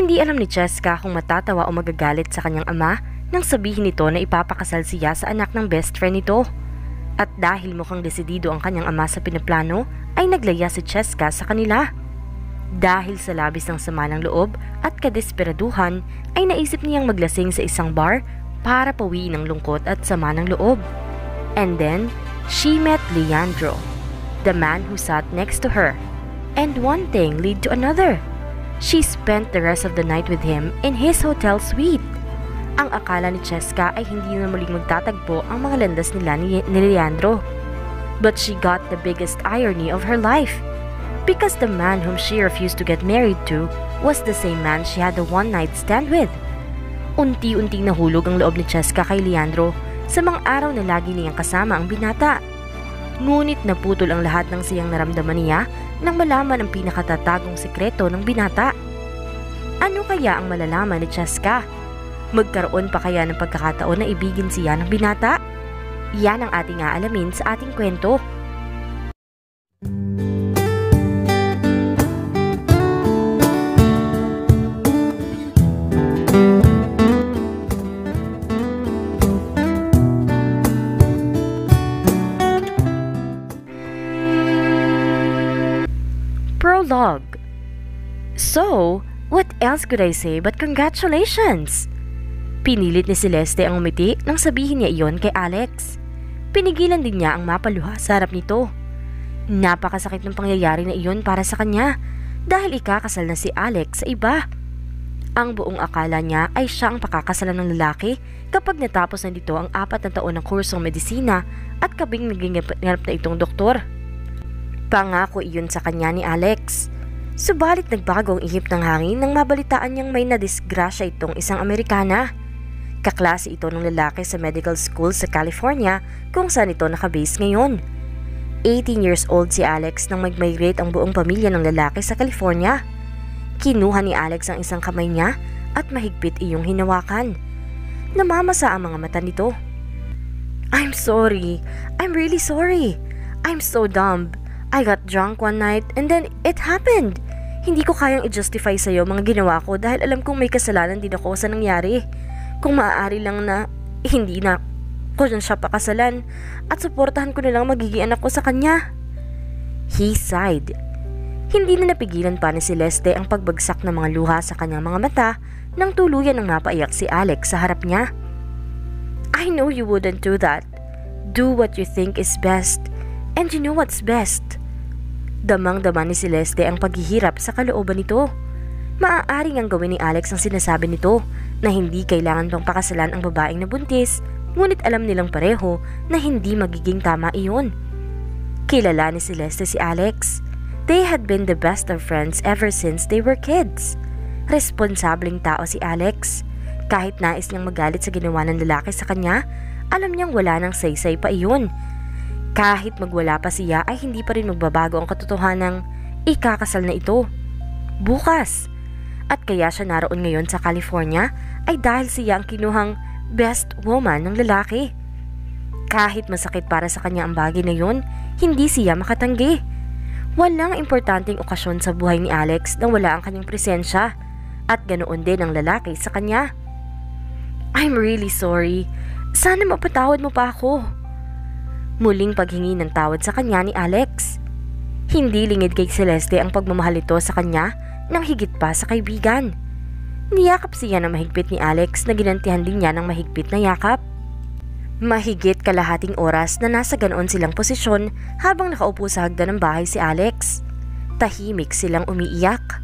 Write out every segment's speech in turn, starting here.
Hindi alam ni Cheska kung matatawa o magagalit sa kanyang ama nang sabihin nito na ipapakasal siya sa anak ng best friend nito. At dahil mukhang desidido ang kanyang ama sa pinaplano, ay naglaya si Cheska sa kanila. Dahil sa labis ng sama ng loob at kadesperaduhan, ay naisip niyang maglasing sa isang bar para pawiin ang lungkot at sama ng loob. And then, she met Leandro, the man who sat next to her. And one thing led to another. She spent the rest of the night with him in his hotel suite. Ang akala ni Cheska ay hindi na muling magtatagpo ang mga landas nila ni, Leandro. But she got the biggest irony of her life. Because the man whom she refused to get married to was the same man she had a one-night stand with. Unti-unting nahulog ang loob ni Cheska kay Leandro sa mga araw na lagi niyang kasama ang binata. Ngunit naputol ang lahat ng siyang naramdaman niya nang malaman ang pinakatatagong sekreto ng binata. Ano kaya ang malalaman ni Cheska? Magkaroon pa kaya ng pagkakataon na ibigin siya ng binata? Yan ang ating aalamin sa ating kwento. So, what else could I say but congratulations? Pinilit ni Celeste ang umiti nang sabihin niya iyon kay Alex. Pinigilan din niya ang mapaluha sa harap nito. Napakasakit ng pangyayari na iyon para sa kanya dahil ikakasal na si Alex sa iba. Ang buong akala niya ay siya ang pakakasalan ng lalaki kapag natapos na dito ang apat na taon ng kursong medisina at kabing naging na itong doktor. Pangako iyon sa kanya ni Alex. Subalit nagbago ang ihip ng hangin nang mabalitaan niyang may nadisgrasya itong isang Amerikana. Kaklase ito ng lalaki sa medical school sa California kung saan ito nakabase ngayon. 18 years old si Alex nang mag-migrate ang buong pamilya ng lalaki sa California. Kinuha ni Alex ang isang kamay niya at mahigpit iyong hinawakan. Namamasa ang mga mata nito. I'm sorry. I'm really sorry. I'm so dumb. I got drunk one night and then it happened. Hindi ko kayang i-justify sa'yo mga ginawa ko dahil alam kong may kasalanan din ako sa nangyari. Kung maaari lang na hindi na ko dyan siya pakasalan at suportahan ko na lang magiging anak ko sa kanya. He sighed. Hindi na napigilan pa ni Celeste ang pagbagsak ng mga luha sa kanyang mga mata nang tuluyan ng napaiyak si Alex sa harap niya. I know you wouldn't do that. Do what you think is best. And you know what's best. Damang-dama ni Celeste ang paghihirap sa kalooban nito. Maaaring ang gawin ni Alex ang sinasabi nito na hindi kailangan pang pakasalan ang babaeng nabuntis ngunit alam nilang pareho na hindi magiging tama iyon. Kilala ni Celeste si Alex. They had been the best of friends ever since they were kids. Responsableng tao si Alex. Kahit nais niyang magalit sa ginawa ng lalaki sa kanya, alam niyang wala nang saysay pa iyon kahit magwala pa siya ay hindi pa rin magbabago ang katotohanang ikakasal na ito. Bukas. At kaya siya naroon ngayon sa California ay dahil siya ang kinuhang best woman ng lalaki. Kahit masakit para sa kanya ang bagay na yun, hindi siya makatanggi. Walang importanteng okasyon sa buhay ni Alex na wala ang kanyang presensya at ganoon din ang lalaki sa kanya. I'm really sorry. Sana mapatawad mo pa ako. Muling paghingi ng tawad sa kanya ni Alex. Hindi lingid kay Celeste ang pagmamahal ito sa kanya nang higit pa sa kaibigan. Niyakap siya ng mahigpit ni Alex na ginantihan din niya ng mahigpit na yakap. Mahigit kalahating oras na nasa ganoon silang posisyon habang nakaupo sa hagdan ng bahay si Alex. Tahimik silang umiiyak.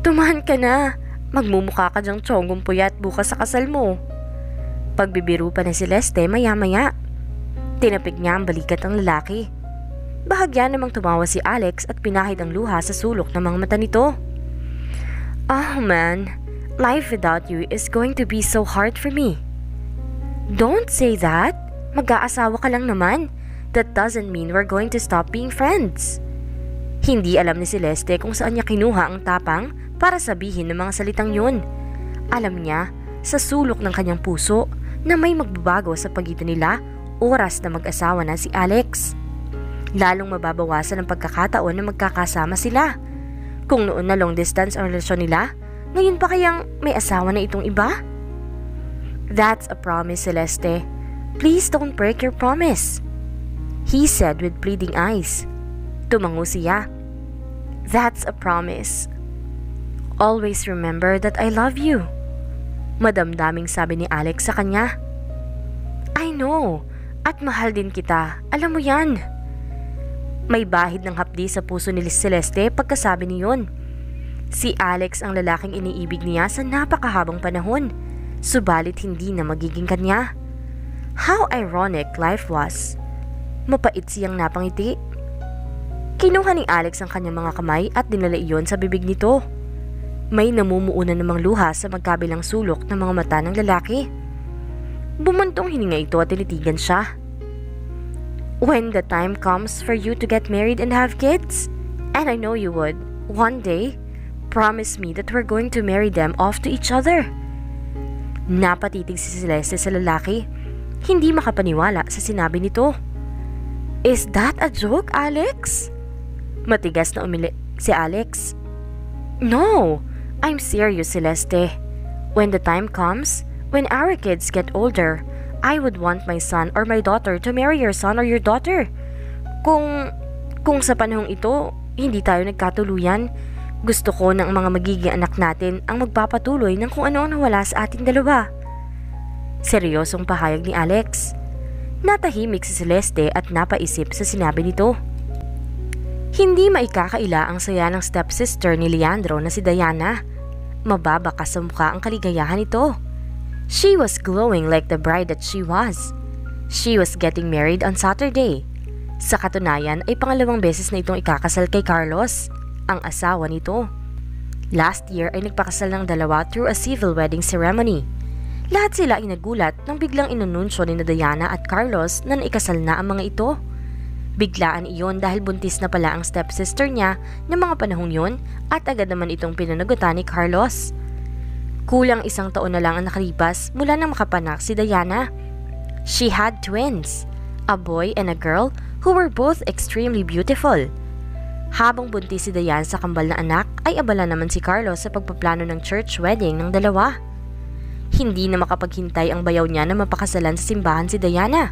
Tumahan ka na. Magmumukha ka dyang tiyonggong puyat bukas sa kasal mo. Pagbibiro pa ni Celeste maya-maya. Tinapig niya ang balikat ng lalaki. Bahagya namang tumawa si Alex at pinahid ang luha sa sulok ng mga mata nito. Oh man, life without you is going to be so hard for me. Don't say that. Mag-aasawa ka lang naman. That doesn't mean we're going to stop being friends. Hindi alam ni Celeste kung saan niya kinuha ang tapang para sabihin ng mga salitang yun. Alam niya sa sulok ng kanyang puso na may magbabago sa pagitan nila oras na mag-asawa na si Alex. Lalong mababawasan ang pagkakataon na magkakasama sila. Kung noon na long distance ang relasyon nila, Ngayon pa kayang may asawa na itong iba? That's a promise, Celeste. Please don't break your promise. He said with pleading eyes. Tumango siya. That's a promise. Always remember that I love you. Madamdaming sabi ni Alex sa kanya. I know. At mahal din kita. Alam mo yan. May bahid ng hapdi sa puso ni Celeste pagkasabi niyon. Si Alex ang lalaking iniibig niya sa napakahabang panahon, subalit hindi na magiging kanya. How ironic life was. Mapait siyang napangiti. Kinuha ni Alex ang kanyang mga kamay at dinala iyon sa bibig nito. May namumuuna namang luha sa magkabilang sulok ng mga mata ng lalaki. Bumantong hininga ito at tinitigan siya. When the time comes for you to get married and have kids, and I know you would, one day, promise me that we're going to marry them off to each other. Napatitig si Celeste sa lalaki, hindi makapaniwala sa sinabi nito. Is that a joke, Alex? Matigas na umili si Alex. No, I'm serious, Celeste. When the time comes, When our kids get older, I would want my son or my daughter to marry your son or your daughter. Kung, kung sa panahong ito, hindi tayo nagkatuluyan, gusto ko ng mga magiging anak natin ang magpapatuloy ng kung ano ang nawala sa ating dalawa. Seryosong pahayag ni Alex. Natahimik si Celeste at napaisip sa sinabi nito. Hindi maikakaila ang saya ng stepsister ni Leandro na si Diana. Mababaka sa mukha ang kaligayahan nito. She was glowing like the bride that she was. She was getting married on Saturday. Sa katunayan ay pangalawang beses na itong ikakasal kay Carlos, ang asawa nito. Last year ay nagpakasal ng dalawa through a civil wedding ceremony. Lahat sila ay nagulat nang biglang inununsyo ni Diana at Carlos na naikasal na ang mga ito. Biglaan iyon dahil buntis na pala ang stepsister niya ng mga panahong yun at agad naman itong pinanagutan ni Carlos. Kulang isang taon na lang ang nakalipas mula nang makapanak si Diana. She had twins, a boy and a girl who were both extremely beautiful. Habang buntis si Diana sa kambal na anak, ay abala naman si Carlos sa pagpaplano ng church wedding ng dalawa. Hindi na makapaghintay ang bayaw niya na mapakasalan sa simbahan si Diana.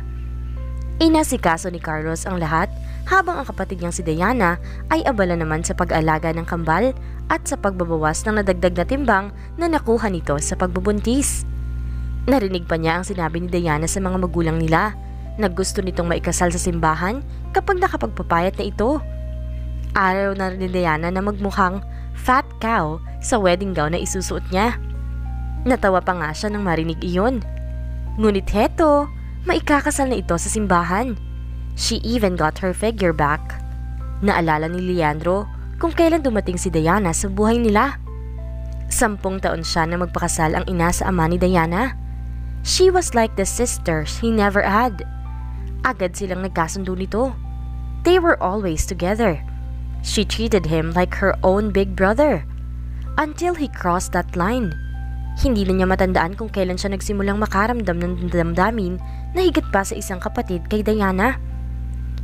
Inasikaso ni Carlos ang lahat habang ang kapatid niyang si Diana ay abala naman sa pag-alaga ng kambal at sa pagbabawas ng nadagdag na timbang na nakuha nito sa pagbubuntis. Narinig pa niya ang sinabi ni Diana sa mga magulang nila na gusto nitong maikasal sa simbahan kapag nakapagpapayat na ito. Araw na rin ni Diana na magmukhang fat cow sa wedding gown na isusuot niya. Natawa pa nga siya nang marinig iyon. Ngunit heto, Maikakasal na ito sa simbahan. She even got her figure back. Naalala ni Leandro kung kailan dumating si Diana sa buhay nila. Sampung taon siya na magpakasal ang ina sa ama ni Diana. She was like the sisters he never had. Agad silang nagkasundo nito. They were always together. She treated him like her own big brother. Until he crossed that line. Hindi na niya matandaan kung kailan siya nagsimulang makaramdam ng damdamin na higit pa sa isang kapatid kay Diana.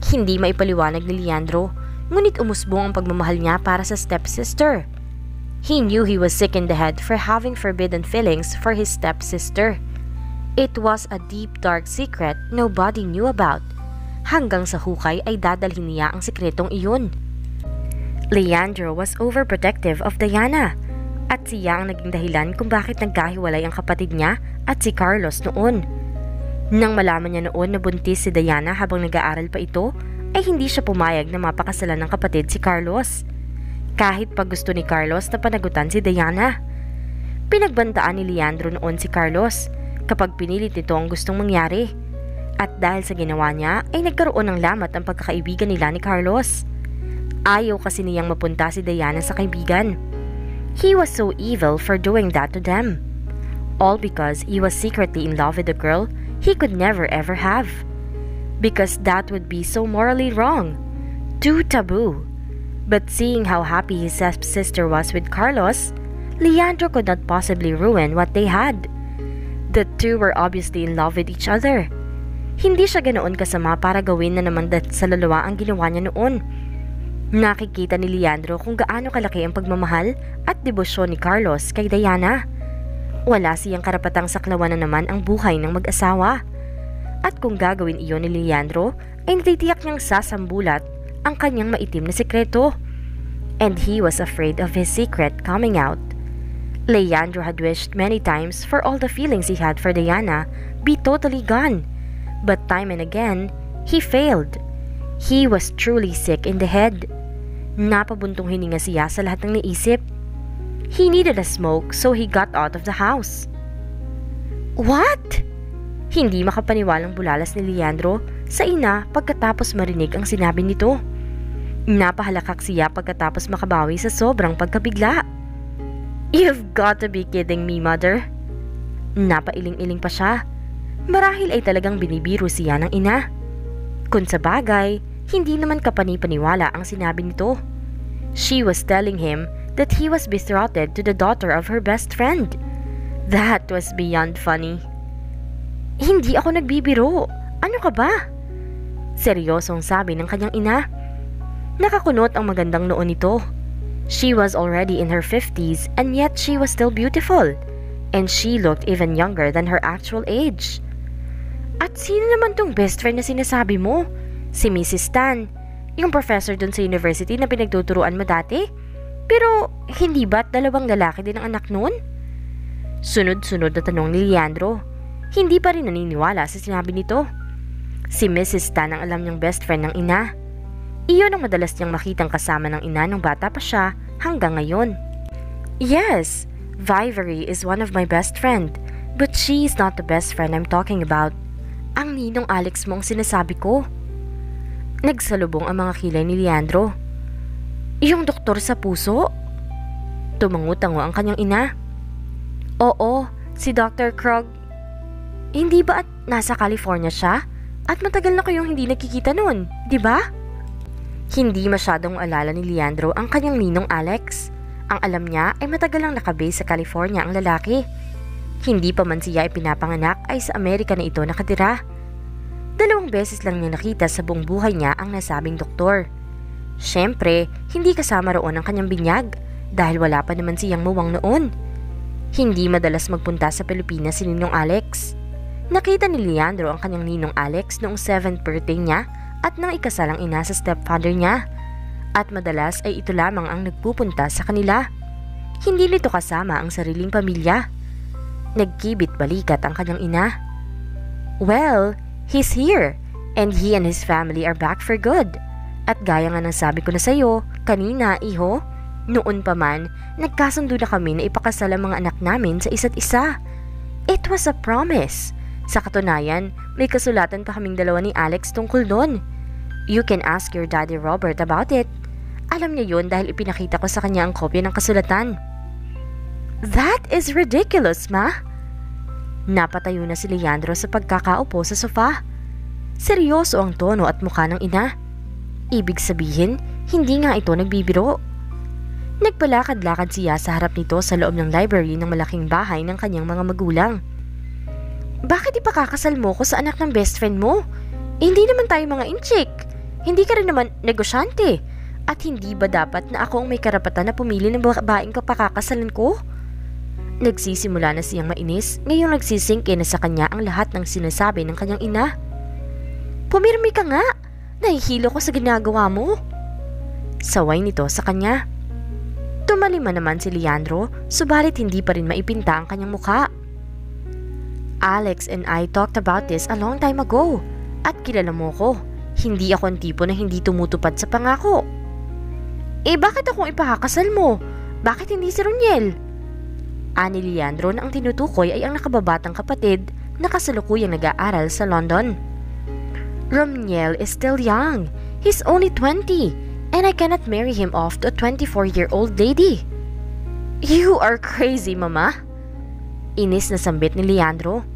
Hindi maipaliwanag ni Leandro, ngunit umusbong ang pagmamahal niya para sa stepsister. He knew he was sick in the head for having forbidden feelings for his stepsister. It was a deep dark secret nobody knew about. Hanggang sa hukay ay dadalhin niya ang sikretong iyon. Leandro was overprotective of Diana at siya ang naging dahilan kung bakit nagkahiwalay ang kapatid niya at si Carlos noon. Nang malaman niya noon na buntis si Diana habang nag-aaral pa ito, ay hindi siya pumayag na mapakasalan ng kapatid si Carlos. Kahit pag gusto ni Carlos na panagutan si Diana. Pinagbantaan ni Leandro noon si Carlos kapag pinilit nito ang gustong mangyari. At dahil sa ginawa niya ay nagkaroon ng lamat ang pagkakaibigan nila ni Carlos. Ayaw kasi niyang mapunta si Diana sa kaibigan. He was so evil for doing that to them. All because he was secretly in love with a girl he could never ever have. Because that would be so morally wrong. Too taboo. But seeing how happy his sister was with Carlos, Leandro could not possibly ruin what they had. The two were obviously in love with each other. Hindi siya ganoon kasama para gawin na naman sa lalawa ang ginawa niya noon. Nakikita ni Leandro kung gaano kalaki ang pagmamahal at debosyon ni Carlos kay Diana. Wala siyang karapatang saklawan na naman ang buhay ng mag-asawa. At kung gagawin iyon ni Leandro, ay natitiyak niyang sasambulat ang kanyang maitim na sekreto. And he was afraid of his secret coming out. Leandro had wished many times for all the feelings he had for Diana be totally gone. But time and again, he failed. He was truly sick in the head. Napabuntong hininga siya sa lahat ng naisip. He needed a smoke so he got out of the house. What? Hindi makapaniwalang bulalas ni Leandro sa ina pagkatapos marinig ang sinabi nito. Napahalakak siya pagkatapos makabawi sa sobrang pagkabigla. You've got to be kidding me, mother. Napailing-iling pa siya. Marahil ay talagang binibiro siya ng ina. Kung sa bagay, hindi naman kapani-paniwala ang sinabi nito. She was telling him that he was betrothed to the daughter of her best friend. That was beyond funny. Hindi ako nagbibiro. Ano ka ba? Seryosong sabi ng kanyang ina. Nakakunot ang magandang noon nito. She was already in her 50s and yet she was still beautiful. And she looked even younger than her actual age. At sino naman tong best friend na sinasabi mo? Si Mrs. Tan, yung professor dun sa university na pinagtuturuan mo dati? Pero hindi ba't dalawang lalaki din ang anak noon? Sunod-sunod na tanong ni Leandro. Hindi pa rin naniniwala sa sinabi nito. Si Mrs. Tan ang alam niyang best friend ng ina. Iyon ang madalas niyang makitang kasama ng ina nung bata pa siya hanggang ngayon. Yes, Vivery is one of my best friend, but she is not the best friend I'm talking about. Ang ninong Alex mo ang sinasabi ko. Nagsalubong ang mga kilay ni Leandro. Yung doktor sa puso? Tumangutango ang kanyang ina. Oo, si Dr. Krog. Hindi ba at nasa California siya? At matagal na kayong hindi nakikita noon, di ba? Hindi masyadong alala ni Leandro ang kanyang ninong Alex. Ang alam niya ay matagal lang nakabase sa California ang lalaki. Hindi pa man siya ipinapanganak ay sa Amerika na ito nakatira. Dalawang beses lang niya nakita sa buong buhay niya ang nasabing doktor. Siyempre, hindi kasama roon ang kanyang binyag dahil wala pa naman siyang muwang noon. Hindi madalas magpunta sa Pilipinas si Ninong Alex. Nakita ni Leandro ang kanyang ninong Alex noong 7th birthday niya at nang ikasalang ina sa stepfather niya. At madalas ay ito lamang ang nagpupunta sa kanila. Hindi nito kasama ang sariling pamilya. Nagkibit balikat ang kanyang ina. Well, he's here and he and his family are back for good. At gaya nga ng sabi ko na sa'yo, kanina, iho, noon pa man, nagkasundo na kami na ipakasal ang mga anak namin sa isa't isa. It was a promise. Sa katunayan, may kasulatan pa kaming dalawa ni Alex tungkol doon. You can ask your daddy Robert about it. Alam niya yun dahil ipinakita ko sa kanya ang kopya ng kasulatan. That is ridiculous, ma. Napatayo na si Leandro sa pagkakaupo sa sofa. Seryoso ang tono at mukha ng ina. Ibig sabihin, hindi nga ito nagbibiro. Nagpalakad-lakad siya sa harap nito sa loob ng library ng malaking bahay ng kanyang mga magulang. Bakit ipakakasal mo ko sa anak ng best friend mo? Eh, hindi naman tayo mga inchik. Hindi ka rin naman negosyante. At hindi ba dapat na ako ang may karapatan na pumili ng babaeng kapakakasalan ko? Nagsisimula na siyang mainis, ngayong nagsisingke na sa kanya ang lahat ng sinasabi ng kanyang ina. Pumirmi ka nga! Nahihilo ko sa ginagawa mo! Saway nito sa kanya. Tumalima naman si Leandro, subalit hindi pa rin maipinta ang kanyang mukha. Alex and I talked about this a long time ago. At kilala mo ko, hindi ako ang tipo na hindi tumutupad sa pangako. Eh bakit akong ipakakasal mo? Bakit hindi si Roniel? Ani Leandro na ang tinutukoy ay ang nakababatang kapatid na kasalukuyang nag-aaral sa London. Romniel is still young. He's only 20 and I cannot marry him off to a 24-year-old lady. You are crazy, mama. Inis na sambit ni Leandro.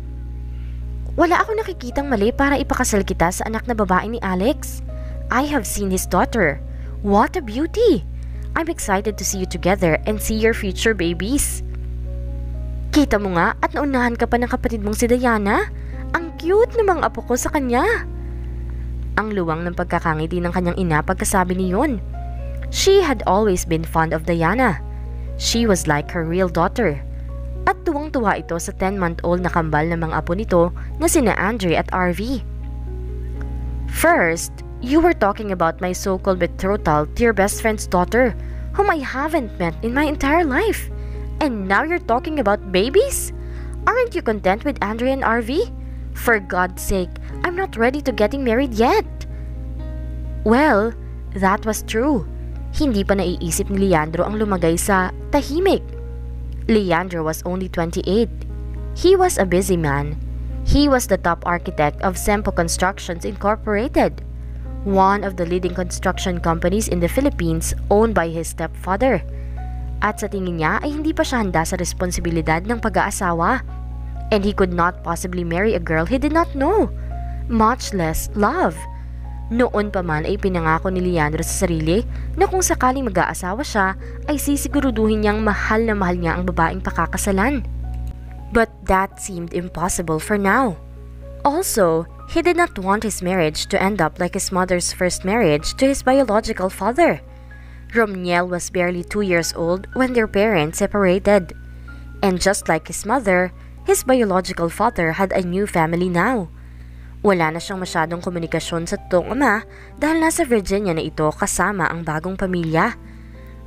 Wala ako nakikitang mali para ipakasal kita sa anak na babae ni Alex. I have seen his daughter. What a beauty! I'm excited to see you together and see your future babies. Kita mo nga at naunahan ka pa ng kapatid mong si Diana. Ang cute ng mga apo ko sa kanya. Ang luwang ng pagkakangiti ng kanyang ina pagkasabi niyon. She had always been fond of Diana. She was like her real daughter. At tuwang-tuwa ito sa 10-month-old na kambal ng mga apo nito na sina Andre at RV. First, you were talking about my so-called betrothal to your best friend's daughter, whom I haven't met in my entire life. And now you're talking about babies? Aren't you content with Andre and RV? For God's sake, I'm not ready to getting married yet. Well, that was true. Hindi pa naiisip ni Leandro ang lumagay sa tahimik. Leandro was only 28. He was a busy man. He was the top architect of Sempo Constructions Incorporated, one of the leading construction companies in the Philippines owned by his stepfather. At sa tingin niya ay hindi pa siya handa sa responsibilidad ng pag-aasawa. And he could not possibly marry a girl he did not know, much less love. Noon pa man ay pinangako ni Leandro sa sarili na kung sakaling mag-aasawa siya ay sisiguruduhin niyang mahal na mahal niya ang babaeng pakakasalan. But that seemed impossible for now. Also, he did not want his marriage to end up like his mother's first marriage to his biological father. Romniel was barely two years old when their parents separated. And just like his mother, his biological father had a new family now. Wala na siyang masyadong komunikasyon sa totoong ama dahil nasa Virginia na ito kasama ang bagong pamilya.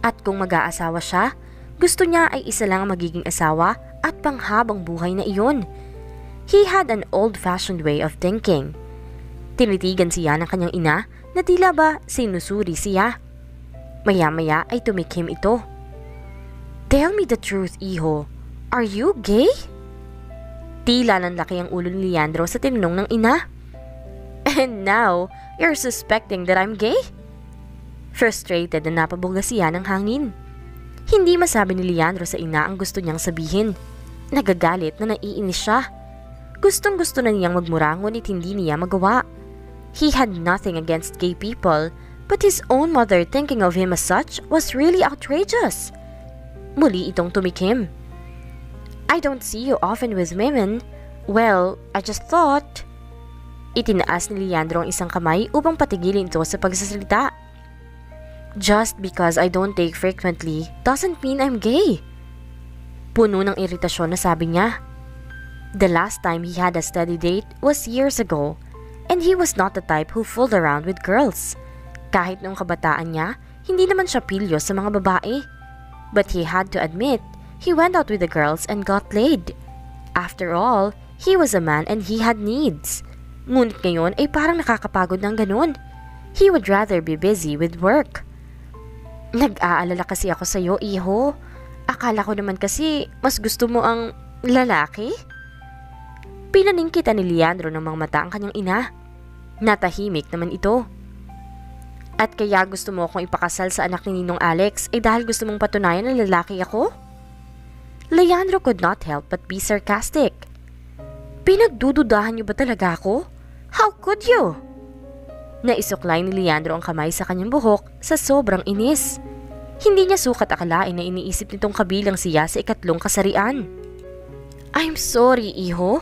At kung mag-aasawa siya, gusto niya ay isa lang ang magiging asawa at panghabang buhay na iyon. He had an old-fashioned way of thinking. Tinitigan siya ng kanyang ina na tila ba sinusuri siya. Maya-maya ay tumikim ito. Tell me the truth, Iho. Are you gay? Tila ng laki ang ulo ni Leandro sa tinanong ng ina. And now, you're suspecting that I'm gay? Frustrated na napabuga siya ng hangin. Hindi masabi ni Leandro sa ina ang gusto niyang sabihin. Nagagalit na naiinis siya. Gustong gusto na niyang magmura ngunit hindi niya magawa. He had nothing against gay people, but his own mother thinking of him as such was really outrageous. Muli itong tumikim. I don't see you often with women. Well, I just thought... Itinaas ni Leandro ang isang kamay upang patigilin ito sa pagsasalita. Just because I don't take frequently doesn't mean I'm gay. Puno ng iritasyon na sabi niya. The last time he had a steady date was years ago, and he was not the type who fooled around with girls. Kahit nung kabataan niya, hindi naman siya pilyo sa mga babae. But he had to admit He went out with the girls and got laid. After all, he was a man and he had needs. Ngunit ngayon ay parang nakakapagod ng ganun. He would rather be busy with work. Nag-aalala kasi ako sa iyo, iho. Akala ko naman kasi mas gusto mo ang lalaki? Pinaning kita ni Leandro ng mga mata ang kanyang ina. Natahimik naman ito. At kaya gusto mo akong ipakasal sa anak ni Ninong Alex ay dahil gusto mong patunayan na lalaki ako? Leandro could not help but be sarcastic. Pinagdududahan niyo ba talaga ako? How could you? Naisuklay ni Leandro ang kamay sa kanyang buhok sa sobrang inis. Hindi niya sukat akalain na iniisip nitong kabilang siya sa ikatlong kasarian. I'm sorry, iho.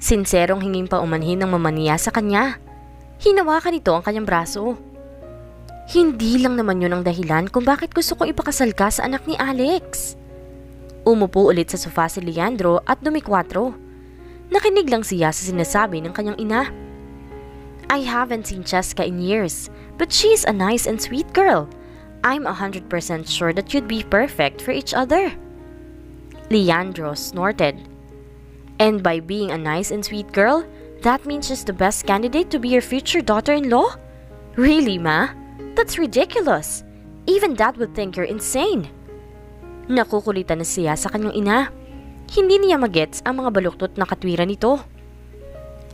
Sinserong hinging pa umanhin ng mamaniya sa kanya. Hinawakan nito ang kanyang braso. Hindi lang naman yun ang dahilan kung bakit gusto kong ipakasal ka sa anak ni Alex. Umupo ulit sa sofa si Leandro at dumikwatro. Nakinig lang siya sa sinasabi ng kanyang ina. I haven't seen Cheska in years, but she's a nice and sweet girl. I'm 100% sure that you'd be perfect for each other. Leandro snorted. And by being a nice and sweet girl, that means she's the best candidate to be your future daughter-in-law? Really, Ma? That's ridiculous. Even Dad would think you're insane. Nakukulitan na siya sa kanyang ina. Hindi niya magets ang mga baluktot na katwiran nito.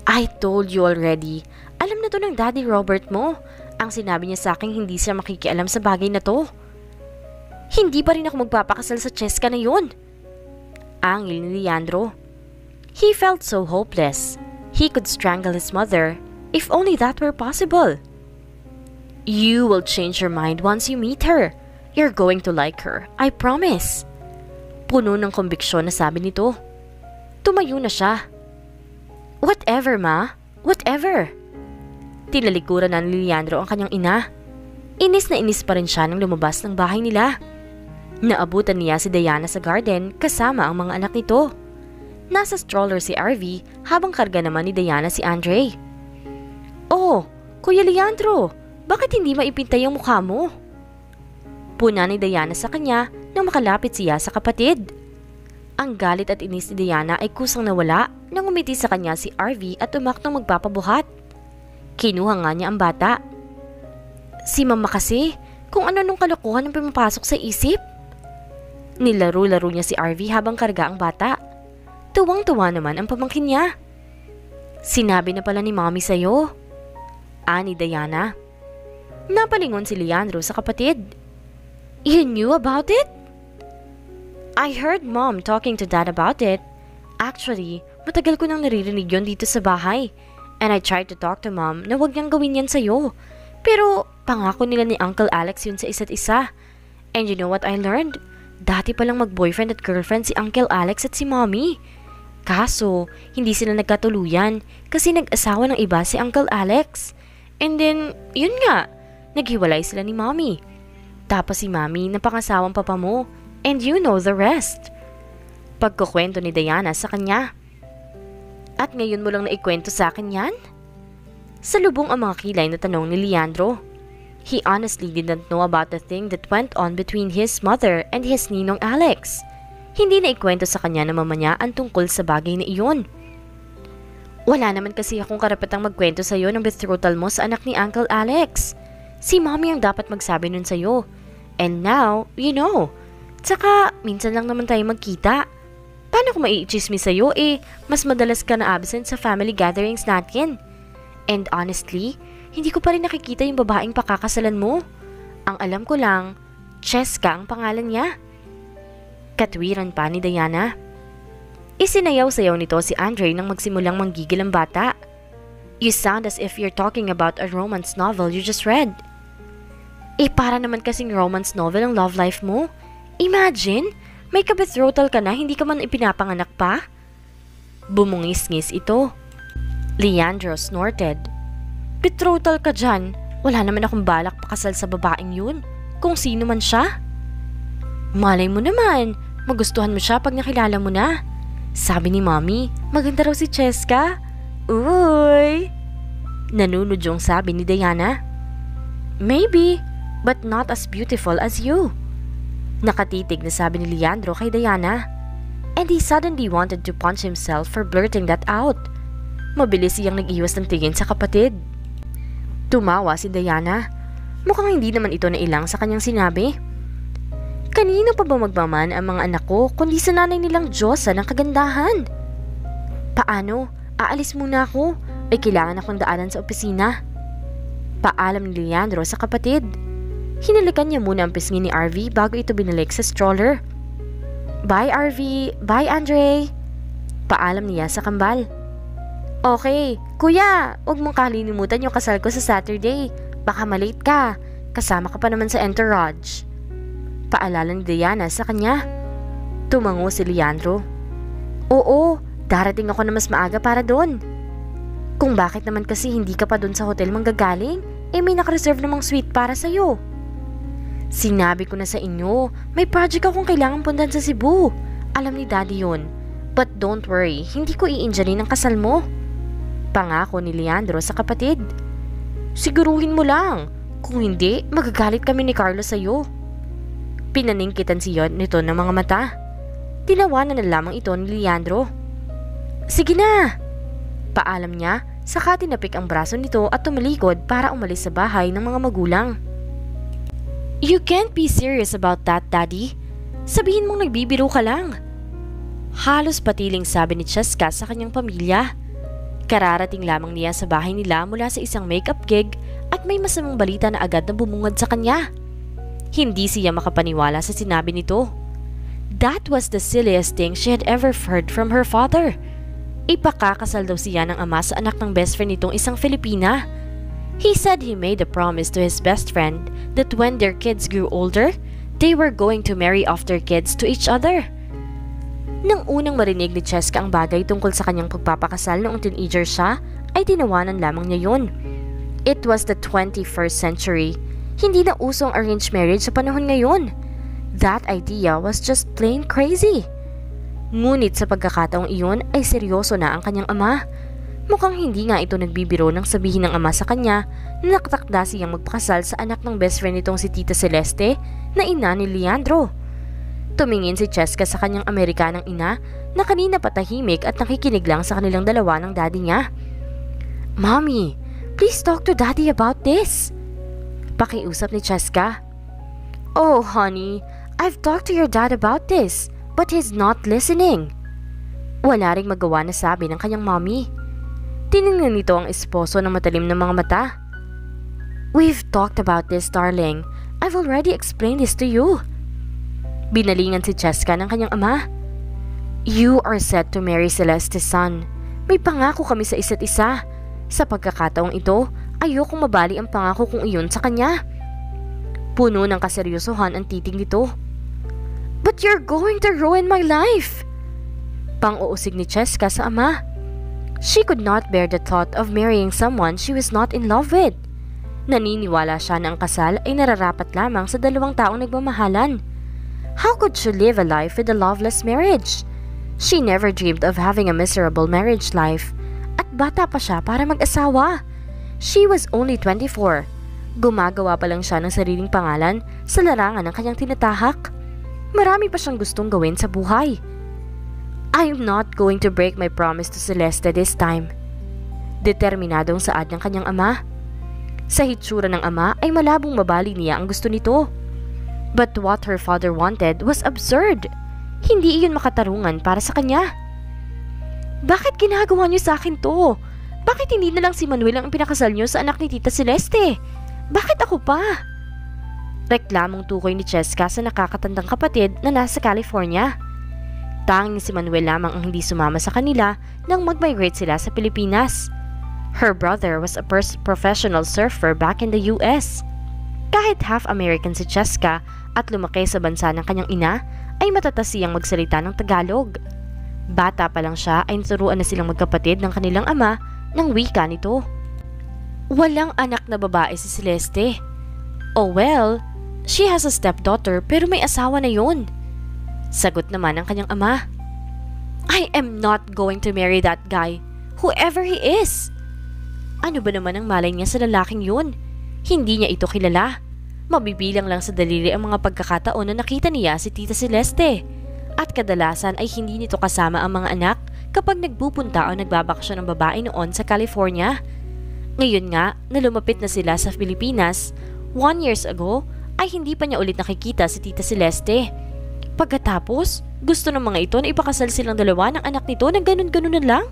I told you already. Alam na to ng Daddy Robert mo. Ang sinabi niya sa akin hindi siya makikialam sa bagay na to. Hindi pa rin ako magpapakasal sa Cheska na yun. Angil ni Leandro. He felt so hopeless. He could strangle his mother if only that were possible. You will change your mind once you meet her. You're going to like her. I promise. Puno ng kombiksyon na sabi nito. Tumayo na siya. Whatever, ma. Whatever. Tinalikuran na ni Leandro ang kanyang ina. Inis na inis pa rin siya nang lumabas ng bahay nila. Naabutan niya si Diana sa garden kasama ang mga anak nito. Nasa stroller si RV habang karga naman ni Diana si Andre. Oh, Kuya Leandro, bakit hindi maipintay ang mukha mo? Puna ni Diana sa kanya nang makalapit siya sa kapatid. Ang galit at inis ni Diana ay kusang nawala nang umiti sa kanya si RV at umaktong magpapabuhat. Kinuha nga niya ang bata. Si mama kasi, kung ano nung kalokohan ang pumapasok sa isip. Nilaro-laro niya si RV habang karga ang bata. Tuwang-tuwa naman ang pamangkin niya. Sinabi na pala ni mommy sa'yo. Ani Diana. Napalingon si Leandro sa kapatid. You knew about it? I heard mom talking to dad about it. Actually, matagal ko nang naririnig yon dito sa bahay. And I tried to talk to mom na wag niyang gawin yan sa'yo. Pero pangako nila ni Uncle Alex yun sa isa't isa. And you know what I learned? Dati palang mag-boyfriend at girlfriend si Uncle Alex at si Mommy. Kaso, hindi sila nagkatuluyan kasi nag-asawa ng iba si Uncle Alex. And then, yun nga, naghiwalay sila ni Mommy. Tapos si Mommy napangasawang papa mo. And you know the rest. Pagkukwento ni Diana sa kanya. At ngayon mo lang naikwento sa akin yan? Sa lubong ang mga kilay na tanong ni Leandro. He honestly didn't know about the thing that went on between his mother and his ninong Alex. Hindi na ikwento sa kanya ng mama niya ang tungkol sa bagay na iyon. Wala naman kasi akong karapatang magkwento sa iyo ng betrothal mo sa anak ni Uncle Alex. Si mommy ang dapat magsabi nun sa iyo. And now, you know. Tsaka, minsan lang naman tayo magkita. Paano kung mai-chismis sa'yo eh, mas madalas ka na absent sa family gatherings natin. And honestly, hindi ko pa rin nakikita yung babaeng pakakasalan mo. Ang alam ko lang, Cheska ang pangalan niya. Katwiran pa ni Diana. Isinayaw-sayaw nito si Andre nang magsimulang manggigil ang bata. You sound as if you're talking about a romance novel you just read. Eh para naman kasing romance novel ang love life mo. Imagine, may kabetrothal ka na hindi ka man ipinapanganak pa. Bumungis-ngis ito. Leandro snorted. Betrothal ka dyan. Wala naman akong balak pakasal sa babaeng yun. Kung sino man siya. Malay mo naman, magustuhan mo siya pag nakilala mo na. Sabi ni Mommy, maganda raw si Cheska. Uy! Nanunod yung sabi ni Diana. Maybe, but not as beautiful as you. Nakatitig na sabi ni Leandro kay Diana. And he suddenly wanted to punch himself for blurting that out. Mabilis siyang nag-iwas ng tingin sa kapatid. Tumawa si Diana. Mukhang hindi naman ito na ilang sa kanyang sinabi. Kanino pa ba magmaman ang mga anak ko kundi sa nanay nilang Diyosa ng kagandahan? Paano? Aalis muna ako. May kailangan akong daanan sa opisina. Paalam ni Leandro sa kapatid. Hinalikan niya muna ang pisngi ni RV bago ito binalik sa stroller. Bye RV, bye Andre. Paalam niya sa kambal. Okay, kuya, huwag mong kalinimutan yung kasal ko sa Saturday. Baka malate ka. Kasama ka pa naman sa entourage. Paalala ni Diana sa kanya. Tumango si Leandro. Oo, darating ako na mas maaga para doon. Kung bakit naman kasi hindi ka pa doon sa hotel manggagaling, eh may nakareserve namang suite para sa'yo. Sinabi ko na sa inyo, may project akong kailangan pundan sa Cebu. Alam ni Daddy yon. But don't worry, hindi ko i-injury ng kasal mo. Pangako ni Leandro sa kapatid. Siguruhin mo lang. Kung hindi, magagalit kami ni Carlos sa'yo. Pinaningkitan si Yon nito ng mga mata. Tinawanan na lamang ito ni Leandro. Sige na! Paalam niya, saka tinapik ang braso nito at tumalikod para umalis sa bahay ng mga magulang. You can't be serious about that, Daddy. Sabihin mong nagbibiro ka lang. Halos patiling sabi ni Cheska sa kanyang pamilya. Kararating lamang niya sa bahay nila mula sa isang makeup gig at may masamang balita na agad na bumungad sa kanya. Hindi siya makapaniwala sa sinabi nito. That was the silliest thing she had ever heard from her father. Ipakakasal daw siya ng ama sa anak ng best friend nitong isang Filipina. He said he made a promise to his best friend that when their kids grew older, they were going to marry off their kids to each other. Nang unang marinig ni Cheska ang bagay tungkol sa kanyang pagpapakasal noong teenager siya, ay tinawanan lamang niya yun. It was the 21st century. Hindi na uso ang arranged marriage sa panahon ngayon. That idea was just plain crazy. Ngunit sa pagkakataong iyon ay seryoso na ang kanyang ama. Mukhang hindi nga ito nagbibiro nang sabihin ng ama sa kanya na nakatakda siyang magpakasal sa anak ng best friend nitong si Tita Celeste na ina ni Leandro. Tumingin si Cheska sa kanyang Amerikanang ina na kanina patahimik at nakikinig lang sa kanilang dalawa ng daddy niya. Mommy, please talk to daddy about this. Pakiusap ni Cheska. Oh, honey, I've talked to your dad about this, but he's not listening. Wala ring magawa na sabi ng kanyang mommy. Tiningnan nito ang esposo ng matalim na mga mata. We've talked about this, darling. I've already explained this to you. Binalingan si Cheska ng kanyang ama. You are set to marry Celeste's son. May pangako kami sa isa't isa. Sa pagkakataong ito, ayokong mabali ang pangako kong iyon sa kanya. Puno ng kaseryosohan ang titing nito. But you're going to ruin my life! Pang-uusig ni Cheska sa ama. She could not bear the thought of marrying someone she was not in love with. Naniniwala siya na ang kasal ay nararapat lamang sa dalawang taong nagmamahalan. How could she live a life with a loveless marriage? She never dreamed of having a miserable marriage life. At bata pa siya para mag-asawa. She was only 24. Gumagawa pa lang siya ng sariling pangalan sa larangan ng kanyang tinatahak. Marami pa siyang gustong gawin sa buhay. I'm not going to break my promise to Celeste this time. Determinadong saad ng kanyang ama. Sa hitsura ng ama ay malabong mabali niya ang gusto nito. But what her father wanted was absurd. Hindi iyon makatarungan para sa kanya. Bakit ginagawa niyo sa akin to? Bakit hindi na lang si Manuel ang pinakasal niyo sa anak ni Tita Celeste? Bakit ako pa? Reklamong tukoy ni Cheska sa nakakatandang kapatid na nasa California. Tanging si Manuel lamang ang hindi sumama sa kanila nang mag-migrate sila sa Pilipinas. Her brother was a professional surfer back in the US. Kahit half American si Cheska at lumaki sa bansa ng kanyang ina, ay matatas siyang magsalita ng Tagalog. Bata pa lang siya ay naturuan na silang magkapatid ng kanilang ama ng wika nito. Walang anak na babae si Celeste. Oh well, she has a stepdaughter pero may asawa na yon. Sagot naman ng kanyang ama. I am not going to marry that guy, whoever he is. Ano ba naman ang malay niya sa lalaking yun? Hindi niya ito kilala. Mabibilang lang sa daliri ang mga pagkakataon na nakita niya si Tita Celeste. At kadalasan ay hindi nito kasama ang mga anak kapag nagpupunta o nagbabakasyon ng babae noon sa California. Ngayon nga, na lumapit na sila sa Pilipinas, one years ago, ay hindi pa niya ulit nakikita si Tita Celeste. Pagkatapos, gusto ng mga ito na ipakasal silang dalawa ng anak nito na ganun-ganunan lang?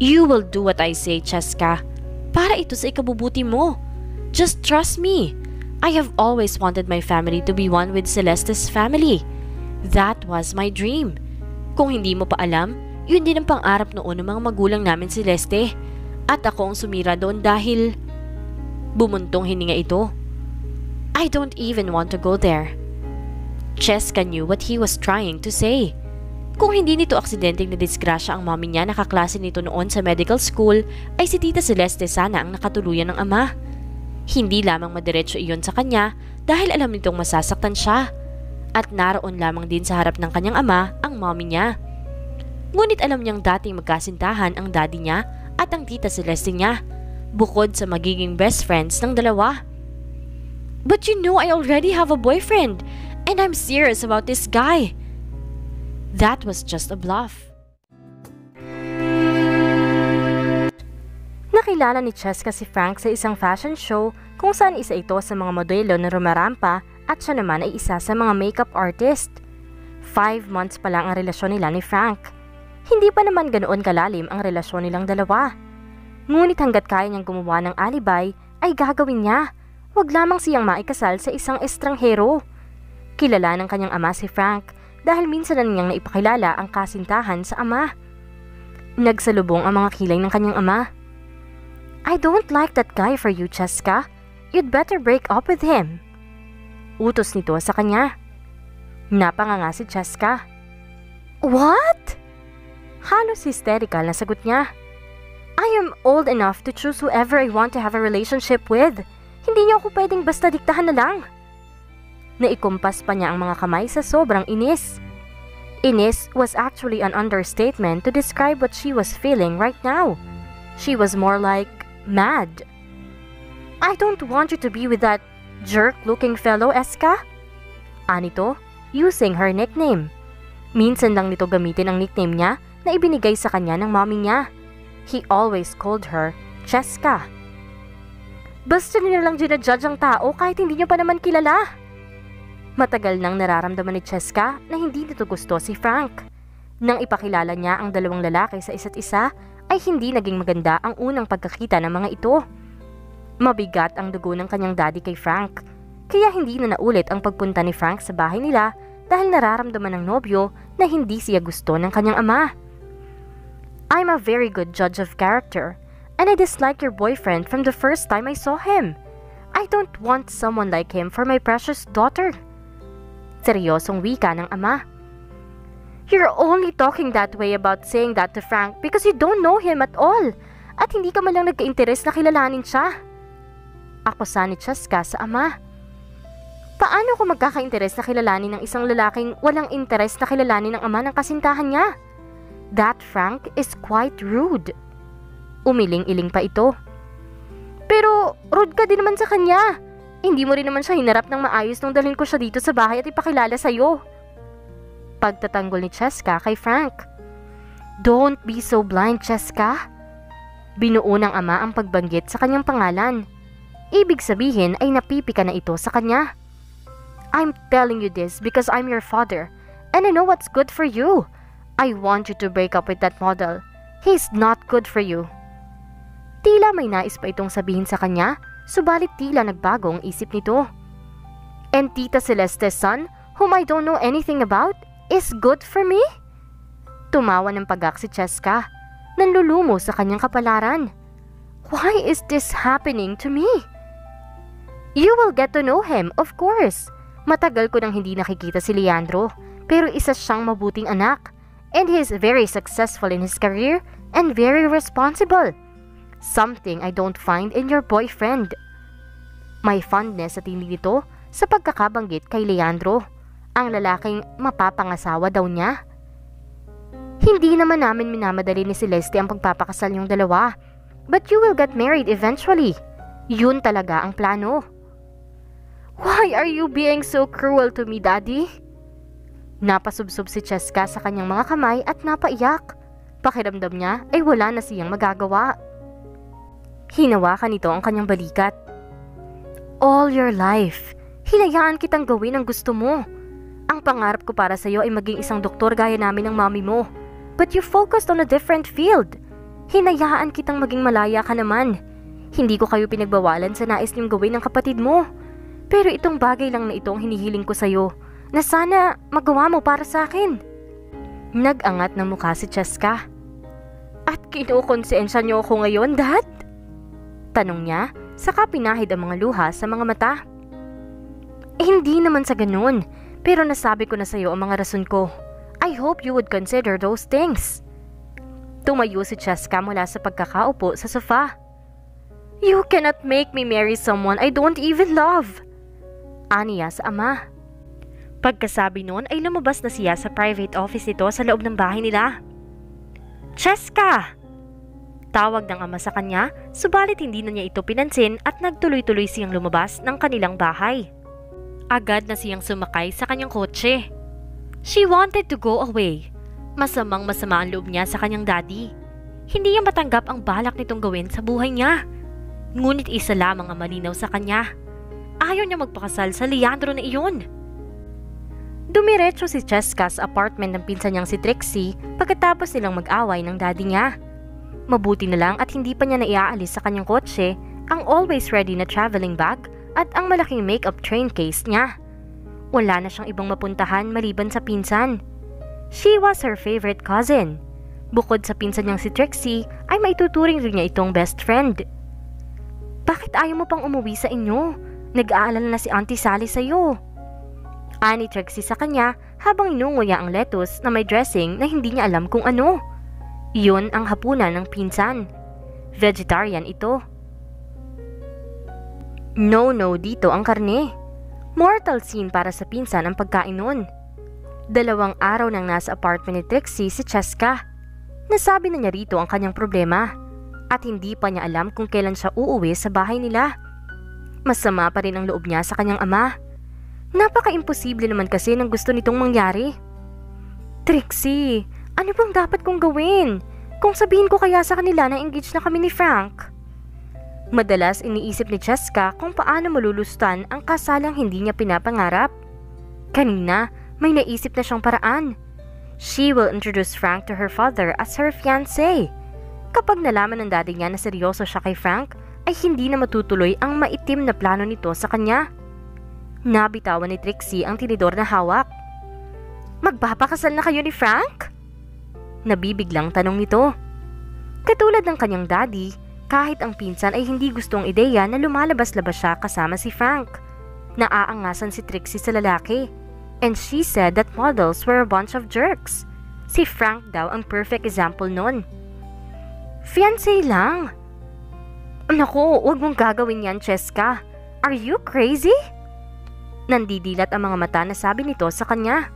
You will do what I say, Cheska. Para ito sa ikabubuti mo. Just trust me. I have always wanted my family to be one with Celeste's family. That was my dream. Kung hindi mo pa alam, yun din ang pangarap noon ng mga magulang namin si Celeste. At ako ang sumira doon dahil bumuntong hininga ito. I don't even want to go there. Cheska knew what he was trying to say. Kung hindi nito aksidenteng na disgrasya ang mami niya nakaklase nito noon sa medical school, ay si Tita Celeste sana ang nakatuluyan ng ama. Hindi lamang madiretso iyon sa kanya dahil alam nitong masasaktan siya. At naroon lamang din sa harap ng kanyang ama ang mami niya. Ngunit alam niyang dating magkasintahan ang daddy niya at ang Tita Celeste niya, bukod sa magiging best friends ng dalawa. But you know I already have a boyfriend and I'm serious about this guy. That was just a bluff. Nakilala ni Cheska si Frank sa isang fashion show kung saan isa ito sa mga modelo na rumarampa at siya naman ay isa sa mga makeup artist. Five months pa lang ang relasyon nila ni Frank. Hindi pa naman ganoon kalalim ang relasyon nilang dalawa. Ngunit hanggat kaya niyang gumawa ng alibay, ay gagawin niya. Huwag lamang siyang maikasal sa isang estranghero. Kilala ng kanyang ama si Frank dahil minsan na niyang naipakilala ang kasintahan sa ama. Nagsalubong ang mga kilay ng kanyang ama. I don't like that guy for you, Cheska. You'd better break up with him. Utos nito sa kanya. Napanganga si Cheska. What? Halos hysterical na sagot niya. I am old enough to choose whoever I want to have a relationship with. Hindi niyo ako pwedeng basta diktahan na lang. Naikumpas pa niya ang mga kamay sa sobrang inis. Inis was actually an understatement to describe what she was feeling right now. She was more like mad. I don't want you to be with that jerk-looking fellow, Eska. Anito, using her nickname. Minsan lang nito gamitin ang nickname niya na ibinigay sa kanya ng mommy niya. He always called her Cheska. Basta niyo lang ginajudge ang tao kahit hindi niyo pa naman kilala. Matagal nang nararamdaman ni Cheska na hindi nito gusto si Frank. Nang ipakilala niya ang dalawang lalaki sa isa't isa, ay hindi naging maganda ang unang pagkakita ng mga ito. Mabigat ang dugo ng kanyang daddy kay Frank, kaya hindi na naulit ang pagpunta ni Frank sa bahay nila dahil nararamdaman ng nobyo na hindi siya gusto ng kanyang ama. I'm a very good judge of character, and I dislike your boyfriend from the first time I saw him. I don't want someone like him for my precious daughter. Seryosong wika ng ama. You're only talking that way about saying that to Frank because you don't know him at all at hindi ka man lang nagka-interes na kilalanin siya. Ako sa ni Cheska sa ama. Paano ko magkaka-interes na kilalanin ng isang lalaking walang interes na kilalanin ng ama ng kasintahan niya? That Frank is quite rude. Umiling-iling pa ito. Pero rude ka din naman sa kanya. Hindi mo rin naman siya hinarap ng maayos nung dalhin ko siya dito sa bahay at ipakilala sa'yo. Pagtatanggol ni Cheska kay Frank. Don't be so blind, Cheska. Binuo ng ama ang pagbanggit sa kanyang pangalan. Ibig sabihin ay napipika na ito sa kanya. I'm telling you this because I'm your father and I know what's good for you. I want you to break up with that model. He's not good for you. Tila may nais pa itong sabihin sa kanya subalit tila nagbago ang isip nito. And Tita Celeste's son, whom I don't know anything about, is good for me? Tumawa ng pagak si Cheska, nanlulumo sa kanyang kapalaran. Why is this happening to me? You will get to know him, of course. Matagal ko nang hindi nakikita si Leandro, pero isa siyang mabuting anak. And he is very successful in his career and very responsible. Something I don't find in your boyfriend. May fondness sa tinig nito sa pagkakabanggit kay Leandro, ang lalaking mapapangasawa daw niya. Hindi naman namin minamadali ni Celeste ang pagpapakasal yung dalawa. But you will get married eventually. Yun talaga ang plano. Why are you being so cruel to me, Daddy? Napasubsob si Cheska sa kanyang mga kamay at napaiyak. Pakiramdam niya ay wala na siyang magagawa. Hinawakan nito ang kanyang balikat. All your life, hinayaan kitang gawin ang gusto mo. Ang pangarap ko para sa iyo ay maging isang doktor gaya namin ng mami mo. But you focused on a different field. Hinayaan kitang maging malaya ka naman. Hindi ko kayo pinagbawalan sa nais niyong gawin ng kapatid mo. Pero itong bagay lang na itong hinihiling ko sa iyo na sana magawa mo para sa akin. Nag-angat ng mukha si Cheska. At kinukonsensya niyo ako ngayon, Dad? Tanong niya, saka pinahid ang mga luha sa mga mata. Eh, hindi naman sa ganun, pero nasabi ko na sa iyo ang mga rason ko. I hope you would consider those things. Tumayo si Cheska mula sa pagkakaupo sa sofa. You cannot make me marry someone I don't even love. Aniya sa ama. Pagkasabi noon ay lumabas na siya sa private office nito sa loob ng bahay nila. Cheska! Tawag ng ama sa kanya, subalit hindi na niya ito pinansin at nagtuloy-tuloy siyang lumabas ng kanilang bahay. Agad na siyang sumakay sa kanyang kotse. She wanted to go away. Masamang masama ang loob niya sa kanyang daddy. Hindi niya matanggap ang balak nitong gawin sa buhay niya. Ngunit isa lamang ang malinaw sa kanya. Ayaw niya magpakasal sa Leandro na iyon. Dumiretso si Cheska sa apartment ng pinsan niyang si Trixie pagkatapos nilang mag-away ng daddy niya. Mabuti na lang at hindi pa niya naiaalis sa kanyang kotse ang always ready na traveling bag at ang malaking makeup train case niya. Wala na siyang ibang mapuntahan maliban sa pinsan. She was her favorite cousin. Bukod sa pinsan niyang si Trixie, ay maituturing rin niya itong best friend. Bakit ayaw mo pang umuwi sa inyo? Nag-aalala na si Auntie Sally sa iyo. Ani Trixie sa kanya habang inunguya ang lettuce na may dressing na hindi niya alam kung ano. Iyon ang hapunan ng pinsan. Vegetarian ito. No-no dito ang karne. Mortal scene para sa pinsan ang pagkain nun. Dalawang araw nang nasa apartment ni Trixie si Cheska. Nasabi na niya rito ang kanyang problema at hindi pa niya alam kung kailan siya uuwi sa bahay nila. Masama pa rin ang loob niya sa kanyang ama. Napaka-imposible naman kasi ng gusto nitong mangyari. Trixie, ano bang dapat kong gawin? Kung sabihin ko kaya sa kanila na engaged na kami ni Frank? Madalas iniisip ni Cheska kung paano malulustan ang kasalang hindi niya pinapangarap. Kanina, may naisip na siyang paraan. She will introduce Frank to her father as her fiancé. Kapag nalaman ng daddy niya na seryoso siya kay Frank, ay hindi na matutuloy ang maitim na plano nito sa kanya. Nabitawan ni Trixie ang tinidor na hawak. Magpapakasal na kayo ni Frank? Nabibiglang tanong nito. Katulad ng kanyang daddy, kahit ang pinsan ay hindi gustong ideya na lumalabas-labas siya kasama si Frank. Naaangasan si Trixie sa lalaki. And she said that models were a bunch of jerks. Si Frank daw ang perfect example nun. Fiancé lang. Naku, huwag mong gagawin yan, Cheska. Are you crazy? Nandidilat ang mga mata na sabi nito sa kanya.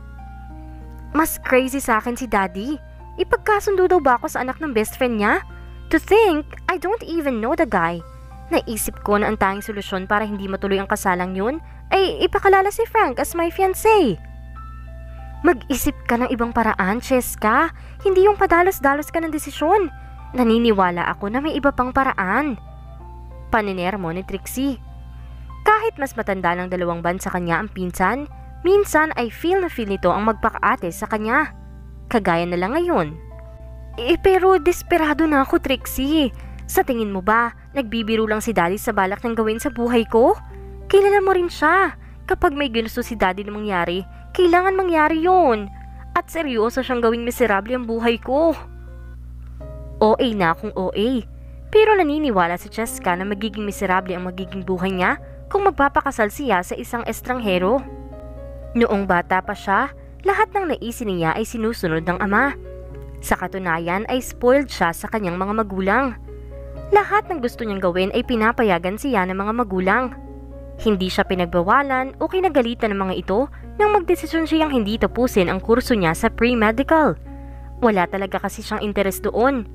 Mas crazy sa akin si Daddy. Ipagkasundo daw ba ako sa anak ng best friend niya? To think, I don't even know the guy. Naisip ko na ang tanging solusyon para hindi matuloy ang kasalang yun ay ipakalala si Frank as my fiancé. Mag-isip ka ng ibang paraan, Cheska. Hindi yung padalos-dalos ka ng desisyon. Naniniwala ako na may iba pang paraan. Paniner mo ni Trixie. Kahit mas matanda ng dalawang ban sa kanya ang pinsan, minsan ay feel na feel nito ang magpakaate sa kanya. Kagaya na lang ngayon. Eh pero desperado na ako, Trixie. Sa tingin mo ba, nagbibiro lang si Daddy sa balak niyang gawin sa buhay ko? Kilala mo rin siya. Kapag may ginusto si Daddy na mangyari, kailangan mangyari yon. At seryoso siyang gawing miserable ang buhay ko. OA na akong OA. Pero naniniwala si Cheska na magiging miserable ang magiging buhay niya kung magpapakasal siya sa isang estranghero. Noong bata pa siya, lahat ng naisin niya ay sinusunod ng ama. Sa katunayan ay spoiled siya sa kanyang mga magulang. Lahat ng gusto niyang gawin ay pinapayagan siya ng mga magulang. Hindi siya pinagbawalan o kinagalitan ng mga ito nang magdesisyon siyang hindi tapusin ang kurso niya sa pre-medical. Wala talaga kasi siyang interes doon.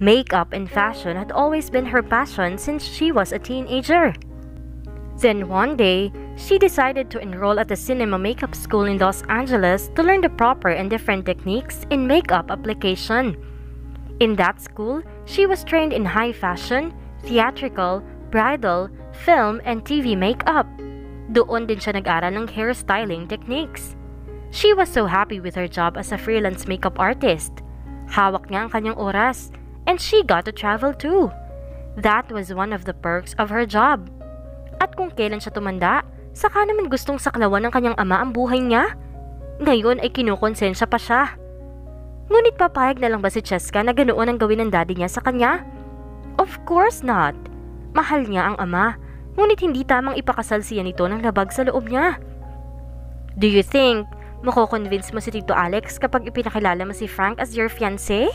Makeup and fashion had always been her passion since she was a teenager. Then one day, she decided to enroll at a cinema makeup school in Los Angeles to learn the proper and different techniques in makeup application. In that school, she was trained in high fashion, theatrical, bridal, film, and TV makeup. Doon din siya nag-aral ng hairstyling techniques. She was so happy with her job as a freelance makeup artist. Hawak niya ang kanyang oras, and she got to travel too. That was one of the perks of her job. At kung kailan siya tumanda, saka naman gustong saklawan ng kanyang ama ang buhay niya. Ngayon ay kinukonsensya pa siya. Ngunit papayag na lang ba si Cheska na ganoon ang gawin ng daddy niya sa kanya? Of course not. Mahal niya ang ama, ngunit hindi tamang ipakasal siya nito ng labag sa loob niya. Do you think mako-convince mo si Tito Alex kapag ipinakilala mo si Frank as your fiancé?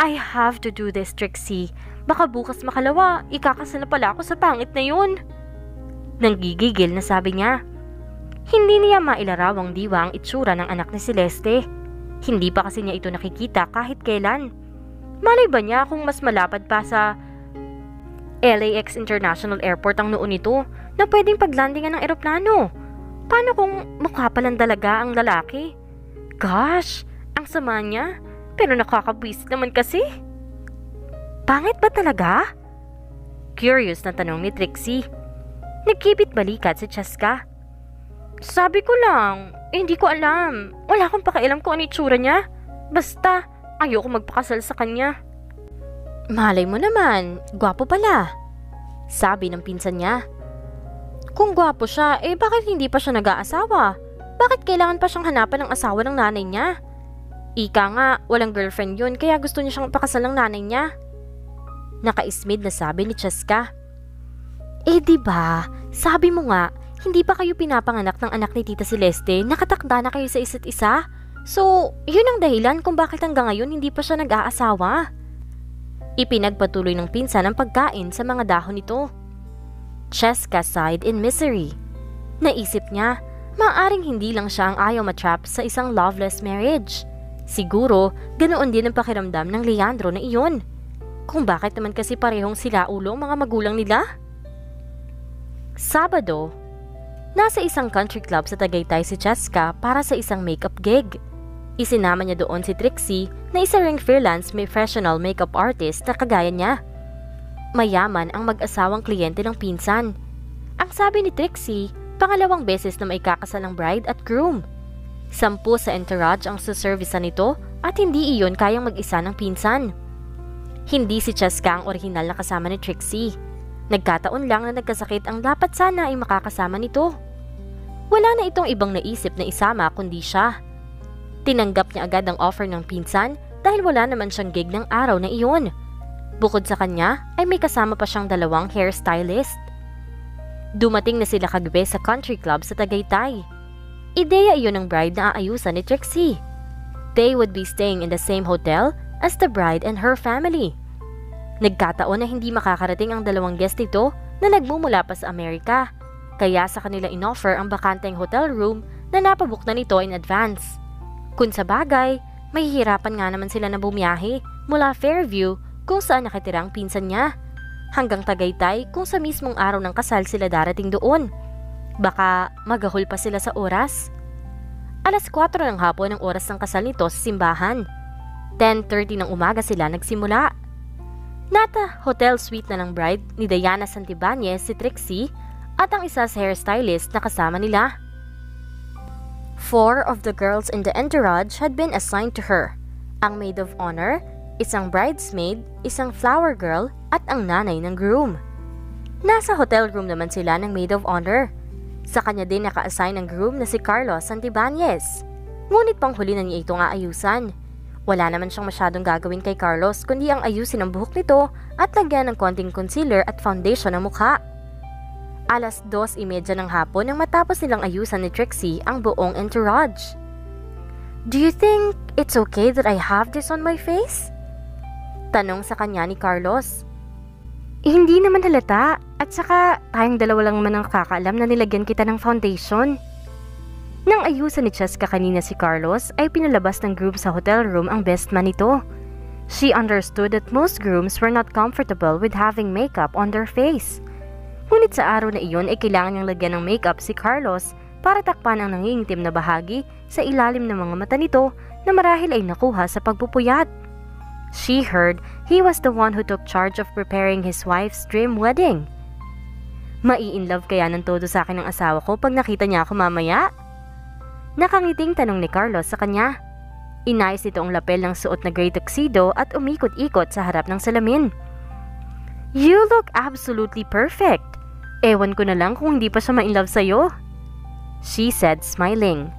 I have to do this, Trixie. Baka bukas makalawa, ikakasal na pala ako sa pangit na yun. Nanggigigil na sabi niya. Hindi niya mailaraw diwa ang itsura ng anak ni Celeste. Hindi pa kasi niya ito nakikita kahit kailan. Malay ba niya kung mas malapad pa sa LAX International Airport ang noon nito na pwedeng paglandingan ng eroplano? Paano kung mukha pa lang dalaga ang lalaki? Gosh, ang sama niya. Pero nakakabwisit naman kasi. Pangit ba talaga? Curious na tanong ni Trixie. Nagkibit balikat si Cheska. Sabi ko lang, eh, hindi ko alam. Wala akong pakialam kung ano itsura niya. Basta, ayoko magpakasal sa kanya. Malay mo naman, gwapo pala. Sabi ng pinsan niya. Kung gwapo siya, eh bakit hindi pa siya nag-aasawa? Bakit kailangan pa siyang hanapan ng asawa ng nanay niya? Ika nga, walang girlfriend yun kaya gusto niya siyang pakasal ng nanay niya. Nakaismid na sabi ni Cheska. Eh di ba? Sabi mo nga, hindi pa kayo pinapanganak ng anak ni Tita Celeste, nakatakda na kayo sa isa't isa. So, yun ang dahilan kung bakit hanggang ngayon hindi pa siya nag-aasawa. Ipinagpatuloy ng pinsan ang pagkain sa mga dahon nito. Cheska sighed in misery. Naisip niya, maaring hindi lang siya ang ayaw matrap sa isang loveless marriage. Siguro, ganoon din ang pakiramdam ng Leandro na iyon. Kung bakit naman kasi parehong sila ulo mga magulang nila? Sabado, nasa isang country club sa Tagaytay si Cheska para sa isang makeup gig. Isinama niya doon si Trixie na isa ring freelance professional makeup artist na kagaya niya. Mayaman ang mag-asawang kliyente ng pinsan. Ang sabi ni Trixie, pangalawang beses na may kakasal ng bride at groom. Sampu sa entourage ang suservisan nito at hindi iyon kayang mag-isa ng pinsan. Hindi si Cheska ang orihinal na kasama ni Trixie. Nagkataon lang na nagkasakit ang dapat sana ay makakasama nito. Wala na itong ibang naisip na isama kundi siya. Tinanggap niya agad ang offer ng pinsan dahil wala naman siyang gig ng araw na iyon. Bukod sa kanya ay may kasama pa siyang dalawang hairstylist. Dumating na sila kagabi sa country club sa Tagaytay. Ideya iyon ng bride na aayusan ni Trixie. They would be staying in the same hotel as the bride and her family. Nagkataon na hindi makakarating ang dalawang guest nito na nagmumula pa sa Amerika, kaya sa kanila inoffer ang bakanteng hotel room na napabook na nito in advance. Kung sa bagay, mahihirapan nga naman sila na bumiyahe mula Fairview kung saan nakatira ang pinsan niya, hanggang Tagaytay kung sa mismong araw ng kasal sila darating doon. Baka magahol pa sila sa oras. Alas 4 ng hapon ang oras ng kasal nito sa simbahan. 10.30 ng umaga sila nagsimula. Nata hotel suite na ng bride ni Diana Santibanez si Trixie at ang isa sa hairstylist na kasama nila. Four of the girls in the entourage had been assigned to her. Ang maid of honor, isang bridesmaid, isang flower girl, at ang nanay ng groom. Nasa hotel room naman sila ng maid of honor. Sa kanya din naka-assign ang groom na si Carlos Santibanez. Ngunit panghuli na niya ito nga ayusan. Wala naman siyang masyadong gagawin kay Carlos kundi ang ayusin ang buhok nito at lagyan ng konting concealer at foundation ng mukha. Alas 2.30 ng hapon nang matapos nilang ayusan ni Trixie ang buong entourage. Do you think it's okay that I have this on my face? Tanong sa kanya ni Carlos. Eh, hindi naman halata at saka tayong dalawa lang man ang kakaalam na nilagyan kita ng foundation. Nang ayusan ni Cheska kanina si Carlos ay pinalabas ng groom sa hotel room ang best man nito. She understood that most grooms were not comfortable with having makeup on their face. Ngunit sa araw na iyon ay kailangan niyang lagyan ng makeup si Carlos para takpan ang nangingitim na bahagi sa ilalim ng mga mata nito na marahil ay nakuha sa pagpupuyat. She heard he was the one who took charge of preparing his wife's dream wedding. Mai-inlove kaya ng todo sa akin ng asawa ko pag nakita niya ako mamaya? Nakangiting tanong ni Carlos sa kanya. Inayos ito ang lapel ng suot na gray tuxedo at umikot-ikot sa harap ng salamin. You look absolutely perfect. Ewan ko na lang kung hindi pa siya ma-inlove sa'yo. She said smiling.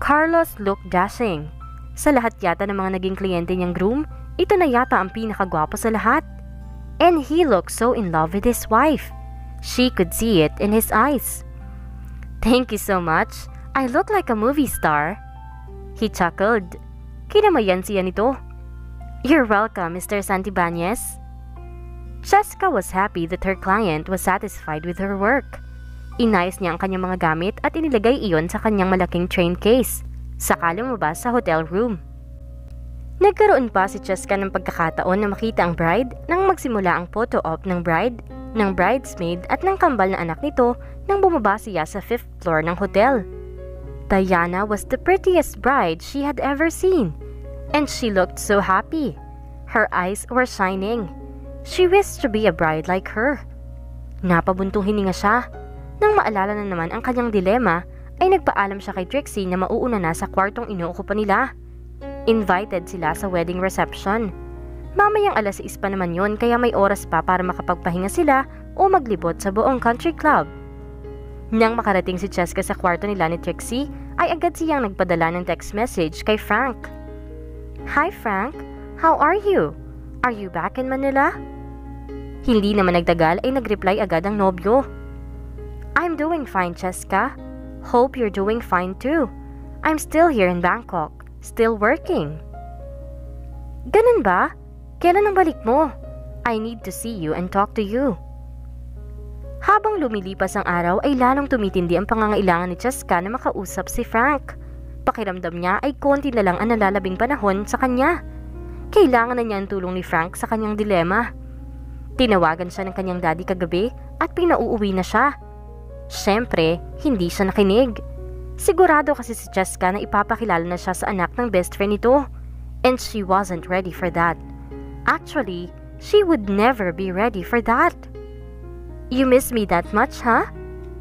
Carlos looked dashing. Sa lahat yata ng mga naging kliyente niyang groom, ito na yata ang pinakagwapo sa lahat. And he looked so in love with his wife. She could see it in his eyes. Thank you so much. I look like a movie star. He chuckled. Kinamayan siya nito. You're welcome, Mr. Santibanez. Jessica was happy that her client was satisfied with her work. Inayos niya ang kanyang mga gamit at inilagay iyon sa kanyang malaking train case, saka lumabas sa hotel room. Nagkaroon pa si Cheska ng pagkakataon na makita ang bride nang magsimula ang photo op ng bride, ng bridesmaid at ng kambal na anak nito nang bumaba siya sa fifth floor ng hotel. Diana was the prettiest bride she had ever seen, and she looked so happy. Her eyes were shining. She wished to be a bride like her. Napabuntong hininga siya. Nang maalala na naman ang kanyang dilema, ay nagpaalam siya kay Trixie na mauuna na sa kwartong inuukupan nila. Invited sila sa wedding reception. Mamayang alas 6 pa naman yon kaya may oras pa para makapagpahinga sila o maglibot sa buong country club. Nang makarating si Cheska sa kwarto nila ni Trixie, ay agad siyang nagpadala ng text message kay Frank. Hi Frank, how are you? Are you back in Manila? Hindi naman nagtagal ay nagreply agad ang nobyo. I'm doing fine, Cheska. Hope you're doing fine too. I'm still here in Bangkok, still working. Ganun ba? Kailan ang balik mo? I need to see you and talk to you. Habang lumilipas ang araw ay lalong tumitindi ang pangangailangan ni Cheska na makausap si Frank. Pakiramdam niya ay konti na lang ang nalalabing panahon sa kanya. Kailangan na niya ang tulong ni Frank sa kanyang dilema. Tinawagan siya ng kanyang daddy kagabi at pinauuwi na siya. Siyempre, hindi siya nakinig. Sigurado kasi si Cheska na ipapakilala na siya sa anak ng best friend nito. And she wasn't ready for that. Actually, she would never be ready for that. You miss me that much, huh?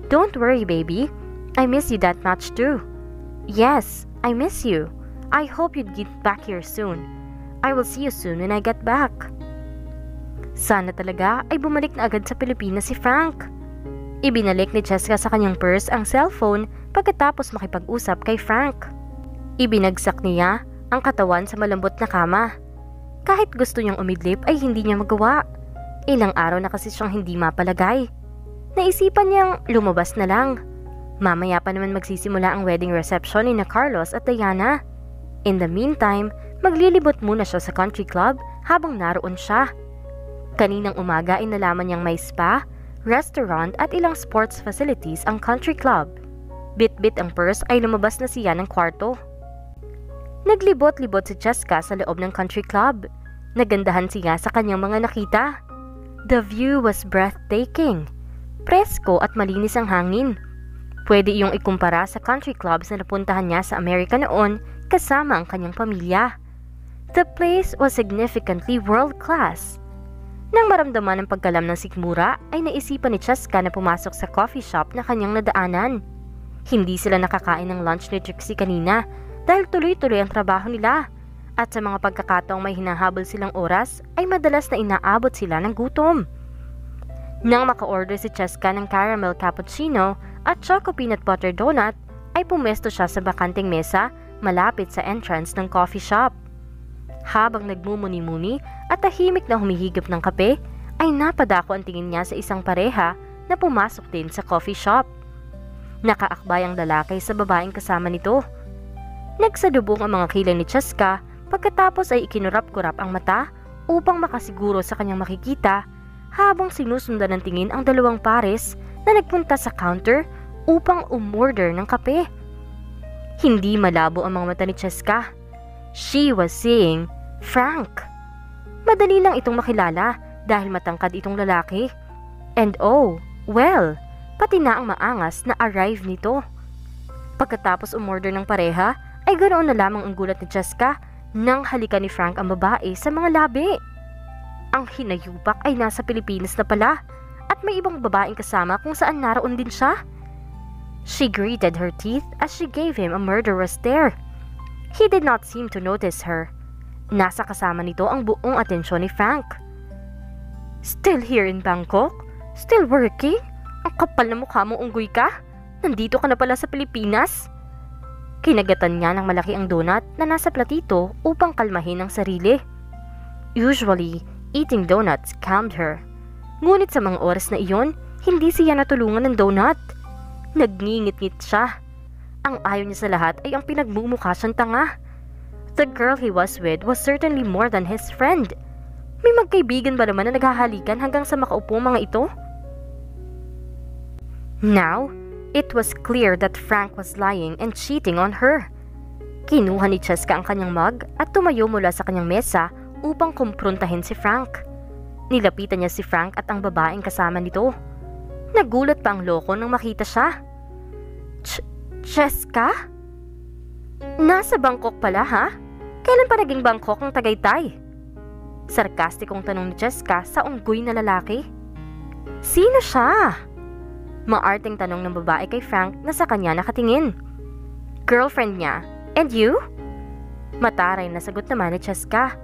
Don't worry, baby. I miss you that much too. Yes, I miss you. I hope you'd get back here soon. I will see you soon when I get back. Sana talaga ay bumalik na agad sa Pilipinas si Frank. Ibinalik ni Cheska sa kanyang purse ang cellphone pagkatapos makipag-usap kay Frank. Ibinagsak niya ang katawan sa malambot na kama. Kahit gusto niyang umidlip ay hindi niya magawa. Ilang araw na kasi siyang hindi mapalagay. Naisipan niyang lumabas na lang. Mamaya pa naman magsisimula ang wedding reception ni na Carlos at Diana. In the meantime, maglilibot muna siya sa country club habang naroon siya. Kaninang umaga ay nalaman niyang may spa, restaurant at ilang sports facilities ang country club. Bit-bit ang purse ay lumabas na siya ng kwarto. Naglibot-libot si Cheska sa loob ng country club. Nagandahan siya sa kanyang mga nakita. The view was breathtaking. Presko at malinis ang hangin. Pwede iyong ikumpara sa country clubs na napuntahan niya sa Amerika noon kasama ang kanyang pamilya. The place was significantly world-class. Nang maramdaman ang pagkalam ng sikmura, ay naisipan ni Cheska na pumasok sa coffee shop na kanyang nadaanan. Hindi sila nakakain ng lunch ni Trixie kanina dahil tuloy-tuloy ang trabaho nila at sa mga pagkakataong may hinahabol silang oras ay madalas na inaabot sila ng gutom. Nang maka-order si Cheska ng caramel cappuccino at choco peanut butter donut, ay pumesto siya sa bakanting mesa malapit sa entrance ng coffee shop. Habang nagmumuni-muni at tahimik na humihigop ng kape, ay napadako ang tingin niya sa isang pareha na pumasok din sa coffee shop. Nakaakbay ang lalaki sa babaeng kasama nito. Nagsadubong ang mga kilay ni Cheska Pagkatapos ay ikinurap-kurap ang mata upang makasiguro sa kanyang makikita habang sinusundan ng tingin ang dalawang pares na nagpunta sa counter upang umorder ng kape. Hindi malabo ang mga mata ni Cheska. She was seeing Frank. Madali lang itong makilala dahil matangkad itong lalaki. And oh, well, pati na ang maangas na arrive nito. Pagkatapos umorder ng pareha, ay ganoon na lamang ang gulat ni Cheska nang halika ni Frank ang babae sa mga labi. Ang hinayupak ay nasa Pilipinas na pala at may ibang babaeng kasama kung saan naroon din siya. She gritted her teeth as she gave him a murderous stare. He did not seem to notice her. Nasa kasama nito ang buong atensyon ni Frank. Still here in Bangkok? Still working? Ang kapal na mukha mo unggoy ka? Nandito ka na pala sa Pilipinas? Kinagatan niya ng malaki ang donut na nasa platito upang kalmahin ang sarili. Usually, eating donuts calmed her. Ngunit sa mga oras na iyon, hindi siya natulungan ng donut. Nagngingit-ngit siya. Ang ayaw niya sa lahat ay ang pinagmumukha siyang tanga. The girl he was with was certainly more than his friend. May magkaibigan ba naman na naghahalikan hanggang sa makaupo mga ito? Now, It was clear that Frank was lying and cheating on her. Kinuha ni Cheska ang kanyang mug at tumayo mula sa kanyang mesa upang kumprontahin si Frank. Nilapitan niya si Frank at ang babaeng kasama nito. Nagulat pa ang loko nang makita siya. Ch Cheska? Nasa Bangkok pala ha? Kailan pa naging Bangkok ang Tagaytay? Sarkastikong tanong ni Cheska sa unggoy na lalaki. Sino siya? Maarting tanong ng babae kay Frank na sa kanya nakatingin. Girlfriend niya. And you? Mataray na sagot naman ni Cheska.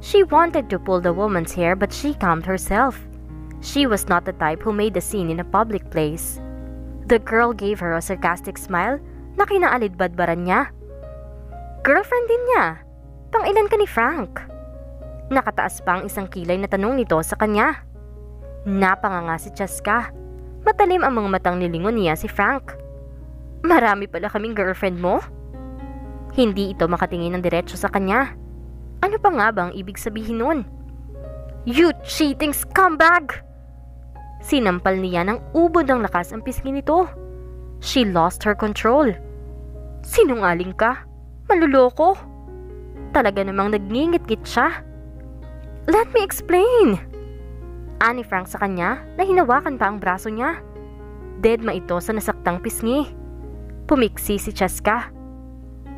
She wanted to pull the woman's hair but she calmed herself. She was not the type who made a scene in a public place. The girl gave her a sarcastic smile na kinaalidbadbaran niya. Girlfriend din niya. Pang ilan ka ni Frank? Nakataas pa ang isang kilay na tanong nito sa kanya. Napanganga si Cheska. Matalim ang mga matang nilingon niya si Frank. Marami pala kaming girlfriend mo? Hindi ito makatingin ng diretso sa kanya. Ano pa nga bang ibig sabihin nun? You cheating scumbag! Sinampal niya ng ubod ng lakas ang pisngi nito. She lost her control. Sinungaling ka? Maluloko? Talaga namang nagngingit-git siya. Let me explain! Ani Frank sa kanya na hinawakan pa ang braso niya. Deadma ito sa nasaktang pisngi. Pumiksi si Cheska.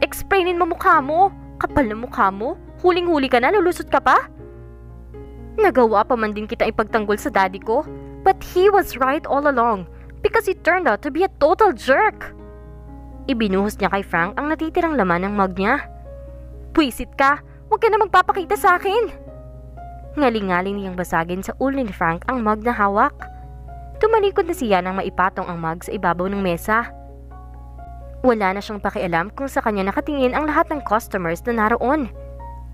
Explainin mo mukha mo! Kapal na mukha mo! Huling-huli ka na, lulusot ka pa? Nagawa pa man din kita ipagtanggol sa daddy ko, but he was right all along because he turned out to be a total jerk. Ibinuhos niya kay Frank ang natitirang laman ng mug niya. Puisit ka! Huwag ka na magpapakita sa akin! Ngaling-ngaling niyang basagin sa ulo ni Frank ang mug na hawak. Tumalikod na siya nang maipatong ang mug sa ibabaw ng mesa. Wala na siyang pakialam kung sa kanya nakatingin ang lahat ng customers na naroon.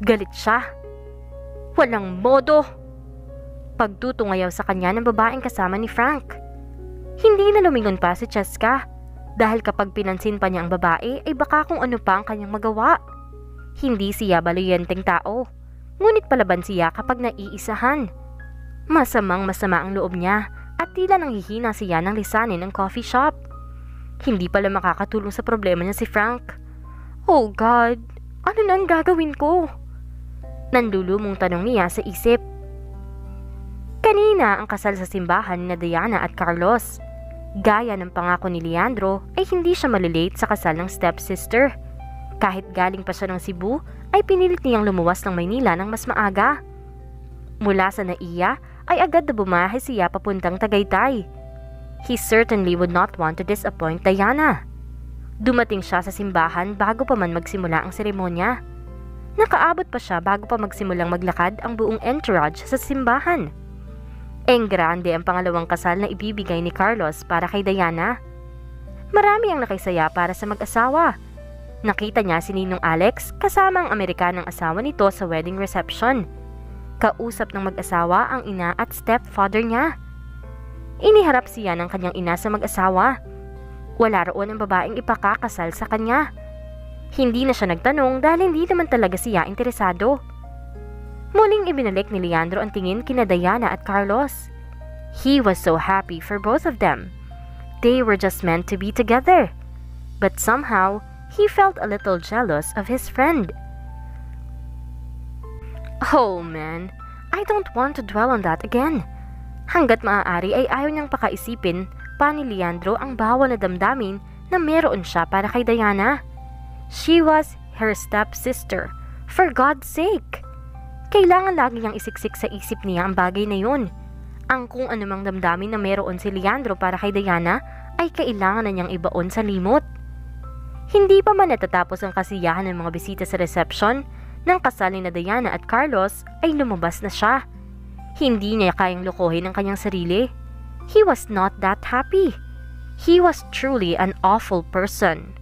Galit siya. Walang modo! Pagtutungayaw sa kanya ng babaeng kasama ni Frank. Hindi na lumingon pa si Cheska dahil kapag pinansin pa niya ang babae ay baka kung ano pa ang kanyang magawa. Hindi siya baluyenteng tao, ngunit palaban siya kapag naiisahan. Masamang masama ang loob niya at tila nanghihina siya ng lisanin ng coffee shop. Hindi pala makakatulong sa problema niya si Frank. Oh God, ano na ang gagawin ko? Nandulumong tanong niya sa isip. Kanina ang kasal sa simbahan ni Diana at Carlos. Gaya ng pangako ni Leandro ay hindi siya malilate sa kasal ng stepsister. Kahit galing pa siya ng Cebu ay pinilit niyang lumuwas ng Maynila ng mas maaga. Mula sa naiya ay agad na bumahay siya papuntang Tagaytay. He certainly would not want to disappoint Diana. Dumating siya sa simbahan bago pa man magsimula ang seremonya. Nakaabot pa siya bago pa magsimulang maglakad ang buong entourage sa simbahan. Eng grande ang pangalawang kasal na ibibigay ni Carlos para kay Diana. Marami ang nakaisaya para sa mag-asawa. Nakita niya si Ninong Alex kasama ang Amerikanang asawa nito sa wedding reception. Kausap ng mag-asawa ang ina at stepfather niya. Iniharap siya ng kanyang ina sa mag-asawa. Wala roon ang babaeng ipakakasal sa kanya. Hindi na siya nagtanong dahil hindi naman talaga siya interesado. Muling ibinalik ni Leandro ang tingin kina Diana at Carlos. He was so happy for both of them. They were just meant to be together. But somehow, he felt a little jealous of his friend. Oh man, I don't want to dwell on that again. Hanggat maaari ay ayaw niyang pakaisipin pa ni Leandro ang bawal na damdamin na meron siya para kay Diana. She was her stepsister. For God's sake! Kailangan lagi niyang isiksik sa isip niya ang bagay na yun. Ang kung anumang damdamin na meron si Leandro para kay Diana ay kailangan na niyang ibaon sa limot. Hindi pa man natatapos ang kasiyahan ng mga bisita sa reception, nang kasal ni na Diana at Carlos ay lumabas na siya. Hindi niya kayang lokohin ang kanyang sarili. He was not that happy. He was truly an awful person.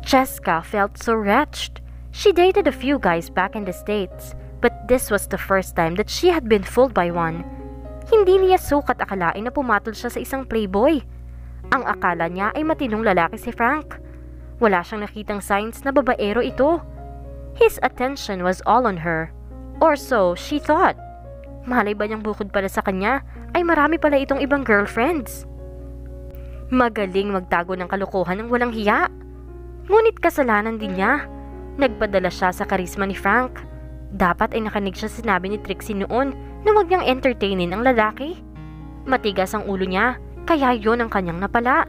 Cheska felt so wretched. She dated a few guys back in the States, but this was the first time that she had been fooled by one. Hindi niya sukat akalain na pumatol siya sa isang playboy. Ang akala niya ay matinong lalaki si Frank. Wala siyang nakitang signs na babaero ito. His attention was all on her. Or so she thought. Malay ba niyang bukod pala sa kanya ay marami pala itong ibang girlfriends. Magaling magtago ng kalokohan ng walang hiya. Ngunit kasalanan din niya. Nagpadala siya sa karisma ni Frank. Dapat ay nakanig siya sinabi ni Trixie noon na huwag niyang entertainin ang lalaki. Matigas ang ulo niya, kaya yon ang kanyang napala.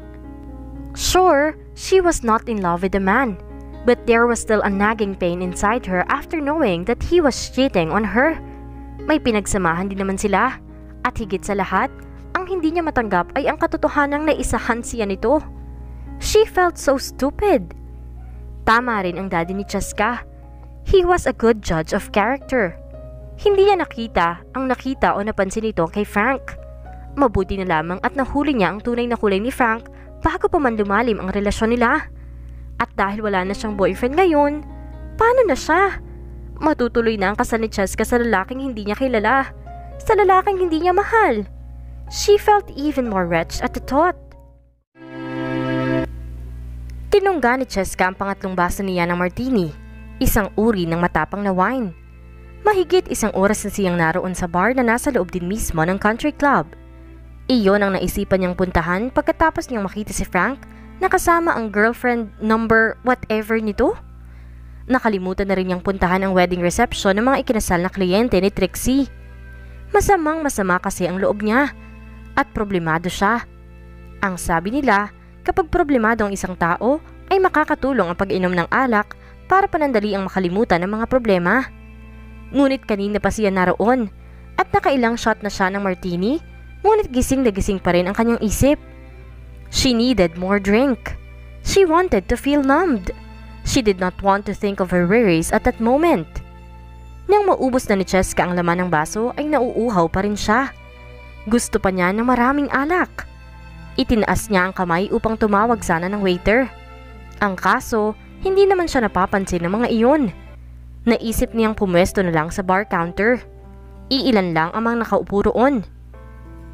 Sure, she was not in love with the man. But there was still a nagging pain inside her after knowing that he was cheating on her. May pinagsamahan din naman sila. At higit sa lahat, ang hindi niya matanggap ay ang katotohanang naisahan siya nito. She felt so stupid. Tama rin ang daddy ni Cheska. He was a good judge of character. Hindi niya nakita ang nakita o napansin nito kay Frank. Mabuti na lamang at nahuli niya ang tunay na kulay ni Frank bago pa man lumalim ang relasyon nila. At dahil wala na siyang boyfriend ngayon, paano na siya? Matutuloy na ang kasal ni Cheska sa lalaking hindi niya kilala, sa lalaking hindi niya mahal. She felt even more wretched at the thought. Tinungga ni Cheska ang pangatlong baso niya ng martini, isang uri ng matapang na wine. Mahigit isang oras na siyang naroon sa bar na nasa loob din mismo ng country club. Iyon ang naisipan niyang puntahan pagkatapos niyang makita si Frank na kasama ang girlfriend number whatever nito. Nakalimutan na rin niyang puntahan ang wedding reception ng mga ikinasal na kliyente ni Trixie. Masamang masama kasi ang loob niya at problemado siya. Ang sabi nila, kapag problemado ang isang tao, ay makakatulong ang pag-inom ng alak para panandali ang makalimutan ng mga problema. Ngunit kanina pa siya naroon at nakailang shot na siya ng martini, ngunit gising na gising pa rin ang kanyang isip. She needed more drink. She wanted to feel numbed. She did not want to think of her worries at that moment. Nang maubos na ni Cheska ang laman ng baso ay nauuhaw pa rin siya. Gusto pa niya ng maraming alak. Itinaas niya ang kamay upang tumawag sana ng waiter. Ang kaso, hindi naman siya napapansin ng mga iyon. Naisip niyang pumwesto na lang sa bar counter. Iilan lang ang mga nakaupo roon.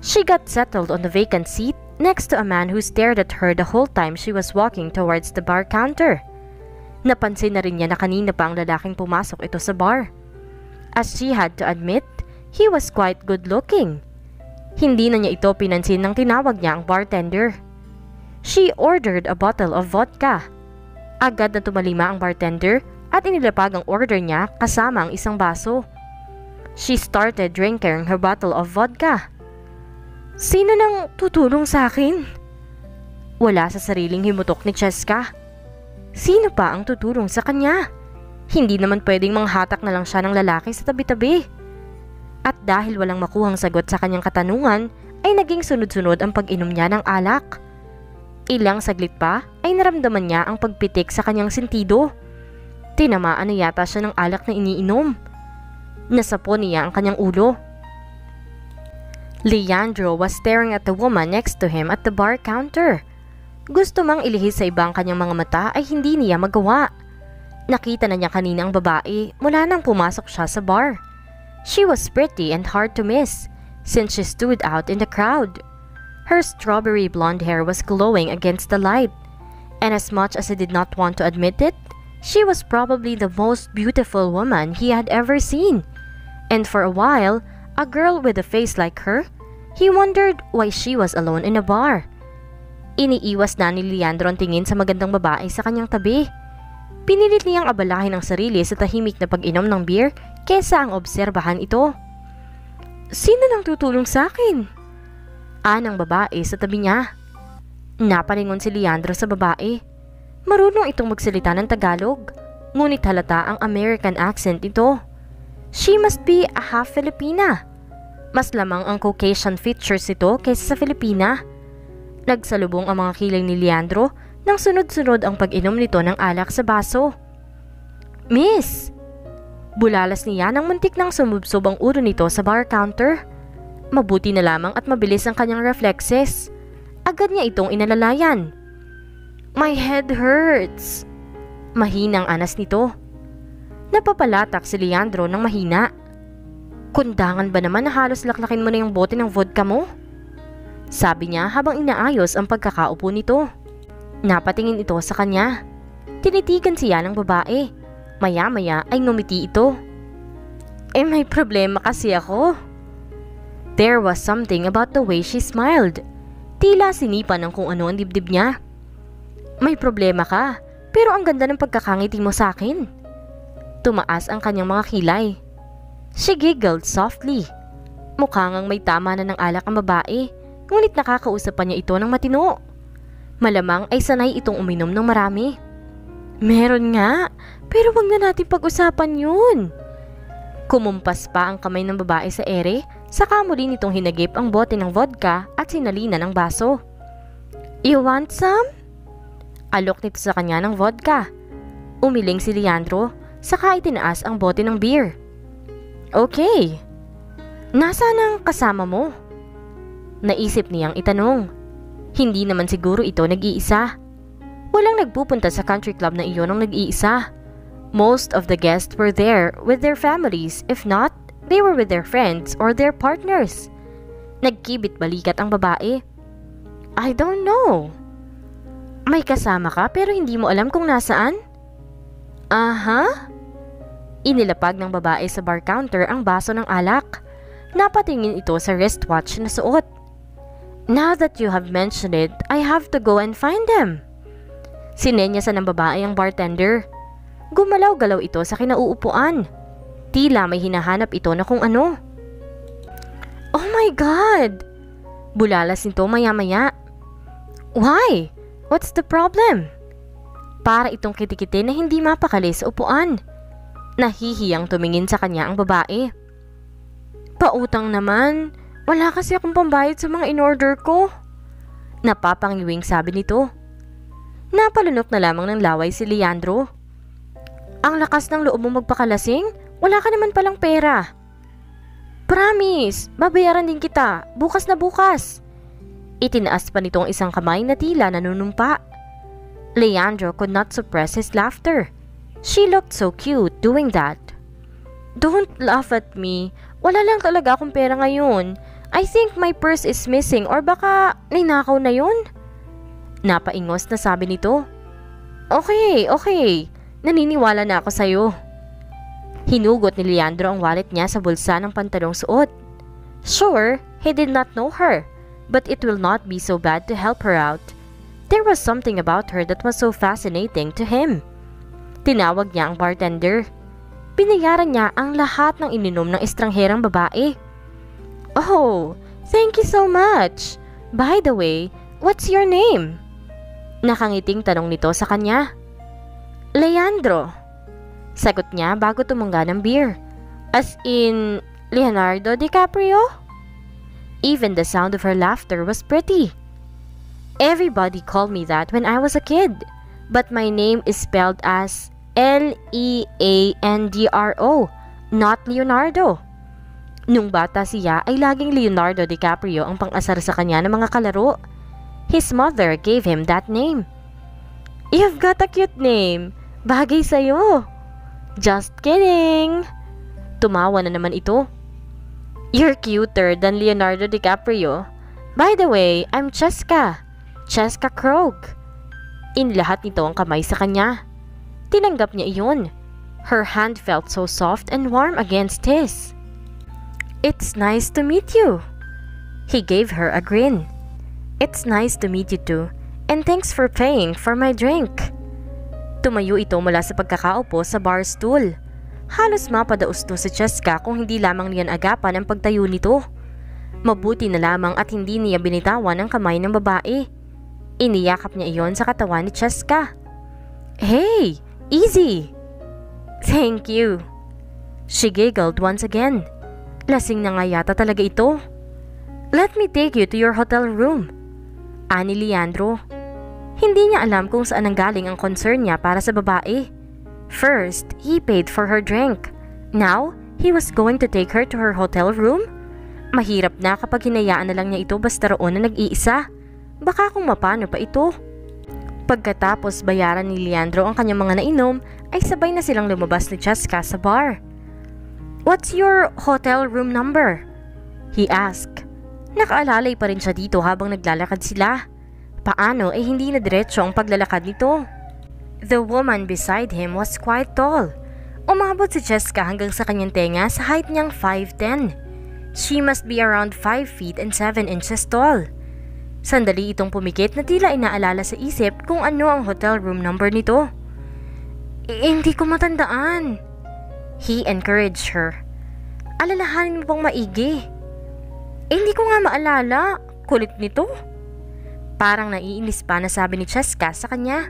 She got settled on the vacant seat next to a man who stared at her the whole time she was walking towards the bar counter. Napansin na rin niya na kanina pa ang lalaking pumasok ito sa bar. As she had to admit, he was quite good looking. Hindi na niya ito pinansin nang tinawag niya ang bartender. She ordered a bottle of vodka. Agad na tumalima ang bartender at inilapag ang order niya kasama ang isang baso. She started drinking her bottle of vodka. Sino nang tutulong sa akin? Wala sa sariling himutok ni Cheska. Sino pa ang tutulong sa kanya? Hindi naman pwedeng manghatak na lang siya ng lalaki sa tabi-tabi. At dahil walang makuhang sagot sa kanyang katanungan, ay naging sunod-sunod ang pag-inom niya ng alak. Ilang saglit pa ay naramdaman niya ang pagpitik sa kanyang sentido. Tinamaan na yata siya ng alak na iniinom. Nasapo niya ang kanyang ulo. Leandro was staring at the woman next to him at the bar counter. Gusto mang ilihis sa ibang kanyang mga mata ay hindi niya magawa. Nakita na niya kanina ang babae mula nang pumasok siya sa bar. She was pretty and hard to miss since she stood out in the crowd. Her strawberry blonde hair was glowing against the light, and as much as he did not want to admit it, she was probably the most beautiful woman he had ever seen. And for a while, a girl with a face like her, he wondered why she was alone in a bar. Iniiwas na ni Leandro ang tingin sa magandang babae sa kanyang tabi. Pinilit niyang abalahin ang sarili sa tahimik na pag-inom ng beer kesa ang obserbahan ito. Sino nang tutulong sa akin? Anang babae sa tabi niya. Napalingon si Leandro sa babae. Marunong itong magsalita ng Tagalog, ngunit halata ang American accent nito. She must be a half Filipina. Mas lamang ang Caucasian features ito kaysa sa Filipina. Nagsalubong ang mga kilay ni Leandro nang sunod-sunod ang pag-inom nito ng alak sa baso. Miss! Bulalas niya nang muntik nang sumubsob ang ulo nito sa bar counter. Mabuti na lamang at mabilis ang kanyang reflexes. Agad niya itong inalalayan. My head hurts. Mahinang anas nito. Napapalatak si Leandro ng mahina. Kundangan ba naman na halos laklakin mo na yung bote ng vodka mo? Sabi niya habang inaayos ang pagkakaupo nito. Napatingin ito sa kanya. Tinitigan siya ng babae. Maya-maya ay ngumiti ito. Eh may problema kasi ako. There was something about the way she smiled. Tila sinipa ng kung ano ang dibdib niya. May problema ka, pero ang ganda ng pagkakangiti mo sa akin. Tumaas ang kanyang mga kilay. She giggled softly. Mukha ngang may tama na ng alak ang babae, ngunit nakakausap pa niya ito ng matino. Malamang ay sanay itong uminom ng marami. Meron nga, pero wag na natin pag-usapan yun. Kumumpas pa ang kamay ng babae sa ere, saka muli nitong hinagip ang bote ng vodka at sinalina ng baso. You want some? Alok nito sa kanya ng vodka. Umiling si Leandro, saka itinaas ang bote ng beer. Okay. Nasaan ang kasama mo? Naisip niyang itanong. Hindi naman siguro ito nag-iisa. Walang nagpupunta sa country club na iyon ng nag-iisa. Most of the guests were there with their families. If not, they were with their friends or their partners. Nagkibit balikat ang babae. I don't know. May kasama ka pero hindi mo alam kung nasaan? Aha? Inilapag ng babae sa bar counter ang baso ng alak. Napatingin ito sa wristwatch na suot. Now that you have mentioned it, I have to go and find them. Sinenyasan ng babae ang bartender. Gumalaw-galaw ito sa kinauupuan. Tila may hinahanap ito na kung ano. Oh my God! Bulalas nito maya-maya. Why? What's the problem? Para itong kitikite na hindi mapakali sa upuan. Nahihiyang tumingin sa kanya ang babae. Pautang naman. Wala kasi akong pambayad sa mga in-order ko. Napapangiwing sabi nito. Napalunok na lamang ng laway si Leandro. Ang lakas ng loob mo magpakalasing? Wala ka naman palang pera. Promise, babayaran din kita. Bukas na bukas. Itinaas pa nitong isang kamay na tila nanunumpa. Leandro could not suppress his laughter. She looked so cute doing that. Don't laugh at me. Wala lang talaga akong pera ngayon. I think my purse is missing or baka ninakaw na yon. Napaingos na sabi nito. Okay, okay. Naniniwala na ako sa'yo. Hinugot ni Leandro ang wallet niya sa bulsa ng pantalong suot. Sure, he did not know her, but it will not be so bad to help her out. There was something about her that was so fascinating to him. Tinawag niya ang bartender. Binayaran niya ang lahat ng ininom ng estrangherang babae. Oh, thank you so much. By the way, what's your name? Nakangiting tanong nito sa kanya. Leandro. Sagot niya bago tumungga ng beer. As in, Leonardo DiCaprio? Even the sound of her laughter was pretty. Everybody called me that when I was a kid, but my name is spelled as L-E-A-N-D-R-O, not Leonardo. Nung bata siya ay laging Leonardo DiCaprio ang pang-asar sa kanya ng mga kalaro. His mother gave him that name. You've got a cute name. Bagay sa'yo. Just kidding! Tumawa na naman ito. You're cuter than Leonardo DiCaprio. By the way, I'm Cheska. Cheska Krog. Inlahat nito ang kamay sa kanya. Tinanggap niya iyon. Her hand felt so soft and warm against his. It's nice to meet you. He gave her a grin. It's nice to meet you too. And thanks for paying for my drink. Tumayo ito mula sa pagkakaupo sa bar stool. Halos mapadaos to si Cheska kung hindi lamang niyan agapan ang pagtayo nito. Mabuti na lamang at hindi niya binitawan ang kamay ng babae. Iniyakap niya iyon sa katawan ni Cheska. Hey! Easy! Thank you. She giggled once again. Lasing na nga yata talaga ito. Let me take you to your hotel room. Ani Leandro. Hindi niya alam kung saan nanggaling ang concern niya para sa babae. First, he paid for her drink. Now, he was going to take her to her hotel room? Mahirap na kapag hinayaan na lang niya ito basta roon na nag-iisa. Baka kung mapano pa ito. Pagkatapos bayaran ni Leandro ang kanyang mga nainom, ay sabay na silang lumabas ni Cheska sa bar. What's your hotel room number? He asked. Nakaalalay pa rin siya dito habang naglalakad sila. Paano ay eh hindi na diretso ang paglalakad nito? The woman beside him was quite tall. Umabot si Cheska hanggang sa kanyang tenga sa height niyang 5'10". She must be around 5 feet and 7 inches tall. Sandali itong pumikit na tila inaalala sa isip kung ano ang hotel room number nito. E, hindi ko matandaan. He encouraged her. Alalahanin mo pang maigi. Eh, hindi ko nga maalala. Kulit nito. Parang naiinis pa na sabi ni Cheska sa kanya.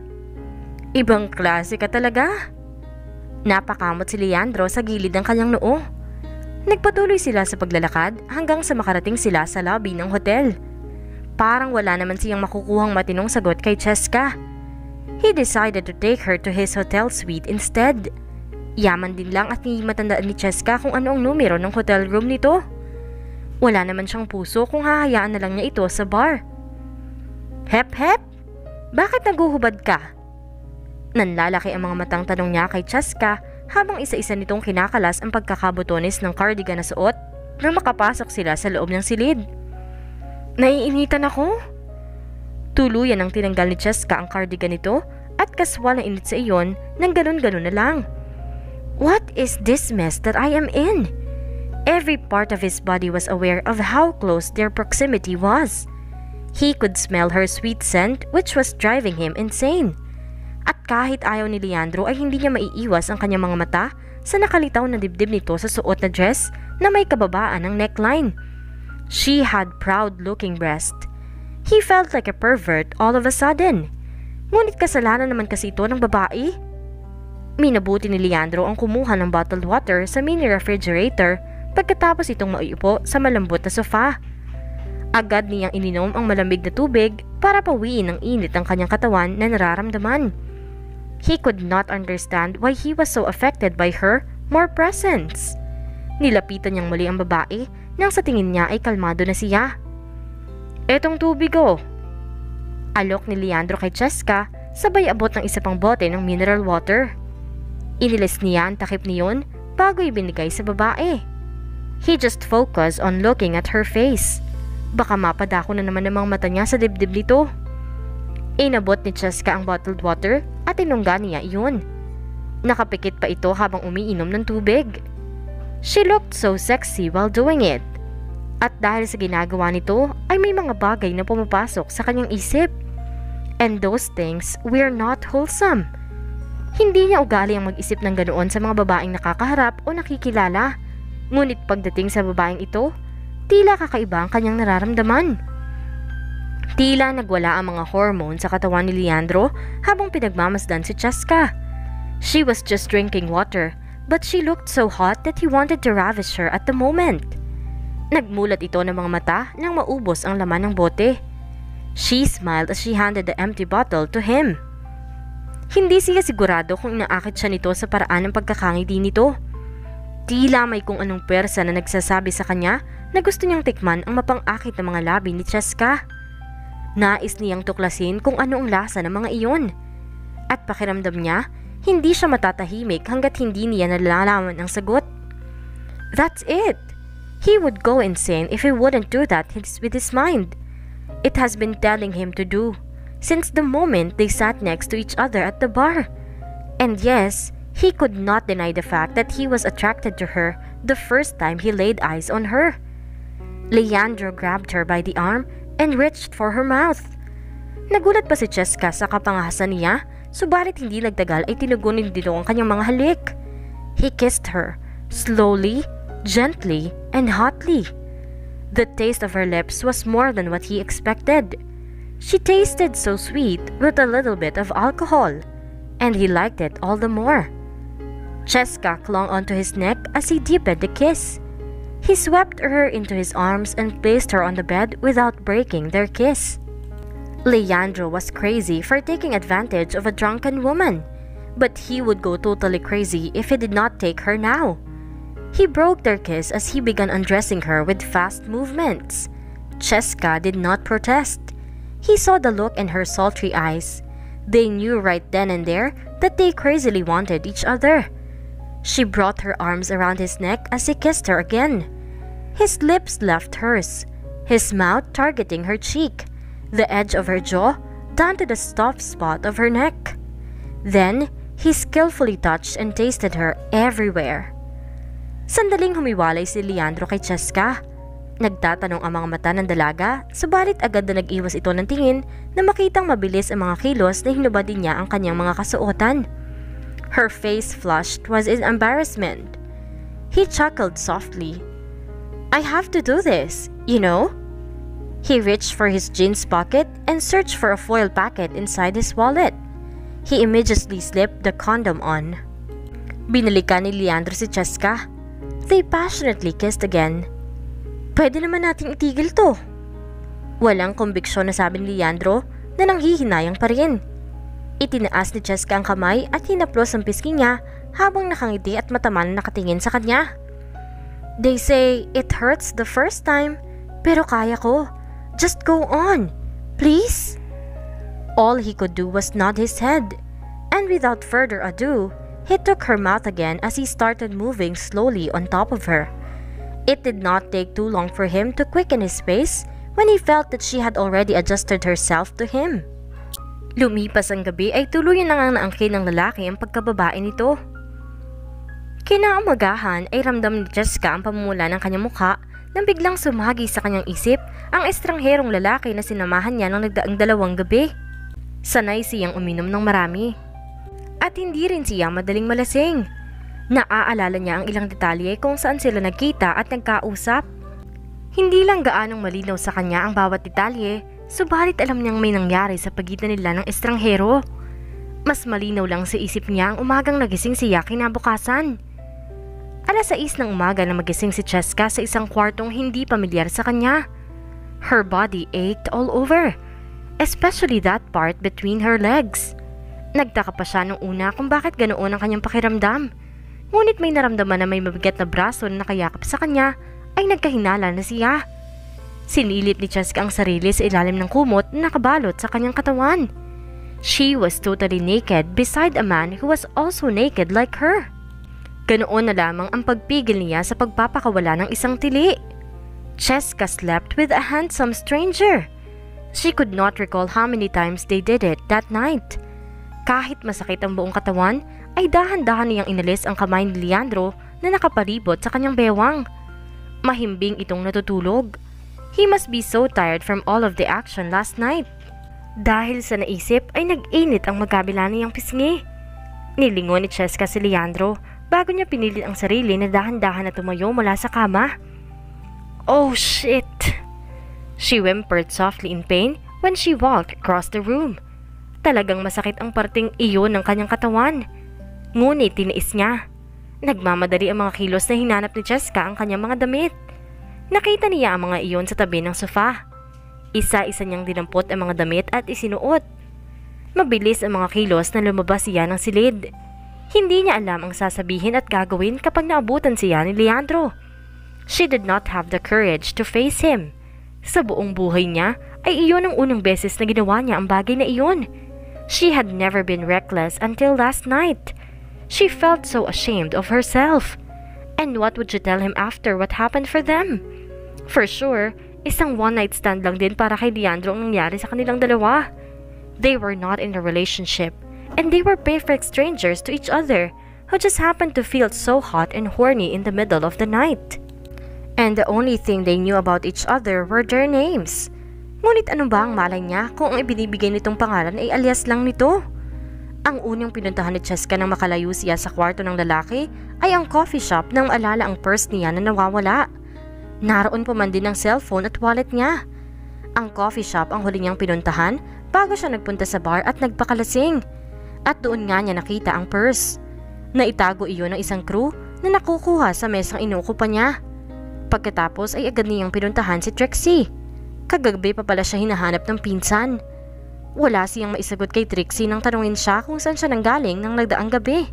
Ibang klase ka talaga. Napakamot si Leandro sa gilid ng kanyang noo. Nagpatuloy sila sa paglalakad hanggang sa makarating sila sa lobby ng hotel. Parang wala naman siyang makukuhang matinong sagot kay Cheska. He decided to take her to his hotel suite instead. Yaman din lang at hindi matandaan ni Cheska kung ano ang numero ng hotel room nito. Wala naman siyang puso kung hahayaan na lang niya ito sa bar. Hep hep? Bakit naguhubad ka? Nanlalaki ang mga matang tanong niya kay Cheska habang isa-isa nitong kinakalas ang pagkakabutones ng cardigan na suot na makapasok sila sa loob ng silid. Naiinitan ako? Tuluyan ang tinanggal ni Cheska ang cardigan nito at kaswal na init sa iyon nang ganun-ganun na lang. What is this mess that I am in? Every part of his body was aware of how close their proximity was. He could smell her sweet scent which was driving him insane. At kahit ayaw ni Leandro ay hindi niya maiiwas ang kanyang mga mata sa nakalitaw na dibdib nito sa suot na dress na may kababaan ng neckline. She had proud-looking breast. He felt like a pervert all of a sudden. Ngunit kasalanan naman kasi ito ng babae. Minabuti ni Leandro ang kumuha ng bottled water sa mini refrigerator pagkatapos itong maiupo sa malambot na sofa. Agad niyang ininom ang malamig na tubig para pawiin ang init ng kanyang katawan na nararamdaman. He could not understand why he was so affected by her more presence. Nilapitan niyang muli ang babae nang sa tingin niya ay kalmado na siya. Etong tubig oh. Alok ni Leandro kay Cheska sabay abot ng isa pang bote ng mineral water. Inilis niya ang takip niyon bago ibinigay sa babae. He just focused on looking at her face. Baka mapadako na naman ang mga mata niya sa dibdib nito. Inabot ni Cheska ang bottled water at tinungga niya iyon. Nakapikit pa ito habang umiinom ng tubig. She looked so sexy while doing it. At dahil sa ginagawa nito ay may mga bagay na pumapasok sa kanyang isip. And those things were not wholesome. Hindi niya ugali ang mag-isip ng ganoon sa mga babaeng nakakaharap o nakikilala. Ngunit pagdating sa babaeng ito, tila kakaiba ang kanyang nararamdaman. Tila nagwala ang mga hormone sa katawan ni Leandro habang pinagmamasdan si Cheska. She was just drinking water, but she looked so hot that he wanted to ravish her at the moment. Nagmulat ito ng mga mata nang maubos ang laman ng bote. She smiled as she handed the empty bottle to him. Hindi siya sigurado kung inaakit siya nito sa paraan ng pagkakangiti nito. Tila may kung anong persa na nagsasabi sa kanya na gusto niyang tikman ang mapang-akit ng mga labi ni Cheska. Nais niyang tuklasin kung ano ang lasa ng mga iyon. At pakiramdam niya, hindi siya matatahimik hanggat hindi niya nalalaman ang sagot. That's it. He would go insane if he wouldn't do that with his mind. It has been telling him to do since the moment they sat next to each other at the bar. And yes, he could not deny the fact that he was attracted to her the first time he laid eyes on her. Leandro grabbed her by the arm and reached for her mouth. Nagulat pa si Cheska sa kapangahasan niya, subalit hindi nagtagal ay tinugunin dito ang kanyang mga halik. He kissed her, slowly, gently, and hotly. The taste of her lips was more than what he expected. She tasted so sweet with a little bit of alcohol, and he liked it all the more. Cheska clung onto his neck as he deepened the kiss. He swept her into his arms and placed her on the bed without breaking their kiss. Leandro was crazy for taking advantage of a drunken woman, but he would go totally crazy if he did not take her now. He broke their kiss as he began undressing her with fast movements. Cheska did not protest. He saw the look in her sultry eyes. They knew right then and there that they crazily wanted each other. She brought her arms around his neck as he kissed her again. His lips left hers, his mouth targeting her cheek, the edge of her jaw down to the soft spot of her neck. Then, he skillfully touched and tasted her everywhere. Sandaling humiwalay si Leandro kay Cheska. Nagtatanong ang mga mata ng dalaga, subalit agad na nag-iwas ito ng tingin na makitang mabilis ang mga kilos na hinubad niya ang kanyang mga kasuotan. Her face flushed was in embarrassment. He chuckled softly. I have to do this, you know? He reached for his jeans pocket and searched for a foil packet inside his wallet. He immediately slipped the condom on. Binalikan ni Leandro si Cheska. They passionately kissed again. Pwede naman nating itigil to. Walang kumbiksyon na sabi ni Leandro na nanghihinayang pa rin. Itinaas ni Cheska ang kamay at hinaplos ang pisngi niya habang nakangiti at mataman nakatingin sa kanya. They say it hurts the first time, pero kaya ko. Just go on, please. All he could do was nod his head, and without further ado, he took her mouth again as he started moving slowly on top of her. It did not take too long for him to quicken his pace when he felt that she had already adjusted herself to him. Lumipas ang gabi ay tuluyan na ngang naangkin ng lalaki ang pagkababae nito. Kinaumagahan ay ramdam ni Jessica ang pamumula ng kanyang mukha nang biglang sumagi sa kanyang isip ang estrangherong lalaki na sinamahan niya ng nagdaang dalawang gabi. Sanay siyang uminom ng marami. At hindi rin siya madaling malasing. Naaalala niya ang ilang detalye kung saan sila nagkita at nagkausap. Hindi lang gaanong malinaw sa kanya ang bawat detalye, subalit alam niyang may nangyari sa pagitan nila ng estranghero. Mas malinaw lang sa isip niya ang umagang nagising siya kinabukasan. Alas 6 ng umaga na magising si Cheska sa isang kwartong hindi pamilyar sa kanya. Her body ached all over, especially that part between her legs. Nagtaka pa siya nung una kung bakit ganoon ang kanyang pakiramdam. Ngunit may naramdaman na may mabigat na braso na nakayakap sa kanya ay nagkahinala na siya. Sinilip ni Cheska ang sarili sa ilalim ng kumot na nakabalot sa kanyang katawan. She was totally naked beside a man who was also naked like her. Ganoon na lamang ang pagpigil niya sa pagpapakawala ng isang tili. Cheska slept with a handsome stranger. She could not recall how many times they did it that night. Kahit masakit ang buong katawan, ay dahan-dahan niyang inalis ang kamay ni Leandro na nakapalibot sa kanyang bewang. Mahimbing itong natutulog. He must be so tired from all of the action last night. Dahil sa naisip ay nag-init ang magkabila niyang pisngi. Nilingon ni Cheska si Leandro bago niya pinilit ang sarili na dahan-dahan na tumayo mula sa kama. Oh shit! She whimpered softly in pain when she walked across the room. Talagang masakit ang parting iyon ng kanyang katawan. Ngunit tiniis niya. Nagmamadali ang mga kilos na hinanap ni Jessica ang kanyang mga damit. Nakita niya ang mga iyon sa tabi ng sofa. Isa-isa niyang dinampot ang mga damit at isinuot. Mabilis ang mga kilos na lumabas siya ng silid. Hindi niya alam ang sasabihin at gagawin kapag naabutan siya ni Leandro. She did not have the courage to face him. Sa buong buhay niya ay iyon ang unang beses na ginawa niya ang bagay na iyon. She had never been reckless until last night. She felt so ashamed of herself. And what would she tell him after what happened for them? For sure, isang one-night stand lang din para kay Leandro ang nangyari sa kanilang dalawa. They were not in a relationship and they were perfect strangers to each other who just happened to feel so hot and horny in the middle of the night. And the only thing they knew about each other were their names. Ngunit ano ba ang malay niya kung ang ibinibigay nitong pangalan ay alias lang nito? Ang unang pinuntahan ni Cheska nang makalayo siya sa kwarto ng lalaki ay ang coffee shop nang maalala ang purse niya na nawawala. Naroon pa man din ang cellphone at wallet niya. Ang coffee shop ang huli niyang pinuntahan bago siya nagpunta sa bar at nagpakalasing at doon nga niya nakita ang purse. Naitago iyon ng isang crew na nakukuha sa mesang inuukupan niya. Pagkatapos ay agad niyang pinuntahan si Trixie. Kagabi pa pala siya hinahanap ng pinsan. Wala siyang maisagot kay Trixie nang tanungin siya kung saan siya nanggaling nang nagdaang gabi.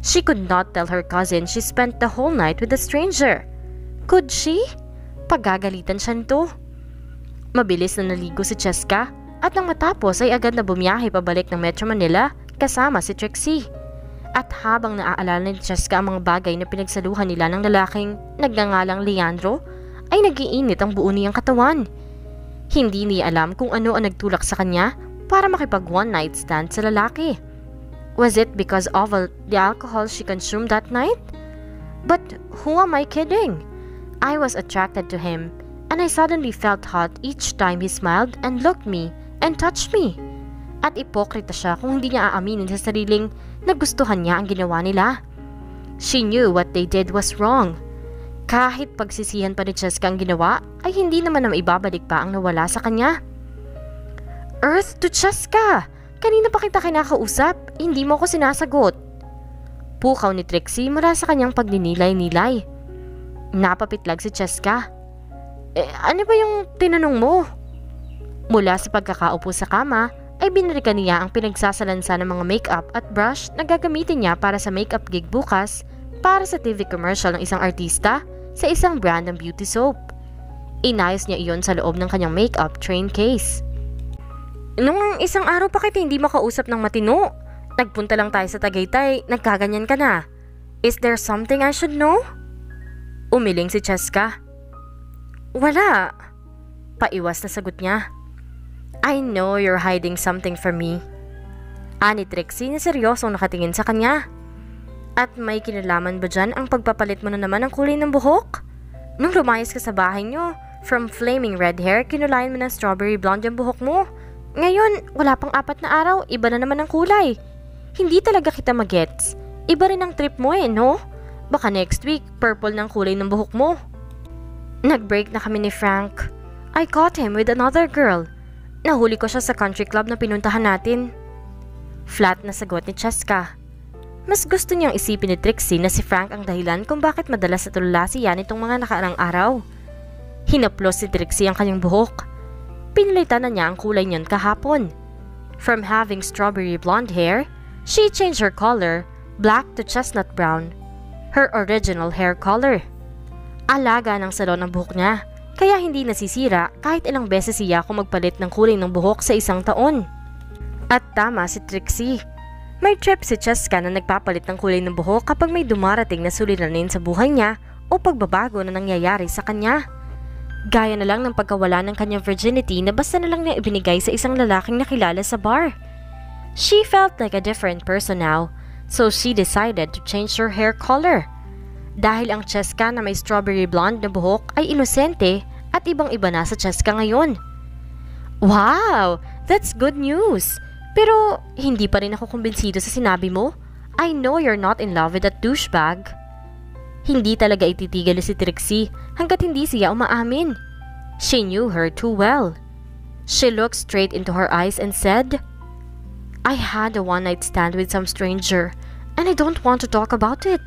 She could not tell her cousin she spent the whole night with a stranger. Could she? Pagagalitan siya nito. Mabilis na naligo si Cheska at nang matapos ay agad na bumiyahe pabalik ng Metro Manila kasama si Trixie. At habang naaalala ni Cheska ang mga bagay na pinagsaluhan nila ng lalaking nagngangalang Leandro, ay nagiinit ang buo niyang katawan. Hindi niya alam kung ano ang nagtulak sa kanya para makipag one night stand sa lalaki. Was it because of the alcohol she consumed that night? But who am I kidding? I was attracted to him and I suddenly felt hot each time he smiled and looked me and touched me. At ipokrita siya kung hindi niya aaminin sa sariling nagustuhan niya ang ginawa nila. She knew what they did was wrong. Kahit pagsisihan pa ni Cheska ang ginawa, ay hindi naman na maibabalik pa ang nawala sa kanya. Earth to Cheska! Kanina pa kita kinakausap, hindi mo ko sinasagot. Pukaw ni Trixie mula sa kanyang pagninilay-nilay. Napapitlag si Cheska. Eh, ano ba yung tinanong mo? Mula sa pagkakaupo sa kama, ay binalikan niya ang pinagsasalansa ng mga makeup at brush na gagamitin niya para sa makeup gig bukas para sa TV commercial ng isang artista sa isang brand ng beauty soap. Inayos niya iyon sa loob ng kanyang makeup train case. Nung isang araw pa kita hindi makausap ng matino, nagpunta lang tayo sa Tagaytay, nagkaganyan ka na. Is there something I should know? Umiling si Cheska. Wala. Paiwas na sagot niya. I know you're hiding something from me. Ani Trixie na seryosong nakatingin sa kanya. At may kinalaman ba dyan ang pagpapalit mo na naman ng kulay ng buhok? Nung lumayas ka sa bahay nyo, from flaming red hair, kinulayan mo ng strawberry blonde ang buhok mo. Ngayon, wala pang apat na araw, iba na naman ang kulay. Hindi talaga kita magets. Iba rin ang trip mo eh, no? Baka next week, purple ng kulay ng buhok mo. Nag-break na kami ni Frank. I caught him with another girl. Nahuli ko siya sa country club na pinuntahan natin. Flat na sagot ni Cheska. Mas gusto niyang isipin ni Trixie na si Frank ang dahilan kung bakit madalas natulala siya nitong mga nakaarang araw. Hinaplos si Trixie ang kanyang buhok. Pinalitan na niya ang kulay niyon kahapon. From having strawberry blonde hair, she changed her color, black to chestnut brown. Her original hair color. Alaga ng salon ang buhok niya, kaya hindi nasisira kahit ilang beses siya kung magpalit ng kulay ng buhok sa isang taon. At tama si Trixie may trip si Cheska na nagpapalit ng kulay ng buhok kapag may dumarating na suliranin sa buhay niya o pagbabago na nangyayari sa kanya. Gaya na lang ng pagkawala ng kanyang virginity na basta na lang niya ibinigay sa isang lalaking nakilala sa bar. She felt like a different person now, so she decided to change her hair color. Dahil ang Cheska na may strawberry blonde na buhok ay inosente at ibang-iba na sa Cheska ngayon. Wow! That's good news! Pero hindi pa rin ako kumbinsido sa sinabi mo. I know you're not in love with that douchebag. Hindi talaga ititigil si Trixie hanggat hindi siya umaamin. She knew her too well. She looked straight into her eyes and said, I had a one-night stand with some stranger and I don't want to talk about it.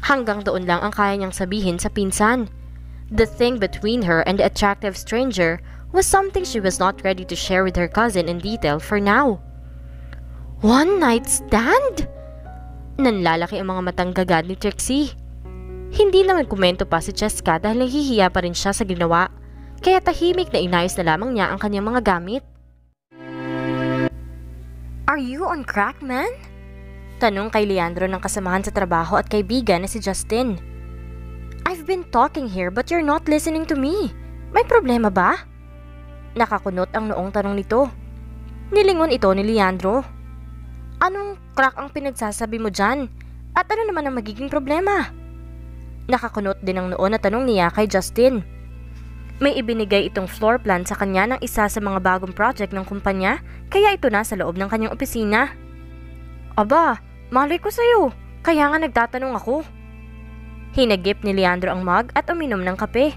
Hanggang doon lang ang kaya niyang sabihin sa pinsan. The thing between her and the attractive stranger was something she was not ready to share with her cousin in detail for now. One night stand? Nanlalaki ang mga matang gagad ni Trixie. Hindi naman komento pa si Cheska dahil nahihiya pa rin siya sa ginawa, kaya tahimik na inayos na lamang niya ang kanyang mga gamit. Are you on crack, man? Tanong kay Leandro ng kasamahan sa trabaho at kaibigan na si Justin. I've been talking here but you're not listening to me. May problema ba? Nakakunot ang noong tanong nito. Nilingon ito ni Leandro. Anong crack ang pinagsasabi mo dyan? At ano naman ang magiging problema? Nakakunot din ang noon na tanong niya kay Justin. May ibinigay itong floor plan sa kanya ng isa sa mga bagong project ng kumpanya kaya ito na sa loob ng kanyang opisina. Aba, malay ko sa'yo. Kaya nga nagtatanong ako. Hinagip ni Leandro ang mug at uminom ng kape.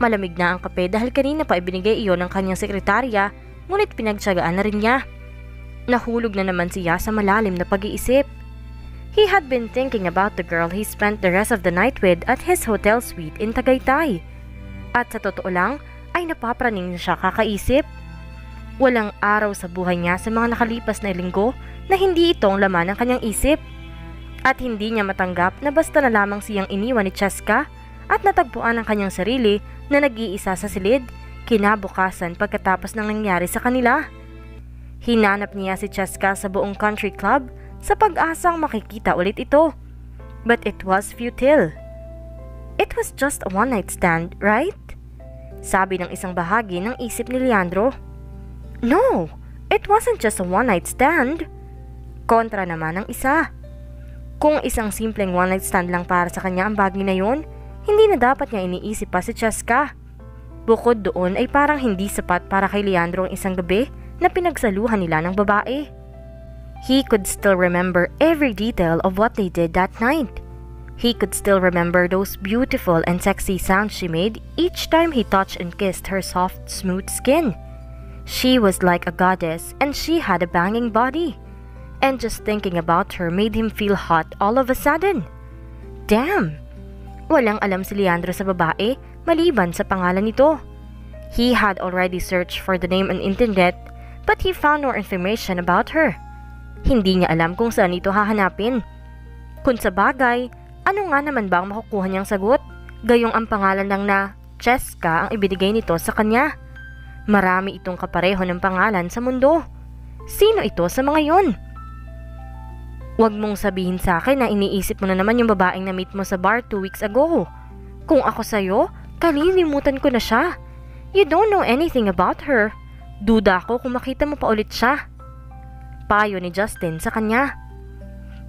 Malamig na ang kape dahil kanina pa ibinigay iyon ng kanyang sekretarya ngunit pinagtsagaan na rin niya. Nahulog na naman siya sa malalim na pag-iisip. He had been thinking about the girl he spent the rest of the night with at his hotel suite in Tagaytay. At sa totoo lang, ay napapraning na siya kakaisip. Walang araw sa buhay niya sa mga nakalipas na linggo na hindi ito ang laman ng kanyang isip. At hindi niya matanggap na basta na lamang siyang iniwan ni Cheska at natagpuan ang kanyang sarili na nag-iisa sa silid kinabukasan pagkatapos ng nangyari sa kanila. Hinanap niya si Cheska sa buong country club sa pag-asang makikita ulit ito. But it was futile. It was just a one-night stand, right? Sabi ng isang bahagi ng isip ni Leandro. No, it wasn't just a one-night stand. Kontra naman ng isa. Kung isang simpleng one-night stand lang para sa kanya ang bagay na yon, hindi na dapat niya iniisip pa si Cheska. Bukod doon ay parang hindi sapat para kay Leandro ang isang gabi na pinagsaluhan nila ng babae. He could still remember every detail of what they did that night. He could still remember those beautiful and sexy sounds she made each time he touched and kissed her soft, smooth skin. She was like a goddess and she had a banging body. And just thinking about her made him feel hot all of a sudden. Damn! Walang alam si Leandro sa babae maliban sa pangalan nito. He had already searched for the name on internet but he found no information about her. Hindi niya alam kung saan ito hahanapin. Kung sa bagay, ano nga naman ba ang makukuha niyang sagot? Gayong ang pangalan lang na Cheska ang ibinigay nito sa kanya. Marami itong kapareho ng pangalan sa mundo. Sino ito sa mga yon? Huwag mong sabihin sa akin na iniisip mo na naman yung babaeng na meet mo sa bar two weeks ago. Kung ako sa'yo, kalilimutan ko na siya. You don't know anything about her. Duda ako kung makita mo pa ulit siya. Payo ni Justin sa kanya.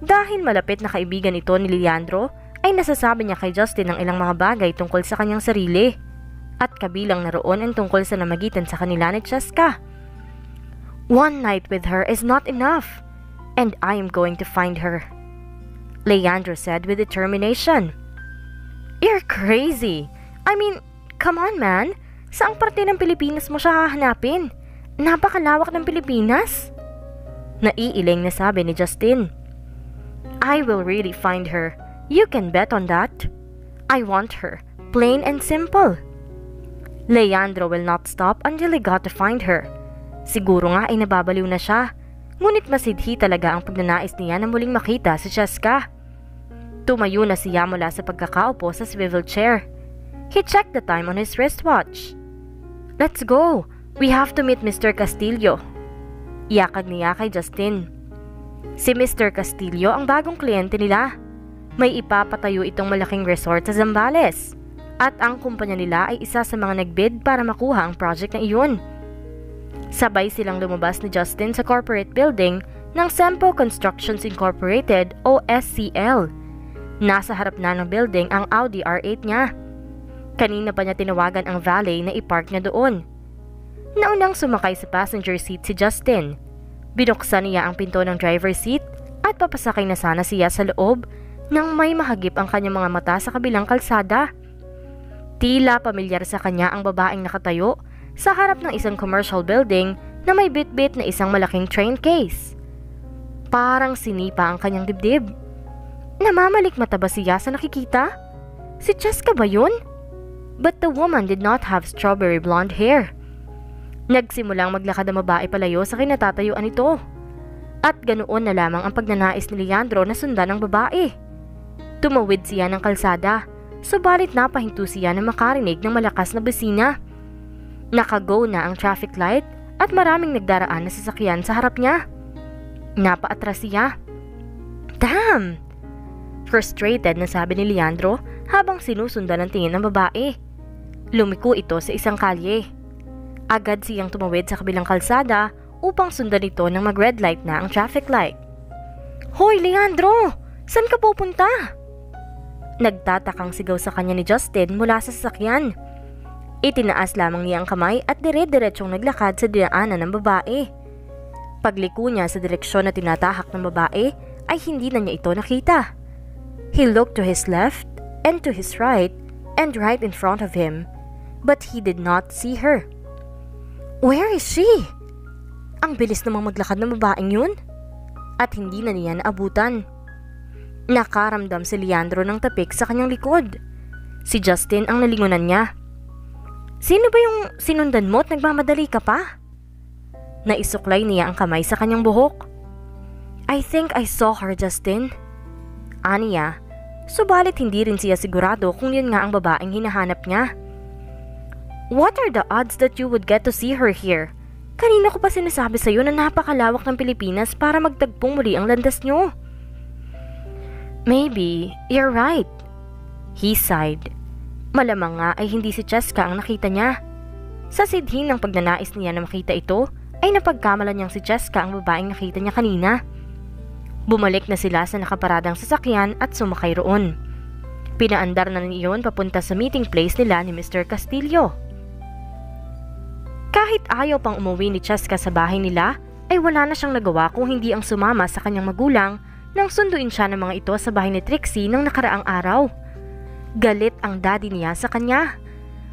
Dahil malapit na kaibigan ito ni Leandro, ay nasasabi niya kay Justin ang ilang mga bagay tungkol sa kanyang sarili. At kabilang naroon ang tungkol sa namagitan sa kanila ni Cheska. One night with her is not enough, and I am going to find her. Leandro said with determination. You're crazy. I mean, come on man. Saang parte ng Pilipinas mo siya hahanapin? Napakalawak ng Pilipinas. Naiiling na sabi ni Justin. I will really find her. You can bet on that. I want her, plain and simple. Leandro will not stop until he got to find her. Siguro nga ay nababaliw na siya Ngunit masidhi talaga ang pagnanais niya na muling makita si Cheska. Tumayo na siya mula sa pagkakaupo sa swivel chair. He checked the time on his wristwatch. Let's go! We have to meet Mr. Castillo. Iyakag niya kay Justin. Si Mr. Castillo ang bagong kliyente nila. May ipapatayo itong malaking resort sa Zambales. At ang kumpanya nila ay isa sa mga nagbid para makuha ang project na iyon. Sabay silang lumabas ni Justin sa corporate building ng Sempo Constructions Incorporated o SCL. Nasa harap na ng building ang Audi R8 niya. Kanina pa niya tinawagan ang valet na ipark niya doon. Naunang sumakay sa passenger seat si Justin. Binuksan niya ang pinto ng driver seat at papasakay na sana siya sa loob nang may mahagip ang kanyang mga mata sa kabilang kalsada. Tila pamilyar sa kanya ang babaeng nakatayo sa harap ng isang commercial building na may bit-bit na isang malaking train case. Parang sinipa ang kanyang dibdib. Namamalik mata ba siya sa nakikita? Si Cheska ba yun? But the woman did not have strawberry blonde hair. Nagsimulang maglakad ang babae palayo sa kinatatayuan nito. At ganoon na lamang ang pagnanais ni Leandro na sundan ng babae. Tumawid siya ng kalsada, subalit napahinto siya na makarinig ng malakas na besina. Nakago na ang traffic light at maraming nagdaraan na sasakyan sa harap niya. Napaatras siya. Damn! Frustrated na sabi ni Leandro habang sinusundan ng tingin ng babae. Lumiko ito sa isang kalye. Agad siyang tumawid sa kabilang kalsada upang sundan ito nang mag-red light na ang traffic light. Hoy, Leandro! Saan ka pupunta? Nagtatakang sigaw sa kanya ni Justin mula sa sasakyan. Itinaas lamang niya ang kamay at dire-diretsyong naglakad sa dinaanan ng babae. Pagliko niya sa direksyon na tinatahak ng babae ay hindi na niya ito nakita. He looked to his left and to his right and right in front of him, but he did not see her. Where is she? Ang bilis namang maglakad ng babaeng yun. At hindi na niya naabutan. Nakaramdam si Leandro ng tapik sa kanyang likod. Si Justin ang nalingunan niya. Sino ba yung sinundan mo at nagmamadali ka pa? Naisuklay niya ang kamay sa kanyang buhok. I think I saw her, Justin. Aniya, subalit hindi rin siya sigurado kung yun nga ang babaeng hinahanap niya. What are the odds that you would get to see her here? Kanina ko pa sinasabi sa iyo na napakalawak ng Pilipinas para magtagpong muli ang landas niyo. Maybe, you're right. He sighed. Malamang nga ay hindi si Cheska ang nakita niya. Sa sidhin ng pagnanais niya na makita ito, ay napagkamalan niyang si Cheska ang babaeng nakita niya kanina. Bumalik na sila sa nakaparadang sasakyan at sumakay roon. Pinaandar na niyon papunta sa meeting place nila ni Mr. Castillo. Kahit ayaw pang umuwi ni Cheska sa bahay nila, ay wala na siyang nagawa kung hindi ang sumama sa kanyang magulang nang sunduin siya ng mga ito sa bahay ni Trixie nang nakaraang araw. Galit ang daddy niya sa kanya.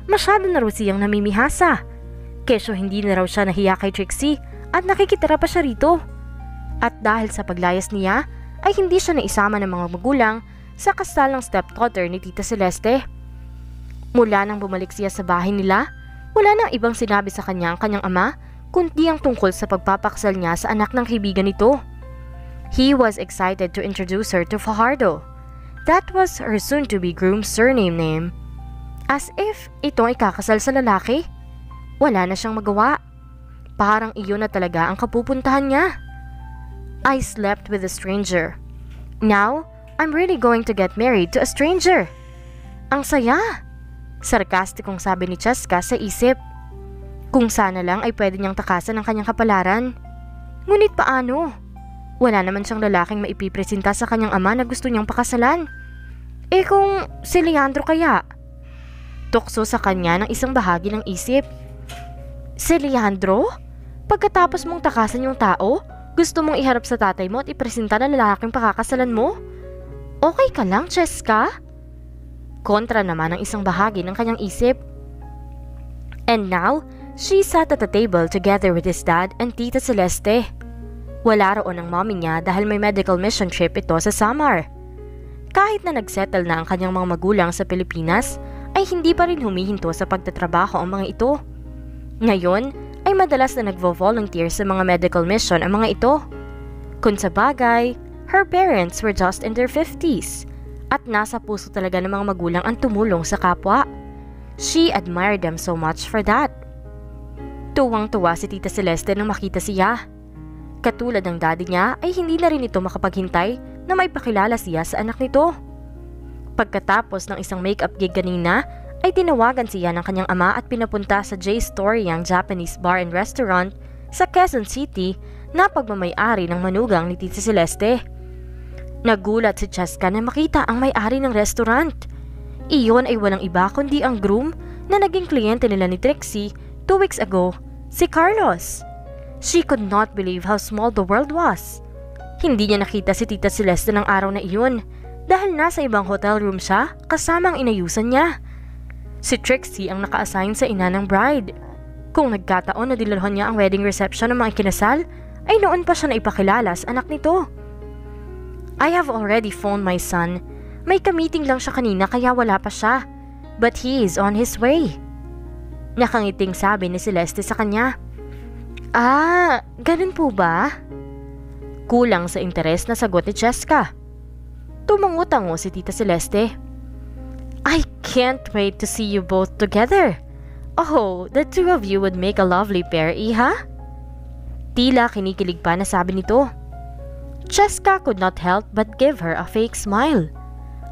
Masyado na raw siyang namimihasa. Kesyo hindi na raw siya nahiya kay Trixie at nakikitira pa siya rito. At dahil sa paglayas niya, ay hindi siya naisama ng mga magulang sa kasal ng stepdaughter ni Tita Celeste. Mula nang bumalik siya sa bahay nila, wala nang ibang sinabi sa kanya ang kanyang ama kundi ang tungkol sa pagpapaksal niya sa anak ng kaibigan nito. He was excited to introduce her to Fajardo That was her soon-to-be groom's surname name. As if ito ay kakasal sa lalaki. Wala na siyang magawa. Parang iyon na talaga ang kapupuntahan niya. I slept with a stranger. Now, I'm really going to get married to a stranger. Ang saya! Sarkastikong sabi ni Cheska sa isip. Kung sana lang ay pwede niyang takasan ang kanyang kapalaran. Ngunit paano? Wala naman siyang lalaking maipipresenta sa kanyang ama na gusto niyang pakasalan. Eh kung si Leandro kaya? Tukso sa kanya ng isang bahagi ng isip. Si Leandro? Pagkatapos mong takasan yung tao, gusto mong iharap sa tatay mo at ipresenta na lalaking pakakasalan mo? Okay ka lang, Cheska? Kontra naman ang isang bahagi ng kanyang isip. And now, she sat at the table together with his dad and Tita Celeste. Wala roon ang mommy niya dahil may medical mission trip ito sa Samar. Kahit na nagsettle na ang kanyang mga magulang sa Pilipinas, ay hindi pa rin humihinto sa pagtatrabaho ang mga ito. Ngayon, ay madalas na nagvo-volunteer sa mga medical mission ang mga ito. Kung sa bagay, her parents were just in their 50s at nasa puso talaga ng mga magulang ang tumulong sa kapwa. She admired them so much for that. Tuwang-tuwa si Tita Celeste nang makita siya. Katulad ng daddy niya ay hindi na rin ito makapaghintay na may pakilala siya sa anak nito. Pagkatapos ng isang makeup gig kanina, ay tinawagan siya ng kanyang ama at pinapunta sa J Story ang Japanese bar and restaurant sa Quezon City na pagmamayari ng manugang ni Tita Celeste. Nagulat si Cheska na makita ang may-ari ng restaurant. Iyon ay walang iba kundi ang groom na naging kliyente nila ni Trixie two weeks ago, si Carlos. She could not believe how small the world was. Hindi niya nakita si Tita Celeste ng araw na iyon dahil nasa ibang hotel room siya kasama ang inayusan niya. Si Trixie ang naka-assign sa ina ng bride. Kung nagkataon na dilalhan niya ang wedding reception ng mga kinasal, ay noon pa siya na ipakilala sa anak nito. I have already phoned my son. May kamiting lang siya kanina kaya wala pa siya. But he is on his way. Nakangiting sabi ni Celeste sa kanya. Ah, ganun po ba? Kulang sa interes na sagot ni Cheska. Tumangutango si Tita Celeste. I can't wait to see you both together. Oh, the two of you would make a lovely pair, Iha? Tila kinikilig pa na sabi nito. Cheska could not help but give her a fake smile.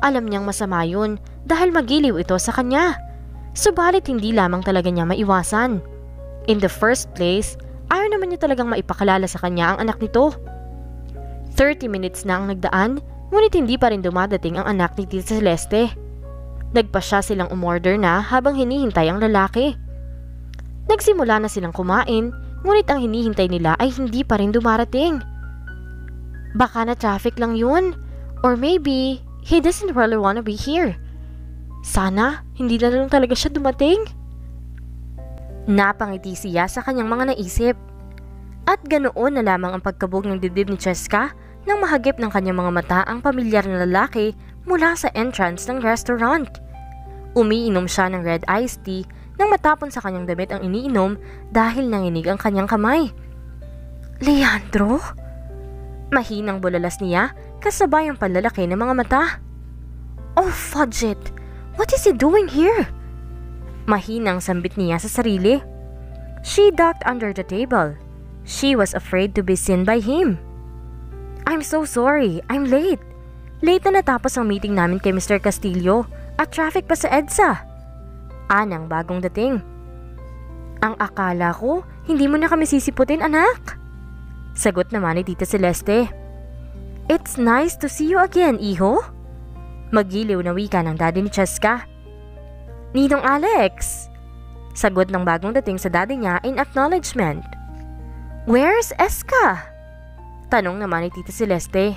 Alam niyang masama yun dahil magiliw ito sa kanya. Subalit hindi lamang talaga niya maiwasan. In the first place, ayaw naman niya talagang maipakalala sa kanya ang anak nito. 30 minutes na ang nagdaan, ngunit hindi pa rin dumadating ang anak ni Tita Celeste. Nagpa siya silang umorder na habang hinihintay ang lalaki. Nagsimula na silang kumain, ngunit ang hinihintay nila ay hindi pa rin dumarating. Baka na traffic lang yun, or maybe he doesn't really wanna be here. Sana, hindi na lang talaga siya dumating. Napangiti siya sa kanyang mga naisip. At ganoon na lamang ang pagkabog ng dibdib ni Cheska nang mahagip ng kanyang mga mata ang pamilyar na lalaki mula sa entrance ng restaurant. Umiinom siya ng red iced tea nang matapon sa kanyang damit ang iniinom dahil nanginig ang kanyang kamay. Leandro? Mahinang bulalas niya kasabay ang panlalaki ng mga mata. Oh, fudge it! What is he doing here? Mahinang sambit niya sa sarili. She ducked under the table. She was afraid to be seen by him. I'm so sorry. I'm late. Late na natapos ang meeting namin kay Mr. Castillo at traffic pa sa EDSA. Anang bagong dating. Ang akala ko, hindi mo na kami sisiputin anak. Sagot naman ni Tita Celeste. It's nice to see you again, iho. Magiliw na wika ng daddy ni Cheska. Ninong Alex! Sagot ng bagong dating sa daddy niya in acknowledgement. Where's Eska? Tanong naman ni Tita Celeste.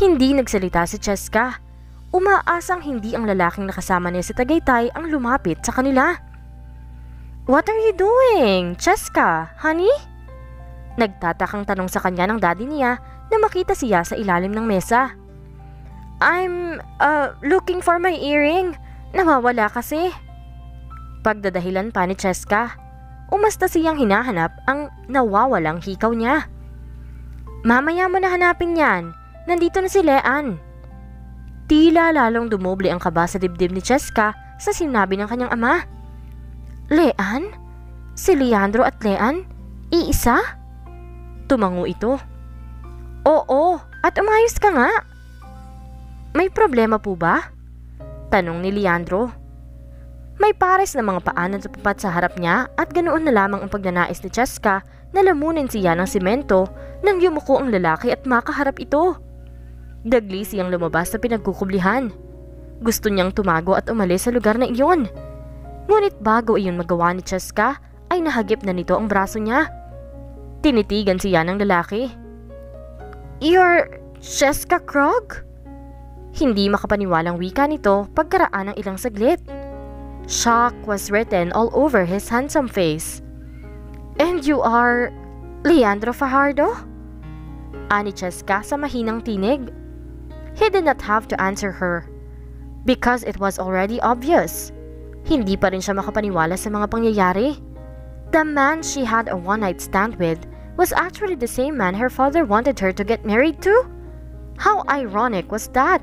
Hindi nagsalita si Cheska. Umaasang hindi ang lalaking nakasama niya sa Tagaytay ang lumapit sa kanila. What are you doing, Cheska, honey? Nagtatakang tanong sa kanya ng daddy niya na makita siya sa ilalim ng mesa. I'm uh, looking for my earring. Nawawala kasi. Pagdadahilan pa ni Cheska, umasta siyang hinahanap ang nawawalang hikaw niya. Mamaya mo na hanapin yan. Nandito na si Lean. Tila lalong dumoble ang kaba sa dibdib ni Cheska sa sinabi ng kanyang ama. Lean? Si Leandro at Lean? Iisa? Tumango ito. Oo, at umayos ka nga. May problema po ba? Tanong ni Leandro. May pares na mga paa na tupapat sa harap niya at ganoon na lamang ang pagnanais ni Cheska Nalamunin siya ng simento nang yumuko ang lalaki at makaharap ito. Dagli siyang lumabas sa pinagkukublihan. Gusto niyang tumago at umalis sa lugar na iyon. Ngunit bago iyon magawa ni Cheska, ay nahagip na nito ang braso niya. Tinitigan siya ng lalaki. You're Cheska Krog? Hindi makapaniwalang wika nito pagkaraan ng ilang saglit. Shock was written all over his handsome face. And you are Leandro Fajardo? Ani Cheska sa mahinang tinig. He did not have to answer her because it was already obvious. Hindi pa rin siya makapaniwala sa mga pangyayari. The man she had a one-night stand with was actually the same man her father wanted her to get married to? How ironic was that?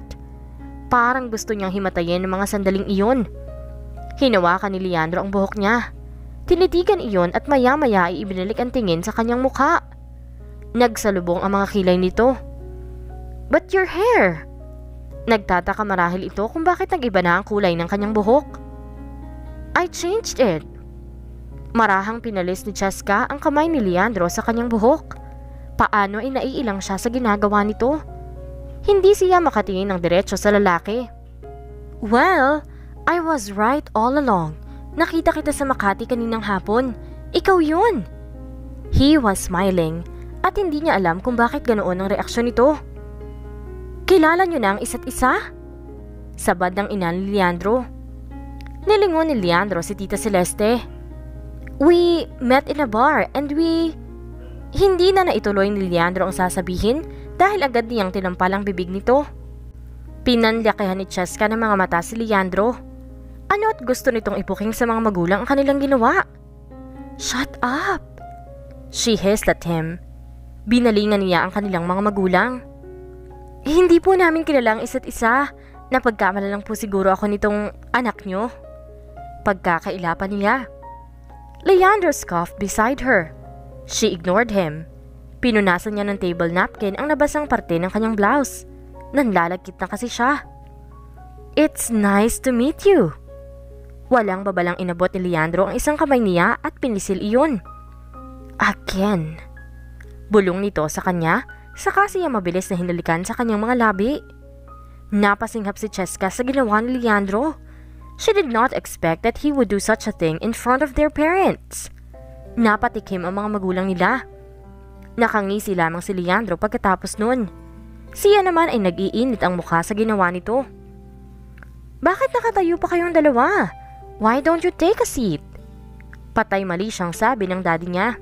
Parang gusto niyang himatayin ng mga sandaling iyon. Hinawakan ni Leandro ang buhok niya. Tinitigan iyon at maya-maya ay ibinalik ang tingin sa kanyang mukha. Nagsalubong ang mga kilay nito. But your hair? Nagtataka marahil ito kung bakit nag-iba na ang kulay ng kanyang buhok. I changed it. Marahang pinalis ni Cheska ang kamay ni Leandro sa kanyang buhok. Paano ay naiilang siya sa ginagawa nito? Hindi siya makatingin ng diretso sa lalaki. Well, I was right all along. Nakita kita sa Makati kaninang hapon. Ikaw yun. He was smiling at hindi niya alam kung bakit ganoon ang reaksyon nito. Kilala niyo na ang isa't isa? Sabad ng ina ni Leandro. Nilingon ni Leandro si Tita Celeste. We met in a bar and we... Hindi na naituloy ni Leandro ang sasabihin dahil agad niyang tinampal ang bibig nito. Pinanlakihan ni Cheska ng mga mata si Leandro. Ano at gusto nitong ipuking sa mga magulang ang kanilang ginawa? Shut up! She hissed at him. Binalingan niya ang kanilang mga magulang. Hindi po namin kilala ang isa't isa. Napagkamala lang po siguro ako nitong anak nyo. Pagkakailapan niya. Leander scoffed beside her. She ignored him. Pinunasan niya ng table napkin ang nabasang parte ng kanyang blouse. Nanlalagkit na kasi siya. It's nice to meet you. Walang babalang inabot ni Leandro ang isang kamay niya at pinisil iyon. Again. Bulong nito sa kanya, saka siya mabilis na hinalikan sa kanyang mga labi. Napasinghap si Cheska sa ginawa ni Leandro. She did not expect that he would do such a thing in front of their parents. Napatikim ang mga magulang nila. Nakangisi lamang si Leandro pagkatapos nun. Siya naman ay nag-iinit ang mukha sa ginawa nito. Bakit nakatayo pa kayong dalawa? Why don't you take a seat? Patay mali siyang sabi ng daddy niya.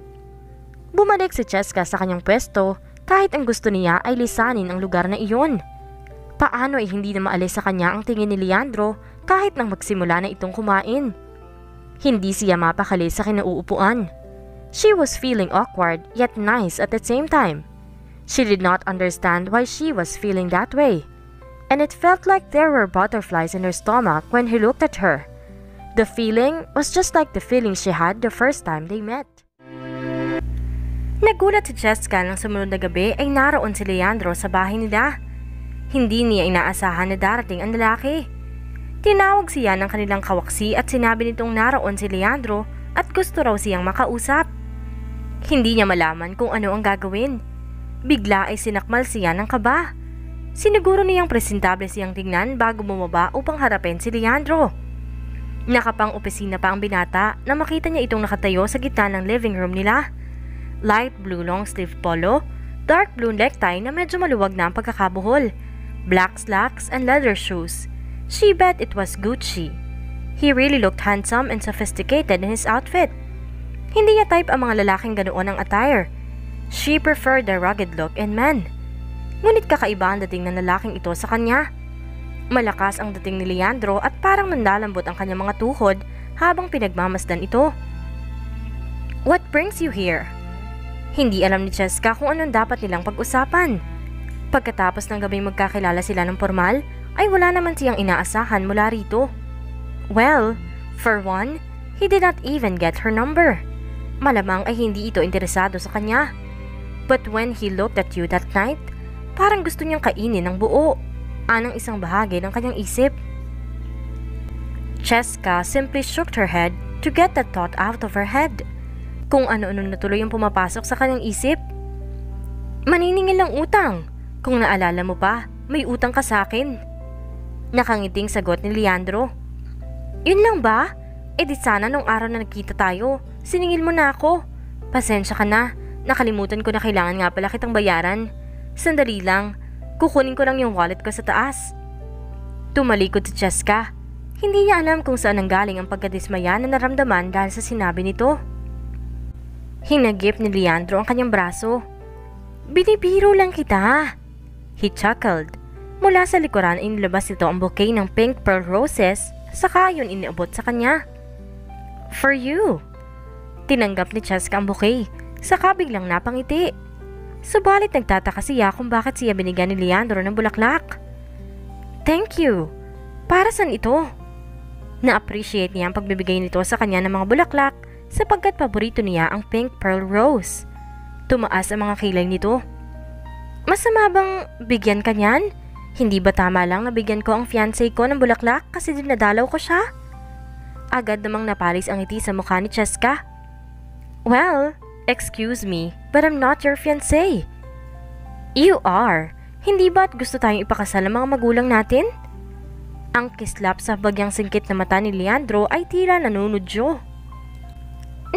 Bumalik si Cheska sa kanyang pwesto kahit ang gusto niya ay lisanin ang lugar na iyon. Paano ay hindi na maalis sa kanya ang tingin ni Leandro kahit nang magsimula na itong kumain? Hindi siya mapakali sa kinauupuan. She was feeling awkward yet nice at the same time. She did not understand why she was feeling that way. And it felt like there were butterflies in her stomach when he looked at her. The feeling was just like the feeling she had the first time they met. Nagulat si Jessica nang sumunod na gabi ay naroon si Leandro sa bahay nila. Hindi niya inaasahan na darating ang lalaki. Tinawag siya ng kanilang kawaksi at sinabi nitong naroon si Leandro at gusto raw siyang makausap. Hindi niya malaman kung ano ang gagawin. Bigla ay sinakmal siya ng kaba. Siniguro niyang presentable siyang tingnan bago bumaba upang harapin si Leandro. Nakapang opisina pa ang binata na makita niya itong nakatayo sa gitna ng living room nila. Light blue long sleeve polo, dark blue necktie na medyo maluwag na ang pagkakabuhol, black slacks and leather shoes. She bet it was Gucci. He really looked handsome and sophisticated in his outfit. Hindi niya type ang mga lalaking ganoon ang attire. She preferred the rugged look in men. Ngunit kakaiba ang dating ng lalaking ito sa kanya. Malakas ang dating ni Leandro at parang nandalambot ang kanyang mga tuhod habang pinagmamasdan ito. What brings you here? Hindi alam ni Cheska kung anong dapat nilang pag-usapan. Pagkatapos ng gabing magkakilala sila ng formal, ay wala naman siyang inaasahan mula rito. Well, for one, he did not even get her number. Malamang ay hindi ito interesado sa kanya. But when he looked at you that night, parang gusto niyang kainin ng buo anang isang bahagi ng kanyang isip. Cheska simply shook her head to get that thought out of her head. Kung ano-ano na tuloy ang pumapasok sa kanyang isip. Maniningil lang utang. Kung naalala mo pa, may utang ka sa akin. Nakangiting sagot ni Leandro. Yun lang ba? E di sana nung araw na nagkita tayo, siningil mo na ako. Pasensya ka na, nakalimutan ko na kailangan nga pala kitang bayaran. Sandali lang, kukunin ko lang yung wallet ko sa taas. Tumalikod si Cheska. Hindi niya alam kung saan nanggaling ang pagkadismaya na naramdaman dahil sa sinabi nito. Hinagip ni Leandro ang kanyang braso. Binibiro lang kita. He chuckled. Mula sa likuran ay nilabas ito ang bouquet ng pink pearl roses saka yun iniabot sa kanya. For you. Tinanggap ni Cheska ang bouquet saka biglang napangiti. Subalit nagtataka siya kung bakit siya binigyan ni Leandro ng bulaklak. Thank you. Para saan ito? Na-appreciate niya ang pagbibigay nito sa kanya ng mga bulaklak sapagkat paborito niya ang pink pearl rose. Tumaas ang mga kilay nito. Masama bang bigyan ka niyan? Hindi ba tama lang na bigyan ko ang fiancé ko ng bulaklak kasi dinadalaw ko siya? Agad namang napalis ang ngiti sa mukha ni Cheska. Well, excuse me, but I'm not your fiancé. You are. Hindi ba't gusto tayong ipakasal ng mga magulang natin? Ang kislap sa bagyang singkit na mata ni Leandro ay tila nanunudyo.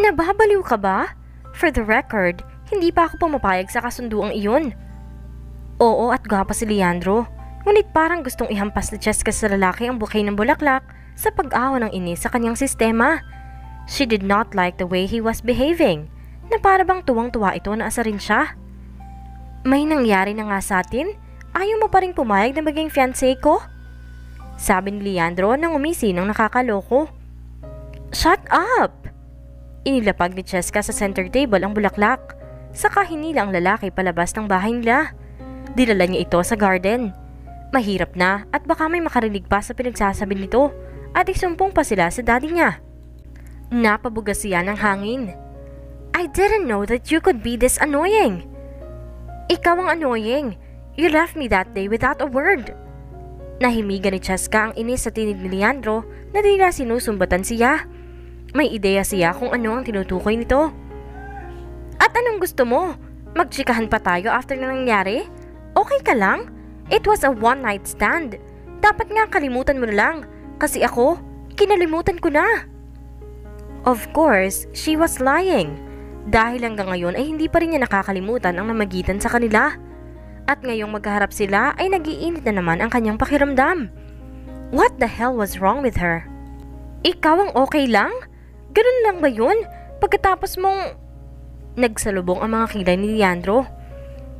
Nababaliw ka ba? For the record, hindi pa ako pumapayag sa kasunduang iyon. Oo at gwapa si Leandro, ngunit parang gustong ihampas ni Cheska sa lalaki ang bukay ng bulaklak sa pag-awa ng inis sa kanyang sistema. She did not like the way he was behaving, na para bang tuwang-tuwa ito na asarin siya. May nangyari na nga sa atin? Ayaw mo pa rin pumayag na maging fiancé ko? Sabi ni Leandro nang umisi ng nakakaloko. Shut up! Inilapag ni Cheska sa center table ang bulaklak. Saka hinila ang lalaki palabas ng bahay nila. Dinala niya ito sa garden. Mahirap na at baka may makarinig pa sa pinagsasabi nito at isumpong pa sila sa daddy niya. Napabugas siya ng hangin. I didn't know that you could be this annoying. Ikaw ang annoying. You left me that day without a word. Nahimigan ni Cheska ang inis sa tinig ni Leandro na tila sinusumbatan siya. May ideya siya kung ano ang tinutukoy nito. At anong gusto mo? Magtsikahan pa tayo after na nangyari? Okay ka lang? It was a one night stand. Dapat nga kalimutan mo na lang. Kasi ako, kinalimutan ko na. Of course, she was lying. Dahil hanggang ngayon ay hindi pa rin niya nakakalimutan ang namagitan sa kanila. At ngayong magkaharap sila ay nagiinit na naman ang kanyang pakiramdam. What the hell was wrong with her? Ikaw ang okay lang? Ganun lang ba yun? Pagkatapos mong... Nagsalubong ang mga kilay ni Leandro.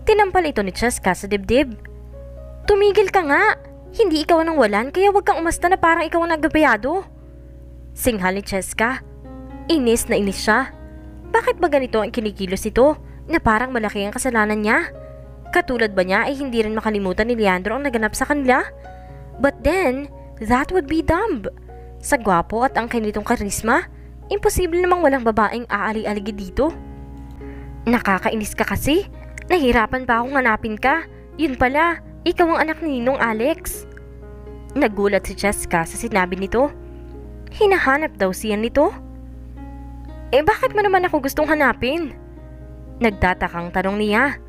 Tinampal ito ni Cheska sa dibdib. Tumigil ka nga! Hindi ikaw ang walan kaya wag kang umasta na parang ikaw ang nagbayado. Singhal ni Cheska. Inis na inis siya. Bakit ba ganito ang kinikilos ito na parang malaki ang kasalanan niya? Katulad ba niya ay hindi rin makalimutan ni Leandro ang naganap sa kanila? But then, that would be dumb. Sa gwapo at ang kanitong karisma, Imposible namang walang babaeng aali-aligi dito. Nakakainis ka kasi. Nahirapan pa akong hanapin ka. Yun pala, ikaw ang anak ni Ninong Alex. Nagulat si Jessica sa sinabi nito. Hinahanap daw siya nito. Eh bakit mo naman ako gustong hanapin? Nagtatakang tanong niya.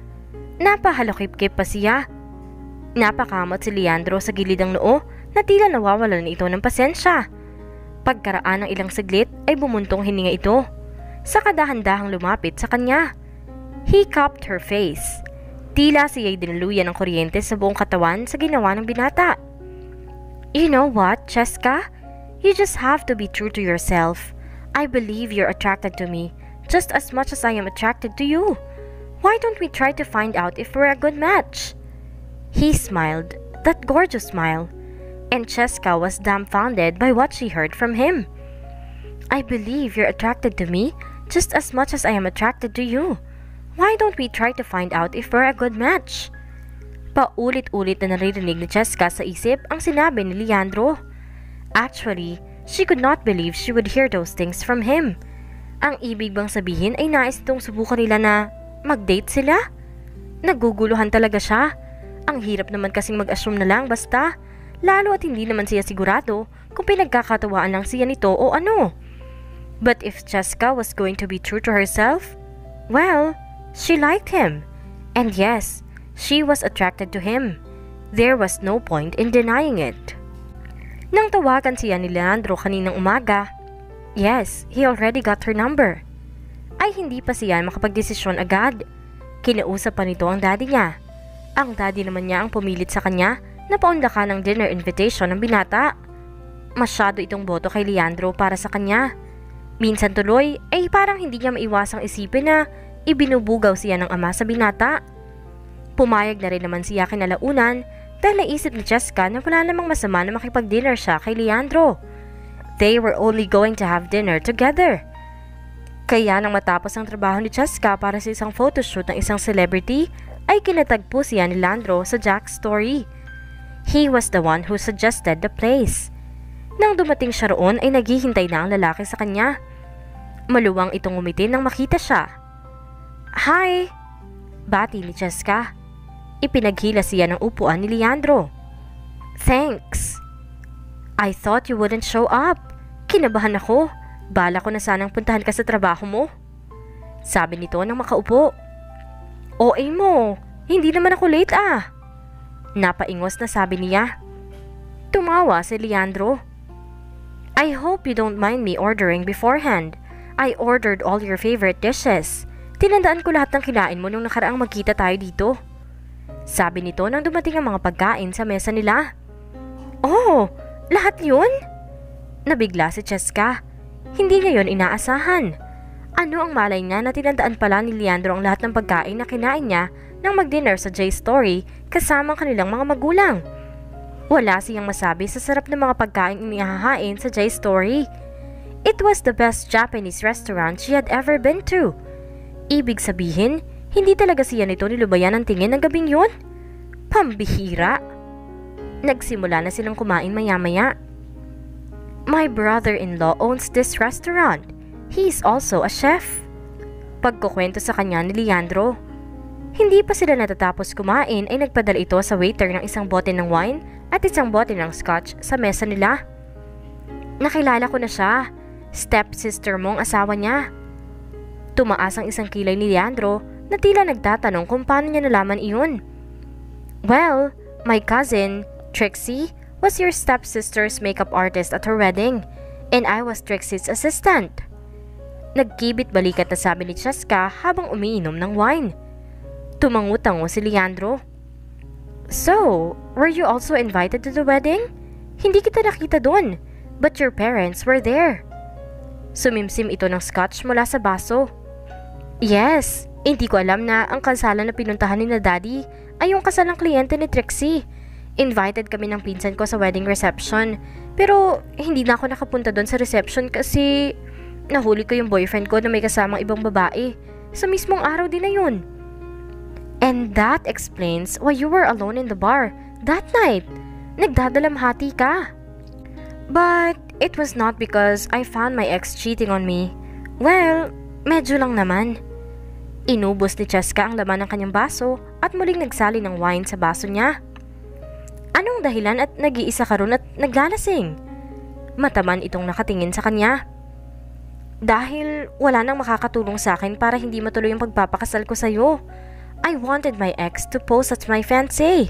Napahalokip-kip pa siya. Napakamot si Leandro sa gilid ng noo na tila nawawalan ito ng pasensya. Pagkaraan ng ilang saglit ay bumuntong hininga ito. Sa kadahan-dahang lumapit sa kanya. He cupped her face. Tila siya'y dinaluyan ng kuryente sa buong katawan sa ginawa ng binata. You know what, Cheska? You just have to be true to yourself. I believe you're attracted to me just as much as I am attracted to you. Why don't we try to find out if we're a good match? He smiled, that gorgeous smile and Cheska was dumbfounded by what she heard from him. I believe you're attracted to me just as much as I am attracted to you. Why don't we try to find out if we're a good match? Paulit-ulit na naririnig ni Cheska sa isip ang sinabi ni Leandro. Actually, she could not believe she would hear those things from him. Ang ibig bang sabihin ay nais itong subukan nila na mag-date sila? Naguguluhan talaga siya. Ang hirap naman kasing mag-assume na lang basta lalo at hindi naman siya sigurado kung pinagkakatawaan lang siya nito o ano. But if Cheska was going to be true to herself, well, she liked him. And yes, she was attracted to him. There was no point in denying it. Nang tawagan siya ni Leandro kaninang umaga, yes, he already got her number. Ay hindi pa siya makapagdesisyon agad. Kinausap pa nito ang daddy niya. Ang daddy naman niya ang pumilit sa kanya na paunlakan ng dinner invitation ng binata. Masyado itong boto kay Leandro para sa kanya. Minsan tuloy ay parang hindi niya maiwasang isipin na ibinubugaw siya ng ama sa binata. Pumayag na rin naman siya kinalaunan dahil naisip ni Jessica na wala namang masama na makipag-dinner siya kay Leandro. They were only going to have dinner together. Kaya nang matapos ang trabaho ni Jessica para sa isang photoshoot ng isang celebrity, ay kinatagpo siya ni Leandro sa Jack's story. He was the one who suggested the place. Nang dumating siya roon ay naghihintay na ang lalaki sa kanya. Maluwang itong umiti nang makita siya. Hi! Bati ni Jessica. Ipinaghila siya ng upuan ni Leandro. Thanks. I thought you wouldn't show up. Kinabahan ako. Bala ko na sanang puntahan ka sa trabaho mo. Sabi nito nang makaupo. OA mo, hindi naman ako late ah. Napaingos na sabi niya. Tumawa si Leandro. I hope you don't mind me ordering beforehand. I ordered all your favorite dishes. Tinandaan ko lahat ng kinain mo nung nakaraang magkita tayo dito. Sabi nito nang dumating ang mga pagkain sa mesa nila. Oh, lahat yun? Nabigla si Cheska. Hindi niya yon inaasahan. Ano ang malay niya na tinandaan pala ni Leandro ang lahat ng pagkain na kinain niya nang mag-dinner sa J-Story kasama ang kanilang mga magulang? Wala siyang masabi sa sarap ng mga pagkain inihahain sa J-Story. It was the best Japanese restaurant she had ever been to. Ibig sabihin, hindi talaga siya nito nilubayan ng tingin ng gabing yun? Pambihira! Nagsimula na silang kumain maya-maya. My brother-in-law owns this restaurant. He's also a chef. Pagkukwento sa kanya ni Leandro. Hindi pa sila natatapos kumain ay nagpadala ito sa waiter ng isang bote ng wine at isang bote ng scotch sa mesa nila. Nakilala ko na siya. Stepsister mo ang asawa niya. Tumaas ang isang kilay ni Leandro na tila nagtatanong kung paano niya nalaman iyon. Well, my cousin, Trixie, was your stepsister's makeup artist at her wedding, and I was Trixie's assistant. Nagkibit balikat na sabi ni Cheska habang umiinom ng wine. Tumangutango si Leandro. So, were you also invited to the wedding? Hindi kita nakita doon, but your parents were there. Sumimsim ito ng scotch mula sa baso. Yes, hindi ko alam na ang kasalan na pinuntahan ni na daddy ay yung kasal ng kliyente ni Trixie. Invited kami ng pinsan ko sa wedding reception. Pero hindi na ako nakapunta doon sa reception kasi nahuli ko yung boyfriend ko na may kasamang ibang babae. Sa mismong araw din na yun. And that explains why you were alone in the bar that night. Nagdadalamhati ka. But it was not because I found my ex cheating on me. Well, medyo lang naman. Inubos ni Cheska ang laman ng kanyang baso at muling nagsali ng wine sa baso niya. Anong dahilan at nag-iisa ka ron at naglalasing? Mataman itong nakatingin sa kanya. Dahil wala nang makakatulong sa akin para hindi matuloy ang pagpapakasal ko sa'yo. I wanted my ex to pose as my fiancé.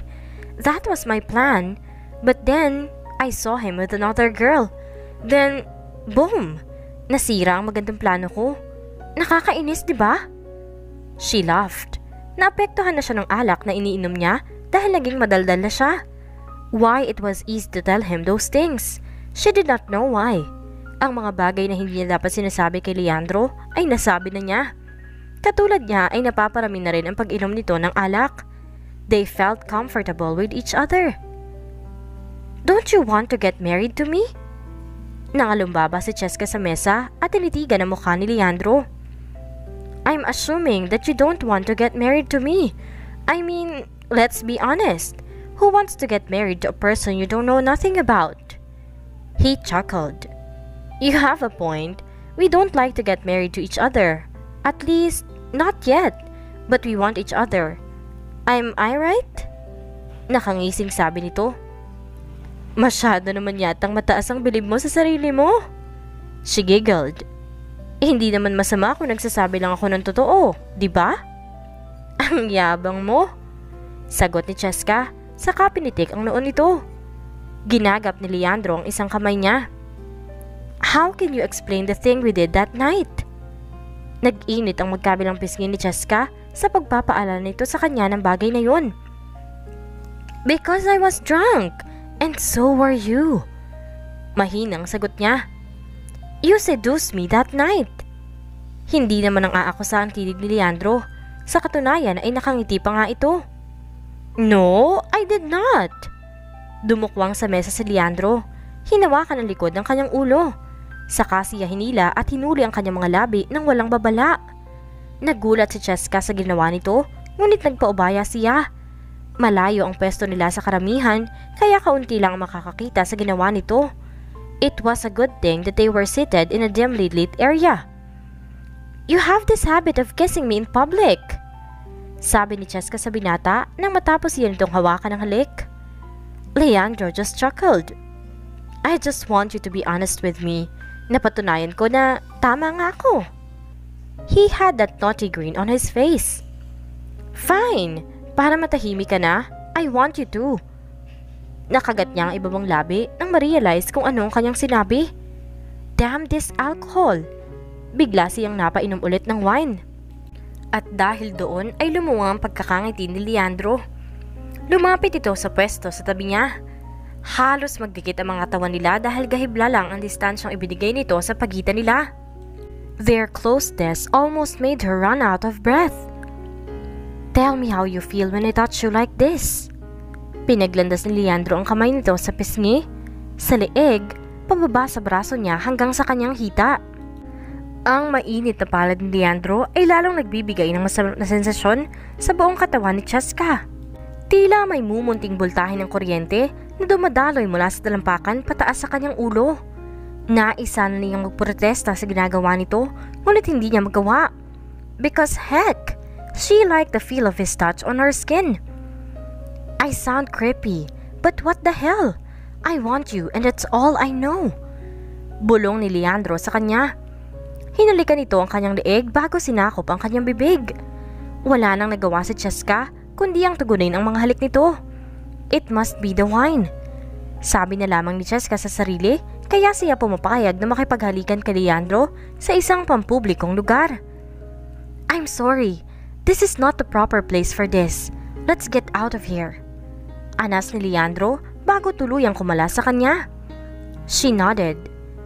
That was my plan. But then, I saw him with another girl. Then, boom! Nasira ang magandang plano ko. Nakakainis, di ba? She laughed. Naapektuhan na siya ng alak na iniinom niya dahil naging madaldal na siya. Why it was easy to tell him those things. She did not know why. Ang mga bagay na hindi niya dapat sinasabi kay Leandro ay nasabi na niya. Katulad niya ay napaparami na rin ang pag-inom nito ng alak. They felt comfortable with each other. Don't you want to get married to me? Nangalumbaba si Cheska sa mesa at tinitigan ang mukha ni Leandro. I'm assuming that you don't want to get married to me. I mean, let's be honest. Who wants to get married to a person you don't know nothing about? He chuckled. You have a point. We don't like to get married to each other. At least, Not yet, but we want each other. Am I right? Nakangising sabi nito. Masyado naman yatang mataas ang bilib mo sa sarili mo. She giggled. Eh, hindi naman masama kung nagsasabi lang ako ng totoo, di ba? Ang yabang mo. Sagot ni Cheska, saka pinitik ang noon nito. Ginagap ni Leandro ang isang kamay niya. How can you explain the thing we did that night? Nag-init ang magkabilang pisngi ni Cheska sa pagpapaalala nito sa kanya ng bagay na yun. Because I was drunk, and so were you. Mahinang sagot niya. You seduced me that night. Hindi naman ang aakusa ang ni Leandro. Sa katunayan ay nakangiti pa nga ito. No, I did not. Dumukwang sa mesa si Leandro. Hinawakan ang likod ng kanyang ulo. Saka siya hinila at hinuli ang kanyang mga labi nang walang babala. Nagulat si Cheska sa ginawa nito, ngunit nagpaubaya siya. Malayo ang pwesto nila sa karamihan, kaya kaunti lang ang makakakita sa ginawa nito. It was a good thing that they were seated in a dimly lit area. You have this habit of kissing me in public. Sabi ni Cheska sa binata nang matapos iyan itong hawakan ng halik. Leandro just chuckled. I just want you to be honest with me. Napatunayan ko na tama nga ako. He had that naughty grin on his face. Fine, para matahimik ka na, I want you to. Nakagat niya ang ibabang labi nang ma-realize kung anong kanyang sinabi. Damn this alcohol! Bigla siyang napainom ulit ng wine. At dahil doon ay lumuwang ang pagkakangiti ni Leandro. Lumapit ito sa pwesto sa tabi niya. Halos magdikit ang mga tawa nila dahil gahibla lang ang distansyang ibinigay nito sa pagitan nila. Their closeness almost made her run out of breath. Tell me how you feel when I touch you like this. Pinaglandas ni Leandro ang kamay nito sa pisngi, sa leeg, pababa sa braso niya hanggang sa kanyang hita. Ang mainit na palad ni Leandro ay lalong nagbibigay ng masamang na sensasyon sa buong katawan ni Cheska. Tila may mumunting bultahin ng kuryente na dumadaloy mula sa talampakan pataas sa kanyang ulo. Naisa na niyang magprotesta sa ginagawa nito ngunit hindi niya magawa. Because heck, she liked the feel of his touch on her skin. I sound creepy, but what the hell? I want you and that's all I know. Bulong ni Leandro sa kanya. Hinalikan nito ang kanyang leeg bago sinakop ang kanyang bibig. Wala nang nagawa si Cheska kundi ang tugunin ang mga halik nito. It must be the wine. Sabi na lamang ni Cheska sa sarili kaya siya pumapayag na makipaghalikan kay Leandro sa isang pampublikong lugar. I'm sorry. This is not the proper place for this. Let's get out of here. Anas ni Leandro bago tuluyang kumala sa kanya. She nodded.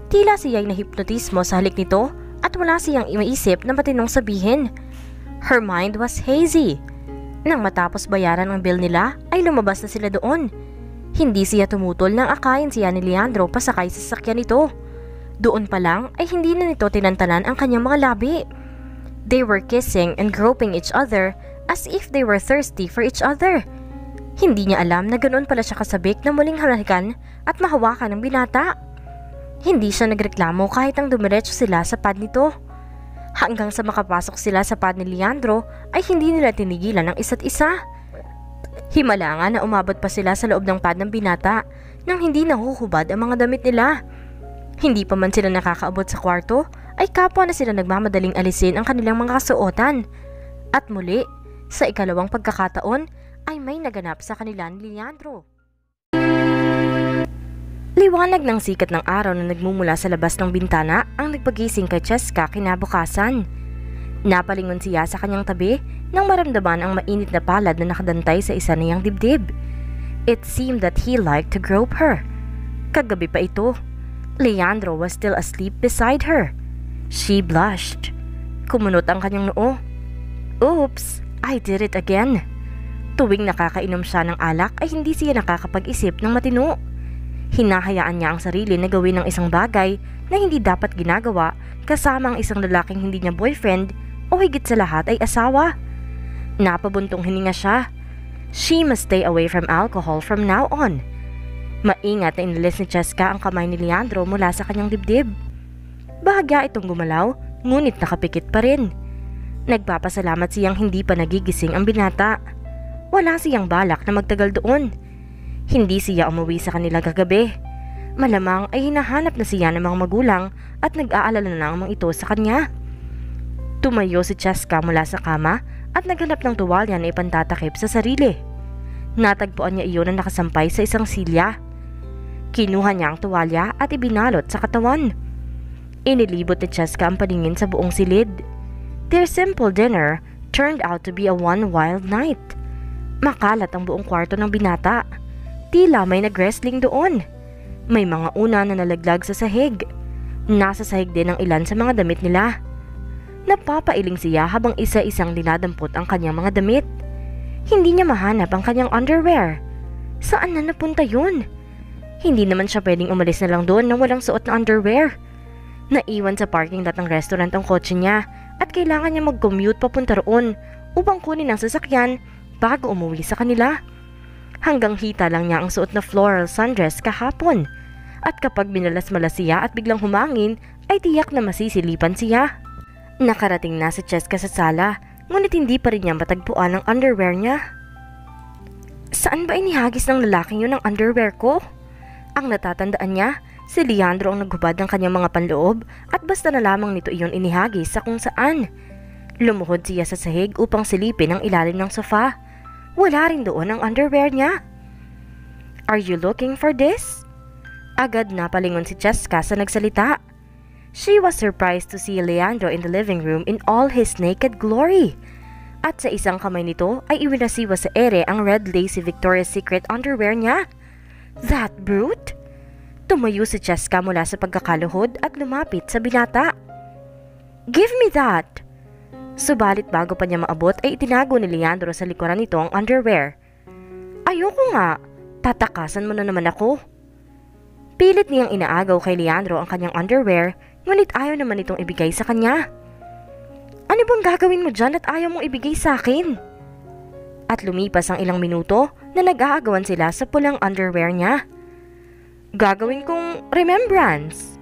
Tila siya'y nahipnotismo sa halik nito at wala siyang imaisip na matinong sabihin. Her mind was hazy. Nang matapos bayaran ang bill nila ay lumabas na sila doon. Hindi siya tumutol nang akayin siya ni Leandro pasakay sa sasakyan nito. Doon pa lang ay hindi na nito tinantanan ang kanyang mga labi. They were kissing and groping each other as if they were thirsty for each other. Hindi niya alam na ganoon pala siya kasabik na muling halakan at mahawakan ng binata. Hindi siya nagreklamo kahit ang dumiretso sila sa pad nito. Hanggang sa makapasok sila sa pad ni Leandro ay hindi nila tinigilan ang isa't isa. Himala nga na umabot pa sila sa loob ng pad ng binata nang hindi nahuhubad ang mga damit nila. Hindi pa man sila nakakaabot sa kwarto ay kapwa na sila nagmamadaling alisin ang kanilang mga kasuotan. At muli, sa ikalawang pagkakataon ay may naganap sa kanila ni Leandro. Liwanag ng sikat ng araw na nagmumula sa labas ng bintana ang nagpagising kay Cheska kinabukasan. Napalingon siya sa kanyang tabi nang maramdaman ang mainit na palad na nakadantay sa isa niyang dibdib. It seemed that he liked to grope her. Kagabi pa ito. Leandro was still asleep beside her. She blushed. Kumunot ang kanyang noo. Oops, I did it again. Tuwing nakakainom siya ng alak ay hindi siya nakakapag-isip ng matino. Hinahayaan niya ang sarili na gawin ng isang bagay na hindi dapat ginagawa kasama ang isang lalaking hindi niya boyfriend o higit sa lahat ay asawa. Napabuntong hininga siya. She must stay away from alcohol from now on. Maingat na inalis ni Cheska ang kamay ni Leandro mula sa kanyang dibdib. Bahagya itong gumalaw, ngunit nakapikit pa rin. Nagpapasalamat siyang hindi pa nagigising ang binata. Wala siyang balak na magtagal doon. Hindi siya umuwi sa kanila kagabi. Malamang ay hinahanap na siya ng mga magulang at nag-aalala na ang mga ito sa kanya. Tumayo si Cheska mula sa kama at naghanap ng tuwalya na ipantatakip sa sarili. Natagpuan niya iyon na nakasampay sa isang silya. Kinuha niya ang tuwalya at ibinalot sa katawan. Inilibot ni Cheska ang paningin sa buong silid. Their simple dinner turned out to be a one wild night. Makalat ang buong kwarto ng binata. Tila may nag-wrestling doon. May mga una na nalaglag sa sahig. Nasa sahig din ang ilan sa mga damit nila. Napapailing siya habang isa-isang dinadampot ang kanyang mga damit. Hindi niya mahanap ang kanyang underwear. Saan na napunta yun? Hindi naman siya pwedeng umalis na lang doon nang walang suot na underwear. Naiwan sa parking lot ng restaurant ang kotse niya at kailangan niya mag-commute papunta roon upang kunin ang sasakyan bago umuwi sa kanila. Hanggang hita lang niya ang suot na floral sundress kahapon at kapag minalas-malas siya at biglang humangin ay tiyak na masisilipan siya. Nakarating na si Cheska sa sala ngunit hindi pa rin niya matagpuan ang underwear niya. Saan ba inihagis ng lalaking yun ang underwear ko? Ang natatandaan niya, si Leandro ang naghubad ng kanyang mga panloob at basta na lamang nito iyon inihagis sa kung saan. Lumuhod siya sa sahig upang silipin ang ilalim ng sofa. Wala rin doon ang underwear niya. Are you looking for this? Agad na palingon si Cheska sa nagsalita. She was surprised to see Leandro in the living room in all his naked glory. At sa isang kamay nito ay iwinasiwa sa ere ang red lacy Victoria's Secret underwear niya. That brute? Tumayo si Cheska mula sa pagkakaluhod at lumapit sa binata. Give me that! Subalit bago pa niya maabot ay itinago ni Leandro sa likuran nito ang underwear. Ayoko nga, tatakasan mo na naman ako. Pilit niyang inaagaw kay Leandro ang kanyang underwear, ngunit ayaw naman itong ibigay sa kanya. Ano bang gagawin mo dyan at ayaw mong ibigay sa akin? At lumipas ang ilang minuto na nag-aagawan sila sa pulang underwear niya. Gagawin kong remembrance.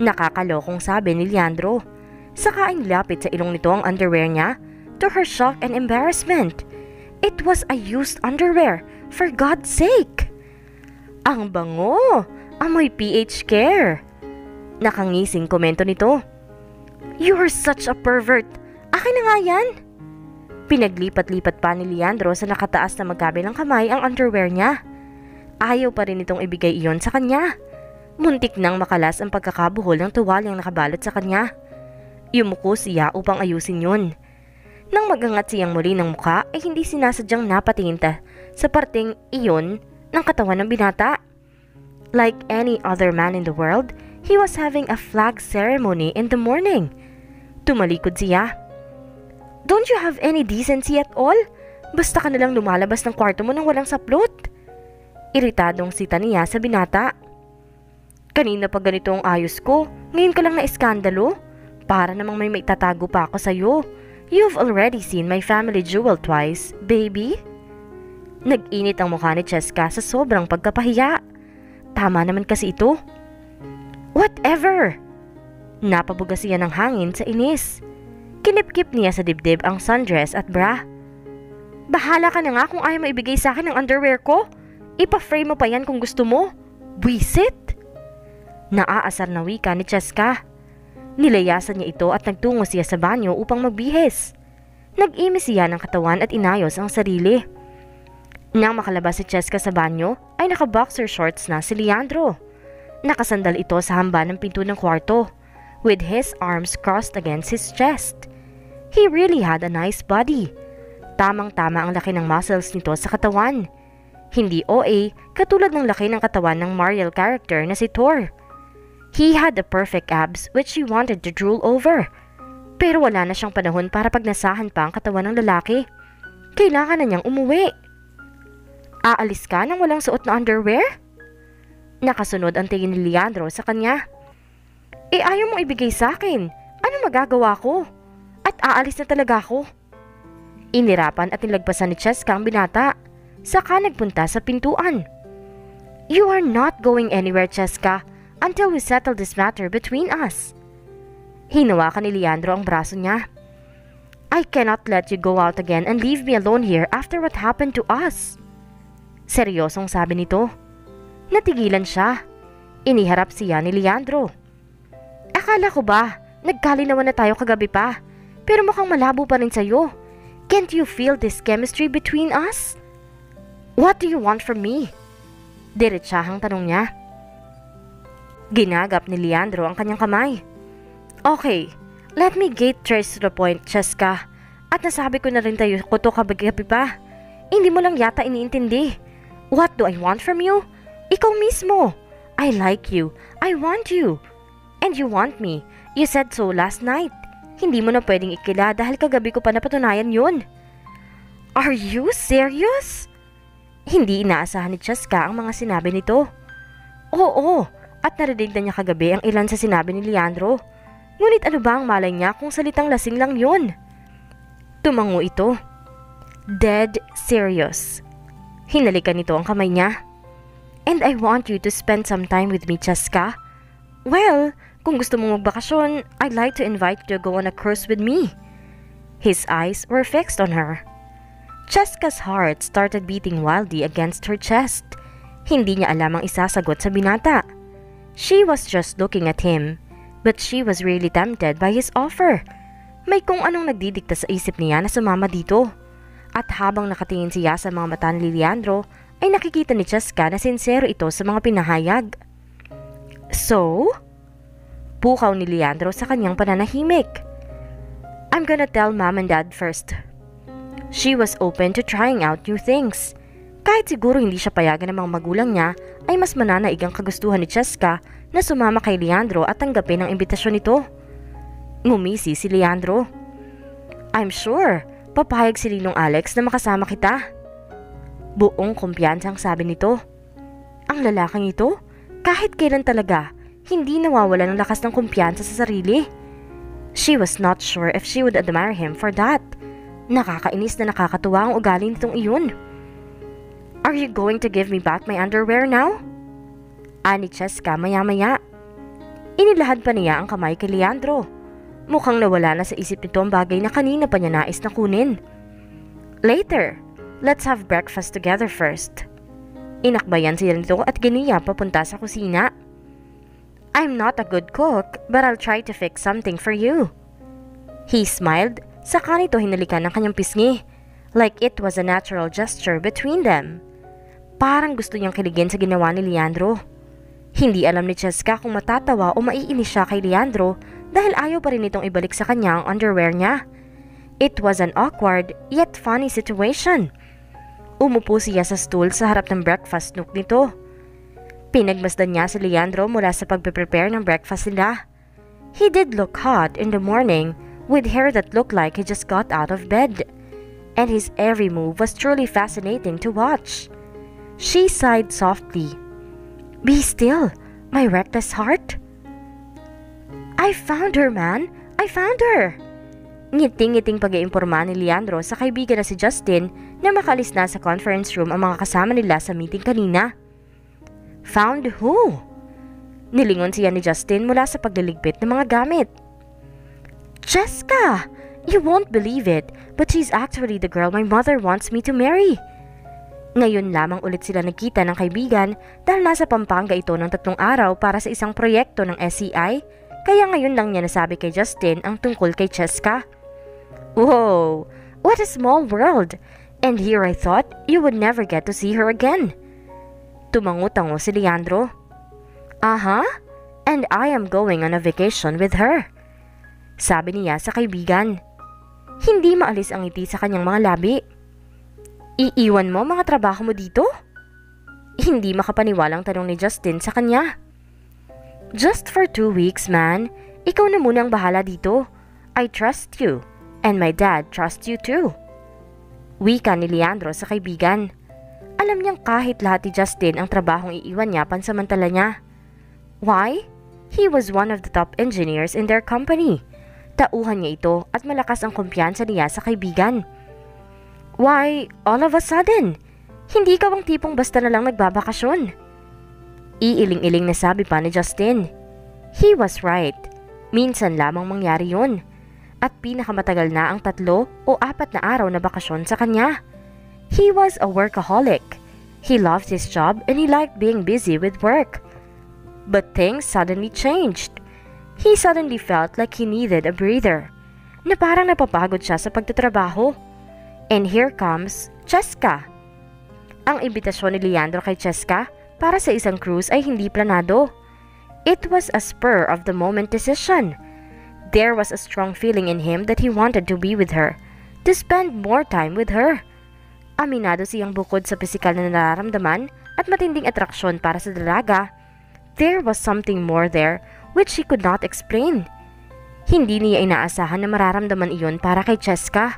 Nakakalokong sabi ni Leandro. Saka ay lapit sa ilong nito ang underwear niya. To her shock and embarrassment. It was a used underwear, for God's sake. Ang bango! Amoy PH care. Nakangising komento nito. You are such a pervert. Akin na nga yan. Pinaglipat-lipat pa ni Leandro sa nakataas na magkabilang kamay ang underwear niya. Ayaw pa rin itong ibigay iyon sa kanya. Muntik nang makalas ang pagkakabuhol ng tuwalyang nakabalot sa kanya. Yumuko siya upang ayusin yun. Nang magangat siyang muli ng muka ay hindi sinasadyang napatingin sa parteng iyon ng katawan ng binata. Like any other man in the world, he was having a flag ceremony in the morning. Tumalikod siya. Don't you have any decency at all? Basta ka nalang lumalabas ng kwarto mo nang walang saplot. Iritadong sita niya sa binata. Kanina pa ganito ang ayos ko, ngayon ka lang na iskandalo. Para namang may maitatago pa ako sa'yo. You've already seen my family jewel twice, baby. Nag-init ang mukha ni Cheska sa sobrang pagkapahiya. Tama naman kasi ito. Whatever! Napabuga siya ng hangin sa inis. Kinipkip niya sa dibdib ang sundress at bra. Bahala ka na nga kung ayaw mo ibigay sa akin ang underwear ko. Ipa-frame mo pa yan kung gusto mo. Buisit! Naaasar na wika ni Cheska. Nilayasan niya ito at nagtungo siya sa banyo upang magbihis. Nag-imis siya ng katawan at inayos ang sarili. Nang makalabas si Cheska sa banyo, ay naka-boxer shorts na si Leandro. Nakasandal ito sa hamba ng pinto ng kwarto, with his arms crossed against his chest. He really had a nice body. Tamang-tama ang laki ng muscles nito sa katawan. Hindi OA katulad ng laki ng katawan ng Mariel character na si Thor. He had the perfect abs which he wanted to drool over. Pero wala na siyang panahon para pagnasahan pa ang katawan ng lalaki. Kailangan na niyang umuwi. Aalis ka nang walang suot na underwear? Nakasunod ang tingin ni Leandro sa kanya. Eh ayaw mong ibigay sa akin. Ano magagawa ko? At aalis na talaga ako. Inirapan at nilagpasan ni Cheska ang binata. Saka nagpunta sa pintuan. You are not going anywhere, Cheska, until we settle this matter between us. Hinawakan ni Leandro ang braso niya. I cannot let you go out again and leave me alone here after what happened to us. Seryosong sabi nito. Natigilan siya. Iniharap siya ni Leandro. Akala ko ba, nagkalinawan na tayo kagabi pa. Pero mukhang malabo pa rin sa'yo. Can't you feel this chemistry between us? What do you want from me? Diretsahang tanong niya. Ginagap ni Leandro ang kanyang kamay. Okay, let me get straight to the point, Cheska. At nasabi ko na rin tayo ko to kabagabi pa. Hindi mo lang yata iniintindi. What do I want from you? Ikaw mismo. I like you. I want you. And you want me. You said so last night. Hindi mo na pwedeng ikila dahil kagabi ko pa napatunayan yun. Are you serious? Hindi inaasahan ni Cheska ang mga sinabi nito. Oo, at narinig na niya kagabi ang ilan sa sinabi ni Leandro. Ngunit ano ba ang malay niya kung salitang lasing lang yun? Tumango ito. Dead serious. Hinalikan nito ang kamay niya. And I want you to spend some time with me, Cheska. Well, kung gusto mong magbakasyon, I'd like to invite you to go on a cruise with me. His eyes were fixed on her. Cheska's heart started beating wildly against her chest. Hindi niya alam ang isasagot sa binata. She was just looking at him, but she was really tempted by his offer. May kung anong nagdidikta sa isip niya na sumama dito. At habang nakatingin siya sa mga mata ni Leandro, ay nakikita ni Cheska na sincero ito sa mga pinahayag. So? Pukaw ni Leandro sa kanyang pananahimik. I'm gonna tell mom and dad first. She was open to trying out new things. Kahit siguro hindi siya payagan ng mga magulang niya, ay mas mananaig ang kagustuhan ni Cheska na sumama kay Leandro at tanggapin ang imbitasyon nito. Ngumisi si Leandro. I'm sure, papayag si Linong Alex na makasama kita. Buong kumpiyansang sabi nito. Ang lalaking ito, kahit kailan talaga, hindi nawawala ng lakas ng kumpiyansa sa sarili. She was not sure if she would admire him for that. Nakakainis na nakakatuwa ang ugali nitong iyon. Are you going to give me back my underwear now? Ani Cheska maya-maya. Inilahad pa niya ang kamay kay Leandro. Mukhang nawala na sa isip nito ang bagay na kanina pa niya nais na kunin. Later, let's have breakfast together first. Inakbayan siya nito at giniya papunta sa kusina. I'm not a good cook, but I'll try to fix something for you. He smiled, saka nito hinalikan ng kanyang pisngi, like it was a natural gesture between them. Parang gusto niyang kiligin sa ginawa ni Leandro. Hindi alam ni Cheska kung matatawa o maiinis siya kay Leandro dahil ayaw pa rin itong ibalik sa kanya ang underwear niya. It was an awkward yet funny situation. Umupo siya sa stool sa harap ng breakfast nook nito. Pinagmasdan niya si Leandro mula sa pagpe-prepare ng breakfast nila. He did look hot in the morning with hair that looked like he just got out of bed. And his every move was truly fascinating to watch. She sighed softly. Be still, my reckless heart. I found her, man. I found her. Ngiting-ngiting pag-iimporma ni Leandro sa kaibigan na si Justin na makalis na sa conference room ang mga kasama nila sa meeting kanina. Found who? Nilingon siya ni Justin mula sa pagliligpit ng mga gamit. Jessica! You won't believe it, but she's actually the girl my mother wants me to marry. Ngayon lamang ulit sila nagkita ng kaibigan dahil nasa Pampanga ito ng tatlong araw para sa isang proyekto ng SCI, kaya ngayon lang niya nasabi kay Justin ang tungkol kay Cheska. Whoa! What a small world! And here I thought you would never get to see her again. Tumango-tango si Leandro. Aha, and I am going on a vacation with her. Sabi niya sa kaibigan. Hindi maalis ang ngiti sa kanyang mga labi. Iiwan mo mga trabaho mo dito? Hindi makapaniwalang tanong ni Justin sa kanya. Just for two weeks, man. Ikaw na muna ang bahala dito. I trust you. And my dad trusts you too. Wika ni Leandro sa kaibigan. Alam niyang kahit lahat ni Justin ang trabahong iiwan niya pansamantala niya. Why? He was one of the top engineers in their company. Tauhan niya ito at malakas ang kumpiyansa niya sa kaibigan. Why, all of a sudden? Hindi ka bang tipong basta na lang nagbabakasyon? Iiling-iling na sabi pa ni Justin. He was right. Minsan lamang mangyari yun. At pinakamatagal na ang tatlo o apat na araw na bakasyon sa kanya. He was a workaholic. He loved his job and he liked being busy with work. But things suddenly changed. He suddenly felt like he needed a breather, na parang napapagod siya sa pagtatrabaho. And here comes Cheska. Ang imbitasyon ni Leandro kay Cheska para sa isang cruise ay hindi planado. It was a spur of the moment decision. There was a strong feeling in him that he wanted to be with her, to spend more time with her. Aminado siyang bukod sa pisikal na nararamdaman at matinding atraksyon para sa dalaga, there was something more there which he could not explain. Hindi niya inaasahan na mararamdaman iyon para kay Cheska,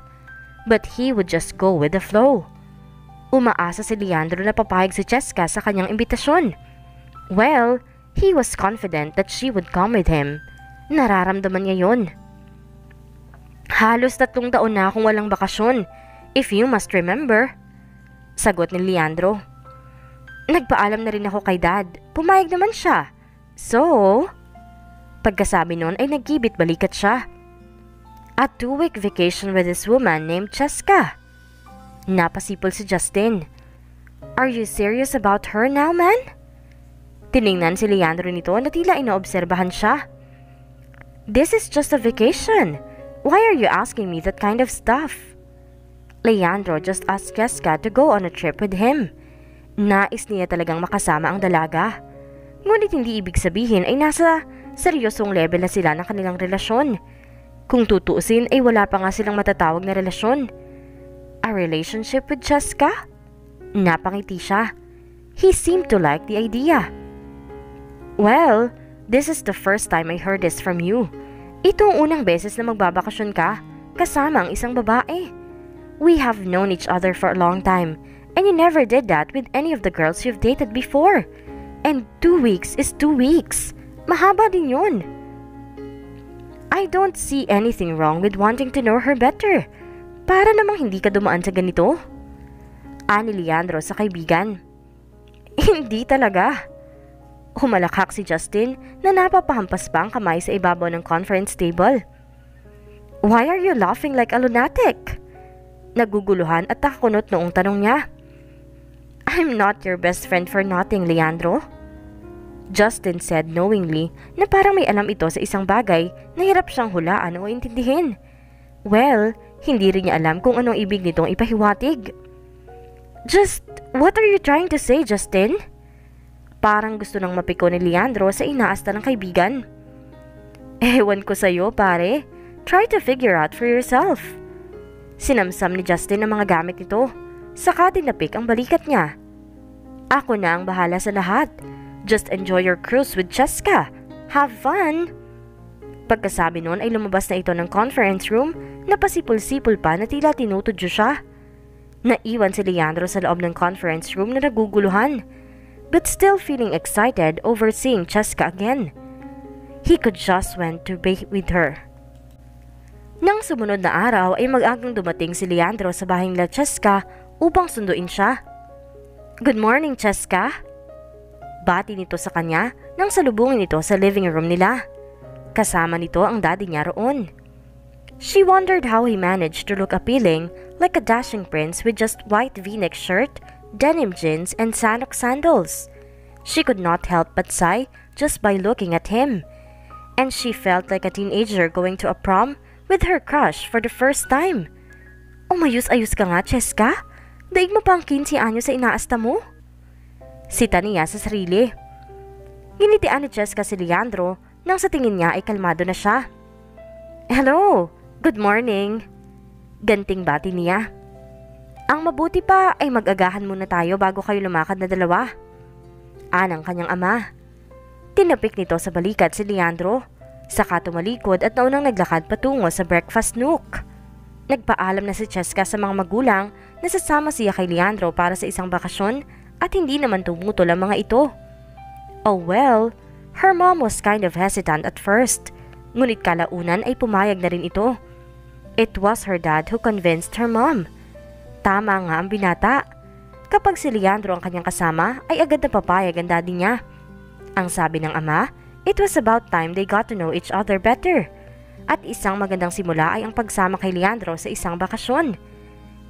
but he would just go with the flow. Umaasa si Leandro na papayag si Cheska sa kanyang imbitasyon. Well, he was confident that she would come with him. Nararamdaman niya yon. Halos tatlong taon na akong walang bakasyon, if you must remember. Sagot ni Leandro. Nagpaalam na rin ako kay dad. Pumayag naman siya. So, pagkasabi noon ay nagkibit balikat siya. A two-week vacation with this woman named Cheska. Napasipol si Justin. Are you serious about her now, man? Tiningnan si Leandro nito na tila inoobserbahan siya. This is just a vacation. Why are you asking me that kind of stuff? Leandro just asked Jessica to go on a trip with him. Nais niya talagang makasama ang dalaga. Ngunit hindi ibig sabihin ay nasa seryosong level na sila ng kanilang relasyon. Kung tutuusin ay wala pa nga silang matatawag na relasyon. A relationship with Cheska? Napangiti siya. He seemed to like the idea. Well, this is the first time I heard this from you. Ito ang unang beses na magbabakasyon ka kasama ang isang babae. We have known each other for a long time and you never did that with any of the girls you've dated before. And two weeks is two weeks. Mahaba din yun. I don't see anything wrong with wanting to know her better. Para namang hindi ka dumaan sa ganito? Ani Leandro sa kaibigan. Hindi talaga. Humalakhak si Justin na napapahampas pa ang kamay sa ibabaw ng conference table. Why are you laughing like a lunatic? Naguguluhan at nakakunot noong tanong niya. I'm not your best friend for nothing, Leandro. Justin said knowingly na parang may alam ito sa isang bagay na hirap siyang hulaan o intindihin. Well, hindi rin niya alam kung anong ibig nitong ipahiwatig. Just, what are you trying to say, Justin? Parang gusto nang mapiko ni Leandro sa inaasta ng kaibigan. Ewan ko sa'yo, pare. Try to figure out for yourself. Sinamsam ni Justin ang mga gamit nito. Saka tinapik ang balikat niya. Ako na ang bahala sa lahat. Just enjoy your cruise with Cheska. Have fun! Pagkasabi noon ay lumabas na ito ng conference room na pasipol-sipol pa na tila tinutudyo siya. Naiwan si Leandro sa loob ng conference room na naguguluhan, but still feeling excited over seeing Cheska again. He could just went to be with her. Nang sumunod na araw ay mag-agang dumating si Leandro sa bahay nila Cheska upang sunduin siya. Good morning, Cheska. Bati nito sa kanya nang salubungin ito sa living room nila. Kasama nito ang daddy niya roon. She wondered how he managed to look appealing like a dashing prince with just white v-neck shirt, denim jeans, and sanok sandals. She could not help but sigh just by looking at him. And she felt like a teenager going to a prom with her crush for the first time. Umayos-ayos ka nga, Cheska. Daig mo pa ang 15 anyo sa inaasta mo? Sita niya sa sarili. Ginitian ni Cheska si Leandro nang sa tingin niya ay kalmado na siya. Hello! Good morning! Ganting bati niya. Ang mabuti pa ay mag-agahan muna tayo bago kayo lumakad na dalawa. Anang kanyang ama. Tinapik nito sa balikat si Leandro, saka tumalikod at naunang naglakad patungo sa breakfast nook. Nagpaalam na si Cheska sa mga magulang na sasama siya kay Leandro para sa isang bakasyon at hindi naman tumutol ang mga ito. Oh well, Her mom was kind of hesitant at first, ngunit kalaunan ay pumayag na rin ito. It was her dad who convinced her mom. Tama nga ang binata. Kapag si Leandro ang kanyang kasama, ay agad na papayag ang daddy niya. Ang sabi ng ama, it was about time they got to know each other better. At isang magandang simula ay ang pagsama kay Leandro sa isang bakasyon.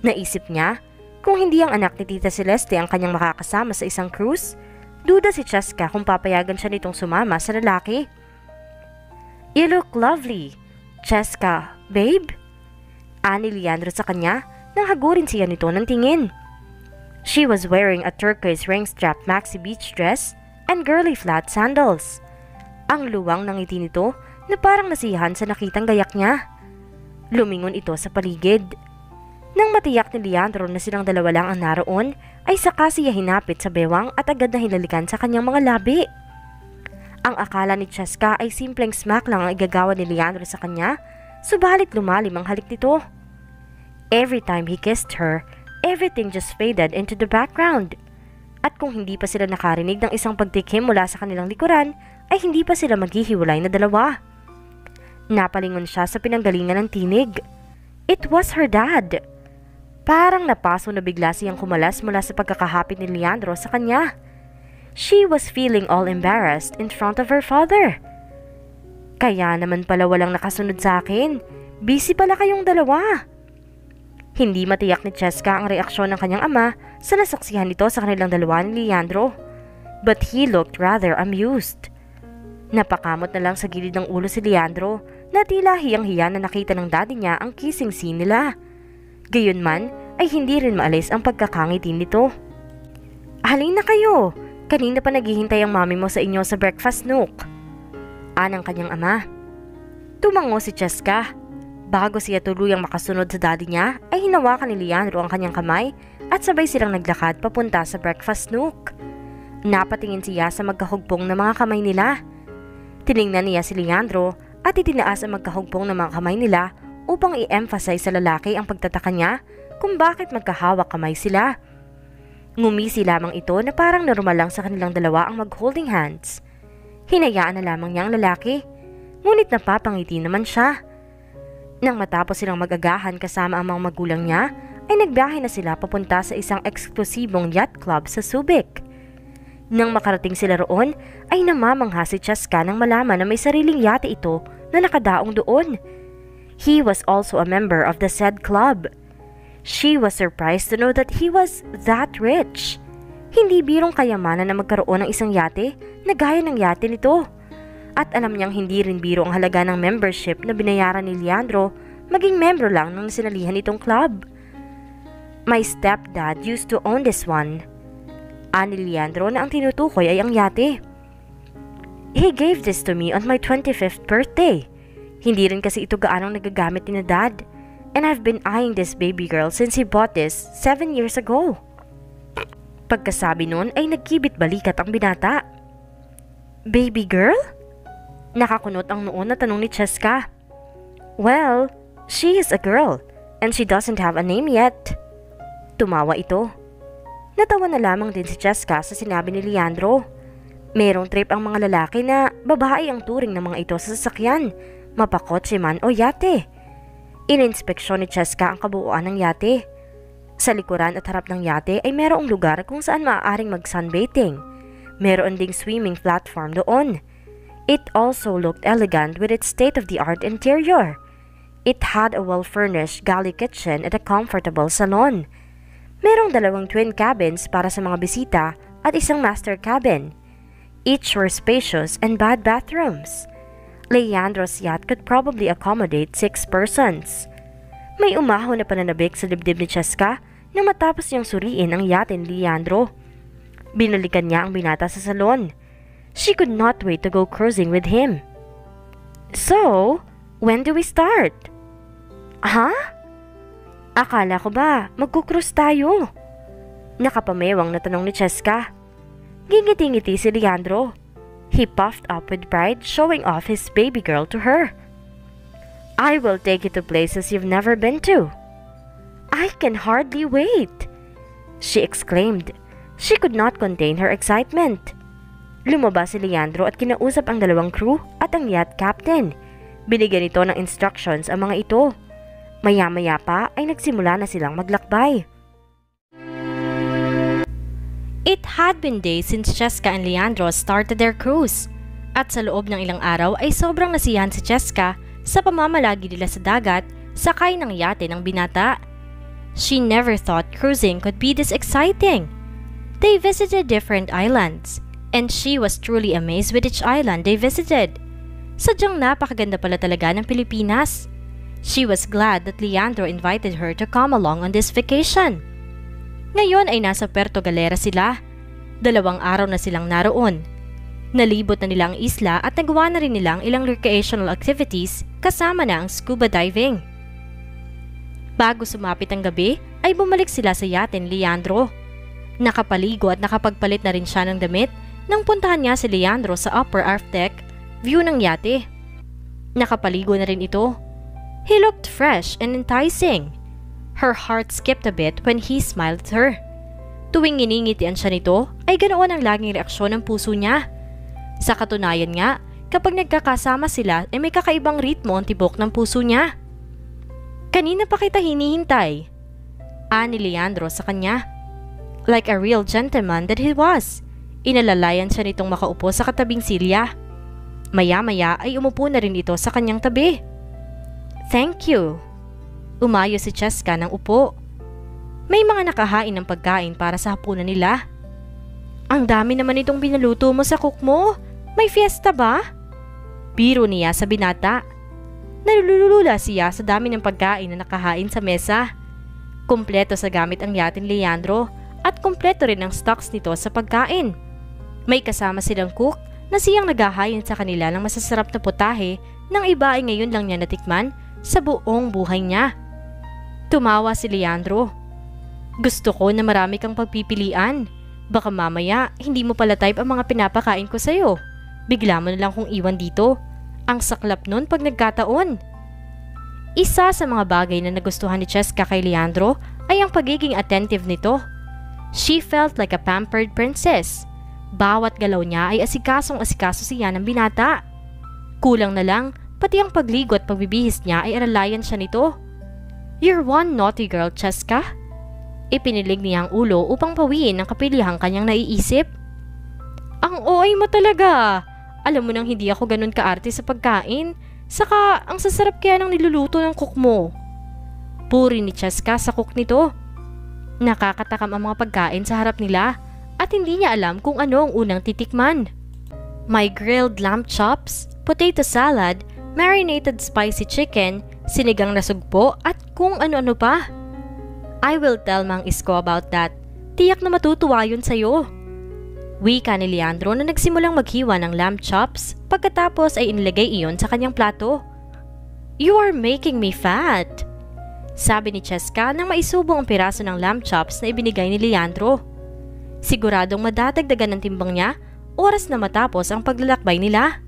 Naisip niya, kung hindi ang anak ni Tita Celeste ang kanyang makakasama sa isang cruise, Duda si Cheska kung papayagan siya nitong sumama sa lalaki. You look lovely. Cheska, babe? Ani Leandro sa kanya nang hagurin siya nito ng tingin. She was wearing a turquoise ring-strap maxi beach dress and girly flat sandals. Ang luwang ng ngiti nito na parang nasiyahan sa nakitang gayak niya. Lumingon ito sa paligid. Nang matiyak ni Leandro na silang dalawa lang ang naroon, ay saka siya hinapit sa bewang at agad na hinalikan sa kanyang mga labi. Ang akala ni Cheska ay simpleng smack lang ang igagawa ni Leandro sa kanya, subalit lumalim ang halik nito. Every time he kissed her, everything just faded into the background. At kung hindi pa sila nakarinig ng isang pagtikim mula sa kanilang likuran, ay hindi pa sila maghihiwalay na dalawa. Napalingon siya sa pinanggalingan ng tinig. It was her dad. Parang napaso na bigla siyang kumalas mula sa pagkakahapit ni Leandro sa kanya. She was feeling all embarrassed in front of her father. Kaya naman pala walang nakasunod sa akin. Busy pala kayong dalawa. Hindi matiyak ni Cheska ang reaksyon ng kanyang ama sa nasaksihan nito sa kanilang dalawa ni Leandro. But he looked rather amused. Napakamot na lang sa gilid ng ulo si Leandro na tila hiyang-hiya na nakita ng daddy niya ang kissing scene nila. Gayunman ay hindi rin maalis ang pagkakangiti nito. Halin na kayo! Kanina pa naghihintay ang mami mo sa inyo sa breakfast nook. Anang kanyang ama. Tumango si Cheska. Bago siya tuluyang makasunod sa daddy niya, ay hinawakan ni Leandro ang kanyang kamay at sabay silang naglakad papunta sa breakfast nook. Napatingin siya sa magkahugpong na mga kamay nila. Tiningnan niya si Leandro at itinaas ang magkahugpong ng mga kamay nila upang i-emphasize sa lalaki ang pagtataka niya kung bakit magkahawak kamay sila. Ngumisi lamang ito na parang normal lang sa kanilang dalawa ang mag-holding hands. Hinayaan na lamang niya ang lalaki, ngunit napapangiti naman siya. Nang matapos silang mag-agahan kasama ang mga magulang niya, ay nagbiyahe na sila papunta sa isang eksklusibong yacht club sa Subic. Nang makarating sila roon, ay namamangha si Cheska nang malaman na may sariling yate ito na nakadaong doon. He was also a member of the said club. She was surprised to know that he was that rich. Hindi birong kayamanan na magkaroon ng isang yate na gaya ng yate nito. At alam niyang hindi rin biro ang halaga ng membership na binayaran ni Leandro maging member lang ng sinalihan nitong club. My stepdad used to own this one ani Leandro na ang tinutukoy ay ang yate. He gave this to me on my 25th birthday. Hindi rin kasi ito gaanong nagagamit ni na dad. And I've been eyeing this baby girl since he bought this 7 years ago. Pagkasabi nun ay nagkibit balikat ang binata. Baby girl? Nakakunot ang noon na tanong ni Cheska. Well, she is a girl and she doesn't have a name yet. Tumawa ito. Natawa na lamang din si Cheska sa sinabi ni Leandro. Merong trip ang mga lalaki na babae ang turing ng mga ito sa sasakyan, mapakotse man o yate. Ininspeksyon ni Cheska ang kabuuan ng yate. Sa likuran at harap ng yate ay merong lugar kung saan maaaring mag-sunbathing. Meron ding swimming platform doon. It also looked elegant with its state-of-the-art interior. It had a well-furnished galley kitchen and a comfortable salon. Merong dalawang twin cabins para sa mga bisita at isang master cabin. Each were spacious and bad bathrooms. Leandro's yacht could probably accommodate six persons. May umahon na pananabik sa dibdib ni Cheska nang matapos niyang suriin ang yacht ni Leandro. Binalikan niya ang binata sa salon. She could not wait to go cruising with him. So, when do we start? Huh? Akala ko ba, magkukrus tayo? Nakapamewang na tanong ni Cheska. Gingiti-ngiti si Leandro. He puffed up with pride, showing off his baby girl to her. I will take you to places you've never been to. I can hardly wait, she exclaimed. She could not contain her excitement. Lumabas si Leandro at kinausap ang dalawang crew at ang yacht captain. Binigyan ito ng instructions ang mga ito. Maya-maya pa ay nagsimula na silang maglakbay. It had been days since Cheska and Leandro started their cruise. At sa loob ng ilang araw ay sobrang nasiyahan si Cheska sa pamamalagi nila sa dagat sakay ng yate ng binata. She never thought cruising could be this exciting. They visited different islands, And she was truly amazed with each island they visited. Sadyang napakaganda pala talaga ng Pilipinas. She was glad that Leandro invited her to come along on this vacation. Ngayon ay nasa Puerto Galera sila. Dalawang araw na silang naroon. Nalibot na nila ang isla at nagawa na rin nilang ilang recreational activities kasama na ang scuba diving. Bago sumapit ang gabi, ay bumalik sila sa yate ni Leandro. Nakapaligo at nakapagpalit na rin siya ng damit nang puntahan niya si Leandro sa upper aft deck, view ng yate. Nakapaligo na rin ito. He looked fresh and enticing. Her heart skipped a bit when he smiled at her. Tuwing iningitian siya nito, ay ganoon ang laging reaksyon ng puso niya. Sa katunayan nga, kapag nagkakasama sila ay may kakaibang ritmo ang tibok ng puso niya. Kanina pa kita hinihintay. Ani Leandro sa kanya. Like a real gentleman that he was. Inalalayan siya nitong makaupo sa katabing silya. Maya-maya ay umupo na rin ito sa kanyang tabi. Thank you. Umayo si Cheska ng upo. May mga nakahain ng pagkain para sa hapunan nila. Ang dami naman itong binaluto mo sa cook mo. May fiesta ba? Biro niya sa binata. Nalulula siya sa dami ng pagkain na nakahain sa mesa. Kumpleto sa gamit ang yatin Leandro at kumpleto rin ang stocks nito sa pagkain. May kasama silang cook na siyang naghahayin sa kanila ng masasarap na putahe nang iba ay ngayon lang niya natikman sa buong buhay niya. Tumawa si Leandro. Gusto ko na marami kang pagpipilian. Baka mamaya hindi mo pala type ang mga pinapakain ko sa'yo. Bigla mo na lang kung iwan dito. Ang saklap nun pag nagkataon. Isa sa mga bagay na nagustuhan ni Cheska kay Leandro ay ang pagiging attentive nito. She felt like a pampered princess. Bawat galaw niya ay asikasong asikaso siya ng binata. Kulang na lang, pati ang pagligo at pagbibihis niya ay aralayan siya nito. You're one naughty girl, Cheska. Ipinilig niya ang ulo upang pawiin ang kapilihang kanyang naiisip. Ang OA mo talaga! Alam mo nang hindi ako ganun kaarte sa pagkain. Saka, ang sasarap kaya ng niluluto ng cook mo. Puri ni Cheska sa cook nito. Nakakatakam ang mga pagkain sa harap nila at hindi niya alam kung ano ang unang titikman. May grilled lamb chops, potato salad, marinated spicy chicken, sinigang na sugpo at kung ano-ano pa. I will tell Mang Isko about that. Tiyak na matutuwa yun sa'yo. Wika ni Leandro na nagsimulang maghiwa ng lamb chops pagkatapos ay inilagay iyon sa kanyang plato. You are making me fat! Sabi ni Cheska nang maisubong ang piraso ng lamb chops na ibinigay ni Leandro. Siguradong madadagdagan ng timbang niya oras na matapos ang paglalakbay nila.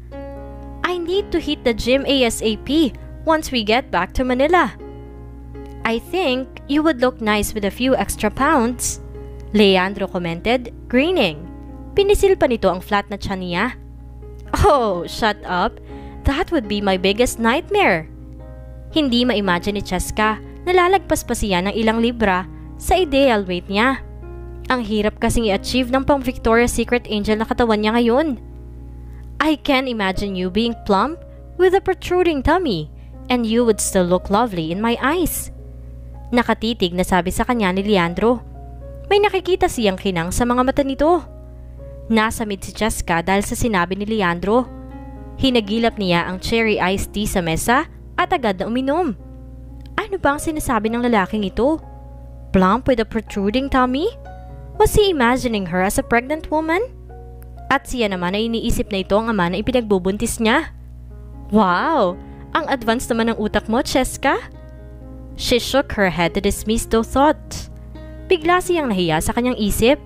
I need to hit the gym ASAP once we get back to Manila. I think you would look nice with a few extra pounds, Leandro commented, grinning. Pinisil pa nito ang flat na tiyan niya. Oh, shut up. That would be my biggest nightmare. Hindi ma-imagine ni Cheska na lalagpas pa siya ng ilang libra sa ideal weight niya. Ang hirap kasing i-achieve ng pang Victoria's Secret Angel na katawan niya ngayon. I can imagine you being plump with a protruding tummy and you would still look lovely in my eyes. Nakatitig na sabi sa kanya ni Leandro. May nakikita siyang kinang sa mga mata nito. Nasa mid si Cheska dahil sa sinabi ni Leandro. Hinagilap niya ang cherry iced tea sa mesa at agad na uminom. Ano ba ang sinasabi ng lalaking ito? Plump with a protruding tummy? Was he imagining her as a pregnant woman? At siya naman ay iniisip na ito ang ama na ipinagbubuntis niya. Wow! Ang advanced naman ng utak mo, Cheska? She shook her head to dismiss those thoughts. Bigla siyang nahiya sa kanyang isip.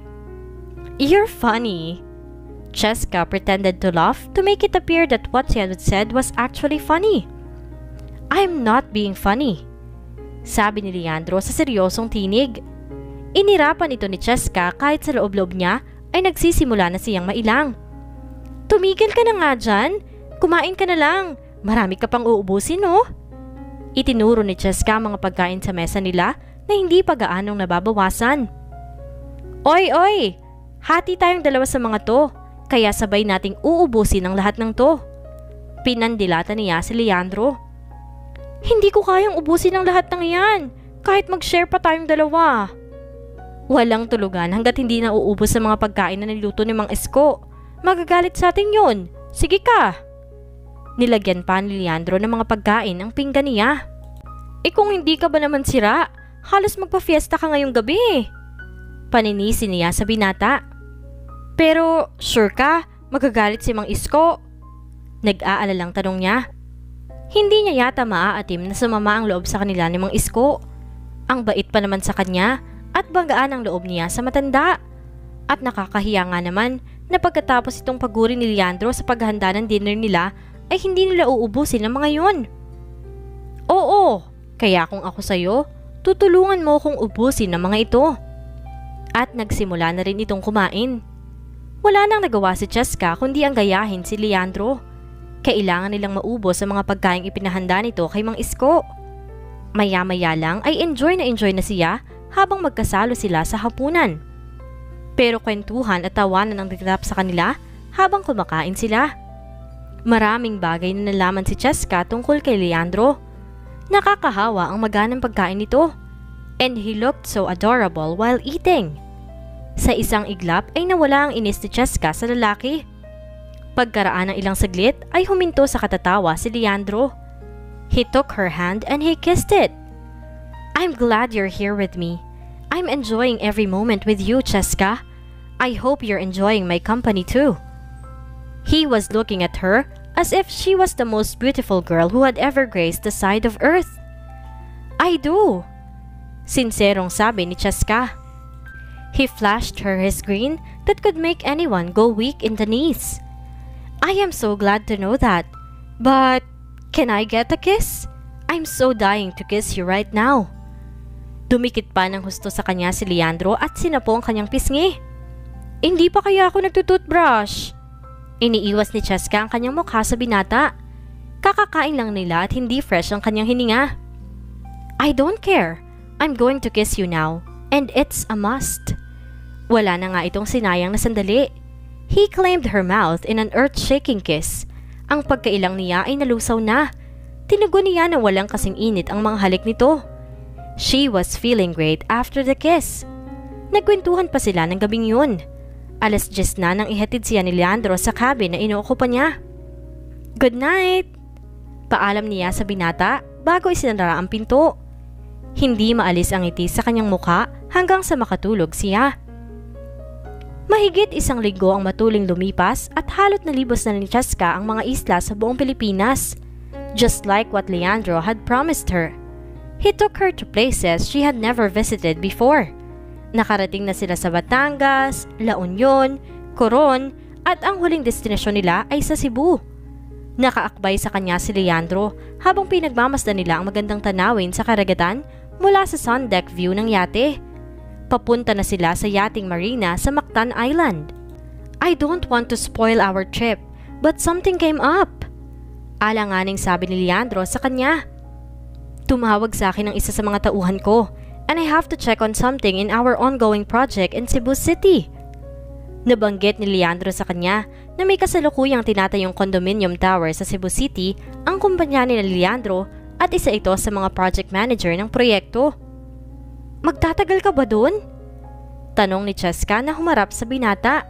You're funny. Cheska pretended to laugh to make it appear that what she had said was actually funny. I'm not being funny. Sabi ni Leandro sa seryosong tinig. Inirapan ito ni Cheska kahit sa loob-loob niya ay nagsisimula na siyang mailang. Tumigil ka na nga dyan. Kumain ka na lang. Marami ka pang uubusin, no? Itinuro ni Cheska mga pagkain sa mesa nila na hindi pa gaanong nababawasan. Oy, oy! Hati tayong dalawa sa mga to, kaya sabay nating uubusin ang lahat ng to. Pinandilata niya si Leandro. Hindi ko kayang ubusin ang lahat ng iyan, kahit mag-share pa tayong dalawa. Walang tulugan hanggat hindi nauubos sa mga pagkain na niluto ni Mang Esko. Magagalit sa atin yun. Sige ka. Nilagyan pa ni Leandro ng mga pagkain ang pinggan niya. Eh kung hindi ka ba naman sira, halos magpa-fiesta ka ngayong gabi. Paninisi niya sa binata. Pero sure ka, magagalit si Mang Isko. Nag-aalalang tanong niya. Hindi niya yata maaatim na sumama ang loob sa kanila ni Mang Isko. Ang bait pa naman sa kanya at banggaan ang loob niya sa matanda. At nakakahiya nga naman na pagkatapos itong paguri ni Leandro sa paghahanda ng dinner nila ay hindi nila uubusin ang mga yon. Oo, kaya kung ako sa'yo, tutulungan mo kong ubusin ang mga ito. At nagsimula na rin itong kumain. Wala nang nagawa si Cheska kundi ang gayahin si Leandro. Kailangan nilang maubos ang mga pagkaing ipinahanda nito kay Mang Isko. Maya-maya lang ay enjoy na enjoy na siya habang magkasalo sila sa hapunan. Pero kwentuhan at tawanan ang naganap sa kanila habang kumakain sila. Maraming bagay na nalaman si Cheska tungkol kay Leandro. Nakakahawa ang maganang pagkain nito. And he looked so adorable while eating. Sa isang iglap ay nawala ang inis ni Cheska sa lalaki. Pagkaraan ng ilang saglit ay huminto sa katatawa si Leandro. He took her hand and he kissed it. I'm glad you're here with me. I'm enjoying every moment with you, Cheska. I hope you're enjoying my company too. He was looking at her as if she was the most beautiful girl who had ever graced the side of earth. I do. Sincerong sabi ni Cheska. He flashed her his grin that could make anyone go weak in the knees. I am so glad to know that. But can I get a kiss? I'm so dying to kiss you right now. Dumikit pa ng husto sa kanya si Leandro at sinapo ang kanyang pisngi. Hindi pa kaya ako nagtututbrush? Iniiwas ni Cheska ang kanyang mukha sa binata. Kakakain lang nila at hindi fresh ang kanyang hininga. I don't care. I'm going to kiss you now. And it's a must. Wala na nga itong sinayang na sandali. He claimed her mouth in an earth-shaking kiss. Ang pagkailang niya ay nalusaw na. Tinugo niya na walang kasing init ang mga halik nito. She was feeling great after the kiss. Nagkwentuhan pa sila ng gabing yun. Alas 10 na nang ihatid siya ni Leandro sa cabin na inuukupa niya. Good night! Paalam niya sa binata bago isinara ang pinto. Hindi maalis ang ngiti sa kanyang mukha hanggang sa makatulog siya. Mahigit isang linggo ang matuling lumipas at halot na libos na ni Cheska ang mga isla sa buong Pilipinas. Just like what Leandro had promised her. He took her to places she had never visited before. Nakarating na sila sa Batangas, La Union, Coron, at ang huling destinasyon nila ay sa Cebu. Nakaakbay sa kanya si Leandro habang pinagmamasdan nila ang magandang tanawin sa karagatan mula sa sun deck view ng yate. Papunta na sila sa yating marina sa Mactan Island. I don't want to spoil our trip, but something came up. Alanganing sabi ni Leandro sa kanya. Tumawag sa akin ang isa sa mga tauhan ko and I have to check on something in our ongoing project in Cebu City. Nabanggit ni Leandro sa kanya na may kasalukuyang tinatayong condominium tower sa Cebu City ang kumpanya ni Leandro at isa ito sa mga project manager ng proyekto. Magtatagal ka ba doon? Tanong ni Cheska na humarap sa binata.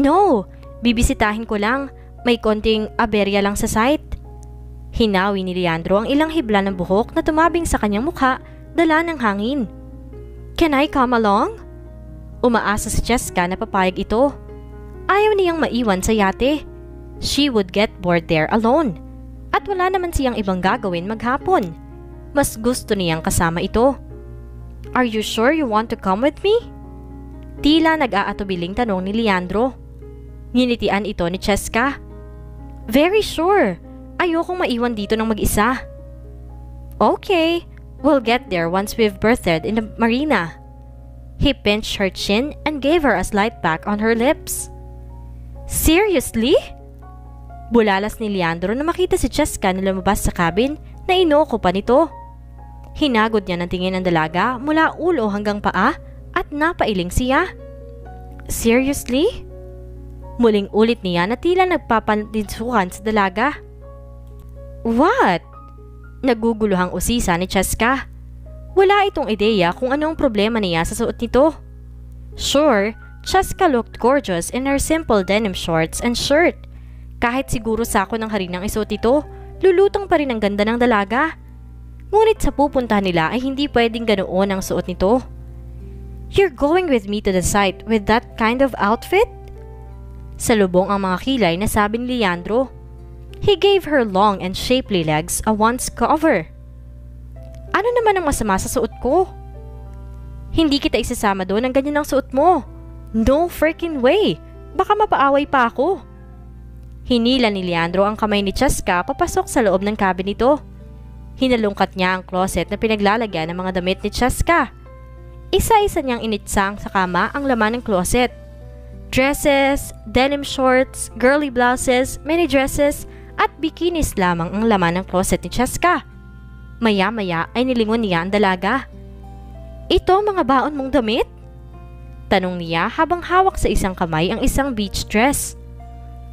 No, bibisitahin ko lang. May konting aberya lang sa site. Hinawi ni Leandro ang ilang hibla ng buhok na tumabing sa kanyang mukha dala ng hangin. Can I come along? Umaasa si Cheska na papayag ito. Ayaw niyang maiwan sa yate. She would get bored there alone. At wala naman siyang ibang gagawin maghapon. Mas gusto niyang kasama ito. Are you sure you want to come with me? Tila nag-aatubiling tanong ni Leandro. Nginitian ito ni Cheska. Very sure. Ayokong maiwan dito ng mag-isa. Okay, we'll get there once we've birthed in the marina. He pinched her chin and gave her a slight back on her lips. Seriously? Bulalas ni Leandro na makita si Cheska na lumabas sa cabin na inoko pa nito. Hinagod niya ng tingin ng dalaga mula ulo hanggang paa at napailing siya. Seriously? Muling ulit niya na tila nagpapandinsuhan sa dalaga. What? Naguguluhang usisa ni Cheska. Wala itong ideya kung anong problema niya sa suot nito. Sure, Cheska looked gorgeous in her simple denim shorts and shirt. Kahit siguro sako ng harinang isuot ito, lulutong pa rin ang ganda ng dalaga. Ngunit sa pupunta nila ay hindi pwedeng ganoon ang suot nito. You're going with me to the site with that kind of outfit? Salubong ang mga kilay na sabi ni Leandro. He gave her long and shapely legs a once cover. Ano naman ang masama sa suot ko? Hindi kita isasama doon ang ganyan ang suot mo. No freaking way! Baka mapaaway pa ako. Hinila ni Leandro ang kamay ni Cheska papasok sa loob ng cabin nito. Hinalungkat niya ang closet na pinaglalagyan ng mga damit ni Cheska. Isa-isa niyang initsang sa kama ang laman ng closet. Dresses, denim shorts, girly blouses, mini dresses, at bikinis lamang ang laman ng closet ni Cheska. Maya-maya ay nilingon niya ang dalaga. Ito mga baon mong damit? Tanong niya habang hawak sa isang kamay ang isang beach dress.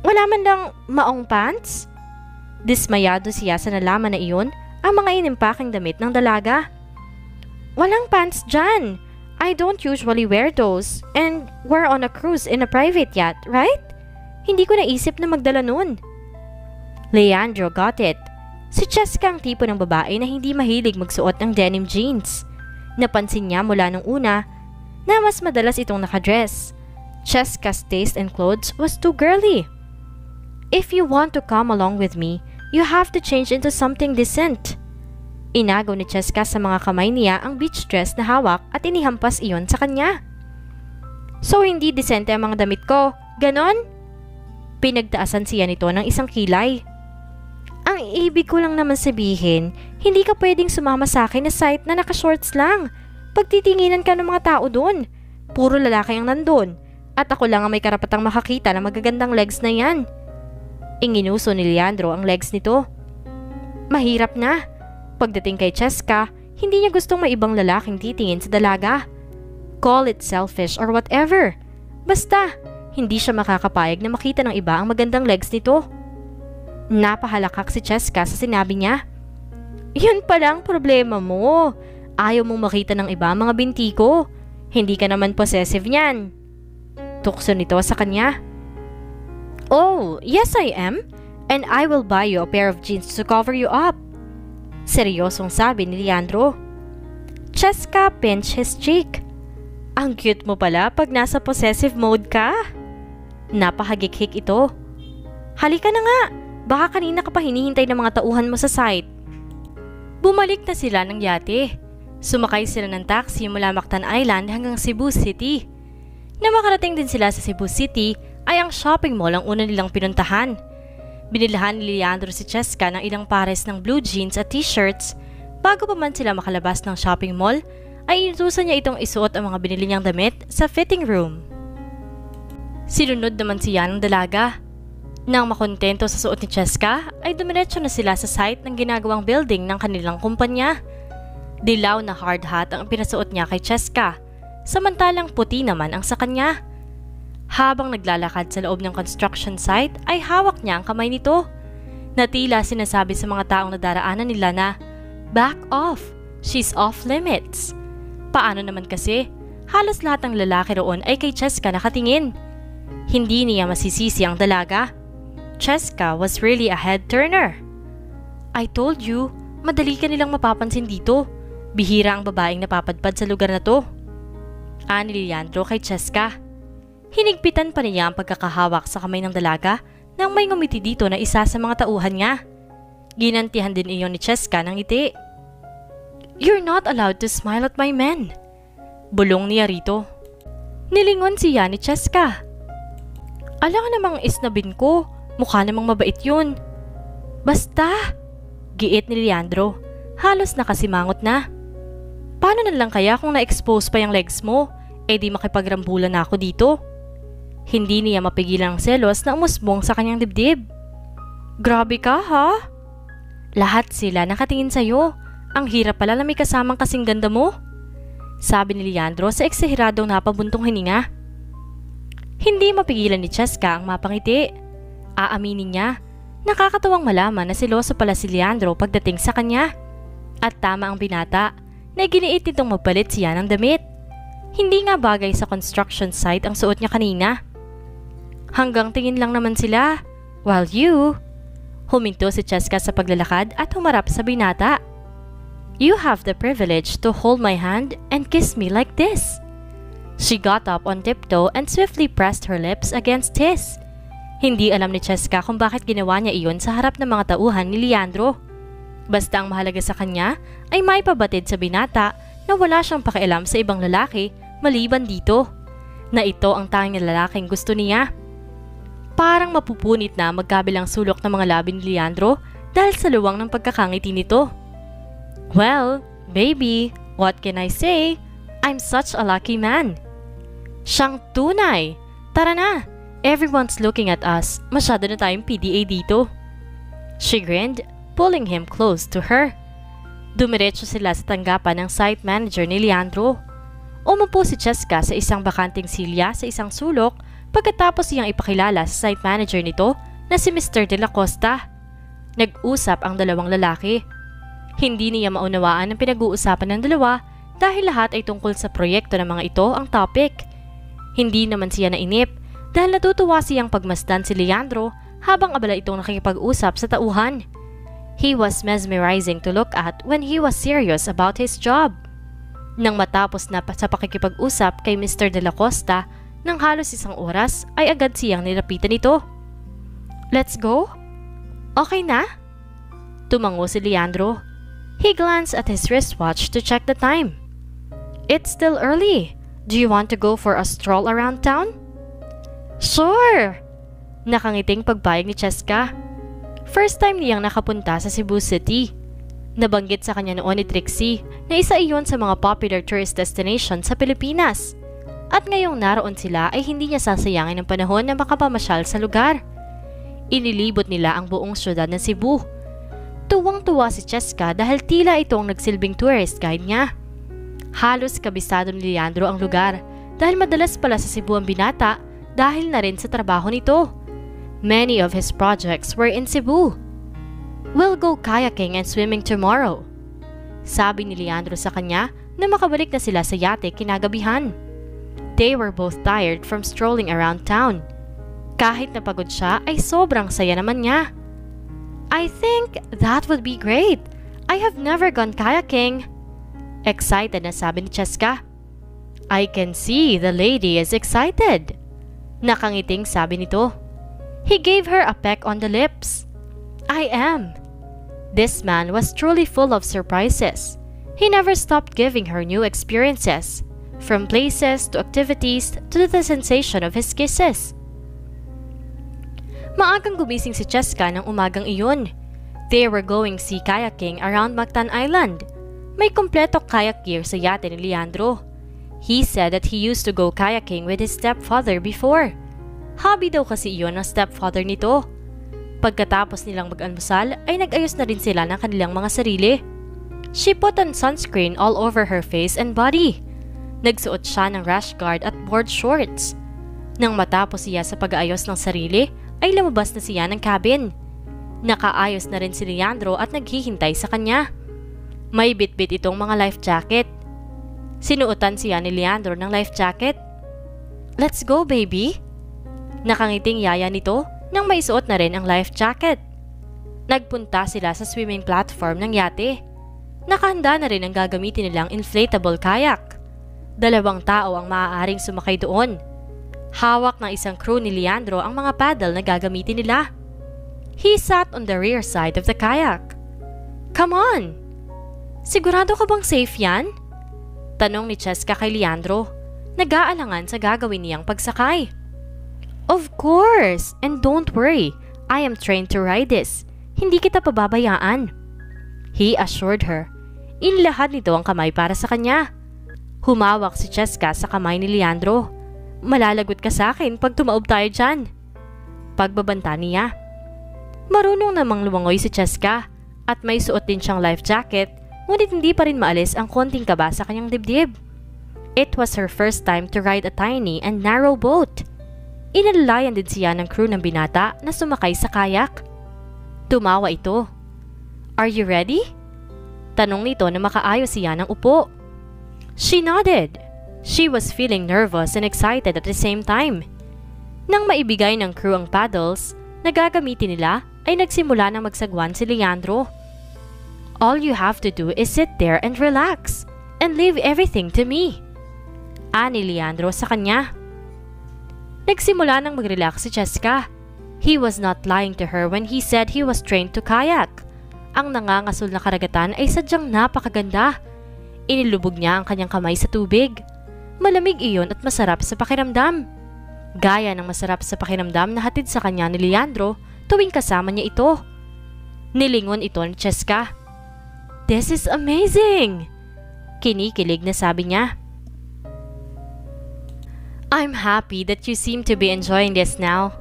Wala man lang maong pants? Dismayado siya sa nalaman na iyon ang mga inimpaking damit ng dalaga. Walang pants dyan. I don't usually wear those. And we're on a cruise in a private yacht, right? Hindi ko naisip na magdala nun. Leandro got it. Si Cheska ang tipo ng babae na hindi mahilig magsuot ng denim jeans. Napansin niya mula nung una na mas madalas itong nakadress. Cheska's taste in clothes was too girly. If you want to come along with me, you have to change into something decent. Inagaw ni Cheska sa mga kamay niya ang beach dress na hawak at inihampas iyon sa kanya. So hindi disente ang mga damit ko, ganon? Pinagtaasan siya nito ng isang kilay. Ang ibig ko lang naman sabihin, hindi ka pwedeng sumama sa akin na site na nakashorts lang. Pagtitinginan ka ng mga tao doon. Puro lalaki ang nandun. At ako lang ang may karapatang makakita ng magagandang legs na yan. Inginuso ni Leandro ang legs nito. Mahirap na. Pagdating kay Cheska, hindi niya gustong may ibang lalaking titingin sa dalaga. Call it selfish or whatever. Basta, hindi siya makakapayag na makita ng iba ang magandang legs nito. Napahalakak si Cheska sa sinabi niya. Yun pala ang problema mo. Ayaw mong makita ng iba mga binti ko. Hindi ka naman possessive niyan. Tukso nito sa kanya. Oh, yes I am. And I will buy you a pair of jeans to cover you up. Seryosong sabi ni Leandro. Cheska pinched his cheek. Ang cute mo pala pag nasa possessive mode ka. Napahagik-hik ito. Halika na nga, Baka kanina ka pa hinihintay ng mga tauhan mo sa site. Bumalik na sila ng yate. Sumakay sila ng taxi mula Mactan Island hanggang Cebu City. Na makarating din sila sa Cebu City ay ang shopping mall ang una nilang pinuntahan. Binilahan ni Leandro si Cheska ng ilang pares ng blue jeans at t-shirts bago pa man sila makalabas ng shopping mall ay inutusan niya itong isuot ang mga binili niyang damit sa fitting room. Sinunod naman siya ng dalaga nang makontento sa suot ni Cheska, ay dumiretso na sila sa site ng ginagawang building ng kanilang kumpanya. Dilaw na hard hat ang pinasuot niya kay Cheska, samantalang puti naman ang sa kanya. Habang naglalakad sa loob ng construction site ay hawak niya ang kamay nito. Natila sinasabi sa mga taong nadaraanan nila na, Back off! She's off limits! Paano naman kasi? Halos lahat ng lalaki roon ay kay Cheska nakatingin. Hindi niya masisisi ang dalaga Cheska was really a head turner. I told you, madali ka nilang mapapansin dito. Bihira ang babaeng napapadpad sa lugar na to. Ani Leandro kay Cheska. Hinigpitan pa niya ang pagkakahawak sa kamay ng dalaga nang may ngumiti dito na isa sa mga tauhan niya. Ginantihan din iyon ni Cheska ng ngiti. You're not allowed to smile at my men. Bulong niya rito. Nilingon siya ni Cheska. Alam ka namang isnabin ko, Mukha namang mabait yun. Basta! Giit ni Leandro. Halos nakasimangot na. Paano na lang kaya kung na-expose pa yung legs mo? Eh di makipagrambulan na ako dito. Hindi niya mapigilan ang selos na umusbong sa kanyang dibdib. Grabe ka ha? Lahat sila nakatingin sa'yo. Ang hirap pala na may kasamang kasing ganda mo. Sabi ni Leandro sa eksahiradong napabuntong hininga. Hindi mapigilan ni Cheska ang mapangiti. Aaminin niya, nakakatawang malaman na siloso pala si Leandro pagdating sa kanya. At tama ang binata na giniit nitong magpalit siya ng damit. Hindi nga bagay sa construction site ang suot niya kanina. Hanggang tingin lang naman sila. While you... Huminto si Cheska sa paglalakad at humarap sa binata. You have the privilege to hold my hand and kiss me like this. She got up on tiptoe and swiftly pressed her lips against his. Hindi alam ni Cheska kung bakit ginawa niya iyon sa harap ng mga tauhan ni Leandro. Basta ang mahalaga sa kanya ay may pabatid sa binata na wala siyang pakialam sa ibang lalaki maliban dito. Na ito ang tanging lalaking gusto niya. Parang mapupunit na magkabilang sulok ng mga labi ni Leandro dahil sa luwang ng pagkakangiti nito. Well, baby, what can I say? I'm such a lucky man. Siyang tunay. Tara na, everyone's looking at us. Masyado na tayong PDA dito. She grinned, pulling him close to her. Dumiretso sila sa tanggapan ng site manager ni Leandro. Umupo si Cheska sa isang bakanting silya sa isang sulok Pagkatapos siyang ipakilala sa site manager nito na si Mr. De La Costa. Nag-usap ang dalawang lalaki. Hindi niya maunawaan ang pinag-uusapan ng dalawa dahil lahat ay tungkol sa proyekto ng mga ito ang topic. Hindi naman siya nainip dahil natutuwa siyang pagmasdan si Leandro habang abala itong nakikipag-usap sa tauhan. He was mesmerizing to look at when he was serious about his job. Nang matapos na sa pakikipag-usap kay Mr. De La Costa, nang halos isang oras ay agad siyang nilapitan ito. Let's go? Okay na? Tumango si Leandro. He glanced at his wristwatch to check the time. It's still early. Do you want to go for a stroll around town? Sure! Nakangiting pagbayag ni Cheska. First time niyang nakapunta sa Cebu City. Nabanggit sa kanya noon ni Trixie na isa iyon sa mga popular tourist destination sa Pilipinas. At ngayong naroon sila ay hindi niya sasayangin ang panahon na makapamasyal sa lugar. Inilibot nila ang buong syudad ng Cebu. Tuwang-tuwa si Cheska dahil tila ito ang nagsilbing tourist guide niya. Halos kabisado ni Leandro ang lugar dahil madalas pala sa Cebu ang binata dahil na rin sa trabaho nito. Many of his projects were in Cebu. We'll go kayaking and swimming tomorrow. Sabi ni Leandro sa kanya na makabalik na sila sa yate kinagabihan. They were both tired from strolling around town. Kahit napagod siya ay sobrang saya naman niya. I think that would be great. I have never gone kayaking. Excited na sabi ni Cheska. I can see the lady is excited. Nakangiting sabi nito. He gave her a peck on the lips. I am. This man was truly full of surprises. He never stopped giving her new experiences. from places to activities to the sensation of his kisses. Maagang gumising si Cheska ng umagang iyon. They were going sea kayaking around Mactan Island. May kompleto kayak gear sa yate ni Leandro. He said that he used to go kayaking with his stepfather before. Hobby daw kasi iyon ng stepfather nito. Pagkatapos nilang mag-almusal ay nag-ayos na rin sila ng kanilang mga sarili. She put on sunscreen all over her face and body. Nagsuot siya ng rash guard at board shorts. Nang matapos siya sa pag-aayos ng sarili, ay lumabas na siya ng cabin. Nakaayos na rin si Leandro at naghihintay sa kanya. May bitbit itong mga life jacket. Sinuotan siya ni Leandro ng life jacket. Let's go, baby! Nakangiting yaya nito nang maisuot na rin ang life jacket. Nagpunta sila sa swimming platform ng yate. Nakahanda na rin ang gagamitin nilang inflatable kayak. Dalawang tao ang maaaring sumakay doon. Hawak ng isang crew ni Leandro ang mga paddle na gagamitin nila. He sat on the rear side of the kayak. Come on! Sigurado ka bang safe yan? Tanong ni Cheska kay Leandro. Nag-aalangan sa gagawin niyang pagsakay. Of course! And don't worry, I am trained to ride this. Hindi kita pababayaan. He assured her. Inlahad nito ang kamay para sa kanya. Humawak si Cheska sa kamay ni Leandro. Malalagot ka sa akin pag tumaob tayo dyan. Pagbabanta niya. Marunong namang lumangoy si Cheska at may suot din siyang life jacket ngunit hindi pa rin maalis ang konting kaba sa kanyang dibdib. It was her first time to ride a tiny and narrow boat. Inalalayan din siya ng crew ng binata na sumakay sa kayak. Tumawa ito. Are you ready? Tanong nito na makaayos siya ng upo. She nodded. She was feeling nervous and excited at the same time. Nang maibigay ng crew ang paddles na gagamitin nila ay nagsimula ng magsagwan si Leandro. All you have to do is sit there and relax and leave everything to me. Ani Leandro sa kanya. Nagsimula nang mag-relax si Cheska. He was not lying to her when he said he was trained to kayak. Ang nangangasul na karagatan ay sadyang napakaganda. Inilubog niya ang kanyang kamay sa tubig. Malamig iyon at masarap sa pakiramdam. Gaya ng masarap sa pakiramdam na hatid sa kanya ni Leandro tuwing kasama niya ito. Nilingon ito ni Cheska. This is amazing! Kinikilig na sabi niya. I'm happy that you seem to be enjoying this now.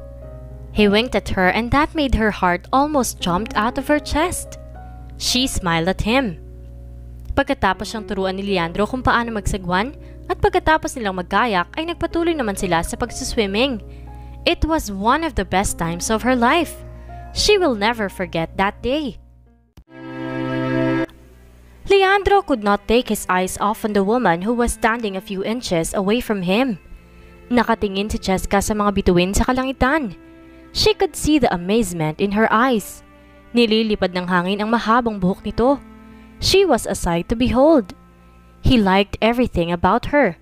He winked at her and that made her heart almost jumped out of her chest. She smiled at him. Pagkatapos siyang turuan ni Leandro kung paano magsagwan at pagkatapos nilang magkayak ay nagpatuloy naman sila sa pagsuswimming. It was one of the best times of her life. She will never forget that day. Leandro could not take his eyes off on the woman who was standing a few inches away from him. Nakatingin si Cheska sa mga bituin sa kalangitan. She could see the amazement in her eyes. Nililipad ng hangin ang mahabang buhok nito. She was a sight to behold. He liked everything about her.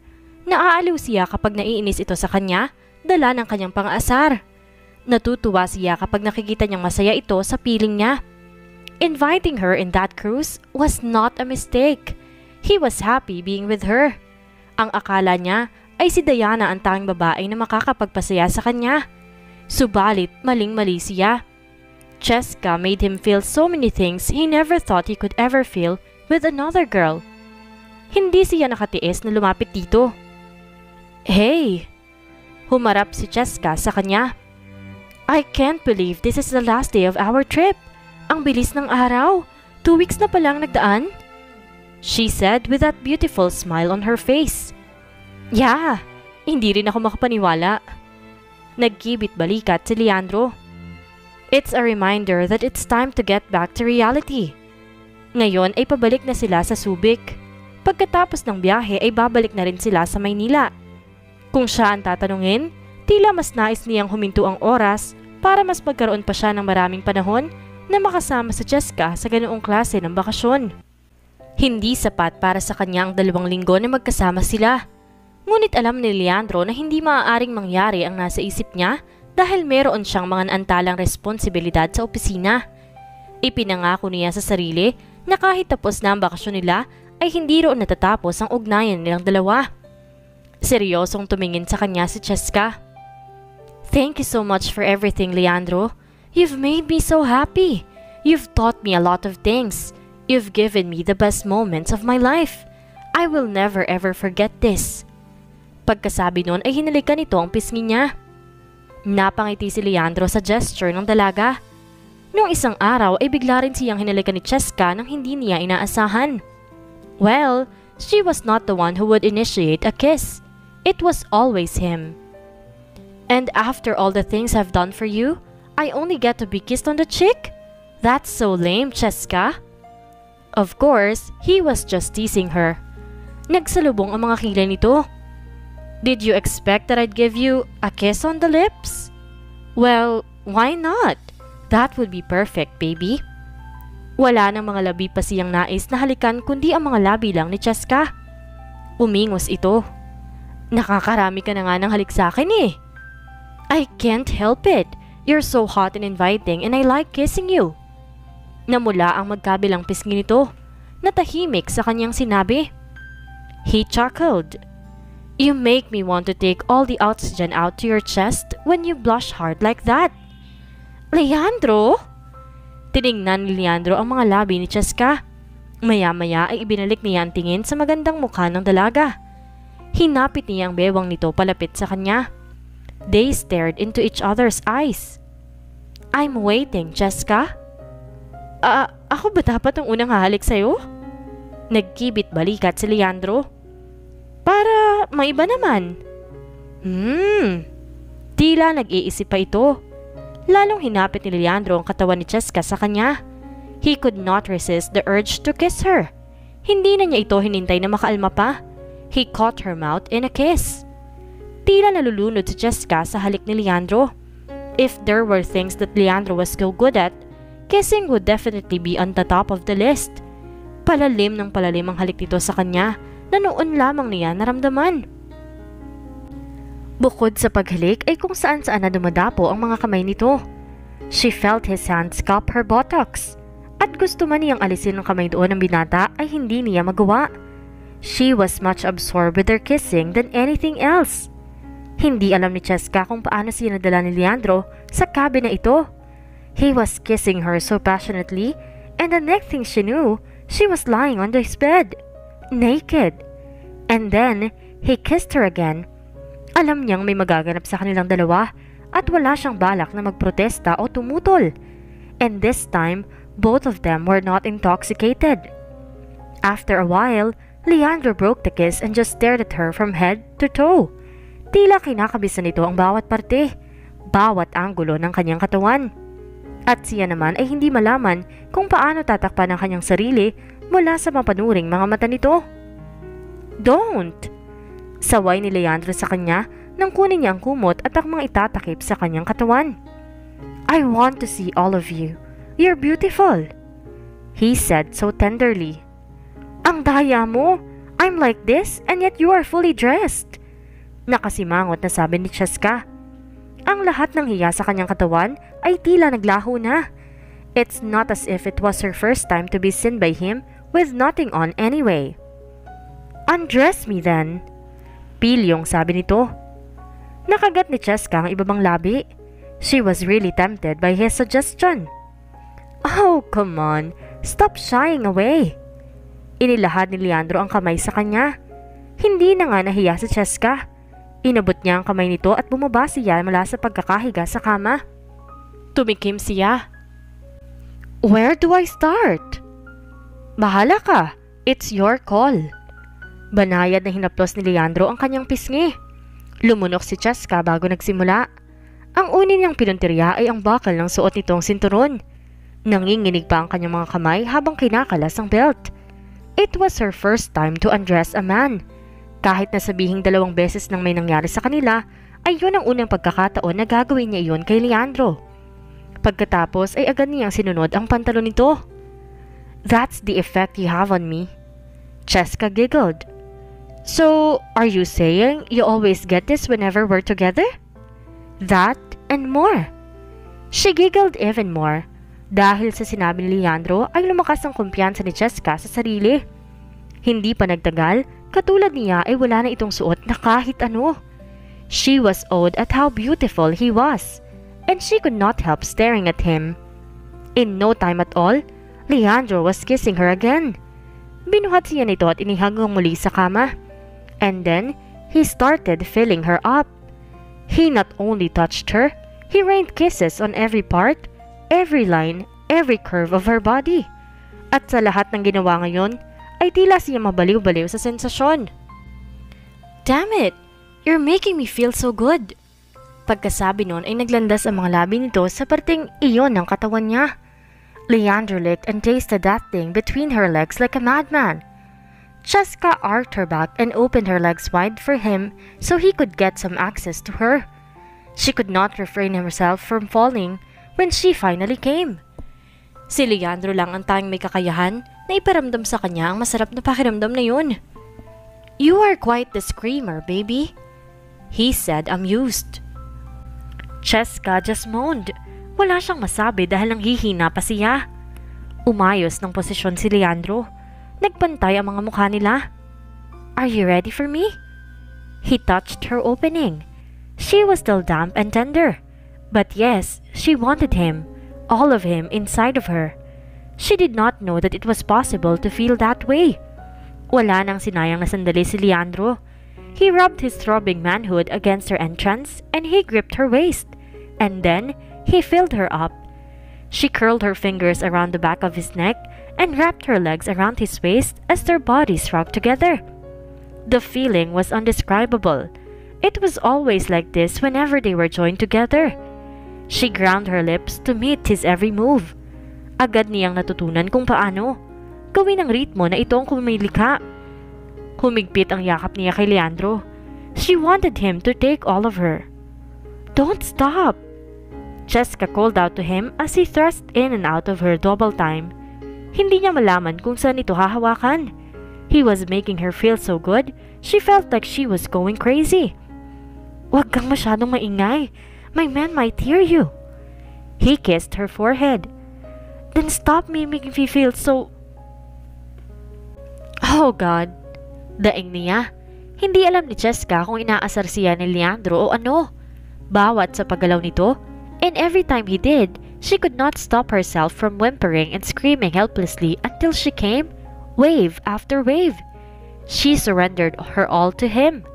Naaaliw siya kapag naiinis ito sa kanya, dala ng kanyang pang-asar. Natutuwa siya kapag nakikita niyang masaya ito sa piling niya. Inviting her in that cruise was not a mistake. He was happy being with her. Ang akala niya ay si Diana ang tanging babae na makakapagpasaya sa kanya. Subalit maling-mali siya. Cheska made him feel so many things he never thought he could ever feel with another girl. Hindi siya nakatiis na lumapit dito. Hey! Humarap si Cheska sa kanya. I can't believe this is the last day of our trip. Ang bilis ng araw. Two weeks na palang nagdaan. She said with that beautiful smile on her face. Yeah, hindi rin ako makapaniwala. Nagkibit balikat si Leandro. It's a reminder that it's time to get back to reality. Ngayon ay pabalik na sila sa Subic. Pagkatapos ng biyahe ay babalik na rin sila sa Maynila. Kung siya ang tatanungin, tila mas nais niyang huminto ang oras para mas magkaroon pa siya ng maraming panahon na makasama sa Jessica sa ganoong klase ng bakasyon. Hindi sapat para sa kanya ang dalawang linggo na magkasama sila. Ngunit alam ni Leandro na hindi maaaring mangyari ang nasa isip niya dahil meron siyang mga antalang responsibilidad sa opisina. Ipinangako niya sa sarili na kahit tapos na ang bakasyon nila ay hindi roon natatapos ang ugnayan nilang dalawa. Seryosong tumingin sa kanya si Cheska. Thank you so much for everything, Leandro. You've made me so happy. You've taught me a lot of things. You've given me the best moments of my life. I will never ever forget this. Pagkasabi noon ay hinalikan nito ang pisngi niya. Napangiti si Leandro sa gesture ng dalaga. Noong isang araw ay bigla rin siyang hinalikan ni Cheska nang hindi niya inaasahan. Well, she was not the one who would initiate a kiss. It was always him. And after all the things I've done for you, I only get to be kissed on the cheek? That's so lame, Cheska. Of course, he was just teasing her. Nagsalubong ang mga kilay nito. Did you expect that I'd give you a kiss on the lips? Well, why not? That would be perfect, baby. Wala nang mga labi pa siyang nais na halikan kundi ang mga labi lang ni Cheska. Umingos ito. Nakakarami ka na nga ng halik sa akin eh. I can't help it. You're so hot and inviting and I like kissing you. Namula ang magkabilang pisngi nito. Natahimik sa kanyang sinabi. He chuckled. You make me want to take all the oxygen out to your chest when you blush hard like that. Leandro? Tiningnan ni Leandro ang mga labi ni Cheska. Maya-maya ay ibinalik niya ang tingin sa magandang mukha ng dalaga. Hinapit niya ang bewang nito palapit sa kanya. They stared into each other's eyes. I'm waiting, Cheska. Ah, ako ba dapat ang unang hahalik sa'yo? Nagkibit balikat si Leandro. Para maiba naman. Hmm. Tila nag-iisip pa ito. Lalong hinapit ni Leandro ang katawan ni Cheska sa kanya. He could not resist the urge to kiss her. Hindi na niya ito hinintay na makaalma pa. he caught her mouth in a kiss. Tila nalulunod si Jessica sa halik ni Leandro. If there were things that Leandro was so good at, kissing would definitely be on the top of the list. Palalim ng palalim ang halik nito sa kanya na noon lamang niya naramdaman. Bukod sa paghalik ay kung saan saan na dumadapo ang mga kamay nito. She felt his hands cup her buttocks. At gusto man niyang alisin ang kamay doon ng binata ay hindi niya magawa. She was much absorbed with their kissing than anything else. Hindi alam ni Cheska kung paano siya nadala ni Leandro sa cabin na ito. He was kissing her so passionately and the next thing she knew, she was lying on his bed, naked. And then, he kissed her again alam niyang may magaganap sa kanilang dalawa at wala siyang balak na magprotesta o tumutol. And this time, both of them were not intoxicated. After a while, Leandro broke the kiss and just stared at her from head to toe. Tila kinakabisan nito ang bawat parte, bawat anggulo ng kanyang katawan. At siya naman ay hindi malaman kung paano tatakpan ang kanyang sarili mula sa mapanuring mga mata nito. Don't! Saway ni Leandro sa kanya nang kunin niya ang kumot at ang mga itatakip sa kanyang katawan. I want to see all of you. You're beautiful. He said so tenderly. Ang daya mo! I'm like this and yet you are fully dressed. Nakasimangot na sabi ni Cheska. Ang lahat ng hiya sa kanyang katawan ay tila naglaho na. It's not as if it was her first time to be seen by him with nothing on anyway. Undress me then, Pilyong sabi nito. Nakagat ni Cheska ang ibabang labi. She was really tempted by his suggestion. Oh, come on. Stop shying away. Inilahad ni Leandro ang kamay sa kanya. Hindi na nga nahiya si Cheska. Inabot niya ang kamay nito at bumaba siya mula sa pagkakahiga sa kama. Tumikim siya. Where do I start? Bahala ka. It's your call. Banayad na hinaplos ni Leandro ang kanyang pisngi. Lumunok si Cheska bago nagsimula. Ang unin niyang pinuntirya ay ang bakal ng suot nitong sinturon. Nanginginig pa ang kanyang mga kamay habang kinakalas ang belt. It was her first time to undress a man. Kahit na sabihing dalawang beses nang may nangyari sa kanila, ay yun ang unang pagkakataon na gagawin niya iyon kay Leandro. Pagkatapos ay agad niyang sinunod ang pantalon nito. That's the effect you have on me. Cheska giggled. So, are you saying you always get this whenever we're together? That and more. She giggled even more. Dahil sa sinabi ni Leandro ay lumakas ang kumpiyansa ni Cheska sa sarili. Hindi pa nagtagal, katulad niya ay wala na itong suot na kahit ano. She was awed at how beautiful he was, and she could not help staring at him. In no time at all, Leandro was kissing her again. Binuhat siya nito at inihanggang muli sa kama. And then, he started filling her up. He not only touched her, he rained kisses on every part, every line, every curve of her body. At sa lahat ng ginawa ngayon, ay tila siya mabaliw-baliw sa sensasyon. Damn it! You're making me feel so good! Pagkasabi noon ay naglandas ang mga labi nito sa parteng iyon ng katawan niya. Leandro licked and tasted that thing between her legs like a madman. Cheska arched her back and opened her legs wide for him so he could get some access to her. She could not refrain herself from falling when she finally came. Si Leandro lang ang tanging may kakayahan na iparamdam sa kanya ang masarap na pakiramdam na yun. You are quite the screamer, baby. He said, amused. Cheska just moaned. Wala siyang masabi dahil nanghihina pa siya. Umayos ng posisyon si Leandro Nagpantay ang mga mukha nila. Are you ready for me? He touched her opening. She was still damp and tender. But yes, she wanted him, all of him inside of her. She did not know that it was possible to feel that way. Wala nang sinayang na sandali si Leandro. He rubbed his throbbing manhood against her entrance and he gripped her waist. And then, he filled her up. She curled her fingers around the back of his neck and wrapped her legs around his waist as their bodies rocked together. The feeling was undescribable. It was always like this whenever they were joined together. She ground her lips to meet his every move. Agad niyang natutunan kung paano. Gawin ang ritmo na ito ang kumilikha. Humigpit ang yakap niya kay Leandro. She wanted him to take all of her. Don't stop! Cheska called out to him as he thrust in and out of her double time. Hindi niya malaman kung saan ito hahawakan. He was making her feel so good, she felt like she was going crazy. Huwag kang masyadong maingay. My man might hear you. He kissed her forehead. Then stop making me feel so... Oh God! Daing niya. Hindi alam ni Cheska kung inaasar siya ni Leandro o ano. Bawat sa paggalaw nito, and every time he did, she could not stop herself from whimpering and screaming helplessly until she came, wave after wave. She surrendered her all to him.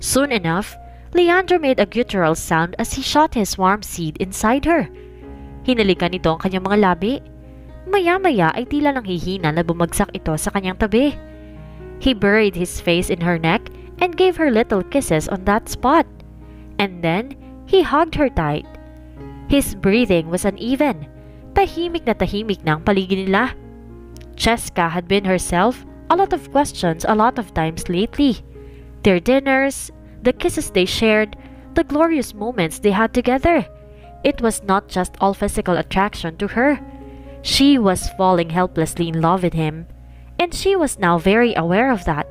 Soon enough, Leandro made a guttural sound as he shot his warm seed inside her. Hinalikan nito ang kanyang mga labi. Maya-maya ay tila lang hihina na bumagsak ito sa kanyang tabi. He buried his face in her neck and gave her little kisses on that spot. And then, he hugged her tight. His breathing was uneven. Tahimik na tahimik na ang paligid nila. Cheska had been herself a lot of questions a lot of times lately. Their dinners, the kisses they shared, the glorious moments they had together. It was not just all physical attraction to her. She was falling helplessly in love with him, and she was now very aware of that.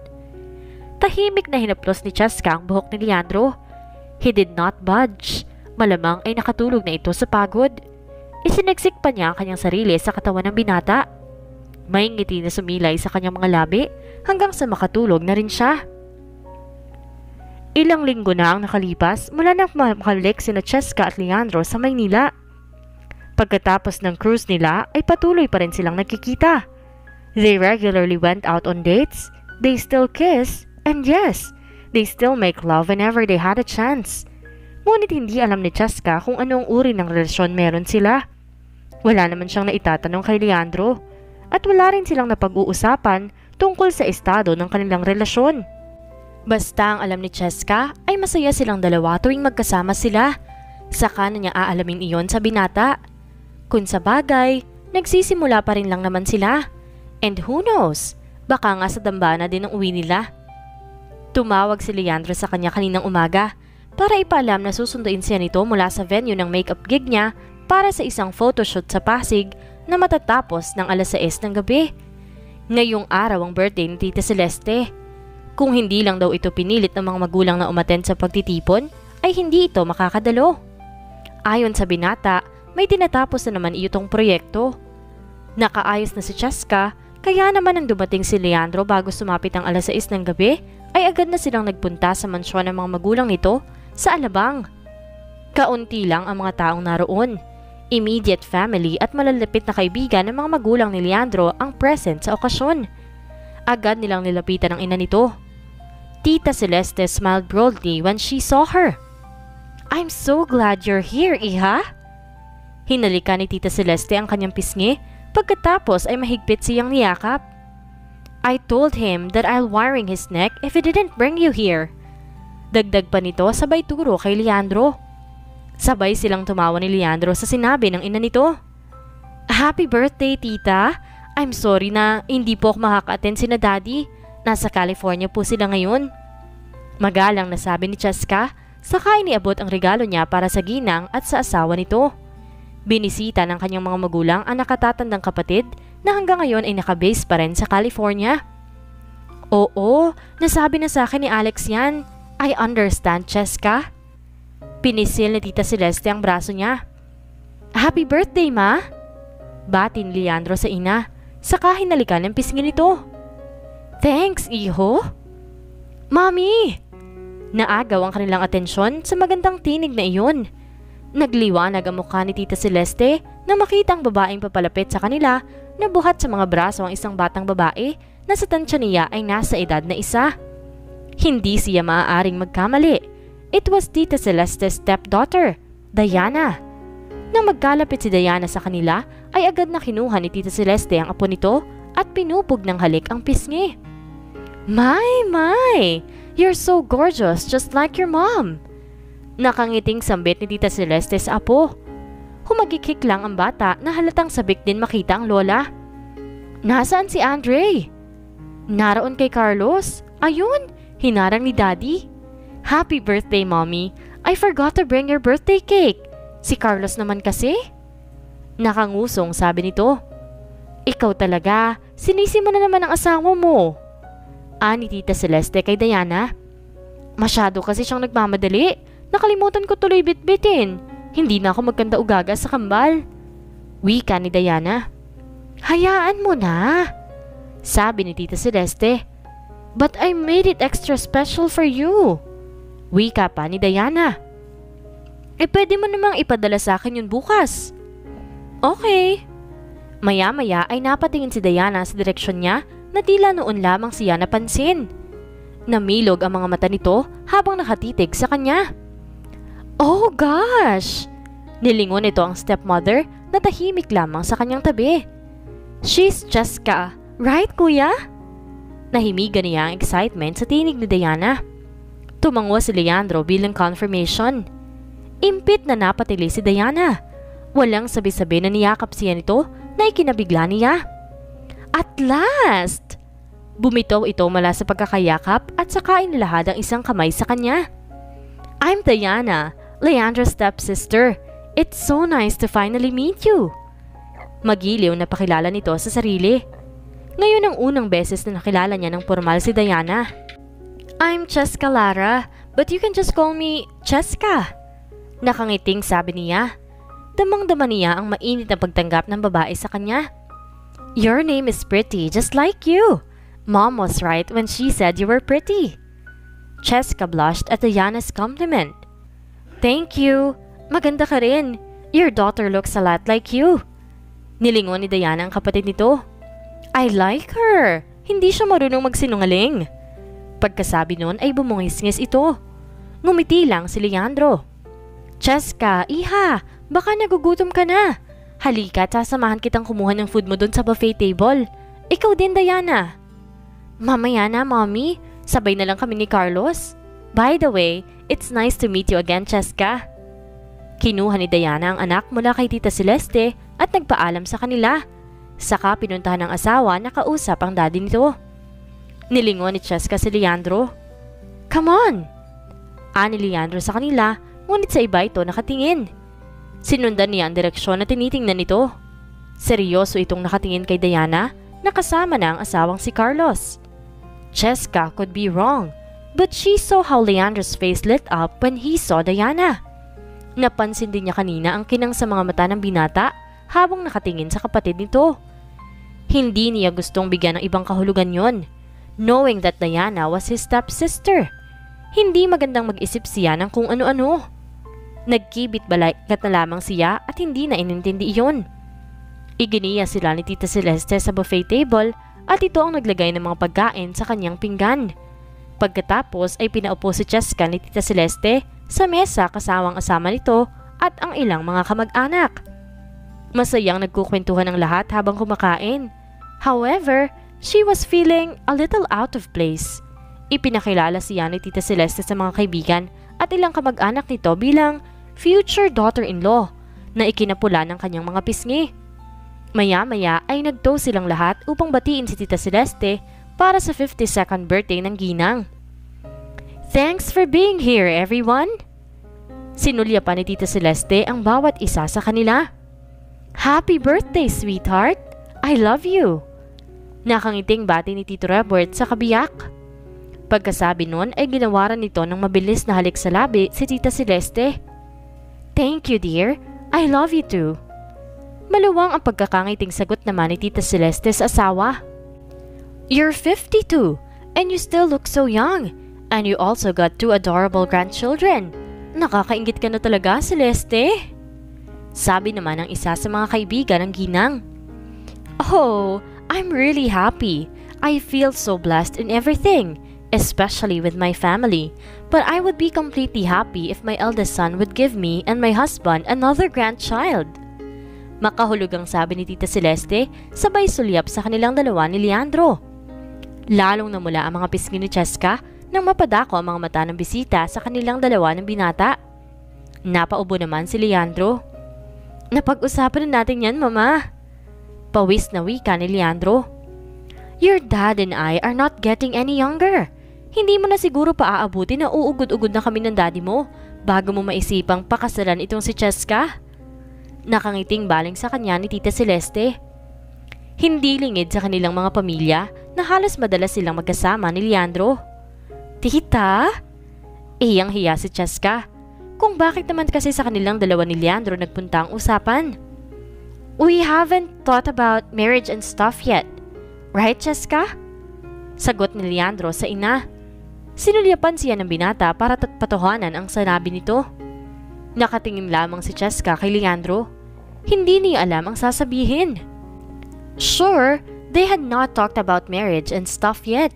Tahimik na hinaplos ni Cheska ang buhok ni Leandro. He did not budge. Malamang ay nakatulog na ito sa pagod. Isiniksik pa niya ang kanyang sarili sa katawan ng binata. May ngiti na sumilay sa kanyang mga labi hanggang sa makatulog na rin siya. Ilang linggo na ang nakalipas mula nang makalik sina Cheska at Leandro sa Maynila. Pagkatapos ng cruise nila ay patuloy pa rin silang nagkikita. They regularly went out on dates, they still kiss, and yes, they still make love whenever they had a chance. Ngunit hindi alam ni Cheska kung anong uri ng relasyon meron sila. Wala naman siyang naitatanong kay Leandro at wala rin silang napag-uusapan tungkol sa estado ng kanilang relasyon. Basta ang alam ni Cheska ay masaya silang dalawa tuwing magkasama sila. Saka na niya aalamin iyon sa binata. Kung sa bagay, nagsisimula pa rin lang naman sila. And who knows, baka nga sa dambana din ang uwi nila. Tumawag si Leandro sa kanya kaninang umaga para ipaalam na susunduin siya nito mula sa venue ng makeup gig niya para sa isang photoshoot sa Pasig na matatapos ng alas 6 ng gabi. Ngayong araw ang birthday ni Tita Celeste. Kung hindi lang daw ito pinilit ng mga magulang na umaten sa pagtitipon, ay hindi ito makakadalo. Ayon sa binata, may tinatapos na naman itong proyekto. Nakaayos na si Cheska, kaya naman nang dumating si Leandro bago sumapit ang alas 6 ng gabi, ay agad na silang nagpunta sa mansyon ng mga magulang nito sa Alabang. Kaunti lang ang mga taong naroon. Immediate family at malalapit na kaibigan ng mga magulang ni Leandro ang present sa okasyon. Agad nilang nilapitan ang ina nito Tita Celeste smiled broadly when she saw her. I'm so glad you're here, Iha. Hinalika ni Tita Celeste ang kanyang pisngi pagkatapos ay mahigpit siyang niyakap. I told him that I'll wiring his neck if he didn't bring you here. Dagdag pa nito sabay turo kay Leandro. Sabay silang tumawa ni Leandro sa sinabi ng ina nito. Happy birthday, tita! I'm sorry na hindi po ako makaka-attend si na daddy. Nasa California po sila ngayon. Magalang na sabi ni Cheska, saka iniabot ang regalo niya para sa ginang at sa asawa nito. Binisita ng kanyang mga magulang ang nakatatandang kapatid na hanggang ngayon ay nakabase pa rin sa California. Oo, nasabi na sa akin ni Alex yan. I understand, Cheska. Pinisil ni Tita Celeste ang braso niya. Happy birthday, ma! Batin Leandro sa ina, saka hinalikan ng pisngi nito. Thanks, iho. Mami! Naagaw ang kanilang atensyon sa magandang tinig na iyon. Nagliwanag ang mukha ni Tita Celeste na makita ang babaeng papalapit sa kanila na buhat sa mga braso ang isang batang babae na sa tansya niya ay nasa edad na isa. Hindi siya maaaring magkamali. It was Tita Celeste's stepdaughter, Diana. Nang magkalapit si Diana sa kanila, ay agad na kinuha ni Tita Celeste ang apo nito at pinupog ng halik ang pisngi. My, my! You're so gorgeous, just like your mom. Nakangiting sambit ni Tita Celeste sa apo. Humagikik lang ang bata na halatang sabik din makita ang lola. Nasaan si Andre? Naroon kay Carlos. Ayun, hinarang ni Daddy. Happy birthday, Mommy. I forgot to bring your birthday cake. Si Carlos naman kasi. Nakangusong sabi nito. Ikaw talaga, sinisi mo na naman ang asawa mo. Ani Tita Celeste kay Diana. Masyado kasi siyang nagmamadali. Nakalimutan ko tuloy bitbitin. Hindi na ako magkanda ugaga sa kambal. Wika ni Diana. Hayaan mo na. Sabi ni Tita Celeste. But I made it extra special for you. Wika pa ni Diana. Eh pwede mo namang ipadala sa akin yun bukas. Okay. Maya-maya ay napatingin si Diana sa direksyon niya na tila noon lamang siya napansin. Namilog ang mga mata nito habang nakatitig sa kanya. Oh gosh! Nilingon nito ang stepmother na tahimik lamang sa kanyang tabi. She's Jessica, right kuya? Nahimigan niya ang excitement sa tinig ni Diana. Tumango si Leandro bilang confirmation. Impit na napatili si Diana. Walang sabi-sabi na niyakap siya nito na ikinabigla niya. At last! Bumitaw ito mula sa pagkakayakap at saka inilahad ang isang kamay sa kanya. I'm Diana, Leandra's stepsister. It's so nice to finally meet you. Magiliw na pakilala nito sa sarili. Ngayon ang unang beses na nakilala niya ng formal si Diana. I'm Cheska Lara, but you can just call me Cheska. Nakangiting sabi niya. Damang-dama niya ang mainit na pagtanggap ng babae sa kanya. Your name is pretty, just like you. Mom was right when she said you were pretty. Cheska blushed at Diana's compliment. Thank you. Maganda ka rin. Your daughter looks a lot like you. Nilingon ni Diana ang kapatid nito. I like her. Hindi siya marunong magsinungaling. Pagkasabi noon ay bumungis-ngis ito. Ngumiti lang si Leandro. Cheska, iha, baka nagugutom ka na. Halika, sasamahan kitang kumuha ng food mo doon sa buffet table. Ikaw din, Diana. Mamaya na, Mommy. Sabay na lang kami ni Carlos. By the way, it's nice to meet you again, Cheska. Kinuha ni Diana ang anak mula kay Tita Celeste at nagpaalam sa kanila. Saka pinuntahan ng asawa na kausap ang daddy nito. Nilingon ni Cheska si Leandro. Come on! Ani Leandro sa kanila, ngunit sa iba ito nakatingin. Sinundan niya ang direksyon na tinitingnan nito. Seryoso itong nakatingin kay Diana na kasama na ang asawang si Carlos. Cheska could be wrong, but she saw how Leandro's face lit up when he saw Diana. Napansin din niya kanina ang kinang sa mga mata ng binata habang nakatingin sa kapatid nito. Hindi niya gustong bigyan ng ibang kahulugan yon, knowing that Diana was his stepsister. Hindi magandang mag-isip siya ng kung ano-ano. Nagkibit balakat na lamang siya at hindi na inintindi iyon. Iginiya sila ni Tita Celeste sa buffet table at ito ang naglagay ng mga pagkain sa kanyang pinggan. Pagkatapos ay pinaupo si Cheska ni Tita Celeste sa mesa kasawang asama nito at ang ilang mga kamag-anak. Masayang nagkukwentuhan ng lahat habang kumakain. However, she was feeling a little out of place. Ipinakilala siya ni Tita Celeste sa mga kaibigan at ilang kamag-anak nito bilang future daughter-in-law na ikinapula ng kanyang mga pisngi. Maya-maya ay nagto silang lahat upang batiin si Tita Celeste para sa 52nd birthday ng Ginang. Thanks for being here, everyone! Sinulya pa ni Tita Celeste ang bawat isa sa kanila. Happy birthday, sweetheart! I love you! Nakangiting bati ni Tito Robert sa kabiyak. Pagkasabi nun ay ginawaran nito ng mabilis na halik sa labi si Tita Celeste. Thank you, dear. I love you too. Maluwang ang pagkakangiting sagot naman ni Tita Celeste sa asawa. You're 52 and you still look so young. And you also got two adorable grandchildren. Nakakaingit ka na talaga, Celeste. Sabi naman ng isa sa mga kaibigan ng ginang. Oh, I'm really happy. I feel so blessed in everything, especially with my family. But I would be completely happy if my eldest son would give me and my husband another grandchild. Makahulugang sabi ni Tita Celeste, sabay sulyap sa kanilang dalawa ni Leandro. Lalong namula ang mga pisngi ni Cheska nang mapadako ang mga mata ng bisita sa kanilang dalawa ng binata. Napaubo naman si Leandro. Napag-usapan na natin yan, Mama. Pawis na wika ni Leandro. Your dad and I are not getting any younger. Hindi mo na siguro paaabuti na uugod-ugod na kami ng daddy mo bago mo maisipang pakasalan itong si Cheska? Nakangiting baling sa kanya ni Tita Celeste. Hindi lingid sa kanilang mga pamilya na halos madalas silang magkasama ni Leandro. Tita? Iyang hiya si Cheska. Kung bakit naman kasi sa kanilang dalawa ni Leandro nagpunta ang usapan. We haven't thought about marriage and stuff yet. Right, Cheska? Sagot ni Leandro sa ina. Sinulyapan siya ng binata para tatpatuhanan ang sanabi nito. Nakatingin lamang si Cheska kay Leandro. Hindi niya alam ang sasabihin. Sure, they had not talked about marriage and stuff yet.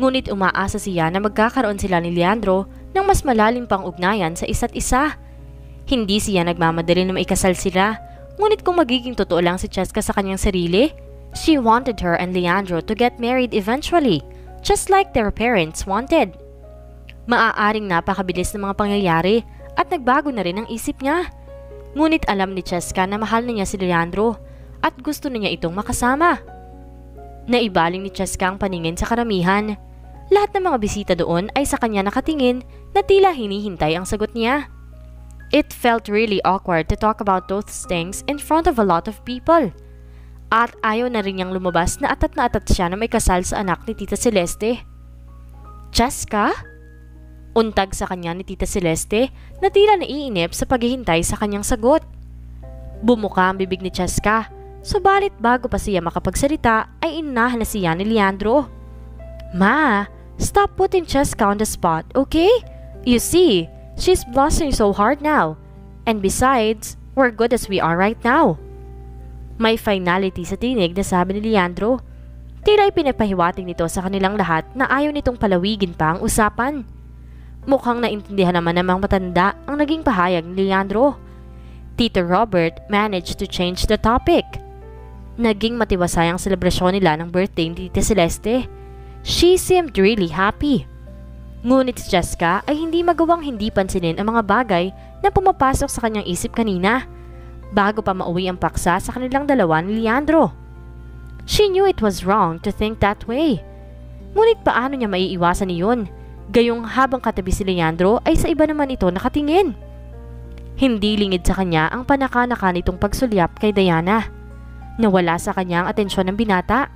Ngunit umaasa siya na magkakaroon sila ni Leandro ng mas malalim pang ugnayan sa isa't isa. Hindi siya nagmamadali na maikasal sila, ngunit kung magiging totoo lang si Cheska sa kanyang sarili, she wanted her and Leandro to get married eventually just like their parents wanted. Maaaring napakabilis ng mga pangyayari at nagbago na rin ang isip niya. Ngunit alam ni Cheska na mahal na niya si Leandro at gusto na niya itong makasama. Naibaling ni Cheska ang paningin sa karamihan. Lahat ng mga bisita doon ay sa kanya nakatingin na tila hinihintay ang sagot niya. It felt really awkward to talk about those things in front of a lot of people. At ayaw na rin niyang lumabas na atat na atat siya na may kasal sa anak ni Tita Celeste. Cheska? Untag sa kanya ni Tita Celeste na tila naiinip sa paghihintay sa kanyang sagot. Bumuka ang bibig ni Cheska, subalit bago pa siya makapagsalita ay inahan na siya ni Leandro. Ma, stop putting Cheska on the spot, okay? You see, she's blushing so hard now. And besides, we're good as we are right now. May finality sa tinig na sabi ni Leandro. Tila ipinapahiwating nito sa kanilang lahat na ayaw nitong palawigin pa ang usapan. Mukhang naintindihan naman ng mga matanda ang naging pahayag ni Leandro. Tito Robert managed to change the topic. Naging matiwasay ang selebrasyon nila ng birthday ni Tita Celeste. She seemed really happy. Ngunit si Jessica ay hindi magawang hindi pansinin ang mga bagay na pumapasok sa kanyang isip kanina bago pa mauwi ang paksa sa kanilang dalawa ni Leandro. She knew it was wrong to think that way. Ngunit paano niya maiiwasan iyon? Gayong habang katabi si Leandro ay sa iba naman ito nakatingin. Hindi lingid sa kanya ang panaka-naka nitong pagsulyap kay Diana. Nawala sa kanya atensyon ng binata.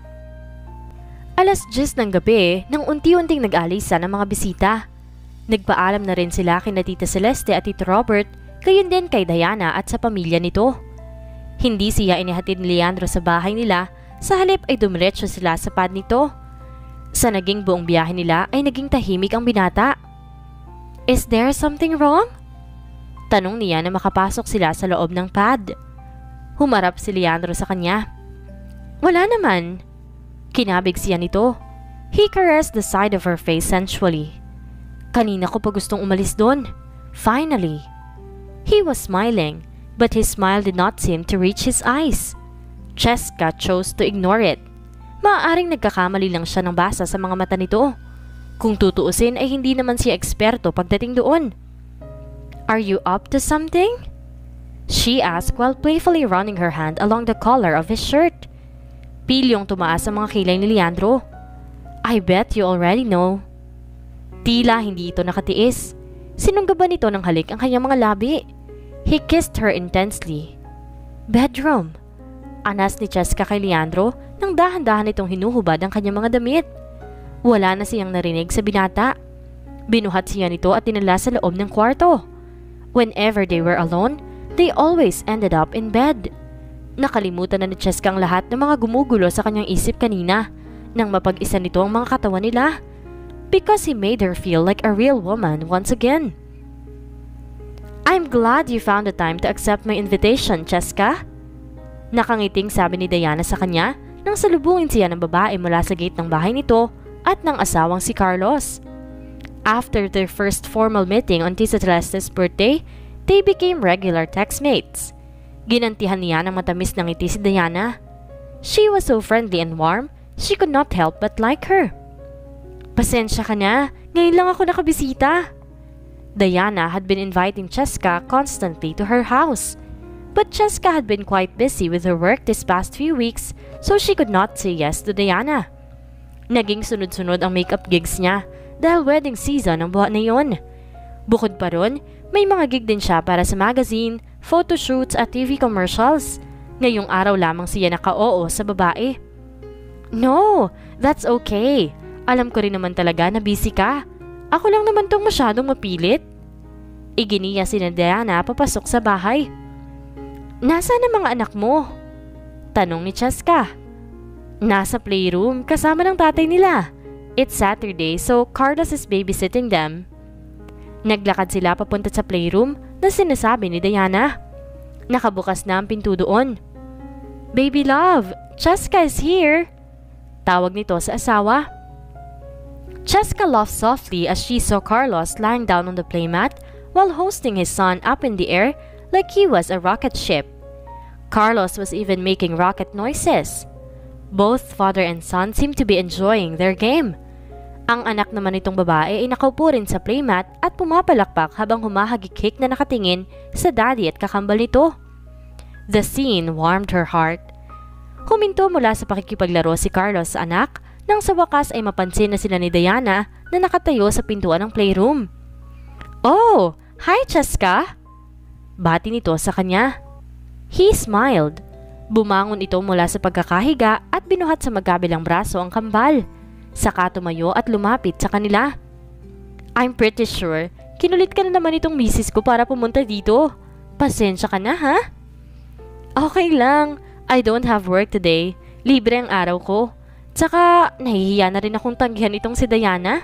Alas 10 ng gabi nang unti-unting nag-alisa ng mga bisita. Nagpaalam na rin sila kina Tita Celeste at Tito Robert gayon din kay Diana at sa pamilya nito. Hindi siya inihatid ni Leandro sa bahay nila, sa halip ay dumiretso sila sa pad nito. Sa naging buong biyahe nila ay naging tahimik ang binata. Is there something wrong? Tanong niya na makapasok sila sa loob ng pad. Humarap si Leandro sa kanya. Wala naman. Kinabig siya nito. He caressed the side of her face sensually. Kanina ko pa gustong umalis doon. Finally. He was smiling, but his smile did not seem to reach his eyes. Cheska chose to ignore it. Maaaring nagkakamali lang siya ng basa sa mga mata nito. Kung tutuusin ay hindi naman siya eksperto pagdating doon. Are you up to something? She asked while playfully running her hand along the collar of his shirt. Pilyong tumaas sa mga kilay ni Leandro. I bet you already know. Tila hindi ito nakatiis. Sinungga ba nito ng halik ang kanyang mga labi? He kissed her intensely. Bedroom. Anas ni Cheska kay Leandro nang dahan-dahan itong hinuhubad ang kanyang mga damit. Wala na siyang narinig sa binata. Binuhat siya nito at tinala sa loob ng kwarto. Whenever they were alone, they always ended up in bed. Nakalimutan na ni Cheska ang lahat ng mga gumugulo sa kanyang isip kanina nang mapag-isa nito ang mga katawan nila because he made her feel like a real woman once again. I'm glad you found the time to accept my invitation, Cheska. Nakangiting sabi ni Diana sa kanya nang salubungin siya ng babae mula sa gate ng bahay nito at ng asawang si Carlos. After their first formal meeting on Tisa Celeste's birthday, they became regular textmates. Ginantihan niya ng matamis ng ngiti si Diana. She was so friendly and warm, she could not help but like her. Pasensya ka na, ngayon lang ako nakabisita. Diana had been inviting Cheska constantly to her house. But Cheska had been quite busy with her work this past few weeks, so she could not say yes to Diana. Naging sunod-sunod ang makeup gigs niya dahil wedding season ang buwan na yon. Bukod pa ron, may mga gig din siya para sa magazine, photoshoots at TV commercials. Ngayong araw lamang siya naka-oo sa babae. No, that's okay. Alam ko rin naman talaga na busy ka. Ako lang naman tong masyadong mapilit. Iginiya si Diana papasok sa bahay. Nasaan ang mga anak mo? Tanong ni Cheska. Nasa playroom kasama ng tatay nila. It's Saturday so Carlos is babysitting them. Naglakad sila papunta sa playroom na sinasabi ni Diana. Nakabukas na ang pinto doon. Baby love, Cheska is here. Tawag nito sa asawa. Cheska laughed softly as she saw Carlos lying down on the playmat while hosting his son up in the air like he was a rocket ship. Carlos was even making rocket noises. Both father and son seemed to be enjoying their game. Ang anak naman nitong babae ay nakaupo rin sa playmat at pumapalakpak habang humahagikik na nakatingin sa daddy at kakambal nito. The scene warmed her heart. Huminto mula sa pakikipaglaro si Carlos sa anak nang sa wakas ay mapansin na sila ni Diana na nakatayo sa pintuan ng playroom. Oh, hi Cheska! Bati nito sa kanya. He smiled. Bumangon ito mula sa pagkakahiga at binuhat sa magkabilang braso ang kambal. Saka tumayo at lumapit sa kanila. I'm pretty sure, kinulit ka na naman itong misis ko para pumunta dito. Pasensya ka na ha? Okay lang, I don't have work today. Libre ang araw ko. Tsaka, nahihiya na rin akong tanggihan itong si Diana.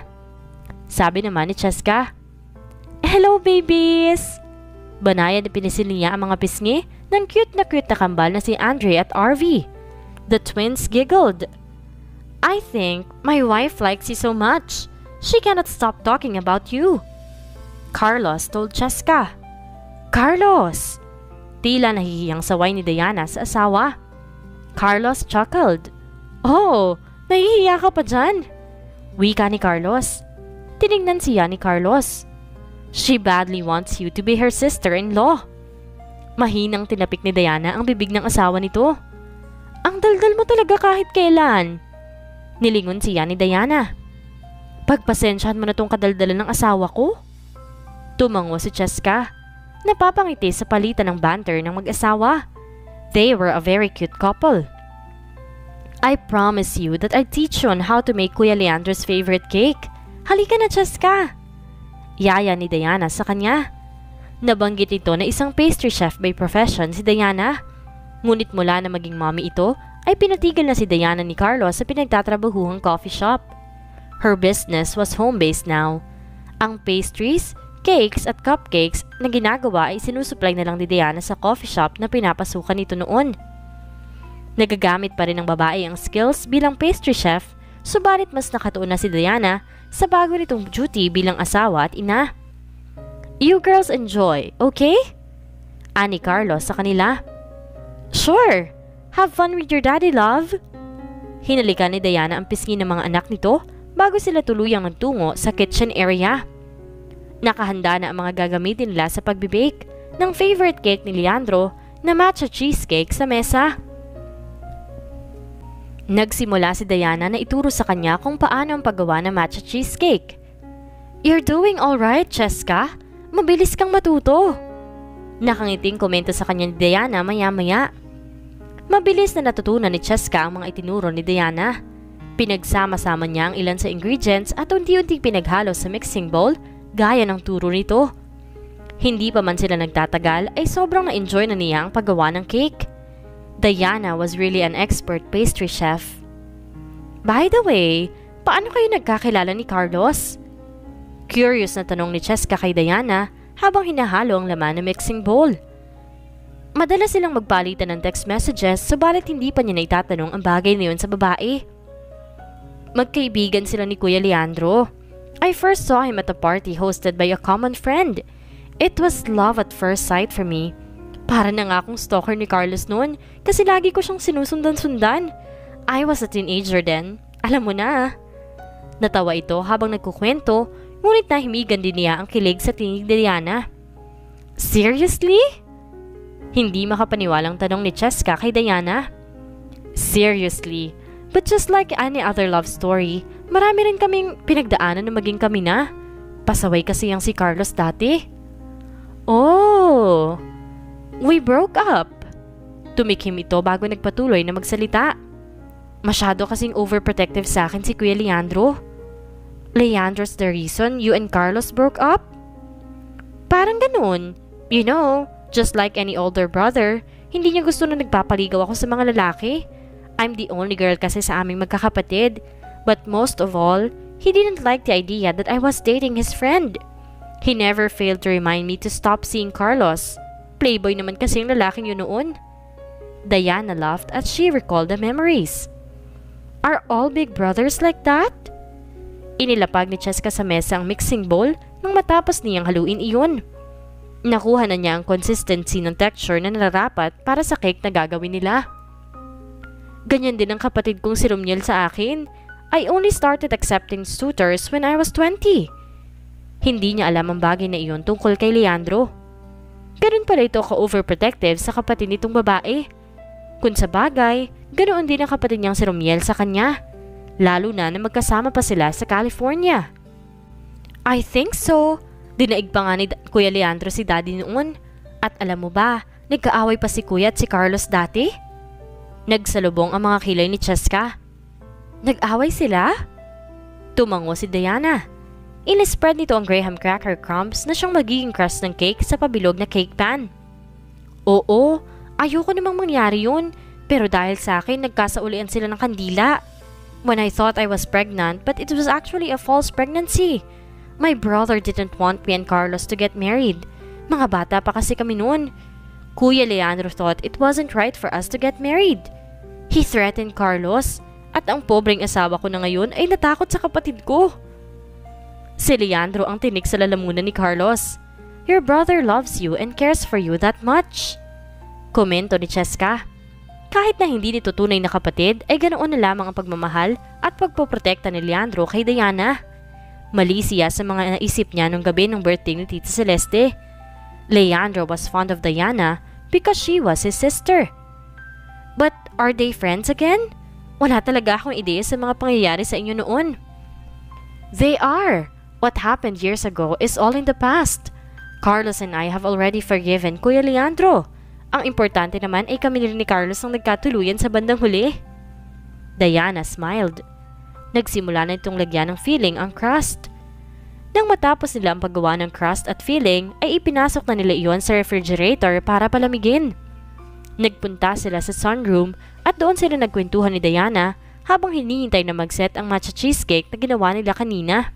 Sabi naman ni Cheska. Hello babies! Banaya na pinisil niya ang mga pisngi ng cute na cute na kambal na si Andre at RV. The twins giggled I think my wife likes you so much. She cannot stop talking about you. Carlos told Cheska. Carlos! Tila nahihiyang saway ni Diana sa asawa. Carlos chuckled. Oh, nahihiya ka pa dyan? Wika ni Carlos. Tinignan siya ni Carlos. She badly wants you to be her sister-in-law. Mahinang tinapik ni Diana ang bibig ng asawa nito. Ang daldal mo talaga kahit kailan. Nilingon siya ni Diana. Pagpasensyahan mo na tong kadaldalan ng asawa ko? Tumango si Cheska. Napapangiti sa palitan ng banter ng mag-asawa. They were a very cute couple. I promise you that I'd teach you on how to make Kuya Leandro's favorite cake. Halika na, Cheska! Yaya ni Diana sa kanya. Nabanggit ito na isang pastry chef by profession si Diana. Ngunit mula na maging mommy ito, ay pinatigil na si Diana ni Carlos sa pinagtatrabahuhang coffee shop. Her business was home-based now. Ang pastries, cakes at cupcakes na ginagawa ay sinusupply na lang ni Diana sa coffee shop na pinapasukan nito noon. Nagagamit pa rin ng babae ang skills bilang pastry chef, subalit mas nakatuon na si Diana sa bago nitong duty bilang asawa at ina. You girls enjoy, okay? Ani Carlos sa kanila. Sure! Have fun with your daddy, love! Hinalikan ni Diana ang pisngi ng mga anak nito bago sila tuluyang nagtungo sa kitchen area. Nakahanda na ang mga gagamitin nila sa pagbibake ng favorite cake ni Leandro na matcha cheesecake sa mesa. Nagsimula si Diana na ituro sa kanya kung paano ang paggawa ng matcha cheesecake. You're doing alright, Cheska. Mabilis kang matuto. Nakangiting komento sa kanya ni Diana maya-maya. Mabilis na natutunan ni Cheska ang mga itinuro ni Diana. Pinagsama-sama niya ang ilan sa ingredients at unti-unting pinaghalo sa mixing bowl gaya ng turo nito. Hindi pa man sila nagtatagal ay sobrang na-enjoy na niya ang paggawa ng cake. Diana was really an expert pastry chef. By the way, paano kayo nagkakilala ni Carlos? Curious na tanong ni Cheska kay Diana habang hinahalo ang laman ng mixing bowl. Madalas silang magpalitan ng text messages subalit hindi pa niya naitatanong ang bagay na yun sa babae. Magkaibigan sila ni Kuya Leandro. I first saw him at a party hosted by a common friend. It was love at first sight for me. Para na nga akong stalker ni Carlos noon kasi lagi ko siyang sinusundan-sundan. I was a teenager then. Alam mo na. Natawa ito habang nagkukwento ngunit nahimigan din niya ang kilig sa tinig ni Diana. Seriously? Hindi makapaniwalang tanong ni Cheska kay Diana. Seriously, But just like any other love story, marami rin kaming pinagdaanan na maging kami na. Pasaway kasi yung si Carlos dati. Oh, we broke up. Tumikim ito bago nagpatuloy na magsalita. Masyado kasing overprotective sa akin si Kuya Leandro. Leandro's the reason you and Carlos broke up? Parang ganun. You know, just like any older brother, hindi niya gusto na nagpapaligaw ako sa mga lalaki. I'm the only girl kasi sa aming magkakapatid. But most of all, he didn't like the idea that I was dating his friend. He never failed to remind me to stop seeing Carlos. Playboy naman kasi yung lalaking yun noon. Diana laughed as she recalled the memories. Are all big brothers like that? Inilapag ni Cheska sa mesa ang mixing bowl nang matapos niyang haluin iyon. Nakuha na niya ang consistency ng texture na nararapat para sa cake na gagawin nila. Ganyan din ang kapatid kong si Rumiel sa akin. I only started accepting suitors when I was 20. Hindi niya alam ang bagay na iyon tungkol kay Leandro. Ganun pala ito ka-overprotective sa kapatid nitong babae. Kung sa bagay, ganoon din ang kapatid niyang si Rumiel sa kanya lalo na na magkasama pa sila sa California. I think so. Dinaig pa nga ni Kuya Leandro si Daddy noon. At alam mo ba, nagkaaway pa si Kuya at si Carlos dati? Nagsalubong ang mga kilay ni Cheska. Nag-away sila? Tumango si Diana. Inispread nito ang graham cracker crumbs na siyang magiging crust ng cake sa pabilog na cake pan. Oo, ayoko namang mangyari yun. Pero dahil sa akin, nagkasaulian sila ng kandila when I thought I was pregnant, but it was actually a false pregnancy. My brother didn't want me and Carlos to get married. Mga bata pa kasi kami noon. Kuya Leandro thought it wasn't right for us to get married. He threatened Carlos at ang pobreng asawa ko na ngayon ay natakot sa kapatid ko. Si Leandro ang tinik sa lalamunan ni Carlos. Your brother loves you and cares for you that much. Komento ni Cheska. Kahit na hindi nito tunay na kapatid, ay ganoon na lamang ang pagmamahal at pagpoprotekta ni Leandro kay Diana. Mali siya sa mga naisip niya nung gabi ng birthday ni Tita Celeste. Leandro was fond of Diana because she was his sister. But are they friends again? Wala talaga akong ideya sa mga pangyayari sa inyo noon. They are. What happened years ago is all in the past. Carlos and I have already forgiven Kuya Leandro. Ang importante naman ay kami ni Carlos ang nagkatuluyan sa bandang huli. Diana smiled. Nagsimula na itong lagyan ng feeling ang crust. Nang matapos nila ang paggawa ng crust at filling, ay ipinasok na nila iyon sa refrigerator para palamigin. Nagpunta sila sa sunroom at doon sila nagkwentuhan ni Diana habang hinihintay na mag-set ang matcha cheesecake na ginawa nila kanina.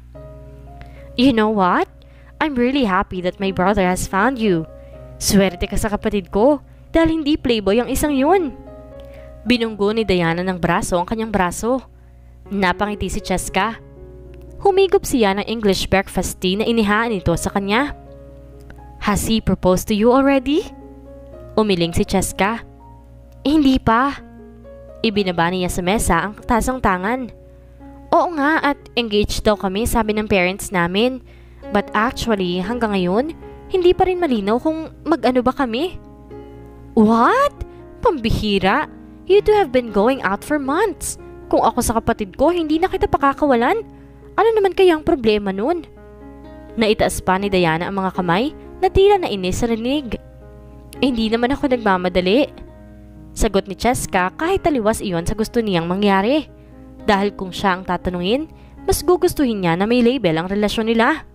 You know what? I'm really happy that my brother has found you. Swerte ka sa kapatid ko dahil hindi playboy ang isang yun. Binunggo ni Diana ng braso ang kanyang braso. Napangiti si Cheska. Humigop siya ng English breakfast tea na inihaan nito sa kanya. Has he proposed to you already? Umiling si Cheska. Hindi pa. Ibinaba niya sa mesa ang tasang tangan. Oo nga at engaged daw kami sabi ng parents namin. But actually hanggang ngayon, hindi pa rin malinaw kung mag-ano ba kami. What? Pambihira? You two have been going out for months. Kung ako sa kapatid ko, hindi na kita pakakawalan. Ano naman kaya ang problema nun? Naitaas pa ni Diana ang mga kamay na tila na inis sa rinig. Hindi naman ako nagmamadali. Sagot ni Cheska kahit taliwas iyon sa gusto niyang mangyari. Dahil kung siya ang tatanungin, mas gugustuhin niya na may label ang relasyon nila.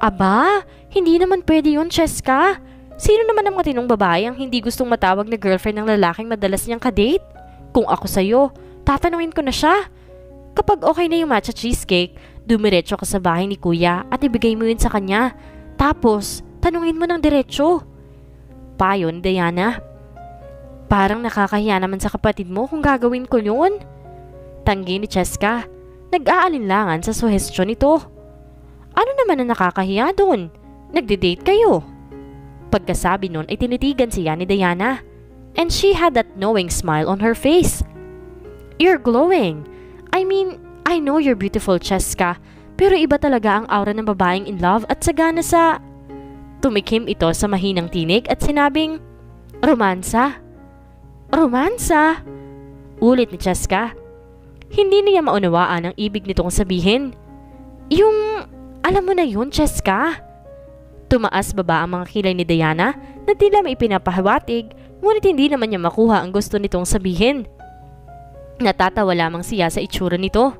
Aba, hindi naman pwede yun, Cheska. Sino naman ang matinong babae ang hindi gustong matawag na girlfriend ng lalaking madalas niyang kadate? Kung ako sa'yo, tatanungin ko na siya. Kapag okay na yung matcha cheesecake, dumiretso ka sa bahay ni kuya at ibigay mo yun sa kanya. Tapos, tanungin mo ng diretsyo. Payo Diana. Parang nakakahiya naman sa kapatid mo kung gagawin ko yun. Tanggi ni Cheska. Nag-aalinlangan sa suhestyon nito. Ano naman ang nakakahiya doon? Nagde-date kayo. Pagkasabi nun ay tinitigan siya ni Diana. And she had that knowing smile on her face. You're glowing. I mean, I know you're beautiful, Cheska. Pero iba talaga ang aura ng babaeng in love at sagana sa... Tumikim ito sa mahinang tinig at sinabing, Romansa? Romansa? Ulit ni Cheska. Hindi niya maunawaan ang ibig nitong sabihin. Yung, alam mo na yun, Cheska? Tumaas baba ang mga kilay ni Diana na tila may pinapahawatig ngunit hindi naman niya makuha ang gusto nitong sabihin. Natatawa lamang siya sa itsura nito.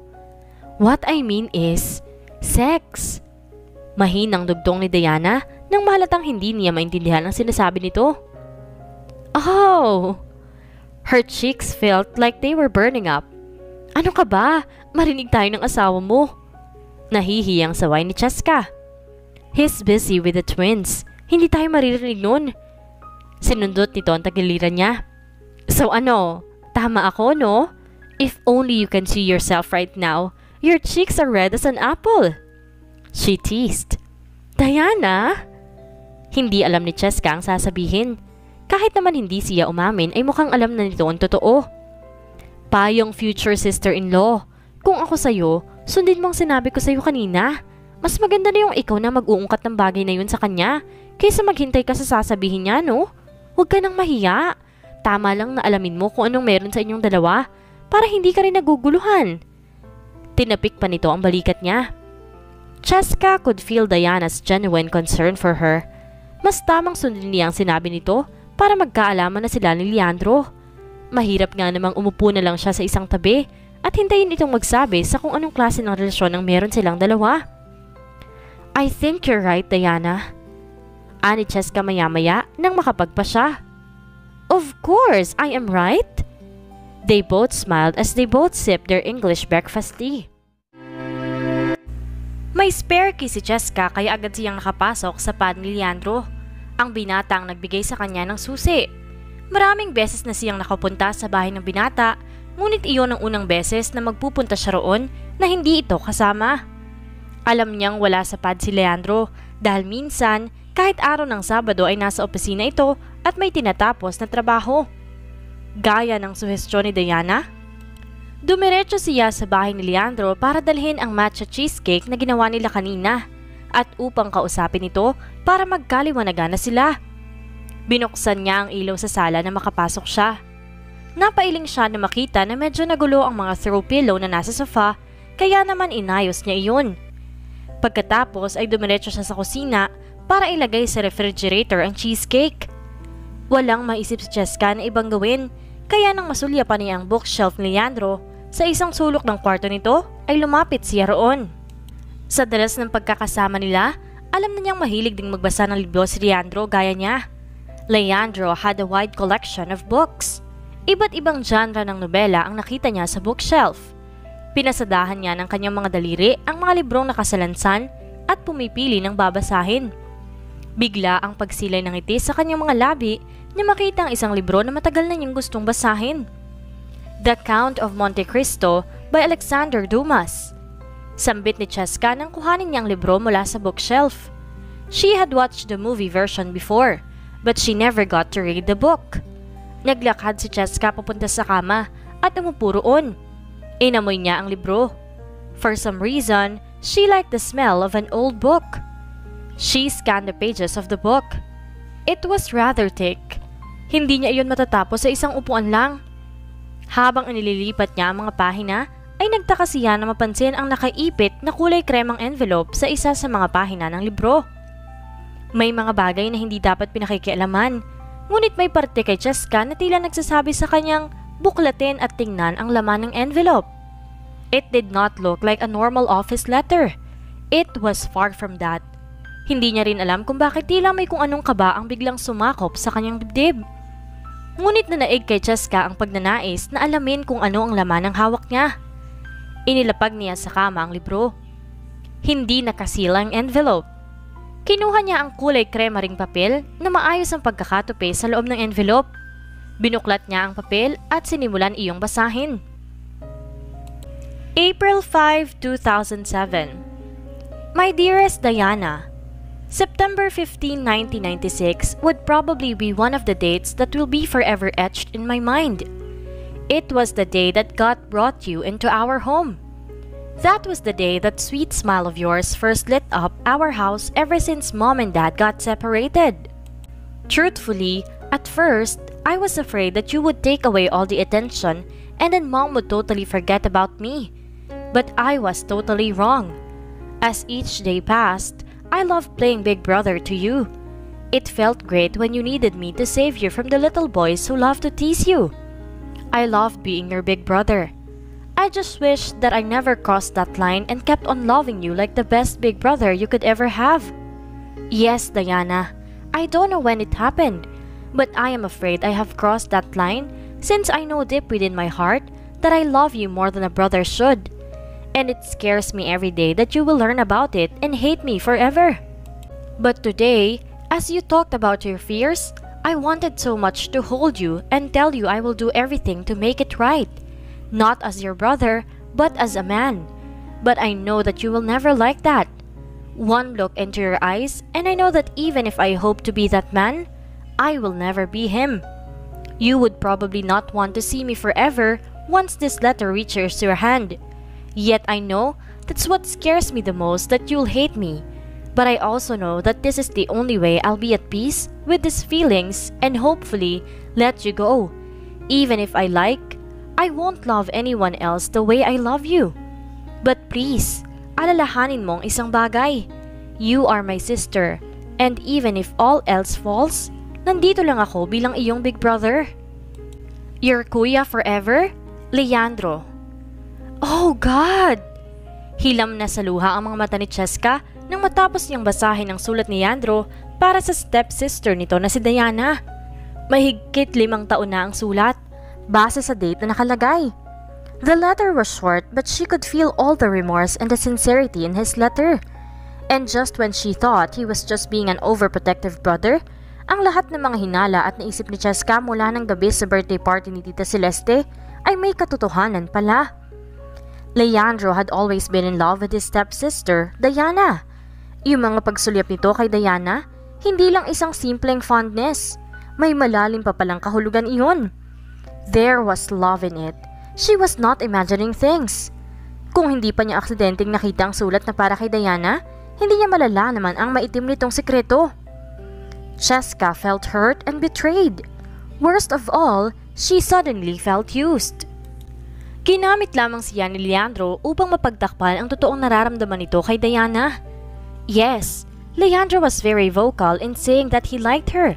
What I mean is, sex. Mahinang dugtong ni Diana nang mahalatang hindi niya maintindihan ang sinasabi nito. Oh! Her cheeks felt like they were burning up. Ano ka ba? Marinig tayo ng asawa mo. Nahihiyang saway ni Cheska. He's busy with the twins. Hindi tayo maririnig nun. Sinundot nito ang tagiliran niya. So ano, tama ako no? If only you can see yourself right now, your cheeks are red as an apple. She teased. Diana? Hindi alam ni Cheska ang sasabihin. Kahit naman hindi siya umamin ay mukhang alam na nito ang totoo. Payong future sister-in-law, kung ako sa'yo, sundin mo ang sinabi ko sa'yo kanina. Mas maganda na yung ikaw na mag-uungkat ng bagay na yun sa kanya kaysa maghintay ka sa sasabihin niya, no? Huwag ka nang mahiya. Tama lang na alamin mo kung anong meron sa inyong dalawa para hindi ka rin naguguluhan. Tinapik pa nito ang balikat niya. Cheska could feel Diana's genuine concern for her. Mas tamang sundin niya ang sinabi nito para magkaalaman na sila ni Leandro. Mahirap nga namang umupo na lang siya sa isang tabi at hintayin itong magsabi sa kung anong klase ng relasyon ang meron silang dalawa. I think you're right, Diana. Ani Cheska maya-maya nang makapagpa siya. Of course, I am right. They both smiled as they both sipped their English breakfast tea. May spare key si Cheska kaya agad siyang nakapasok sa pad ni Leandro. Ang binata ang nagbigay sa kanya ng susi Maraming beses na siyang nakapunta sa bahay ng binata, ngunit iyon ang unang beses na magpupunta siya roon na hindi ito kasama. Alam niyang wala sa pad si Leandro dahil minsan kahit araw ng Sabado ay nasa opisina ito at may tinatapos na trabaho. Gaya ng suhestyon ni Diana, dumiretso siya sa bahay ni Leandro para dalhin ang matcha cheesecake na ginawa nila kanina at upang kausapin ito para magkaliwanagan na sila. Binuksan niya ang ilaw sa sala na makapasok siya. Napailing siya na makita na medyo nagulo ang mga throw pillow na nasa sofa, kaya naman inayos niya iyon. Pagkatapos ay dumiretso siya sa kusina para ilagay sa refrigerator ang cheesecake. Walang maisip si Cheska na ibang gawin, kaya nang masulya pa niya ang bookshelf ni Leandro, sa isang sulok ng kwarto nito ay lumapit siya roon. Sa dalas ng pagkakasama nila, alam na niyang mahilig ding magbasa ng libro si Leandro gaya niya. Leandro had a wide collection of books. Iba't ibang genre ng nobela ang nakita niya sa bookshelf. Pinasadahan niya ng kanyang mga daliri ang mga librong nakasalansan at pumipili ng babasahin. Bigla ang pagsilay ng ngiti sa kanyang mga labi na makita ang isang libro na matagal na niyang gustong basahin. The Count of Monte Cristo by Alexander Dumas. Sambit ni Cheska nang kuhanin niyang libro mula sa bookshelf. She had watched the movie version before but she never got to read the book. Naglakad si Cheska papunta sa kama at umupo roon. Inamoy niya ang libro. For some reason, she liked the smell of an old book. She scanned the pages of the book. It was rather thick. Hindi niya iyon matatapos sa isang upuan lang. Habang inililipat niya ang mga pahina, ay nagtaka siya na mapansin ang nakaipit na kulay kremang envelope sa isa sa mga pahina ng libro. May mga bagay na hindi dapat pinakikialaman. Ngunit may parte kay Cheska na tila nagsasabi sa kanyang buklatin at tingnan ang laman ng envelope. It did not look like a normal office letter. It was far from that. Hindi niya rin alam kung bakit tila may kung anong kaba ang biglang sumakop sa kanyang dibdib. Ngunit nanaig kay Cheska ang pagnanais na alamin kung ano ang laman ng hawak niya. Inilapag niya sa kama ang libro. Hindi nakasila ang envelope. Kinuha niya ang kulay krema papel na maayos ang pagkakatupi sa loob ng envelope. Binuklat niya ang papel at sinimulan iyong basahin. April 5, 2007 My dearest Diana, September 15, 1996 would probably be one of the dates that will be forever etched in my mind. It was the day that God brought you into our home. That was the day that sweet smile of yours first lit up our house ever since mom and dad got separated. Truthfully, at first, I was afraid that you would take away all the attention and then mom would totally forget about me. But I was totally wrong. As each day passed, I loved playing Big Brother to you. It felt great when you needed me to save you from the little boys who love to tease you. I loved being your big brother. I just wish that I never crossed that line and kept on loving you like the best big brother you could ever have. Yes, Diana, I don't know when it happened, but I am afraid I have crossed that line since I know deep within my heart that I love you more than a brother should. And it scares me every day that you will learn about it and hate me forever. But today, as you talked about your fears, I wanted so much to hold you and tell you I will do everything to make it right not as your brother, but as a man. But I know that you will never like that. One look into your eyes, and I know that even if I hope to be that man, I will never be him. You would probably not want to see me forever once this letter reaches your hand. Yet I know that's what scares me the most that you'll hate me. But I also know that this is the only way I'll be at peace with these feelings and hopefully let you go. Even if I like, I won't love anyone else the way I love you. But please, alalahanin mong isang bagay. You are my sister, and even if all else falls, nandito lang ako bilang iyong big brother. Your kuya forever, Leandro. Oh God! Hilam na sa luha ang mga mata ni Cheska nang matapos niyang basahin ang sulat ni Leandro para sa stepsister nito na si Diana. Mahigkit limang taon na ang sulat base sa date na nakalagay. The letter was short but she could feel all the remorse and the sincerity in his letter. And just when she thought he was just being an overprotective brother, ang lahat ng mga hinala at naisip ni Cheska mula ng gabi sa birthday party ni Tita Celeste ay may katotohanan pala. Leandro had always been in love with his stepsister, Diana. Yung mga pagsulyap nito kay Diana, hindi lang isang simpleng fondness. May malalim pa palang kahulugan iyon. There was love in it. She was not imagining things. Kung hindi pa niya aksidenteng nakita ang sulat na para kay Diana, hindi niya malala naman ang maitim nitong sekreto. Cheska felt hurt and betrayed. Worst of all, she suddenly felt used. Ginamit lamang siya ni Leandro upang mapagtakpan ang totoong nararamdaman nito kay Diana. Yes, Leandro was very vocal in saying that he liked her,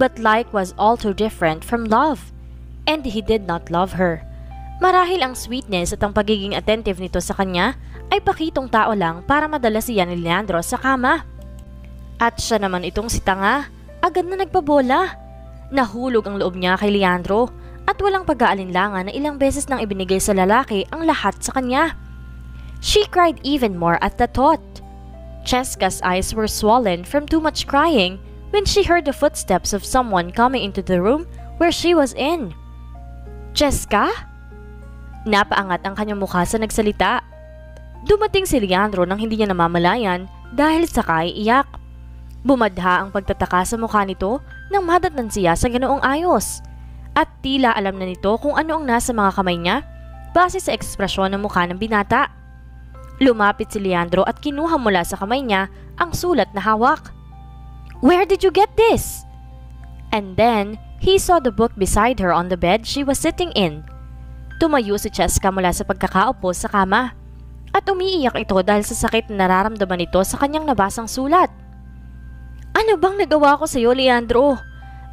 but like was all too different from love and he did not love her. Marahil ang sweetness at ang pagiging attentive nito sa kanya ay pakitong tao lang para madala siya ni Leandro sa kama. At siya naman itong si Tanga, agad na nagpabola. Nahulog ang loob niya kay Leandro at walang pag-aalinlangan na ilang beses nang ibinigay sa lalaki ang lahat sa kanya. She cried even more at the thought. Cheska's eyes were swollen from too much crying when she heard the footsteps of someone coming into the room where she was in. Cheska? Napaangat ang kanyang mukha sa nagsalita. Dumating si Leandro nang hindi niya namamalayan dahil sa iyak. Bumadha ang pagtataka sa mukha nito nang madatnan siya sa ganoong ayos. At tila alam na nito kung ano ang nasa mga kamay niya base sa ekspresyon ng mukha ng binata. Lumapit si Leandro at kinuha mula sa kamay niya ang sulat na hawak. Where did you get this? And then, He saw the book beside her on the bed she was sitting in. Tumayo si Cheska mula sa pagkakaupo sa kama. At umiiyak ito dahil sa sakit na nararamdaman nito sa kanyang nabasang sulat. Ano bang nagawa ko sa iyo, Leandro?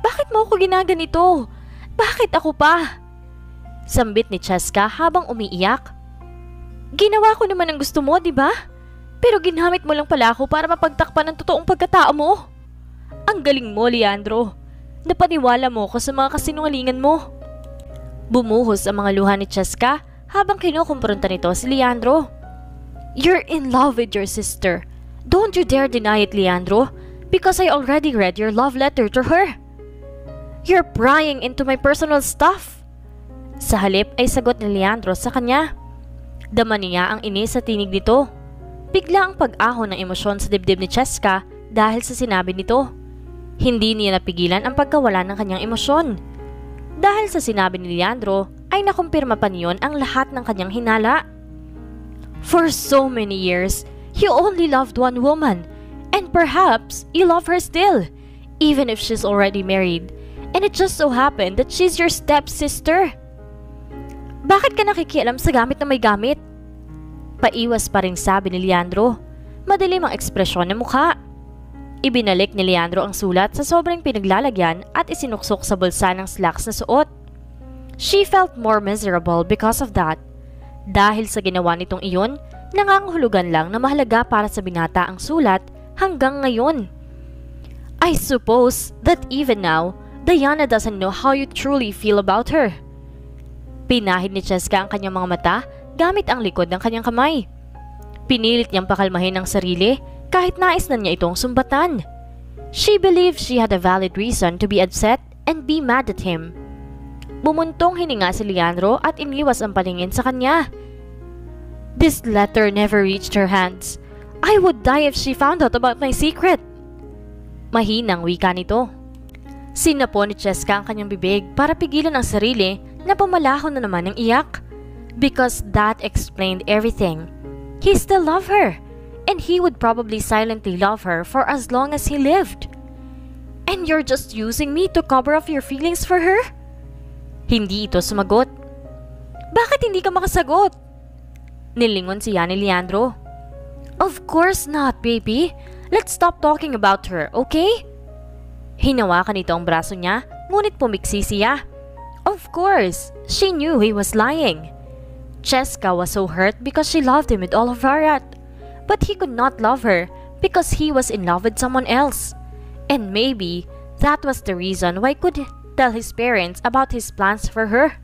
Bakit mo ako ginaganito? Bakit ako pa? Sambit ni Cheska habang umiiyak. Ginawa ko naman ang gusto mo, di ba? Pero ginamit mo lang pala ako para mapagtakpan ng totoong pagkatao mo. Ang galing mo, Leandro. Napaniwala mo ko sa mga kasinungalingan mo. Bumuhos ang mga luha ni Cheska habang kinukumpronta nito si Leandro. You're in love with your sister. Don't you dare deny it, Leandro, because I already read your love letter to her. You're prying into my personal stuff. Sa halip ay sagot ni Leandro sa kanya. Dama niya ang inis sa tinig nito. Bigla ang pag-ahon ng emosyon sa dibdib ni Cheska dahil sa sinabi nito. Hindi niya napigilan ang pagkawala ng kanyang emosyon. Dahil sa sinabi ni Leandro, ay nakumpirma pa niyon ang lahat ng kanyang hinala. For so many years, you only loved one woman, and perhaps you love her still, even if she's already married. And it just so happened that she's your stepsister. Bakit ka nakikialam sa gamit na may gamit? Paiwas pa rin sabi ni Leandro. Madilim ang ekspresyon ng mukha. Ibinalik ni Leandro ang sulat sa sobrang pinaglalagyan at isinuksok sa bulsa ng slacks na suot. She felt more miserable because of that. Dahil sa ginawa nitong iyon, nangangahulugan lang na mahalaga para sa binata ang sulat hanggang ngayon. I suppose that even now, Diana doesn't know how you truly feel about her. Pinahid ni Cheska ang kanyang mga mata gamit ang likod ng kanyang kamay. Pinilit niyang pakalmahin ang sarili kahit nais na niya itong sumbatan. She believed she had a valid reason to be upset and be mad at him. Bumuntong hininga si Leandro at iniwas ang paningin sa kanya. This letter never reached her hands. I would die if she found out about my secret. Mahinang wika nito. Sinapo ni Cheska ang kanyang bibig para pigilan ang sarili na pumalahon na naman ng iyak. Because that explained everything. He still loved her, and he would probably silently love her for as long as he lived. And you're just using me to cover up your feelings for her? Hindi ito sumagot. Bakit hindi ka makasagot? Nilingon siya ni Leandro. Of course not, baby. Let's stop talking about her, okay? Hinawakan nito ang braso niya, ngunit pumiksi siya. Of course, she knew he was lying. Cheska was so hurt because she loved him with all of her heart. But he could not love her because he was in love with someone else. And maybe that was the reason why could tell his parents about his plans for her.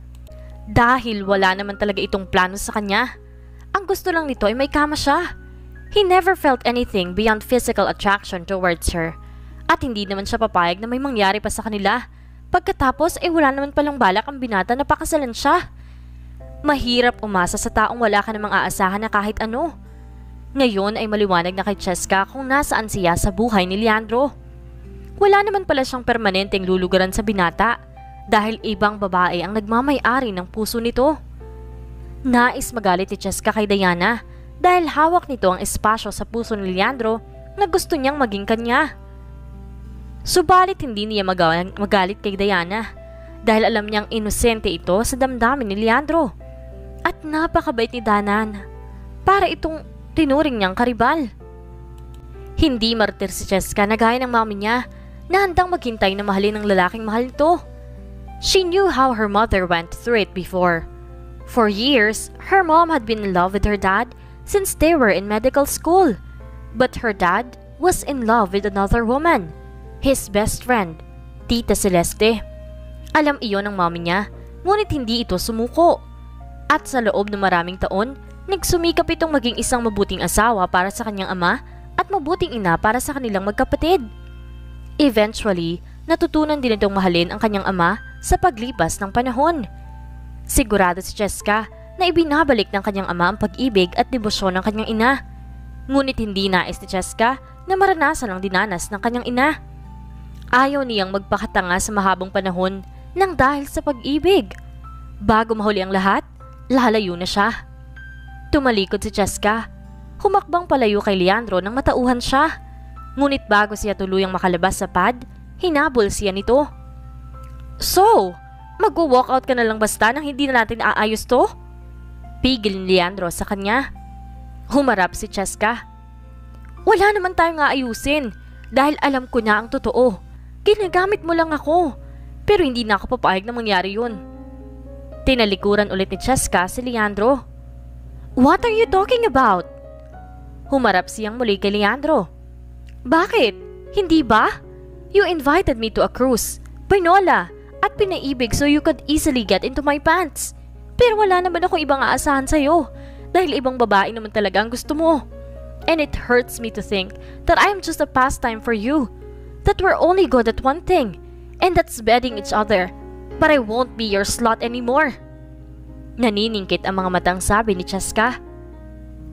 Dahil wala naman talaga itong plano sa kanya. Ang gusto lang nito ay may kama siya. He never felt anything beyond physical attraction towards her. At hindi naman siya papayag na may mangyari pa sa kanila. Pagkatapos ay wala naman palang balak ang binata na pakasalan siya. Mahirap umasa sa taong wala ka namang aasahan na kahit ano. Ngayon ay maliwanag na kay Cheska kung nasaan siya sa buhay ni Leandro. Wala naman pala siyang permanenteng lulugaran sa binata dahil ibang babae ang nagmamay-ari ng puso nito. Nais magalit ni Cheska kay Diana dahil hawak nito ang espasyo sa puso ni Leandro na gusto niyang maging kanya. Subalit hindi niya magalit kay Diana dahil alam niyang inosente ito sa damdamin ni Leandro. At napakabait ni Danan para itong tinuring niyang karibal. Hindi martir si Cheska na gaya ng mami niya na handang maghintay na mahalin ng lalaking mahal nito. She knew how her mother went through it before. For years, her mom had been in love with her dad since they were in medical school. But her dad was in love with another woman, his best friend, Tita Celeste. Alam iyon ng mami niya, ngunit hindi ito sumuko. At sa loob ng maraming taon, nagsumikap itong maging isang mabuting asawa para sa kanyang ama at mabuting ina para sa kanilang magkapatid. Eventually, natutunan din itong mahalin ang kanyang ama sa paglipas ng panahon. Sigurado si Cheska na ibinabalik ng kanyang ama ang pag-ibig at debosyon ng kanyang ina. Ngunit hindi nais ni Cheska na maranasan ang dinanas ng kanyang ina. Ayaw niyang magpakatanga sa mahabang panahon nang dahil sa pag-ibig. Bago mahuli ang lahat, lalayo na siya. Tumalikod si Cheska. Humakbang palayo kay Leandro nang matauhan siya. Ngunit bago siya tuluyang makalabas sa pad, hinabol siya nito. So, magwo-walkout ka na lang basta nang hindi na natin aayos to? Pigil ni Leandro sa kanya. Humarap si Cheska. Wala naman tayong aayusin dahil alam ko na ang totoo. Ginagamit mo lang ako. Pero hindi na ako papayag na mangyari yun. Tinalikuran ulit ni Cheska si Leandro. What are you talking about? Humarap siyang muli kay Leandro. Bakit? Hindi ba? You invited me to a cruise, pinola, at pinaibig so you could easily get into my pants. Pero wala naman akong ibang aasahan sa'yo dahil ibang babae naman talaga ang gusto mo. And it hurts me to think that I am just a pastime for you. That we're only good at one thing, and that's bedding each other. But I won't be your slut anymore. Naniningkit ang mga matang sabi ni Cheska.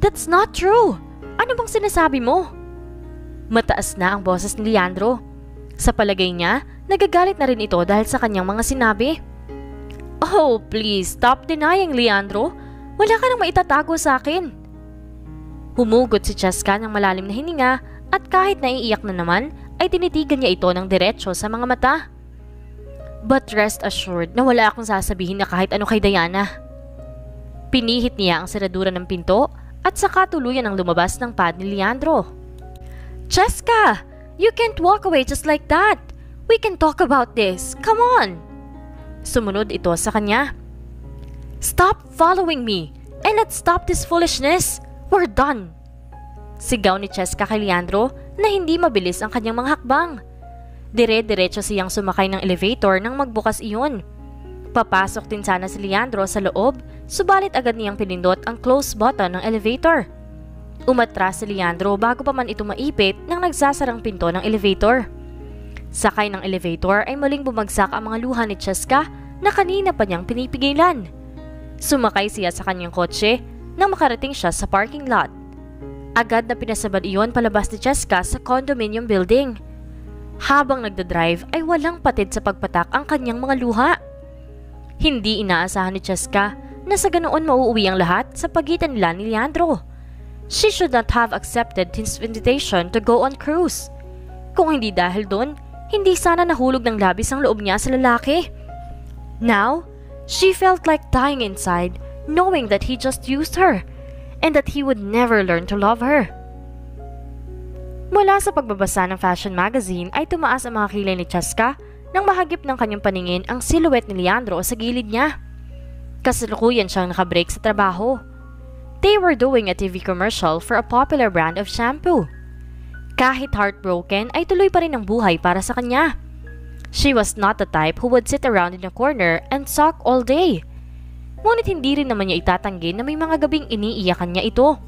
That's not true. Ano bang sinasabi mo? Mataas na ang boses ni Leandro. Sa palagay niya, nagagalit na rin ito dahil sa kanyang mga sinabi. Oh, please, stop denying, Leandro. Wala ka nang maitatago sa akin. Humugot si Cheska ng malalim na hininga at kahit naiiyak na naman, ay tinitigan niya ito ng diretsyo sa mga mata. But rest assured na wala akong sasabihin na kahit ano kay Diana. Pinihit niya ang seradura ng pinto at saka tuluyan ang lumabas ng pad ni Leandro. Cheska! You can't walk away just like that! We can talk about this! Come on! Sumunod ito sa kanya. Stop following me! And let's stop this foolishness! We're done! Sigaw ni Cheska kay Leandro na hindi mabilis ang kanyang mga hakbang. Dire-diretso siyang sumakay ng elevator nang magbukas iyon. Papasok din sana si Leandro sa loob, subalit agad niyang pinindot ang close button ng elevator. Umatras si Leandro bago pa man ito maipit nang nagsasarang pinto ng elevator. Sakay ng elevator ay muling bumagsak ang mga luha ni Cheska na kanina pa niyang pinipigilan. Sumakay siya sa kanyang kotse nang makarating siya sa parking lot. Agad na pinasabad iyon palabas ni Cheska sa condominium building. Habang nagdadrive ay walang patid sa pagpatak ang kanyang mga luha. Hindi inaasahan ni Cheska na sa ganoon mauuwi ang lahat sa pagitan nila ni Leandro. She should not have accepted his invitation to go on cruise. Kung hindi dahil doon, hindi sana nahulog ng labis ang loob niya sa lalaki. Now, she felt like dying inside knowing that he just used her and that he would never learn to love her. Mula sa pagbabasa ng fashion magazine ay tumaas ang mga kilay ni Cheska nang mahagip ng kanyang paningin ang silhouette ni Leandro sa gilid niya. Kasalukuyan siyang nakabreak sa trabaho. They were doing a TV commercial for a popular brand of shampoo. Kahit heartbroken ay tuloy pa rin ang buhay para sa kanya. She was not the type who would sit around in a corner and sulk all day. Ngunit hindi rin naman niya itatanggi na may mga gabing iniiyakan niya ito.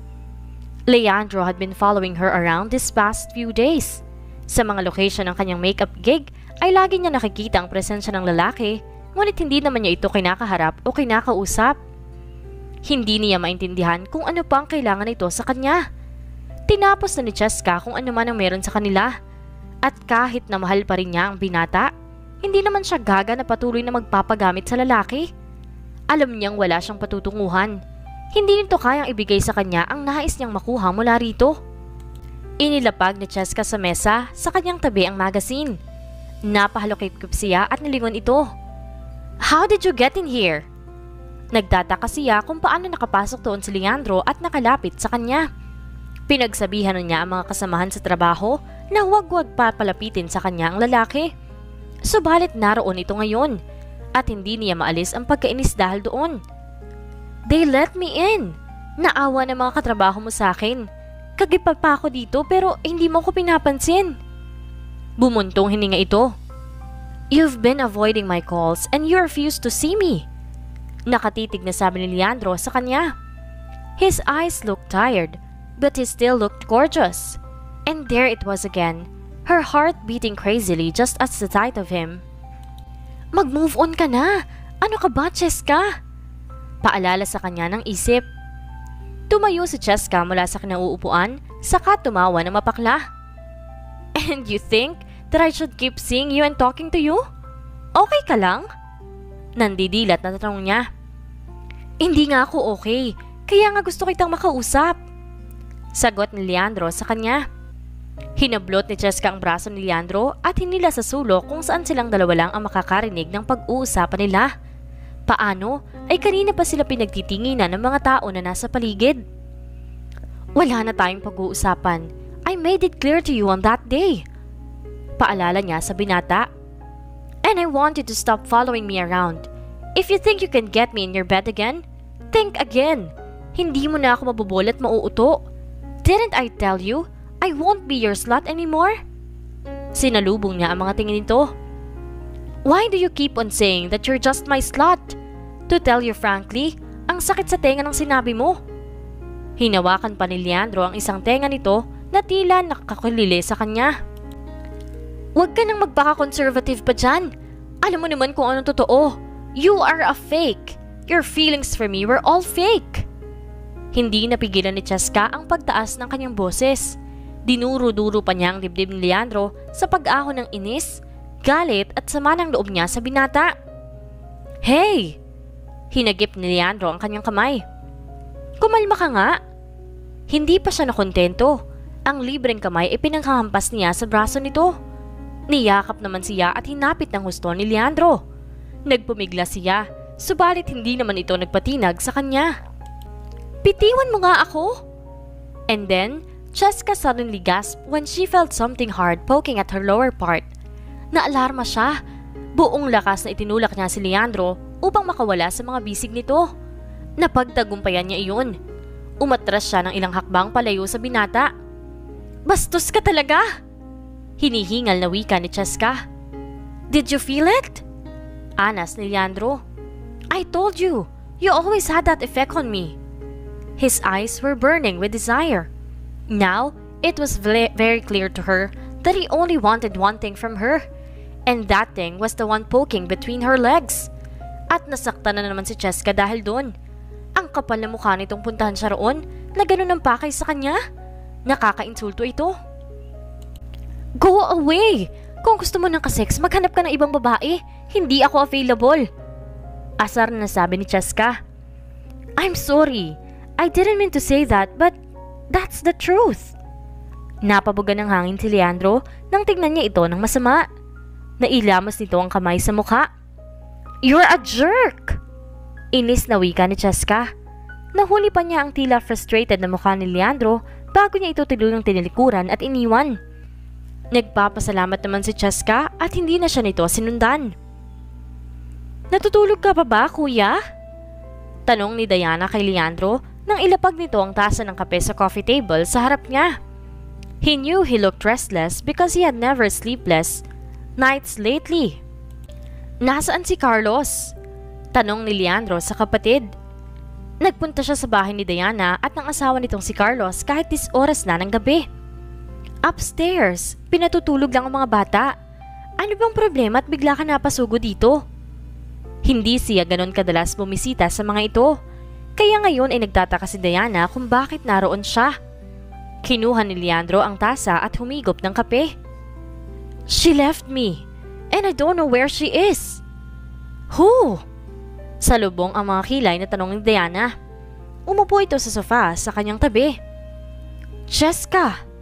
Leandro had been following her around this past few days. Sa mga location ng kanyang makeup gig ay lagi niya nakikita ang presensya ng lalaki, ngunit hindi naman niya ito kinakaharap o kinakausap. Hindi niya maintindihan kung ano pa ang kailangan nito sa kanya. Tinapos na ni Cheska kung ano man ang meron sa kanila. At kahit na mahal pa rin niya ang binata, hindi naman siya gaga na patuloy na magpapagamit sa lalaki. Alam niyang wala siyang patutunguhan. Hindi nito kayang ibigay sa kanya ang nais niyang makuha mula rito. Inilapag ni Cheska sa mesa sa kanyang tabi ang magazine. Napahalokip-kip siya at nilingon ito. How did you get in here? Nagtataka siya kung paano nakapasok doon si Leandro at nakalapit sa kanya. Pinagsabihan niya ang mga kasamahan sa trabaho na huwag-huwag papalapitin sa kanya ang lalaki. Subalit naroon ito ngayon at hindi niya maalis ang pagkainis dahil doon. They let me in. Naawa ng mga katrabaho mo sa akin. Kagipag pa ako dito pero hindi mo ko pinapansin. Bumuntong hininga ito. You've been avoiding my calls and you refuse to see me. Nakatitig na sabi ni Leandro sa kanya. His eyes looked tired, but he still looked gorgeous. And there it was again, her heart beating crazily just at the sight of him. Mag-move on ka na! Ano ka ba, Cheska? Paalala sa kanya ng isip. Tumayo si Cheska mula sa kinauupuan, saka tumawa na mapakla. And you think that I should keep seeing you and talking to you? Okay ka lang? Nandidilat na tanong niya. Hindi nga ako okay, kaya nga gusto kitang makausap. Sagot ni Leandro sa kanya. Hinablot ni Cheska ang braso ni Leandro at hinila sa sulok kung saan silang dalawa lang ang makakarinig ng pag-uusapan nila. Paano ay kanina pa sila pinagtitinginan ng mga tao na nasa paligid. Wala na tayong pag-uusapan. I made it clear to you on that day. Paalala niya sa binata. And I want you to stop following me around. If you think you can get me in your bed again, think again. Hindi mo na ako mabubol mauuto. Didn't I tell you, I won't be your slut anymore? Sinalubong niya ang mga tingin nito. Why do you keep on saying that you're just my slut? To tell you frankly, ang sakit sa tenga ng sinabi mo. Hinawakan pa ni Leandro ang isang tenga nito na tila nakakulili sa kanya. Huwag ka nang magpaka-conservative pa dyan. Alam mo naman kung anong totoo. You are a fake. Your feelings for me were all fake. Hindi napigilan ni Cheska ang pagtaas ng kanyang boses. Dinuro-duro pa niya ang dibdib ni Leandro sa pag-ahon ng inis, galit at sama ng loob niya sa binata. Hey! Hinagip ni Leandro ang kanyang kamay. Kumalma ka nga. Hindi pa siya nakontento ang libreng kamay ay pinanghahampas niya sa braso nito. Niyakap naman siya at hinapit ng husto ni Leandro. Nagpumigla siya, subalit hindi naman ito nagpatinag sa kanya. Bitiwan mo nga ako! And then, Cheska suddenly gasped when she felt something hard poking at her lower part. Naalarma siya. Buong lakas na itinulak niya si Leandro upang makawala sa mga bisig nito. Napagtagumpayan niya iyon. Umatras siya ng ilang hakbang palayo sa binata. Bastos ka talaga! Hinihingal na wika ni Cheska. Did you feel it? Anas ni Leandro. I told you, you always had that effect on me. His eyes were burning with desire. Now, it was very clear to her that he only wanted one thing from her, and that thing was the one poking between her legs. At nasaktan na naman si Cheska dahil doon. Ang kapal na mukha nitong puntahan siya roon na ganun ang pakay sa kanya. Nakakainsulto ito. Go away! Kung gusto mo ng kasex, maghanap ka ng ibang babae. Hindi ako available. Asar na sabi ni Cheska. I'm sorry. I didn't mean to say that, but That's the truth. Napabugan ng hangin si Leandro nang tignan niya ito ng masama. Nailamos nito ang kamay sa mukha. You're a jerk! Inis na wika ni Cheska. Nahuli pa niya ang tila frustrated na mukha ni Leandro bago niya ito tuluyang tinilikuran at iniwan. Nagpapasalamat naman si Cheska at hindi na siya nito sinundan. Natutulog ka pa ba, kuya? Tanong ni Diana kay Leandro nang ilapag nito ang tasa ng kape sa coffee table sa harap niya. He knew he looked restless because he had never sleepless nights lately. Nasaan si Carlos? Tanong ni Leandro sa kapatid. Nagpunta siya sa bahay ni Diana at ng asawa nitong si Carlos kahit dis oras na ng gabi. Upstairs, pinatutulog lang ang mga bata. Ano bang problema at bigla ka napasugo dito? Hindi siya ganon kadalas bumisita sa mga ito kaya ngayon ay nagtataka si Diana kung bakit naroon siya. Kinuha ni Leandro ang tasa at humigop ng kape. She left me and I don't know where she is. Who? Salubong ang mga kilay na tanong ni Diana. Umupo ito sa sofa sa kanyang tabi. Cheska!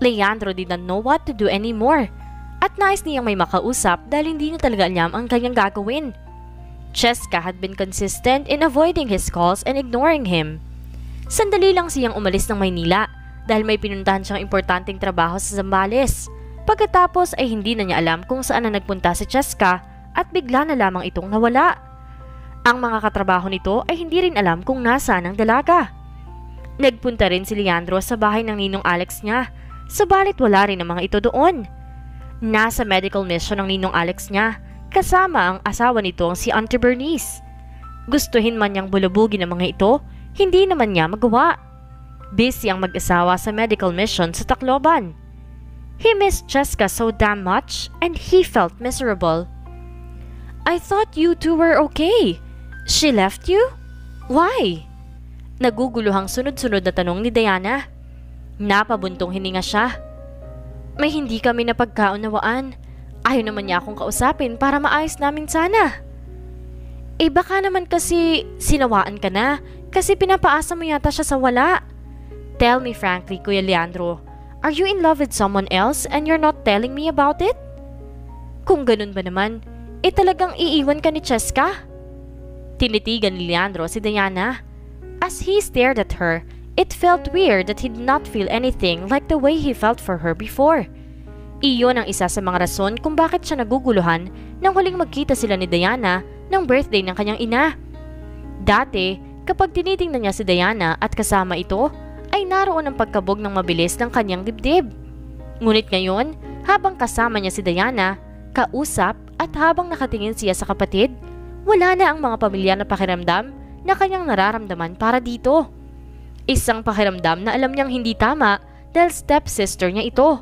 Leandro did not know what to do anymore at nais niyang may makausap dahil hindi niya talaga alam ang kanyang gagawin. Cheska had been consistent in avoiding his calls and ignoring him. Sandali lang siyang umalis ng Maynila dahil may pinuntahan siyang importanteng trabaho sa Zambales. Pagkatapos ay hindi na niya alam kung saan na nagpunta si Cheska at bigla na lamang itong nawala. Ang mga katrabaho nito ay hindi rin alam kung nasaan ang dalaga. Nagpunta rin si Leandro sa bahay ng ninong Alex niya, sabalit wala rin ang mga ito doon. Nasa medical mission ng ninong Alex niya Kasama ang asawa nito ang si Auntie Bernice. Gustuhin man niyang bulubugin ang mga ito, hindi naman niya magawa. Busy ang mag-asawa sa medical mission sa Tacloban. He missed Cheska so damn much and he felt miserable. I thought you two were okay. She left you? Why? Naguguluhang sunod-sunod na tanong ni Diana. Napabuntong hininga siya. May hindi kami napagkaunawaan. Ayaw naman niya akong kausapin para maayos namin sana. Eh baka naman kasi sinawaan ka na kasi pinapaasa mo yata siya sa wala. Tell me frankly, Kuya Leandro, are you in love with someone else and you're not telling me about it? Kung ganun ba naman, eh talagang iiwan ka ni Cheska? Tinitigan ni Leandro si Diana. As he stared at her, it felt weird that he did not feel anything like the way he felt for her before. Iyon ang isa sa mga rason kung bakit siya naguguluhan nang huling magkita sila ni Diana ng birthday ng kanyang ina. Dati, kapag tinitingnan niya si Diana at kasama ito, ay naroon ang pagkabog ng mabilis ng kanyang dibdib. Ngunit ngayon, habang kasama niya si Diana, kausap at habang nakatingin siya sa kapatid, wala na ang mga pamilyar na pakiramdam na kanyang nararamdaman para dito. Isang pakiramdam na alam niyang hindi tama dahil stepsister niya ito.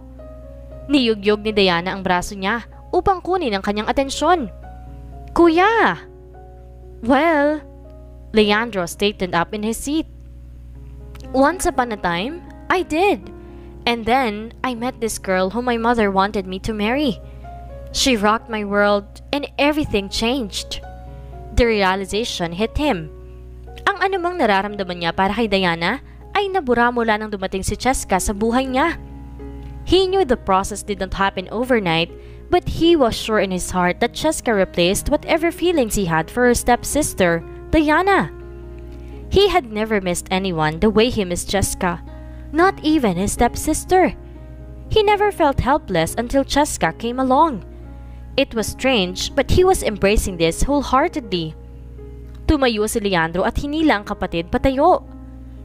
Niyugyog ni Diana ang braso niya upang kunin ang kanyang atensyon. Kuya! Well, Leandro straightened up in his seat. Once upon a time, I did. And then, I met this girl whom my mother wanted me to marry. She rocked my world and everything changed. The realization hit him. Ang anumang nararamdaman niya para kay Diana ay nabura mula nang dumating si Cheska sa buhay niya. He knew the process did not happen overnight, but he was sure in his heart that Cheska replaced whatever feelings he had for her stepsister, Diana. He had never missed anyone the way he missed Cheska, not even his stepsister. He never felt helpless until Cheska came along. It was strange, but he was embracing this wholeheartedly. Tumayo si Leandro at hinila ang kapatid patayo.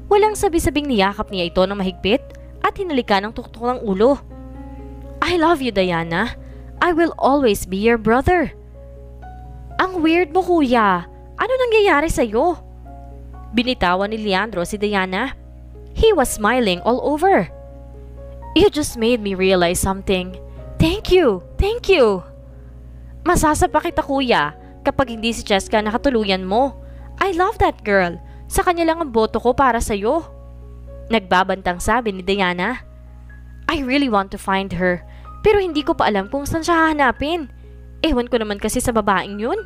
Walang sabi-sabing niyakap niya ito ng mahigpit at hinalika ng tuktok ng ulo. I love you, Diana. I will always be your brother. Ang weird mo, kuya. Ano nangyayari sa'yo? Binitawan ni Leandro si Diana. He was smiling all over. You just made me realize something. Thank you! Thank you! Masasapa kita kuya kapag hindi si Cheska nakatuluyan mo. I love that girl. Sa kanya lang ang boto ko para sa'yo. Nagbabantang sabi ni Diana. I really want to find her, pero hindi ko pa alam kung saan siya hahanapin. Ewan ko naman kasi sa babaeng yun.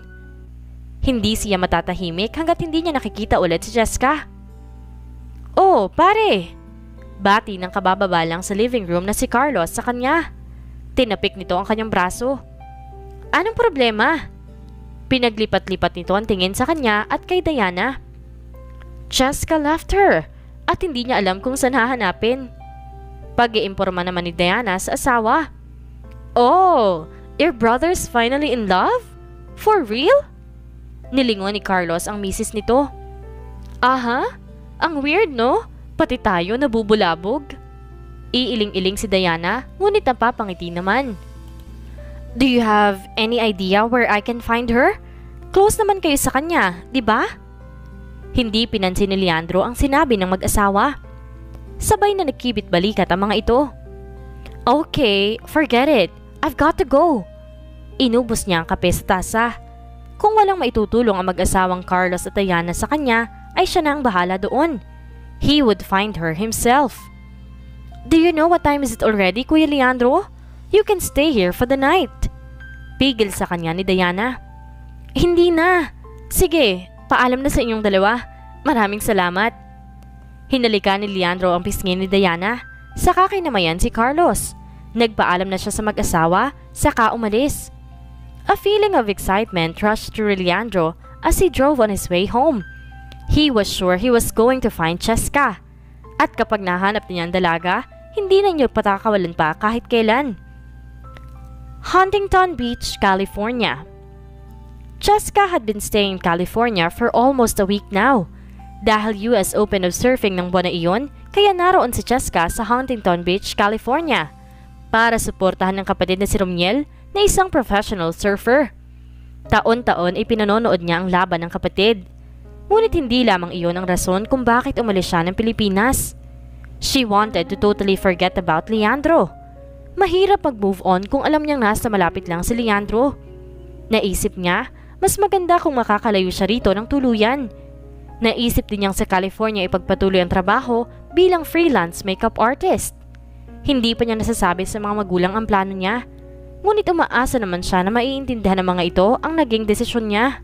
Hindi siya matatahimik hanggat hindi niya nakikita ulit si Jessica. Oh, pare! Bati ng kabababa lang sa living room na si Carlos sa kanya. Tinapik nito ang kanyang braso. Anong problema? Pinaglipat-lipat nito ang tingin sa kanya at kay Diana. Jessica left her at hindi niya alam kung saan hahanapin. Pag-iimporma naman ni Diana sa asawa. Oh, your brother's finally in love? For real? Nilingon ni Carlos ang misis nito. Aha, ang weird no? Pati tayo nabubulabog. Iiling-iling si Diana, ngunit napapangiti naman. Do you have any idea where I can find her? Close naman kayo sa kanya, di ba? Hindi pinansin ni Leandro ang sinabi ng mag-asawa. Sabay na nagkibit balikat ang mga ito. Okay, forget it. I've got to go. Inubos niya ang kape sa tasa. Kung walang maitutulong ang mag-asawang Carlos at Diana sa kanya, ay siya na ang bahala doon. He would find her himself. Do you know what time is it already, Kuya Leandro? You can stay here for the night. Pigil sa kanya ni Diana. Hindi na. Sige, paalam na sa inyong dalawa. Maraming salamat. Hinalika ni Leandro ang pisngin ni Diana. Saka kinamayan si Carlos. Nagpaalam na siya sa mag-asawa, saka umalis. A feeling of excitement rushed through Leandro as he drove on his way home. He was sure he was going to find Cheska. At kapag nahanap niya ang dalaga, hindi na niya patakawalan pa kahit kailan. Huntington Beach, California Cheska had been staying in California for almost a week now. Dahil US Open of Surfing ng buwan na iyon, kaya naroon si Cheska sa Huntington Beach, California para suportahan ng kapatid na si Romiel na isang professional surfer. Taon-taon ay pinanonood niya ang laban ng kapatid. Ngunit hindi lamang iyon ang rason kung bakit umalis siya ng Pilipinas. She wanted to totally forget about Leandro. Mahirap mag-move on kung alam niyang nasa malapit lang si Leandro. Naisip niya, mas maganda kung makakalayo siya rito ng tuluyan. Naisip din niyang sa California ipagpatuloy ang trabaho bilang freelance makeup artist. Hindi pa niya nasasabi sa mga magulang ang plano niya Ngunit umaasa naman siya na maiintindihan ng mga ito ang naging desisyon niya.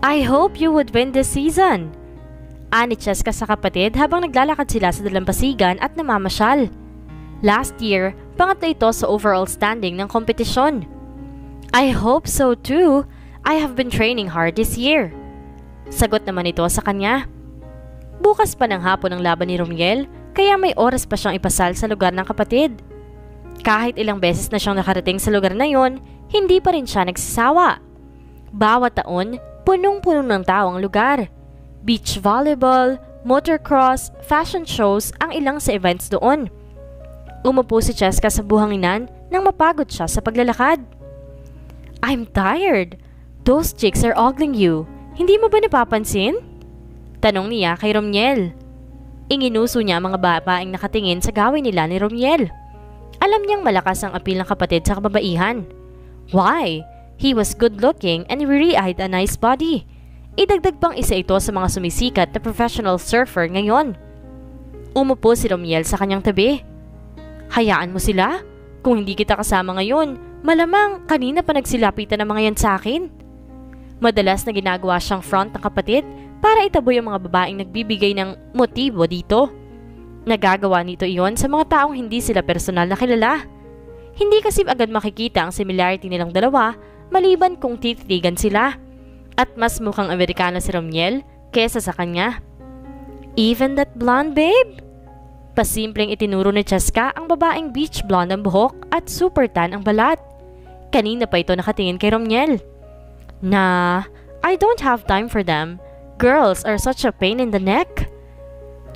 I hope you would win this season. Ani Cheska sa kapatid habang naglalakad sila sa dalampasigan at namamasyal. Last year, pangatlo ito sa overall standing ng kompetisyon. I hope so too. I have been training hard this year. Sagot naman ito sa kanya. Bukas pa ng hapon ang laban ni Romiel, kaya may oras pa siyang ipasal sa lugar ng kapatid. Kahit ilang beses na siyang nakarating sa lugar na yon, hindi pa rin siya nagsasawa. Bawat taon, punong-puno ng tao ang lugar. Beach volleyball, motocross, fashion shows ang ilang sa events doon. Umupo si Cheska sa buhanginan nang mapagod siya sa paglalakad. I'm tired. Those chicks are ogling you. Hindi mo ba napapansin? Tanong niya kay Romiel. Inginuso niya ang mga babaeng nakatingin sa gawin nila ni Romiel. Alam niyang malakas ang apil ng kapatid sa kababaihan. Why? He was good looking and really had a nice body. Idagdag pang isa ito sa mga sumisikat na professional surfer ngayon. Umupo si Romiel sa kanyang tabi. Hayaan mo sila? Kung hindi kita kasama ngayon, malamang kanina pa nagsilapitan ng mga yan sa akin. Madalas na ginagawa siyang front ng kapatid para itaboy ang mga babaeng nagbibigay ng motibo dito. Nagagawa nito iyon sa mga taong hindi sila personal na kilala. Hindi kasi agad makikita ang similarity nilang dalawa maliban kung tititigan sila. At mas mukhang Amerikana si Romiel kesa sa kanya. Even that blonde babe? Pasimpleng itinuro ni Cheska ang babaeng beach blonde ang buhok at super tan ang balat. Kanina pa ito nakatingin kay Romiel. Na, I don't have time for them. Girls are such a pain in the neck.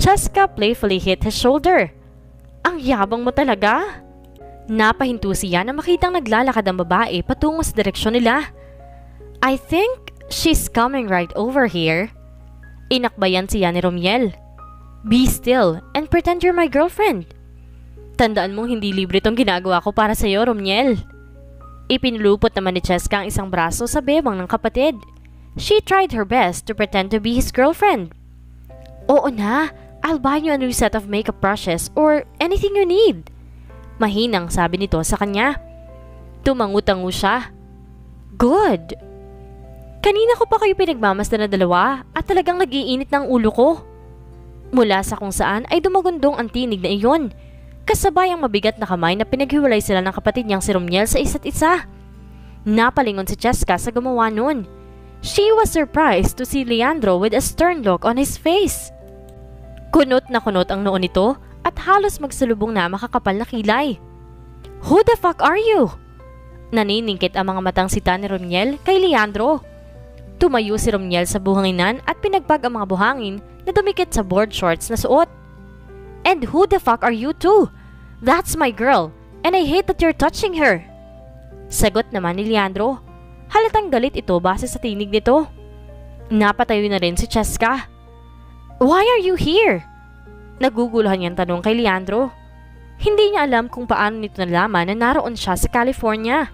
Cheska playfully hit his shoulder. Ang yabang mo talaga. Napahinto siya na makitang naglalakad ang babae patungo sa direksyon nila. I think she's coming right over here. Inakbayan siya ni Romiel. Be still and pretend you're my girlfriend. Tandaan mong hindi libre tong ginagawa ko para sa'yo, Romiel. Ipinulupot naman ni Cheska ang isang braso sa bebang ng kapatid. She tried her best to pretend to be his girlfriend. Oo na, I'll buy you a new set of makeup brushes or anything you need. Mahinang sabi nito sa kanya. Tumangutango siya. Good. Kanina ko pa kayo pinagmamasdan na dalawa at talagang nag-iinit ng ulo ko. Mula sa kung saan ay dumagundong ang tinig na iyon. Kasabay ang mabigat na kamay na pinaghiwalay sila ng kapatid niyang si Romiel sa isa't isa. Napalingon si Cheska sa gumawa nun. She was surprised to see Leandro with a stern look on his face. Kunot na kunot ang noon nito at halos magsalubong na makakapal na kilay. Who the fuck are you? Naniningkit ang mga matang sita ni Romiel kay Leandro. Tumayo si Romiel sa buhanginan at pinagpag ang mga buhangin na dumikit sa board shorts na suot. And who the fuck are you too? That's my girl and I hate that you're touching her. Sagot naman ni Leandro. Halatang galit ito base sa tinig nito. Napatayo na rin si Cheska. Why are you here? Naguguluhan niyang tanong kay Leandro. Hindi niya alam kung paano nito nalaman na naroon siya sa California.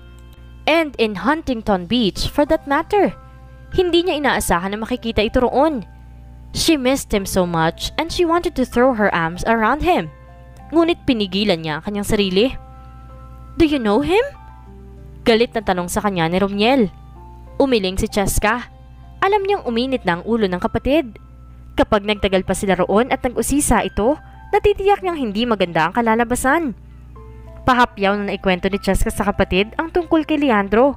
And in Huntington Beach for that matter. Hindi niya inaasahan na makikita ito roon. She missed him so much and she wanted to throw her arms around him. Ngunit pinigilan niya ang kanyang sarili. Do you know him? Galit na tanong sa kanya ni Romiel. Umiling si Cheska. Alam niyang uminit na ang ulo ng kapatid. Kapag nagtagal pa sila roon at nag-usisa ito, natitiyak niyang hindi maganda ang kalalabasan. Pahapyaw na naikwento ni Cheska sa kapatid ang tungkol kay Leandro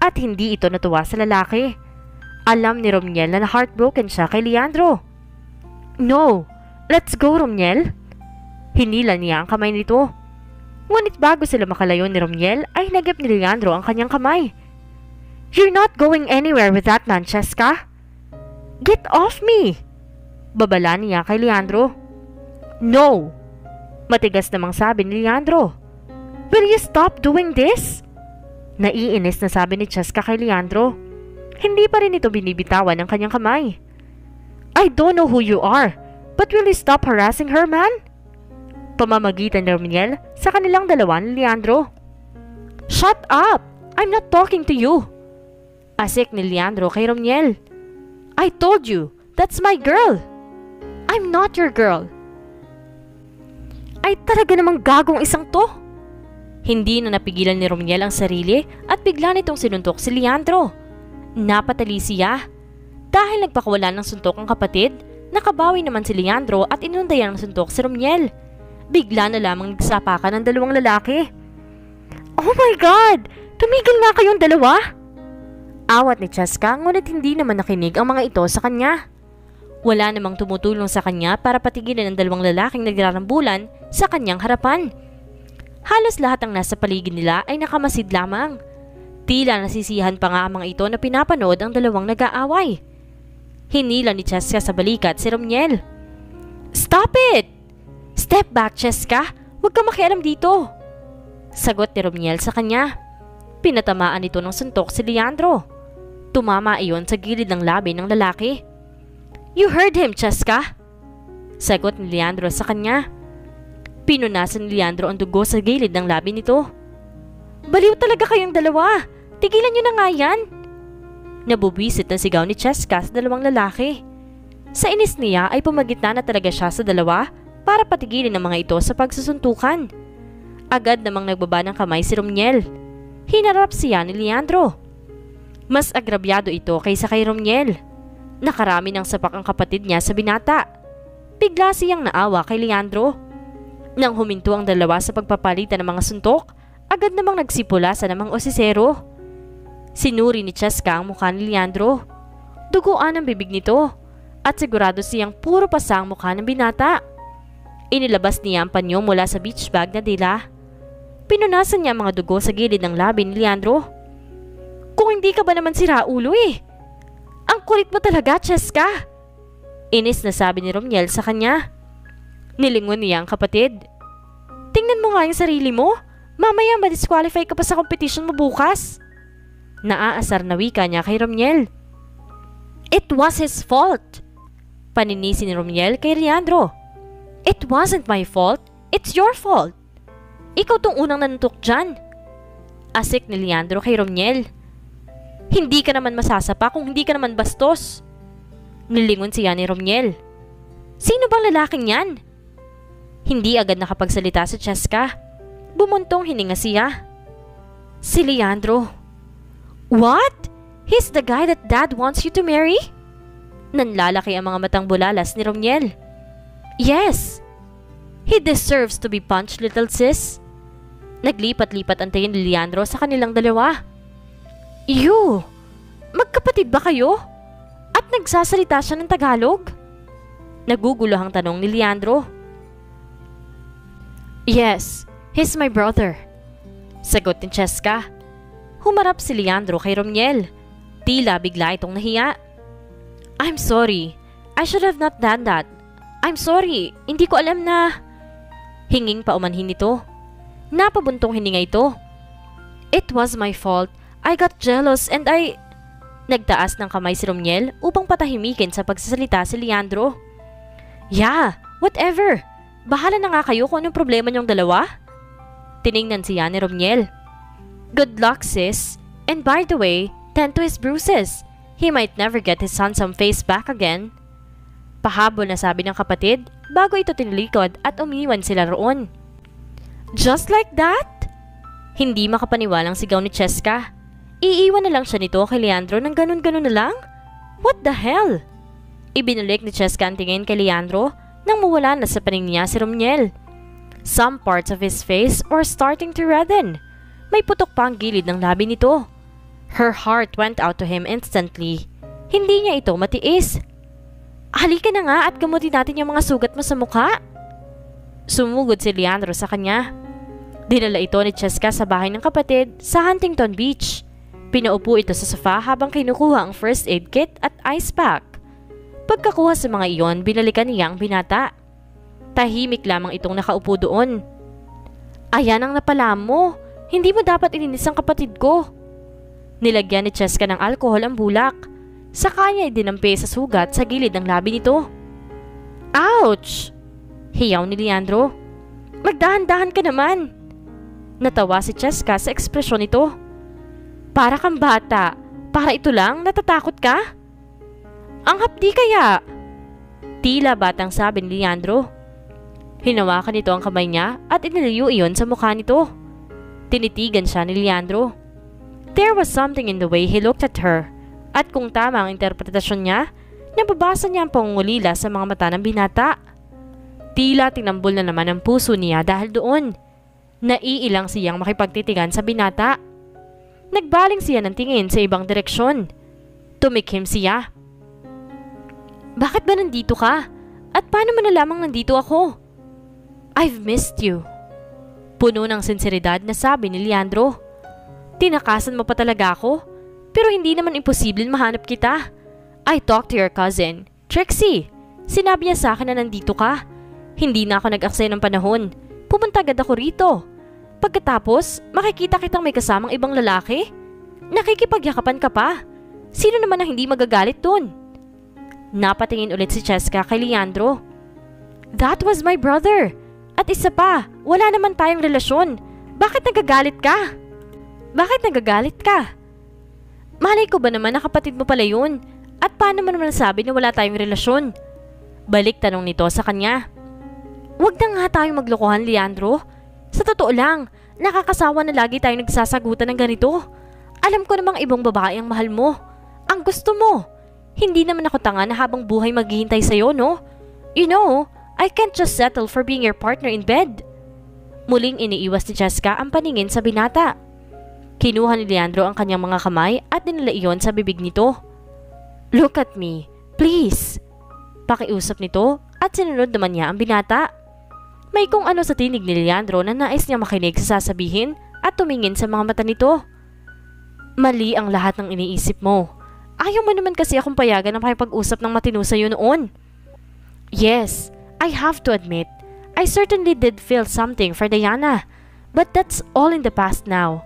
at hindi ito natuwa sa lalaki. Alam ni Romiel na heartbroken siya kay Leandro. No, let's go Romiel. Hinila niya ang kamay nito. Ngunit bago sila makalayo ni Romiel ay nagip ni Leandro ang kanyang kamay. You're not going anywhere with that man, Cheska. Get off me! Babala niya kay Leandro. No! Matigas namang sabi ni Leandro. Will you stop doing this? Naiinis na sabi ni Cheska kay Leandro. Hindi pa rin ito binibitawan ng kanyang kamay. I don't know who you are, but will you stop harassing her, man? Pamamagitan ni Romiel sa kanilang dalawa ni Leandro. Shut up! I'm not talking to you! Asik ni Leandro kay Romiel. I told you, that's my girl! I'm not your girl. Ay talaga namang gagong isang to. Hindi na napigilan ni Romiel ang sarili at bigla nitong sinuntok si Leandro. Napatali siya. Dahil nagpakawala ng suntok ang kapatid, nakabawi naman si Leandro at inundayan ng suntok si Romiel. Bigla na lamang nagsapakan ng dalawang lalaki. Oh my God! Tumigil nga kayong dalawa! Awat ni Cheska ngunit hindi naman nakinig ang mga ito sa kanya. Wala namang tumutulong sa kanya para patigilan ang dalawang lalaking nagrarambulan sa kanyang harapan. Halos lahat ng nasa paligid nila ay nakamasid lamang. Tila nasisihan pa nga ang mga ito na pinapanood ang dalawang nag-aaway. Hinila ni Cheska sa balikat si Romiel. Stop it! Step back, Cheska! Huwag ka makialam dito! Sagot ni Romiel sa kanya. Pinatamaan ito ng suntok si Leandro. Tumama iyon sa gilid ng labi ng lalaki. You heard him, Cheska? Sagot ni Leandro sa kanya. Pinunasan ni Leandro ang dugo sa gilid ng labi nito. Baliw talaga kayong dalawa! Tigilan niyo na nga yan! Nabubwisit na sigaw ni Cheska sa dalawang lalaki. Sa inis niya ay pumagitna na talaga siya sa dalawa para patigilin ang mga ito sa pagsusuntukan. Agad namang nagbaba ng kamay si Romiel. Hinarap siya ni Leandro. Mas agrabyado ito kaysa kay Romiel. Nakarami ng sapak ang kapatid niya sa binata. Bigla siyang naawa kay Leandro. Nang huminto ang dalawa sa pagpapalitan ng mga suntok, agad namang nagsipula sa namang osisero. Sinuri ni Cheska ang mukha ni Leandro. Duguan ang bibig nito at sigurado siyang puro pasa ang mukha ng binata. Inilabas niya ang panyo mula sa beach bag na dila. Pinunasan niya ang mga dugo sa gilid ng labi ni Leandro. Kung hindi ka ba naman sira ulo eh. Ang kulit mo talaga, Cheska. Inis na sabi ni Romiel sa kanya. Nilingon niya ang kapatid. Tingnan mo nga yung sarili mo. Mamaya ma-disqualify ka pa sa competition mo bukas. Naaasar na wika niya kay Romiel. It was his fault. Paninisi ni Romiel kay Leandro. It wasn't my fault. It's your fault. Ikaw tong unang nanuntok dyan. Asik ni Leandro kay Romiel. Hindi ka naman masasapa kung hindi ka naman bastos. Nilingon siya ni Romiel. Sino bang lalaking yan? Hindi agad nakapagsalita si Cheska. Bumuntong hininga siya. Si Leandro. What? He's the guy that dad wants you to marry? Nanlalaki ang mga matang bulalas ni Romiel. Yes! He deserves to be punched, little sis. Naglipat-lipat ang tingin ni Leandro sa kanilang dalawa. You! Magkapatid ba kayo? At nagsasalita siya ng Tagalog? Nagugulo ang tanong ni Leandro. Yes, he's my brother. Sagot ni Cheska. Humarap si Leandro kay Romiel. Tila bigla itong nahiya. I'm sorry. I should have not done that. I'm sorry. Hindi ko alam na... Hinging pa umanhin nito. Napabuntong hininga ito. It was my fault. I got jealous and I... Nagtaas ng kamay si Romiel upang patahimikin sa pagsasalita si Leandro. Yeah, whatever. Bahala na nga kayo kung anong problema niyong dalawa. Tiningnan siya ni Romiel. Good luck, sis. And by the way, tend to his bruises. He might never get his handsome face back again. Pahabol na sabi ng kapatid bago ito tinilikod at umiwan sila roon. Just like that? Hindi makapaniwalang sigaw ni Cheska. Iiwan na lang siya nito kay Leandro ng ganun-ganun na lang? What the hell? Ibinalik ni Cheska ang tingin kay Leandro nang mawala na sa paning niya si Romiel. Some parts of his face were starting to redden. May putok pa ang gilid ng labi nito. Her heart went out to him instantly. Hindi niya ito matiis. Halika na nga at gamutin natin yung mga sugat mo sa mukha. Sumugod si Leandro sa kanya. Dinala ito ni Cheska sa bahay ng kapatid sa Huntington Beach. Pinaupo ito sa sofa habang kinukuha ang first aid kit at ice pack. Pagkakuha sa mga iyon, binalikan niya ang binata. Tahimik lamang itong nakaupo doon. Ayan ang napala mo. Hindi mo dapat ininis ang kapatid ko. Nilagyan ni Cheska ng alkohol ang bulak. Sa kanya idinampi sa sugat sa gilid ng labi nito. Ouch! Hiyaw ni Leandro. Magdahan-dahan ka naman. Natawa si Cheska sa ekspresyon nito. Para kang bata. Para ito lang, natatakot ka? Ang hapdi kaya? Tila batang sabi ni Leandro. Hinawakan nito ang kamay niya at iniliyo iyon sa mukha nito. Tinitigan siya ni Leandro. There was something in the way he looked at her. At kung tama ang interpretasyon niya, nababasa niya ang pangungulila sa mga mata ng binata. Tila tinambol na naman ang puso niya dahil doon. Naiilang siyang makipagtitigan sa binata. Nagbaling siya ng tingin sa ibang direksyon. Tumikhim siya. Bakit ba nandito ka? At paano mo nalamang nandito ako? I've missed you. Puno ng sinseridad na sabi ni Leandro. Tinakasan mo pa talaga ako? Pero hindi naman imposible mahanap kita. I talked to your cousin, Trixie. Sinabi niya sa akin na nandito ka. Hindi na ako nag-aksaya ng panahon. Pumunta agad ako rito. Pagkatapos, makikita kitang may kasamang ibang lalaki. Nakikipagyakapan ka pa. Sino naman ang hindi magagalit dun? Napatingin ulit si Cheska kay Leandro. That was my brother. At isa pa, wala naman tayong relasyon. Bakit nagagalit ka? Bakit nagagalit ka? Malay ko ba naman na kapatid mo pala yun? At paano mo naman nasabi na wala tayong relasyon? Balik tanong nito sa kanya. Huwag na nga tayong maglokohan, Leandro. Sa totoo lang, nakakasawa na lagi tayong nagsasagutan ng ganito. Alam ko namang ibang babae ang mahal mo. Ang gusto mo. Hindi naman ako tanga na habang buhay maghihintay sa'yo, no? You know, I can't just settle for being your partner in bed. Muling iniiwas ni Jessica ang paningin sa binata. Kinuha ni Leandro ang kanyang mga kamay at dinala iyon sa bibig nito. Look at me, please. Pakiusap nito at sinunod naman niya ang binata. May kung ano sa tinig ni Leandro na nais niya makinig sa sasabihin at tumingin sa mga mata nito. Mali ang lahat ng iniisip mo. Ayaw mo naman kasi akong payagan na makipag-usap ng matino sa'yo noon. Yes, I have to admit, I certainly did feel something for Diana. But that's all in the past now.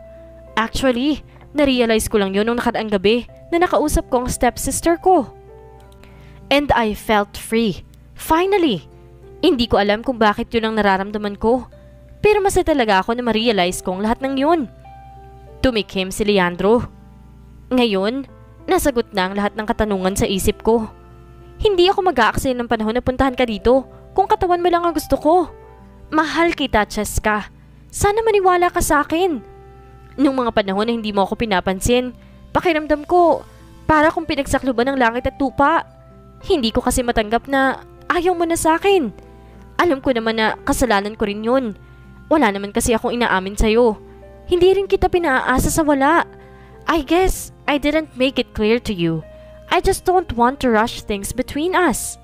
Actually, narealize ko lang yun nung nakadaang gabi na nakausap ko ang stepsister ko. And I felt free. Finally! Hindi ko alam kung bakit yun ang nararamdaman ko. Pero masaya talaga ako na ma-realize kong lahat ng yun. Tumikim si Leandro. Ngayon, nasagot na ang lahat ng katanungan sa isip ko. Hindi ako mag-aaksaya ng panahon na puntahan ka dito kung katawan mo lang ang gusto ko. Mahal kita, Cheska. Sana maniwala ka sa akin. Nung mga panahon na hindi mo ako pinapansin, pakiramdam ko para kung pinagsakluban ng langit at tupa. Hindi ko kasi matanggap na ayaw mo na sa akin. Alam ko naman na kasalanan ko rin yun. Wala naman kasi akong inaamin sa'yo. Hindi rin kita pinaasa sa wala. I guess I didn't make it clear to you. I just don't want to rush things between us.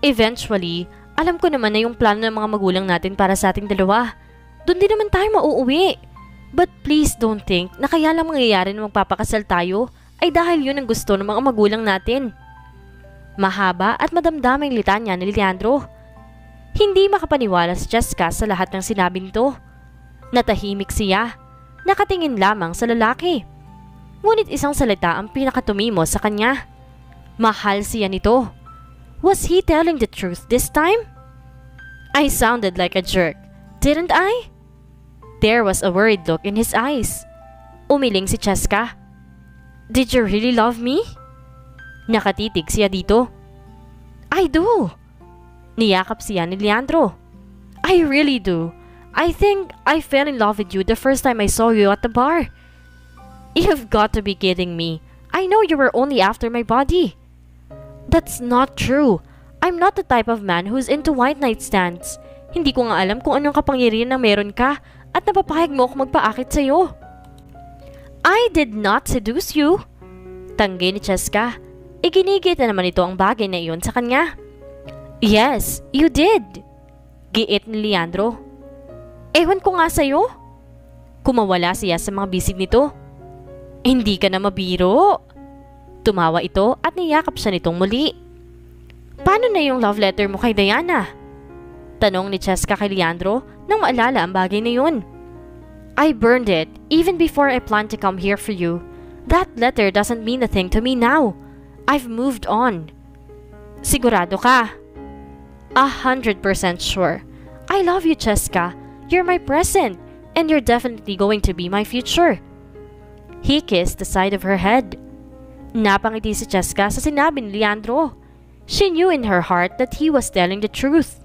Eventually, alam ko naman na yung plano ng mga magulang natin para sa ating dalawa. Doon din naman tayo mauuwi. But please don't think na kaya lang mangyayari na magpapakasal tayo ay dahil yun ang gusto ng mga magulang natin. Mahaba at madamdaming litanya ni Leandro. Hindi makapaniwala si Jessica sa lahat ng sinabi nito. Natahimik siya. Nakatingin lamang sa lalaki. Ngunit isang salita ang pinakatumimo sa kanya. Mahal siya nito. Was he telling the truth this time? I sounded like a jerk, didn't I? There was a worried look in his eyes. Umiling si Cheska. Did you really love me? Nakatitig siya dito. I do. Niyakap siya ni Leandro. I really do. I think I fell in love with you the first time I saw you at the bar. You've got to be kidding me. I know you were only after my body. That's not true. I'm not the type of man who's into white night stands. Hindi ko nga alam kung anong kapangyarihan na meron ka at napapahig mo ako magpaakit sa'yo. I did not seduce you. Tanggi ni Cheska. Iginigit na naman ito ang bagay na iyon sa kanya. Yes, you did. Giit ni Leandro. Ewan ko nga sa'yo. Kumawala siya sa mga bisig nito. Hindi ka na mabiro. Tumawa ito at niyakap siya nitong muli. Paano na yung love letter mo kay Diana? Tanong ni Cheska kay Leandro nang maalala ang bagay na yun. I burned it even before I planned to come here for you. That letter doesn't mean a thing to me now. I've moved on. Sigurado ka? A hundred percent sure. I love you, Cheska. You're my present, and you're definitely going to be my future. He kissed the side of her head. Napangiti si Cheska sa sinabi ni Leandro. She knew in her heart that he was telling the truth.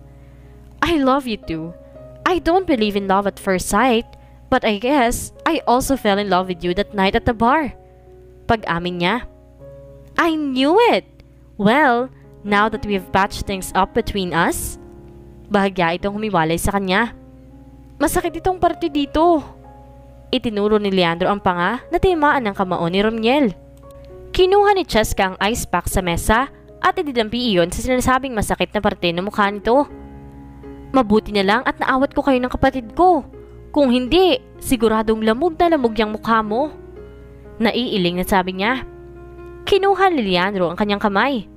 I love you too. I don't believe in love at first sight, but I guess I also fell in love with you that night at the bar. Pag-amin niya. I knew it! Well, now that we've patched things up between us, bahagya itong humiwalay sa kanya. Masakit itong parte dito. Itinuro ni Leandro ang panga na timaan ng kamao ni Romiel. Kinuha ni Cheska ang ice pack sa mesa at ididampi iyon sa sinasabing masakit na parte ng mukha nito. Mabuti na lang at naawat ko kayo ng kapatid ko. Kung hindi, siguradong lamog na lamog yung mukha mo. Naiiling na sabi niya. Kinuha ni Leandro ang kanyang kamay.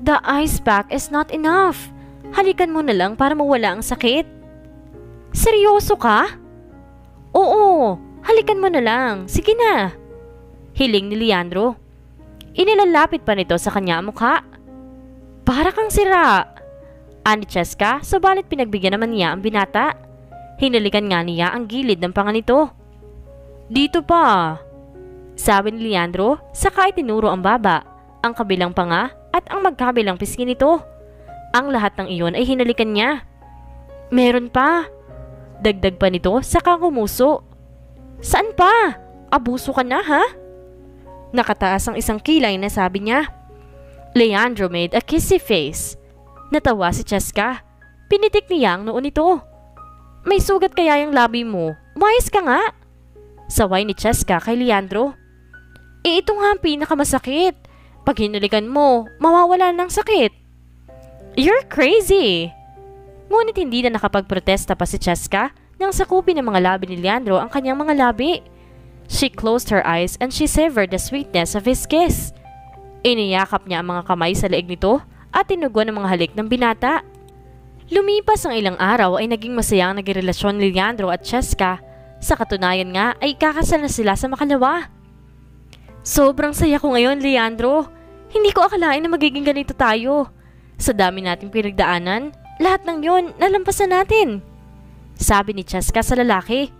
The ice pack is not enough. Halikan mo na lang para mawala ang sakit. Seryoso ka? Oo, halikan mo na lang. Sige na. Hiling ni Leandro. Inilalapit pa nito sa kanya ang mukha. Para kang sira. Ani Cheska, subalit pinagbigyan naman niya ang binata. Hinalikan nga niya ang gilid ng panga nito. Dito pa. Sabi ni Leandro, saka itinuro ang baba, ang kabilang panga at ang magkabilang pisngi nito. Ang lahat ng iyon ay hinalikan niya. Meron pa. Dagdag pa nito, saka kumuso. Saan pa? Abuso ka na ha? Nakataas ang isang kilay na sabi niya. Leandro made a kissy face. Natawa si Cheska. Pinitik niya ang noon nito. May sugat kaya yung labi mo? Mais ka nga! Saway ni Cheska kay Leandro. E ito nga ang pinakamasakit. Pag hinulikan mo, mawawala ng sakit. You're crazy! Ngunit hindi na nakapagprotesta pa si Cheska nang sakupin ng mga labi ni Leandro ang kanyang mga labi. She closed her eyes and she savored the sweetness of his kiss. Iniyakap niya ang mga kamay sa leeg nito at tinugon ang mga halik ng binata. Lumipas ang ilang araw ay naging masaya ang naging relasyon ni Leandro at Cheska. Sa katunayan nga ay kakasal na sila sa makalawa. Sobrang saya ko ngayon, Leandro. Hindi ko akalain na magiging ganito tayo. Sa dami nating pinagdaanan, lahat ng yon nalampasan natin. Sabi ni Cheska sa lalaki.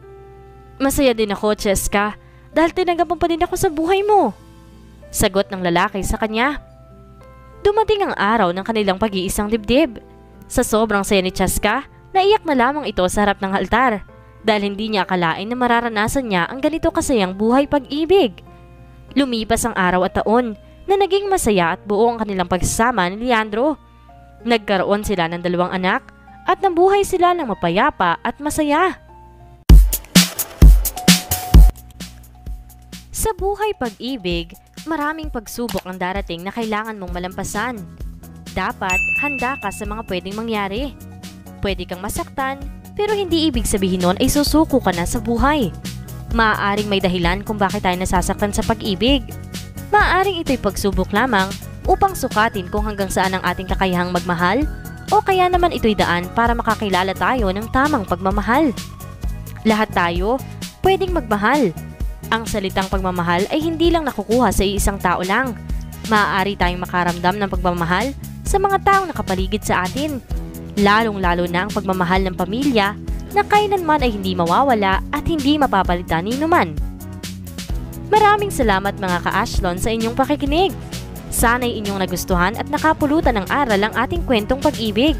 Masaya din ako, Cheska, dahil tinagapan pa din ako sa buhay mo. Sagot ng lalaki sa kanya. Dumating ang araw ng kanilang pag-iisang dibdib. Sa sobrang saya ni Cheska, naiyak na lamang ito sa harap ng altar dahil hindi niya akalain na mararanasan niya ang ganito kasayang buhay pag-ibig. Lumipas ang araw at taon na naging masaya at buo ang kanilang pagsasama ni Leandro. Nagkaroon sila ng dalawang anak at nabuhay sila ng mapayapa at masaya. Sa buhay pag-ibig, maraming pagsubok ang darating na kailangan mong malampasan. Dapat handa ka sa mga pwedeng mangyari. Pwede kang masaktan, pero hindi ibig sabihin nun ay susuko ka na sa buhay. Maaaring may dahilan kung bakit tayo nasasaktan sa pag-ibig. Maaaring ito'y pagsubok lamang upang sukatin kung hanggang saan ang ating kakayahang magmahal o kaya naman ito'y daan para makakilala tayo ng tamang pagmamahal. Lahat tayo pwedeng magmahal. Ang salitang pagmamahal ay hindi lang nakukuha sa isang tao lang. Maaari tayong makaramdam ng pagmamahal sa mga taong nakapaligid sa atin. Lalong-lalo na ang pagmamahal ng pamilya na kailanman ay hindi mawawala at hindi mapapalitan ni numan. Maraming salamat mga ka-Ashlon sa inyong pakikinig. Sana'y inyong nagustuhan at nakapulutan ng aral ang ating kwentong pag-ibig.